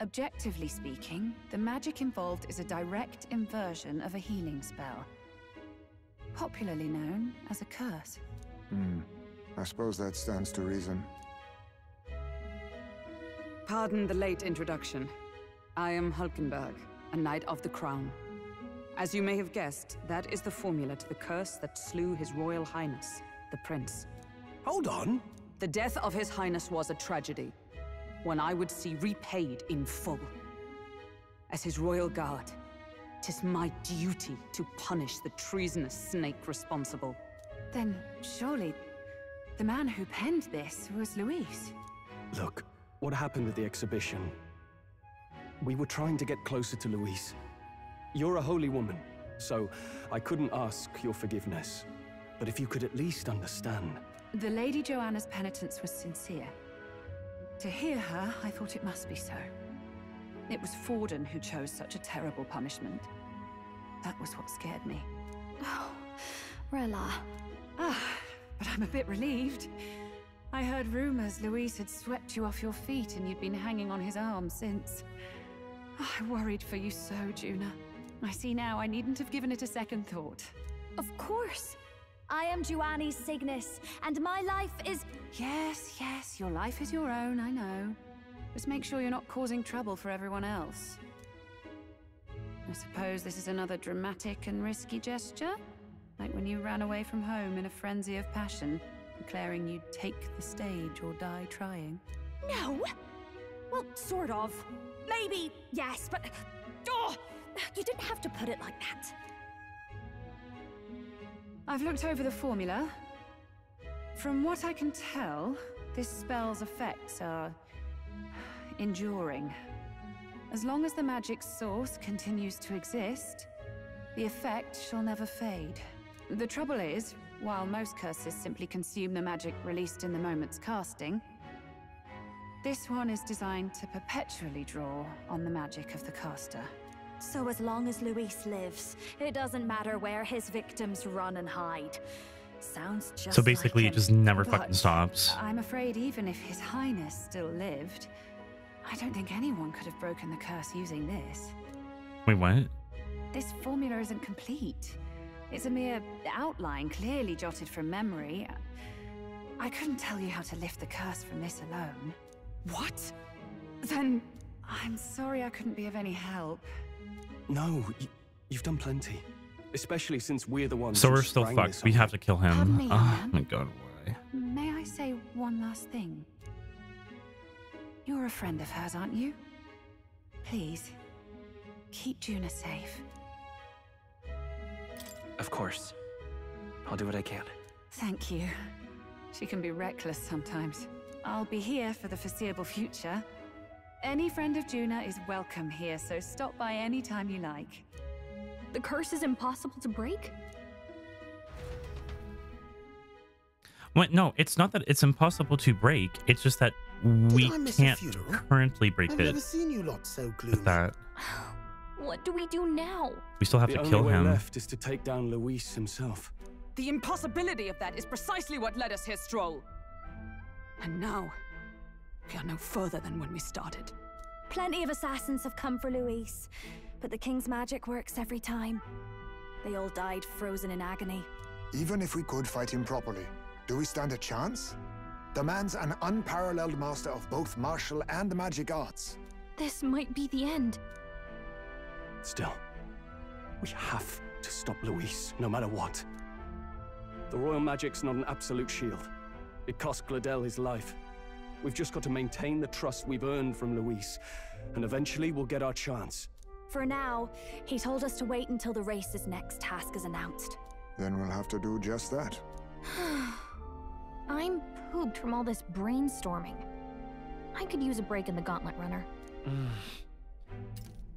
Objectively speaking, the magic involved is a direct inversion of a healing spell. Popularly known as a curse. Hmm. I suppose that stands to reason. Pardon the late introduction. I am Hulkenberg, a Knight of the Crown. As you may have guessed, that is the formula to the curse that slew His Royal Highness, the Prince. Hold on. The death of His Highness was a tragedy, one I would see repaid in full. As His Royal Guard, tis my duty to punish the treasonous snake responsible. Then surely the man who penned this was Louis. Look, what happened at the exhibition? We were trying to get closer to Louis. You're a holy woman, so I couldn't ask your forgiveness. But if you could at least understand. The Lady Junah's penitence was sincere. To hear her, I thought it must be so. It was Forden who chose such a terrible punishment. That was what scared me. Oh, Rella. Ah, but I'm a bit relieved. I heard rumors Louis had swept you off your feet and you'd been hanging on his arm since. Ah, I worried for you so, Junah. I see now I needn't have given it a second thought. Of course. I am Junah Cygnus, and my life is. Yes, yes, your life is your own, I know. Just make sure you're not causing trouble for everyone else. I suppose this is another dramatic and risky gesture? Like when you ran away from home in a frenzy of passion, declaring you'd take the stage or die trying. No! Well, sort of. Maybe, yes, but... Oh! You didn't have to put it like that. I've looked over the formula. From what I can tell, this spell's effects are... enduring. As long as the magic source continues to exist, the effect shall never fade. The trouble is, while most curses simply consume the magic released in the moment's casting, this one is designed to perpetually draw on the magic of the caster. So as long as Louis lives, it doesn't matter where his victims run and hide. Sounds just So basically, like it just never But fucking stops. I'm afraid even if His Highness still lived, I don't think anyone could have broken the curse using this. Wait, what? This formula isn't complete. It's a mere outline, clearly jotted from memory. I couldn't tell you how to lift the curse from this alone. What? Then I'm sorry I couldn't be of any help. No, y you've done plenty. Especially since we're the ones So we're still sprang fucked. We have to kill him. Pardon me, ah, young Oh man. my god, why? May I say one last thing? You're a friend of hers, aren't you? Please, keep Junah safe. Of course. I'll do what I can. Thank you. She can be reckless sometimes. I'll be here for the foreseeable future. Any friend of Junah is welcome here, so stop by any time you like. The curse is impossible to break? What? No, it's not that it's impossible to break. It's just that we I miss a can't currently break I've it never seen you lot so gloomy. with that. What do we do now? We still have the to only kill way him. left is to take down Louis himself. The impossibility of that is precisely what led us here, Strohl. And now, we are no further than when we started. Plenty of assassins have come for Louis, but the king's magic works every time. They all died frozen in agony. Even if we could fight him properly, do we stand a chance? The man's an unparalleled master of both martial and magic arts. This might be the end. Still, we have to stop Louis, no matter what. The royal magic's not an absolute shield. It cost Glodell his life. We've just got to maintain the trust we've earned from Louis, and eventually we'll get our chance. For now, he told us to wait until the race's next task is announced. Then we'll have to do just that. [sighs] I'm pooped from all this brainstorming. I could use a break in the gauntlet runner. [sighs]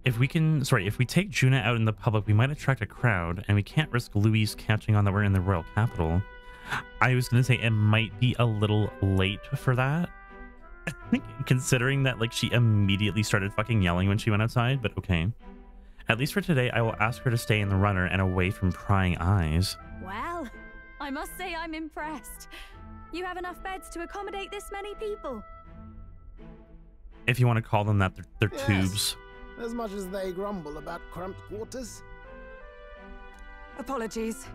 If we can, sorry, if we take Junah out in the public, we might attract a crowd, and we can't risk Louis catching on that we're in the royal capital. [gasps] I was gonna say it might be a little late for that, [laughs] considering that like she immediately started fucking yelling when she went outside. But okay, at least for today, I will ask her to stay in the runner and away from prying eyes. Well, I must say I'm impressed. You have enough beds to accommodate this many people. If you want to call them that, they're, they're Yes. tubes. As much as they grumble about cramped quarters. Apologies.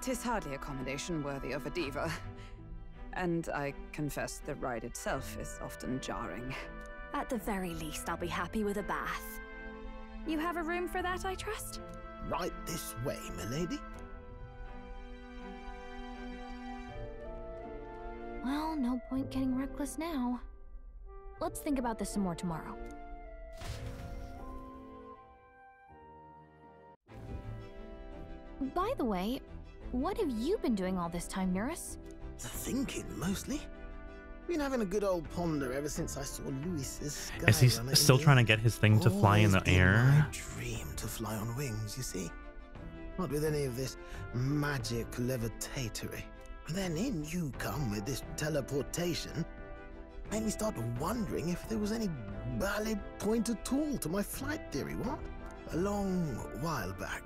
Tis hardly accommodation worthy of a diva. And I confess the ride itself is often jarring. At the very least, I'll be happy with a bath. You have a room for that, I trust? Right this way, milady. Well, no point getting reckless now. Let's think about this some more tomorrow. By the way, what have you been doing all this time, Neuras? Thinking, mostly. Been having a good old ponder ever since I saw Louis's Is he still trying to get his thing to fly in the air? Dream to fly on wings, you see. Not with any of this magic levitatory. And then in you come with this teleportation. Made me start wondering if there was any valid point at all to my flight theory, what? A long while back,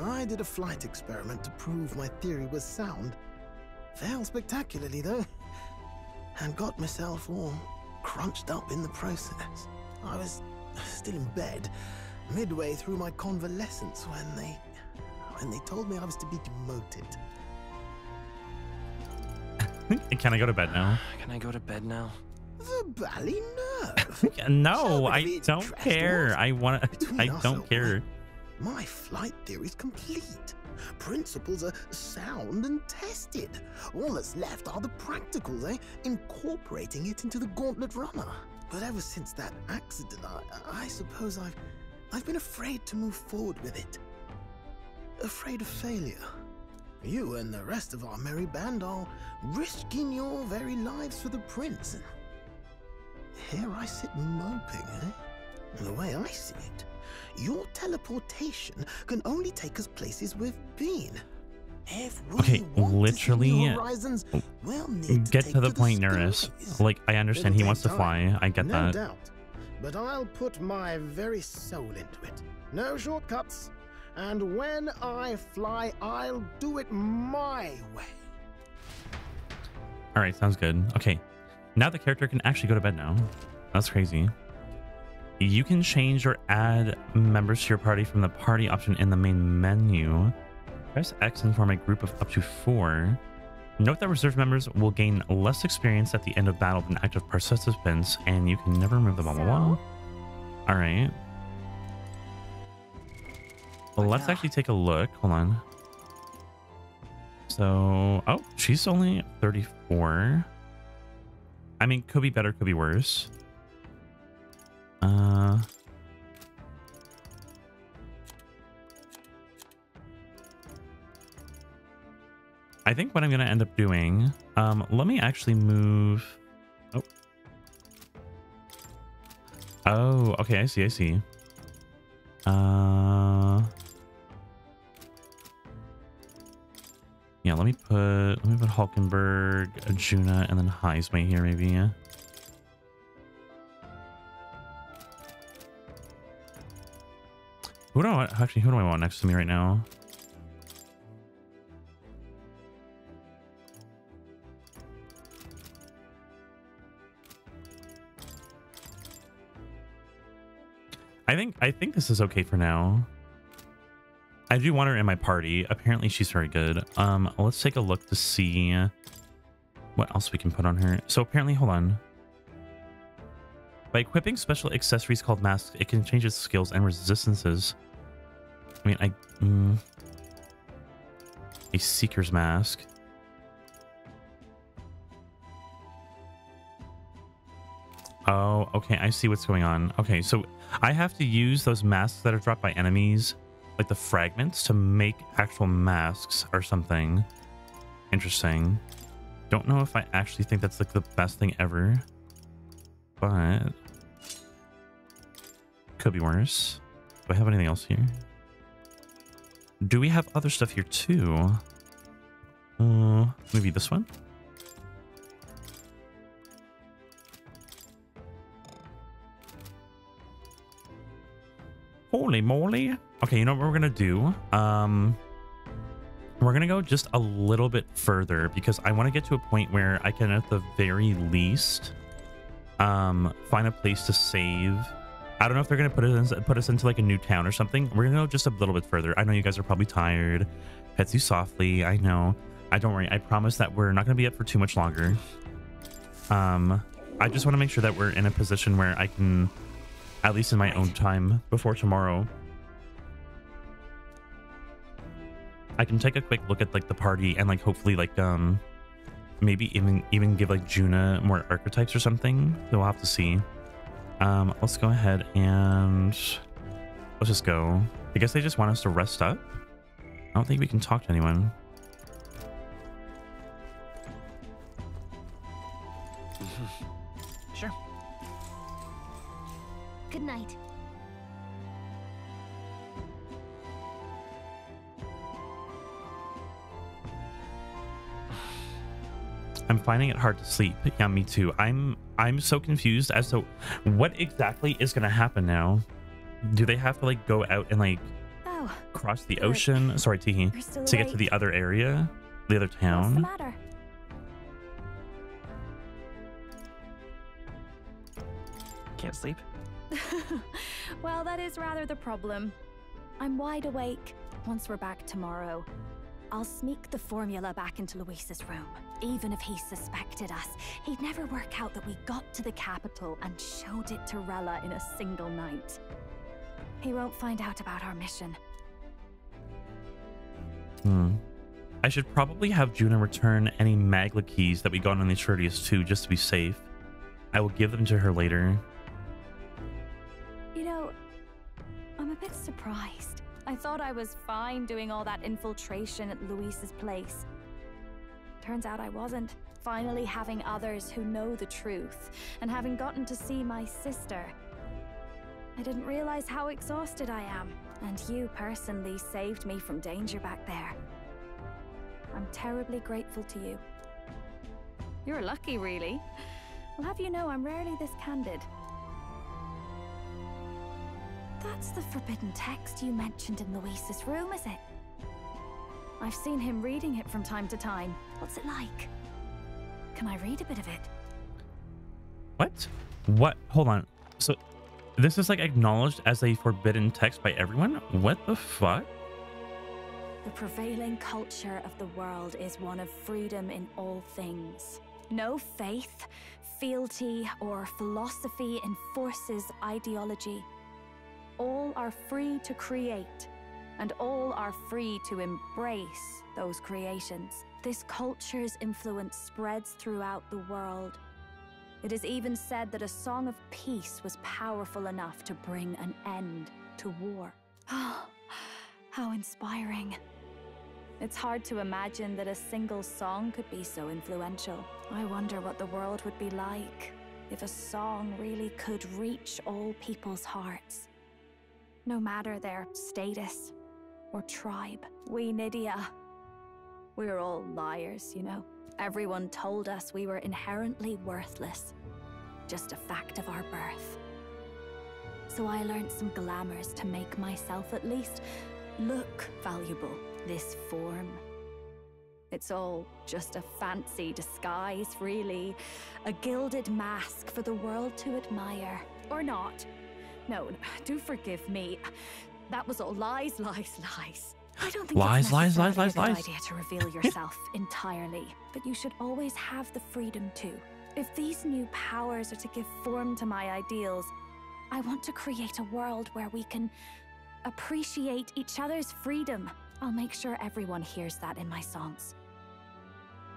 I did a flight experiment to prove my theory was sound. Failed spectacularly, though, and got myself all crunched up in the process. I was still in bed, midway through my convalescence, when they when they told me I was to be demoted. [laughs] Can I go to bed now? Can I go to bed now? The bally nerve! [laughs] no, I don't care. I want to. I don't care. My flight theory is complete. Principles are sound and tested. All that's left are the practicals, eh? Incorporating it into the Gauntlet Runner. But ever since that accident, I, I suppose I've, I've been afraid to move forward with it. Afraid of failure. You and the rest of our merry band are risking your very lives for the prince. Here I sit moping, eh? The way I see it, your teleportation can only take us places we've been. If we Okay, literally, to horizons, we'll need to get take to the the point, Neuras. Like, I understand he It'll wants to fly. I get no that. doubt. But I'll put my very soul into it. No shortcuts. And when I fly, I'll do it my way. All right, sounds good. Okay, now the character can actually go to bed now. That's crazy. You can change or add members to your party from the party option in the main menu. Press X and form a group of up to four. Note that reserve members will gain less experience at the end of battle than active participants, and you can never remove them. Blah, blah, blah. All right. Well, let's actually take a look. Hold on. So, oh, she's only 34. I mean, could be better, could be worse. Uh, I think what I'm going to end up doing, um, let me actually move. Oh. Oh, okay. I see. I see. Uh, yeah, let me put, let me put Hulkenberg, Junah, and then Heismay here, maybe. Yeah. Who do I want? Actually, who do I want next to me right now? I think I think this is okay for now. I do want her in my party. Apparently, she's very good. Um, let's take a look to see what else we can put on her. So apparently, hold on. By equipping special accessories called masks, it can change its skills and resistances. I mean, I... Mm, a Seeker's Mask. Oh, okay. I see what's going on. Okay, so I have to use those masks that are dropped by enemies, like the fragments, to make actual masks or something. Interesting. Don't know if I actually think that's like the best thing ever, but could be worse. Do I have anything else here? Do we have other stuff here too? Uh, maybe this one? Holy moly. Okay, you know what we're going to do? Um, we're going to go just a little bit further because I want to get to a point where I can at the very least um, find a place to save. I don't know if they're to put us put us into like a new town or something. We're to go just a little bit further. I know you guys are probably tired. Pets you softly. I know. I don't worry. I promise that we're not to be up for too much longer. Um, I just want to make sure that we're in a position where I can at least in my own time before tomorrow i can take a quick look at like the party and like hopefully like um maybe even even give like Junah more archetypes or something so we'll have to see. Um let's go ahead and let's just go. I guess they just want us to rest up? I don't think we can talk to anyone. Sure. Good night. I'm finding it hard to sleep. Yeah, me too. I'm I'm so confused as to what exactly is gonna happen now. Do they have to like go out and like Oh, cross the Good. ocean? Sorry, Tihi. You're To get to the other area, the other what's the town. matter? Can't sleep? [laughs] well, that is rather the problem. I'm wide awake. Once we're back tomorrow, I'll sneak the formula back into Louis's room. Even if he suspected us, he'd never work out that we got to the capital and showed it to Rella in a single night. He won't find out about our mission, Hmm. I should probably have Junah return any Magla keys that we got on the Eternius too, just to be safe. I will give them to her later. You know, I'm a bit surprised. I thought I was fine doing all that infiltration at Louis's place. Turns out I wasn't. Finally having others who know the truth, and having gotten to see my sister. I didn't realize how exhausted I am, and you personally saved me from danger back there. I'm terribly grateful to you. You're lucky, really. I'll have you know I'm rarely this candid. That's the forbidden text you mentioned in Louis's room, is it? I've seen him reading it from time to time. What's it like? Can I read a bit of it? What? What? Hold on. So, this is like acknowledged as a forbidden text by everyone? What the fuck? The prevailing culture of the world is one of freedom in all things. No faith, fealty, or philosophy enforces ideology. All are free to create, and all are free to embrace those creations. This culture's influence spreads throughout the world. It is even said that a song of peace was powerful enough to bring an end to war. Oh, [gasps] how inspiring. It's hard to imagine that a single song could be so influential. I wonder what the world would be like if a song really could reach all people's hearts. No matter their status or tribe. We Nidia we were all liars, you know. Everyone told us we were inherently worthless. Just a fact of our birth. So I learned some glamours to make myself at least look valuable. This form. It's all just a fancy disguise, really. A gilded mask for the world to admire. Or not. No, [sighs] do forgive me. That was all lies, lies, lies. I don't think lies, lies, lies, lies, lies. idea to reveal [laughs] yourself entirely, but you should always have the freedom to. If these new powers are to give form to my ideals, I want to create a world where we can appreciate each other's freedom. I'll make sure everyone hears that in my songs.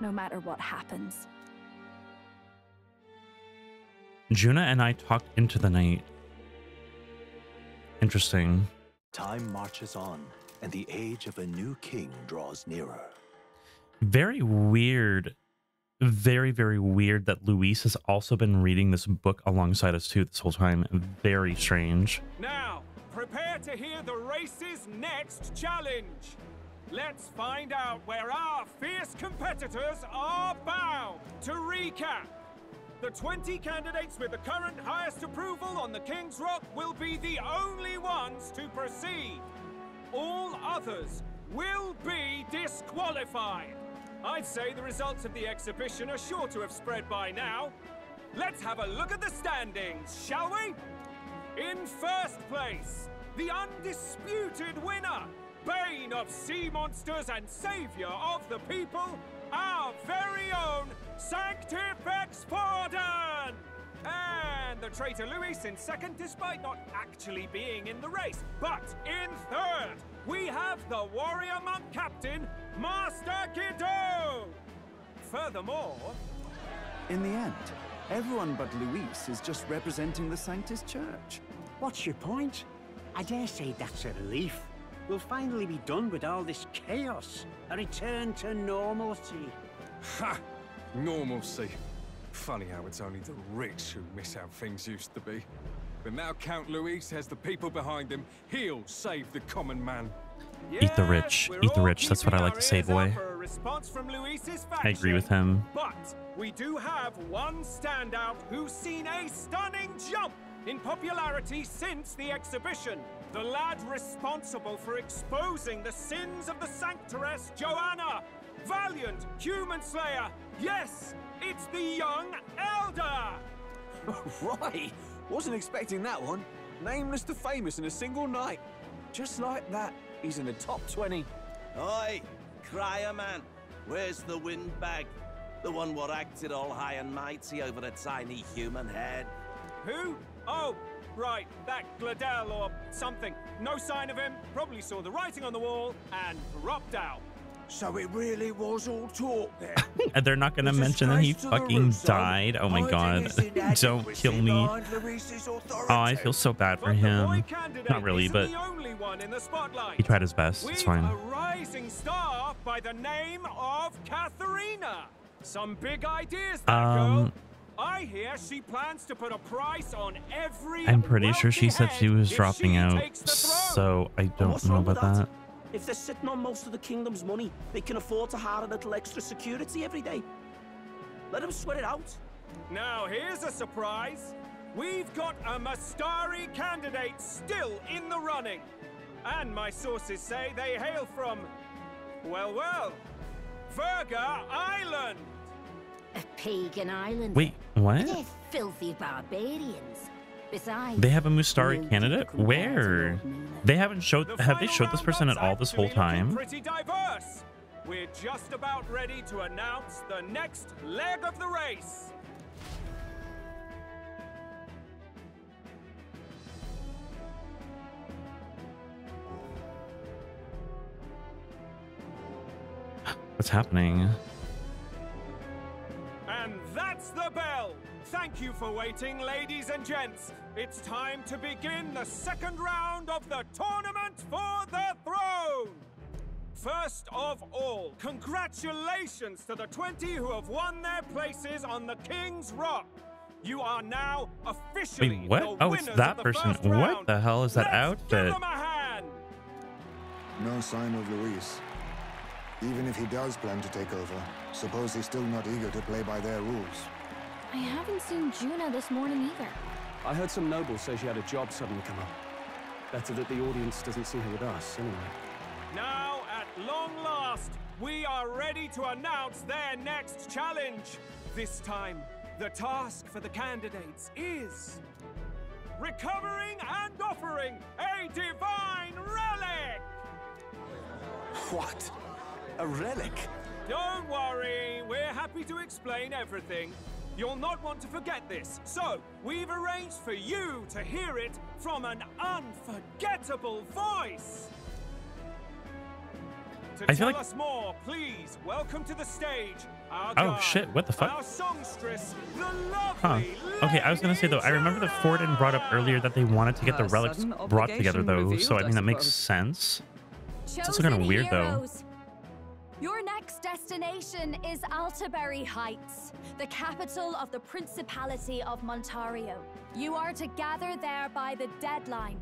No matter what happens. Junah and I talked into the night. Interesting. Time marches on, and the age of a new king draws nearer. Very weird. Very, very weird that Louis has also been reading this book alongside us too this whole time. Very strange. Now, prepare to hear the race's next challenge. Let's find out where our fierce competitors are bound. To recap, the 20 candidates with the current highest approval on the King's Rock will be the only ones to proceed. All others will be disqualified. I'd say the results of the exhibition are sure to have spread by now. Let's have a look at the standings, shall we? In first place, the undisputed winner, Bane of sea monsters and savior of the people, our very own Sanctifex Forden! And the traitor Louis in second, despite not actually being in the race. But in third, we have the warrior monk captain, Master Guido! Furthermore... In the end, everyone but Louis is just representing the Sanctus Church. What's your point? I dare say that's a relief. We'll finally be done with all this chaos. A return to normalcy. Ha! Normalcy. Funny how it's only the rich who miss how things used to be. But now Count Louis has the people behind him. He'll save the common man. Eat the rich. Eat the rich. That's what I like to say, boy. For a response from I agree with him. But we do have one standout who's seen a stunning jump in popularity since the exhibition. The lad responsible for exposing the sins of the Sanctoress, Joanna. Valiant human slayer. Yes, it's the young Elda. [laughs] right. Wasn't expecting that one. Nameless to famous in a single night. Just like that, he's in the top 20. Oi, crier man, where's the windbag? The one what acted all high and mighty over a tiny human head. Who? Oh, right, that Glodell or something. No sign of him, probably saw the writing on the wall and dropped out. So it really was all talk then. [laughs] And they're not gonna mention that he fucking died. Oh my god. [laughs] Don't kill me. Oh, I feel so bad for him. Not really, but he tried his best. It's fine. A rising star by the name of Katharina. Some big ideas, that Um, girl. I hear she plans to put a price on every. I'm pretty sure she said she was dropping she out, takes the throne. so I don't know about that. If they're sitting on most of the kingdom's money, they can afford to hire a little extra security every day. Let them sweat it out. Now here's a surprise. We've got a Mustari candidate still in the running. And my sources say they hail from, well, well, Virga Island. A pagan island. Wait, what? They're filthy barbarians. They have a Mustari candidate? Where? They haven't showed. Have they showed this person at all this whole time? Pretty diverse. We're just about ready to announce the next leg of the race. [gasps] What's happening? And that's the bell! Thank you for waiting, ladies and gents. It's time to begin the second round of the tournament for the throne! First of all, congratulations to the 20 who have won their places on the King's Rock. You are now officially Wait, what? the Oh, it's that person. What the hell is that Give outfit? them a hand! No sign of Louis. Even if he does plan to take over, suppose he's still not eager to play by their rules. I haven't seen Junah this morning either. I heard some nobles say she had a job suddenly come up. Better that the audience doesn't see her with us, anyway. Now, at long last, we are ready to announce their next challenge. This time, the task for the candidates is recovering and offering a divine relic. What? A relic? Don't worry, we're happy to explain everything. You'll not want to forget this, so we've arranged for you to hear it from an unforgettable voice. To I feel like- us more, please welcome to the stage Oh, guide, shit, what the fuck? Our songstress, the Huh. Okay, I was gonna say though, I remember that Forden brought up earlier that they wanted to get the relics brought together though, so I revealed, mean that makes sense. It's also kind of Chosen weird though. Your next destination is Altabury Heights, the capital of the Principality of Montario. You are to gather there by the deadline,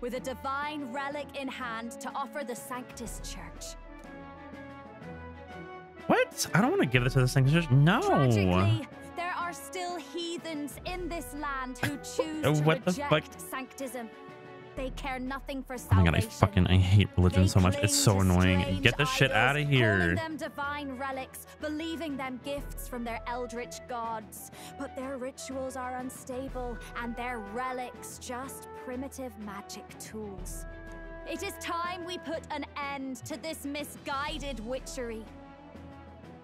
with a divine relic in hand to offer the Sanctus Church. What? I don't want to give this to the Sanctus Church. No. Tragically, there are still heathens in this land who choose Uh, to what the fuck? sanctism. They care nothing for Oh my god, I fucking I hate religion so much. It's so annoying. Get this shit out of here. Them divine relics, believing them gifts from their eldritch gods. But their rituals are unstable, and their relics just primitive magic tools. It is time we put an end to this misguided witchery.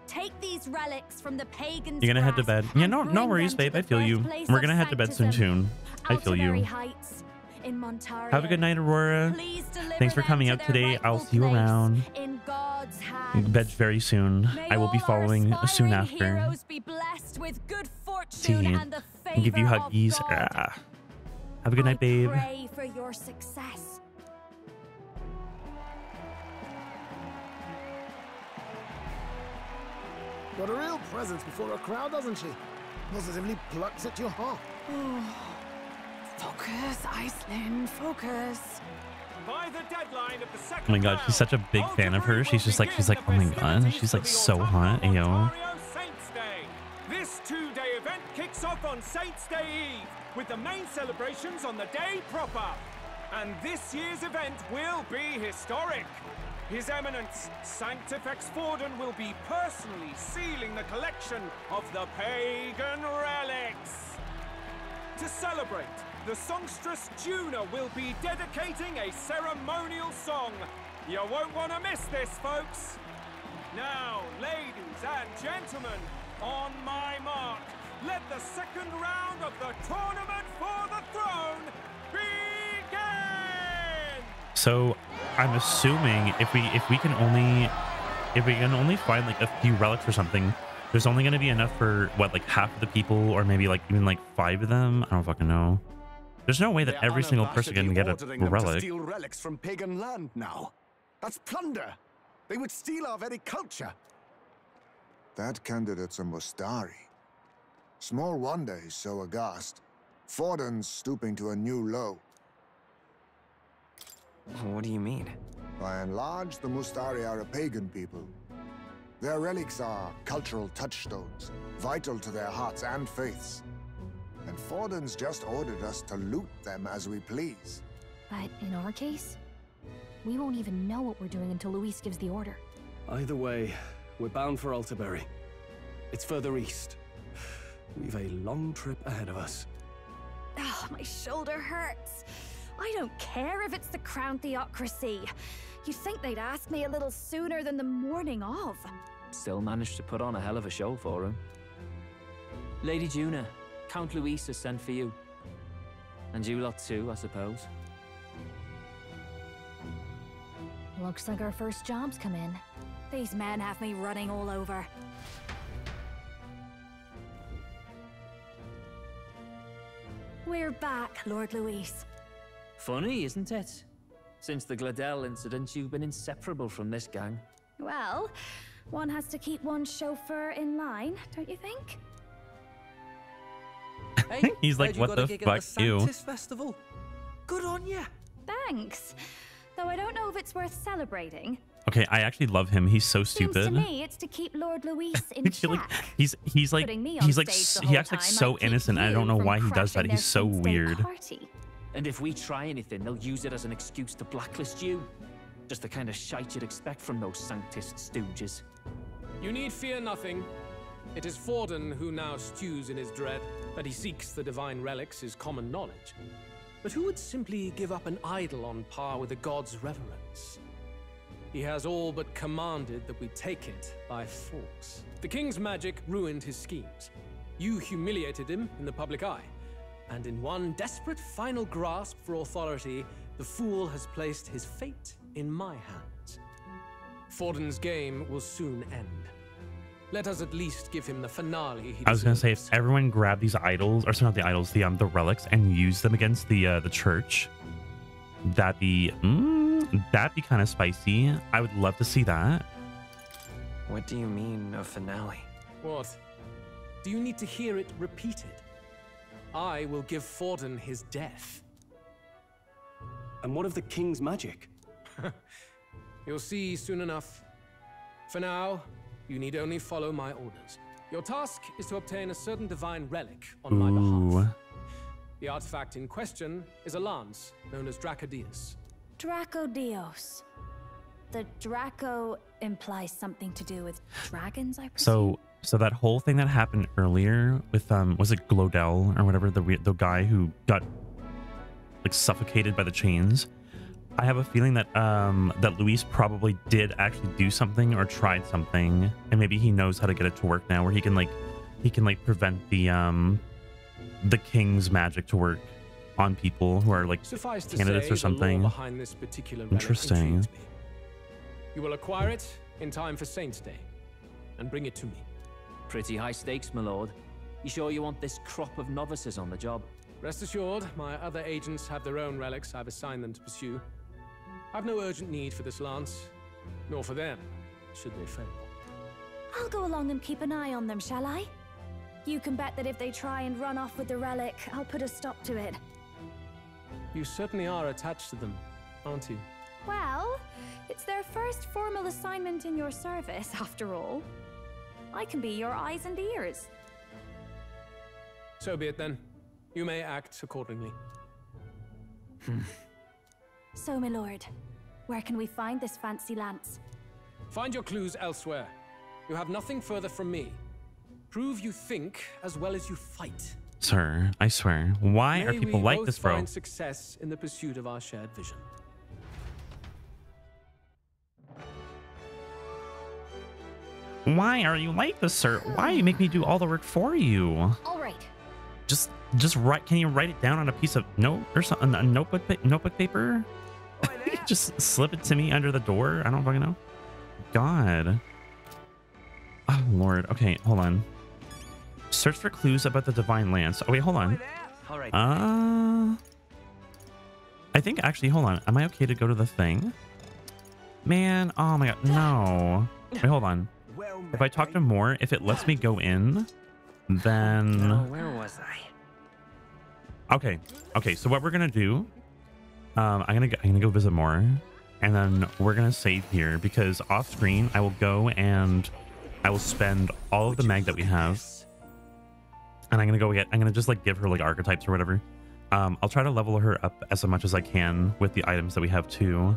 Take these relics from the pagans. You're gonna head to bed. Yeah, no, no worries, babe. I feel you. We're gonna head to bed soon, soon. I feel you. Heights in Montario. Have a good night, Aurora. Thanks for coming to out their today. I'll see you around. In God's hands. Bed very soon. May I will be following soon after. Be blessed with good fortune See, and the and give you favor huggies. Ah. Have a good night, babe. Pray for your success. Got a real presence before a crowd, doesn't she? Positively plucks at your heart. [sighs] Focus, Iceland, focus. By the deadline of the second Oh my god, she's such a big fan of her. She's just like, she's like, oh my god, she's like so hot. Ayo. Ontario This two-day event kicks off on Saints Day Eve, with the main celebrations on the day proper. And this year's event will be historic. His Eminence, Sanctifex Forden, will be personally sealing the collection of the pagan relics. To celebrate, the songstress Junah will be dedicating a ceremonial song. You won't want to miss this, folks. Now, ladies and gentlemen, on my mark, let the second round of the tournament for the throne begin! So I'm assuming if we if we can only if we can only find like a few relics or something, there's only gonna be enough for what like half of the people, or maybe like even like five of them. I don't fucking know. There's no way that every single person can get a ordering them to relic. steal relics from pagan land now. That's plunder. They would steal our very culture. That candidate's a Mustari. Small wonder he's so aghast. Forden's stooping to a new low. What do you mean? By and large, the Mustari are a pagan people. Their relics are cultural touchstones, vital to their hearts and faiths. And Forden's just ordered us to loot them as we please. But in our case, we won't even know what we're doing until Louis gives the order. Either way, we're bound for Altabury. It's further east. We've a long trip ahead of us. Oh, my shoulder hurts. I don't care if it's the Crown Theocracy. You'd think they'd ask me a little sooner than the morning of. Still managed to put on a hell of a show for him. Lady Junah, Count Louis has sent for you. And you lot too, I suppose. Looks like our first job's come in. These men have me running all over. We're back, Lord Louis. Funny, isn't it? Since the Glodell incident, you've been inseparable from this gang. Well, one has to keep one's chauffeur in line, don't you think? [laughs] He's like, what the fuck, At the you? Festival. Good on ya. Thanks. Though I don't know if it's worth celebrating. Okay, I actually love him. He's so Seems stupid. to me it's to keep Lord Louis [laughs] in He, like, check. he's he's like Putting me he's like stage s- the he acts like so innocent. I don't know why he does that. He's so their Saints' Day weird. party. And if we try anything, they'll use it as an excuse to blacklist you. Just the kind of shite you'd expect from those Sanctist stooges. You need fear nothing. It is Forden who now stews in his dread. That he seeks the divine relics is common knowledge. But who would simply give up an idol on par with a god's reverence? He has all but commanded that we take it by force. The king's magic ruined his schemes. You humiliated him in the public eye. And in one desperate final grasp for authority, the fool has placed his fate in my hands. Forden's game will soon end. Let us at least give him the finale he I was gonna say if everyone grabbed these idols, or sorry, not the idols, the um the relics, and used them against the uh, the church, that'd be mm, that'd be kind of spicy. I would love to see that. What do you mean, a finale? What? Do you need to hear it repeated? I will give Forden his death. And what of the king's magic? [laughs] You'll see soon enough. For now, you need only follow my orders. Your task is to obtain a certain divine relic on my behalf. Ooh, The artifact in question is a lance known as Dracodius. Draco Dios. The Draco implies something to do with dragons, I presume. so so that whole thing that happened earlier with um was it Glodell or whatever the the guy who got like suffocated by the chains. I have a feeling that um that Louis probably did actually do something or tried something, and maybe he knows how to get it to work now, where he can like he can like prevent the um the king's magic to work on people who are like Suffice to candidates say, or something. lore behind this particular Interesting. me. You will acquire it in time for Saint's Day, and bring it to me. Pretty high stakes, my lord. You sure you want this crop of novices on the job? Rest assured, my other agents have their own relics I've assigned them to pursue. I've no urgent need for this lance, nor for them, should they fail. I'll go along and keep an eye on them, shall I? You can bet that if they try and run off with the relic, I'll put a stop to it. You certainly are attached to them, aren't you? Well, it's their first formal assignment in your service, [laughs] after all. I can be your eyes and ears. So be it then. You may act accordingly. [laughs] So, my lord, where can we find this fancy lance? Find your clues elsewhere. You have nothing further from me. Prove you think as well as you fight. Sir, I swear. Why are people like this, bro? Find success in the pursuit of our shared vision. Why are you like this, sir? Why you make me do all the work for you? All right. Just, just write. Can you write it down on a piece of note or something? A notebook, notebook paper. [laughs] just slip it to me under the door. I don't fucking know. god. Oh lord. Okay, hold on. Search for clues about the divine lance. Oh wait, hold on. Uh I think actually, hold on. Am I okay to go to the thing? Man, oh my god, no. Wait, hold on. If I talk to more, if it lets me go in, then where was I? Okay. Okay. So what we're gonna do? Um, I'm gonna go, I'm gonna go visit more, and then we're gonna save here because off screen I will go and I will spend all of the mag that we have, and I'm gonna go get I'm gonna just like give her like archetypes or whatever. Um, I'll try to level her up as much as I can with the items that we have too.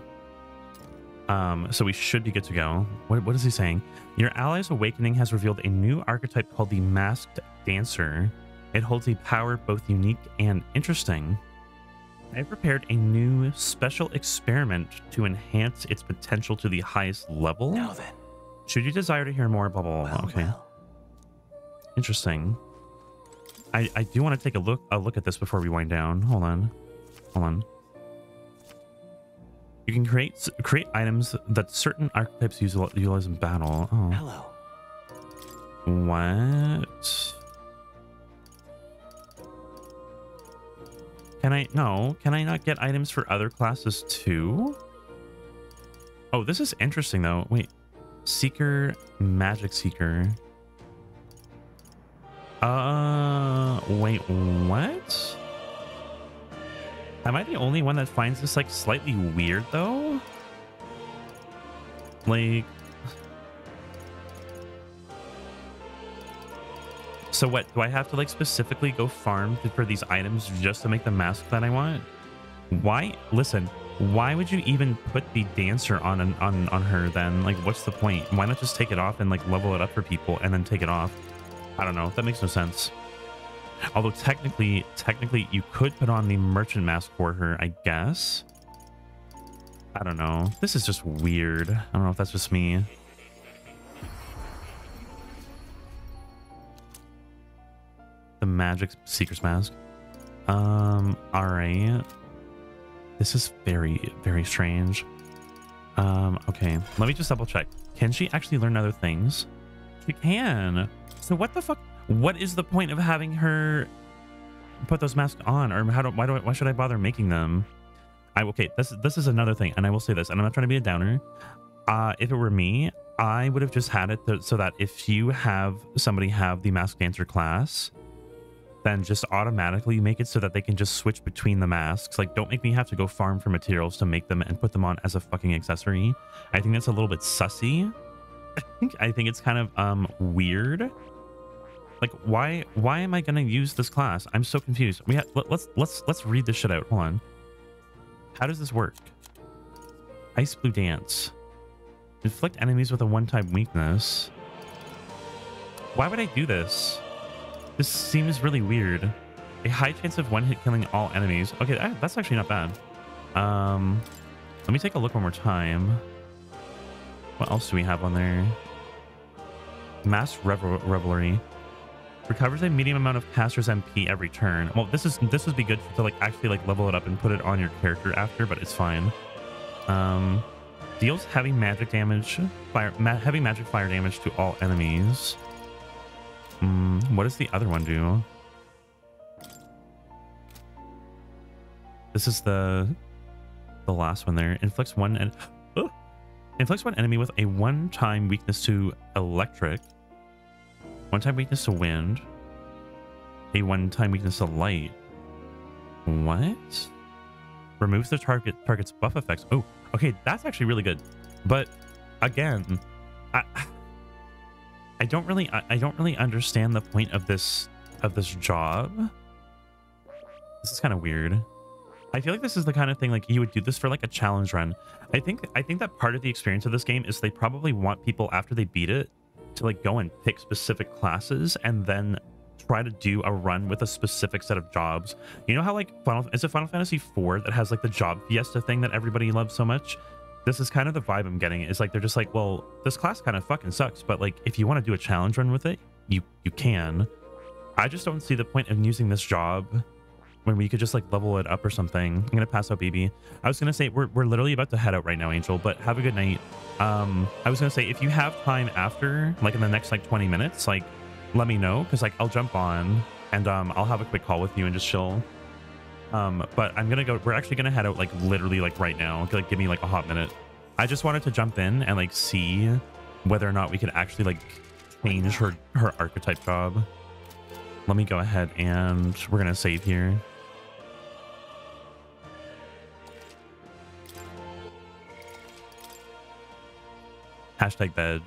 Um, so we should be good to go. What, what is he saying? Your ally's awakening has revealed a new archetype called the Masked Dancer. It holds a power both unique and interesting. I prepared a new special experiment to enhance its potential to the highest level. Now then. Should you desire to hear more, blah blah blah. okay. Interesting. I I do want to take a look a look at this before we wind down. Hold on. Hold on. You can create create items that certain archetypes use utilize in battle. Oh. Hello. What? Can I no? Can I not get items for other classes too? Oh, this is interesting though. Wait. Seeker, Magic Seeker. Uh, wait, what? Am I the only one that finds this like slightly weird though? Like, so what? Do I have to like specifically go farm for these items just to make the mask that I want? Why? Listen, why would you even put the dancer on on on her then? Like, what's the point? Why not just take it off and like level it up for people and then take it off? I don't know. That makes no sense. Although technically, technically, you could put on the merchant mask for her, I guess. I don't know. This is just weird. I don't know if that's just me. The magic seeker's mask. Um, all right. This is very, very strange. Um, okay. Let me just double check. Can she actually learn other things? She can. So what the fuck? What is the point of having her put those masks on, or how do why do I, why should I bother making them? I okay. This this is another thing, and I will say this, and I'm not trying to be a downer. Uh, if it were me, I would have just had it so that if you have somebody have the mask dancer class, then just automatically make it so that they can just switch between the masks. Like, don't make me have to go farm for materials to make them and put them on as a fucking accessory. I think that's a little bit sussy. I [laughs] think I think it's kind of um weird. Like, why why am I gonna use this class? I'm so confused. We let, let's let's let's read this shit out. Hold on. How does this work? Ice blue dance. Inflict enemies with a one-time weakness. Why would I do this? This seems really weird. A high chance of one-hit killing all enemies. Okay, that, that's actually not bad. Um, let me take a look one more time. What else do we have on there? Mass Revel Revelry recovers a medium amount of caster's MP every turn. Well, this is this would be good to like actually like level it up and put it on your character after, but it's fine. Um, deals heavy magic damage, fire ma heavy magic fire damage to all enemies. Mm, what does the other one do? This is the the last one there. Inflicts one and [gasps] oh! inflicts one enemy with a one-time weakness to electric, one-time weakness to wind, a one-time weakness to light. What? Removes the target target's buff effects. Oh, okay, that's actually really good. But again, I I don't really I, don't really understand the point of this of this job. This is kind of weird. I feel like this is the kind of thing like you would do this for like a challenge run. I think I think that part of the experience of this game is they probably want people after they beat it to like go and pick specific classes and then try to do a run with a specific set of jobs. You know how like Final is it Final Fantasy IV that has like the job fiesta thing that everybody loves so much? This is kind of the vibe I'm getting. Is like they're just like, well, this class kind of fucking sucks, but like if you want to do a challenge run with it, you you can. I just don't see the point of using this job when we could just like level it up or something. I'm gonna pass out baby. I was gonna say we're we're literally about to head out right now, Angel, but have a good night. Um, I was gonna say if you have time after, like in the next like 20 minutes, like let me know because like I'll jump on and um I'll have a quick call with you and just chill. Um, but I'm gonna go. We're actually gonna head out like literally like right now. Like give me like a hot minute. I just wanted to jump in and like see whether or not we could actually like change her her archetype job. Let me go ahead and we're gonna save here. Hashtag veg.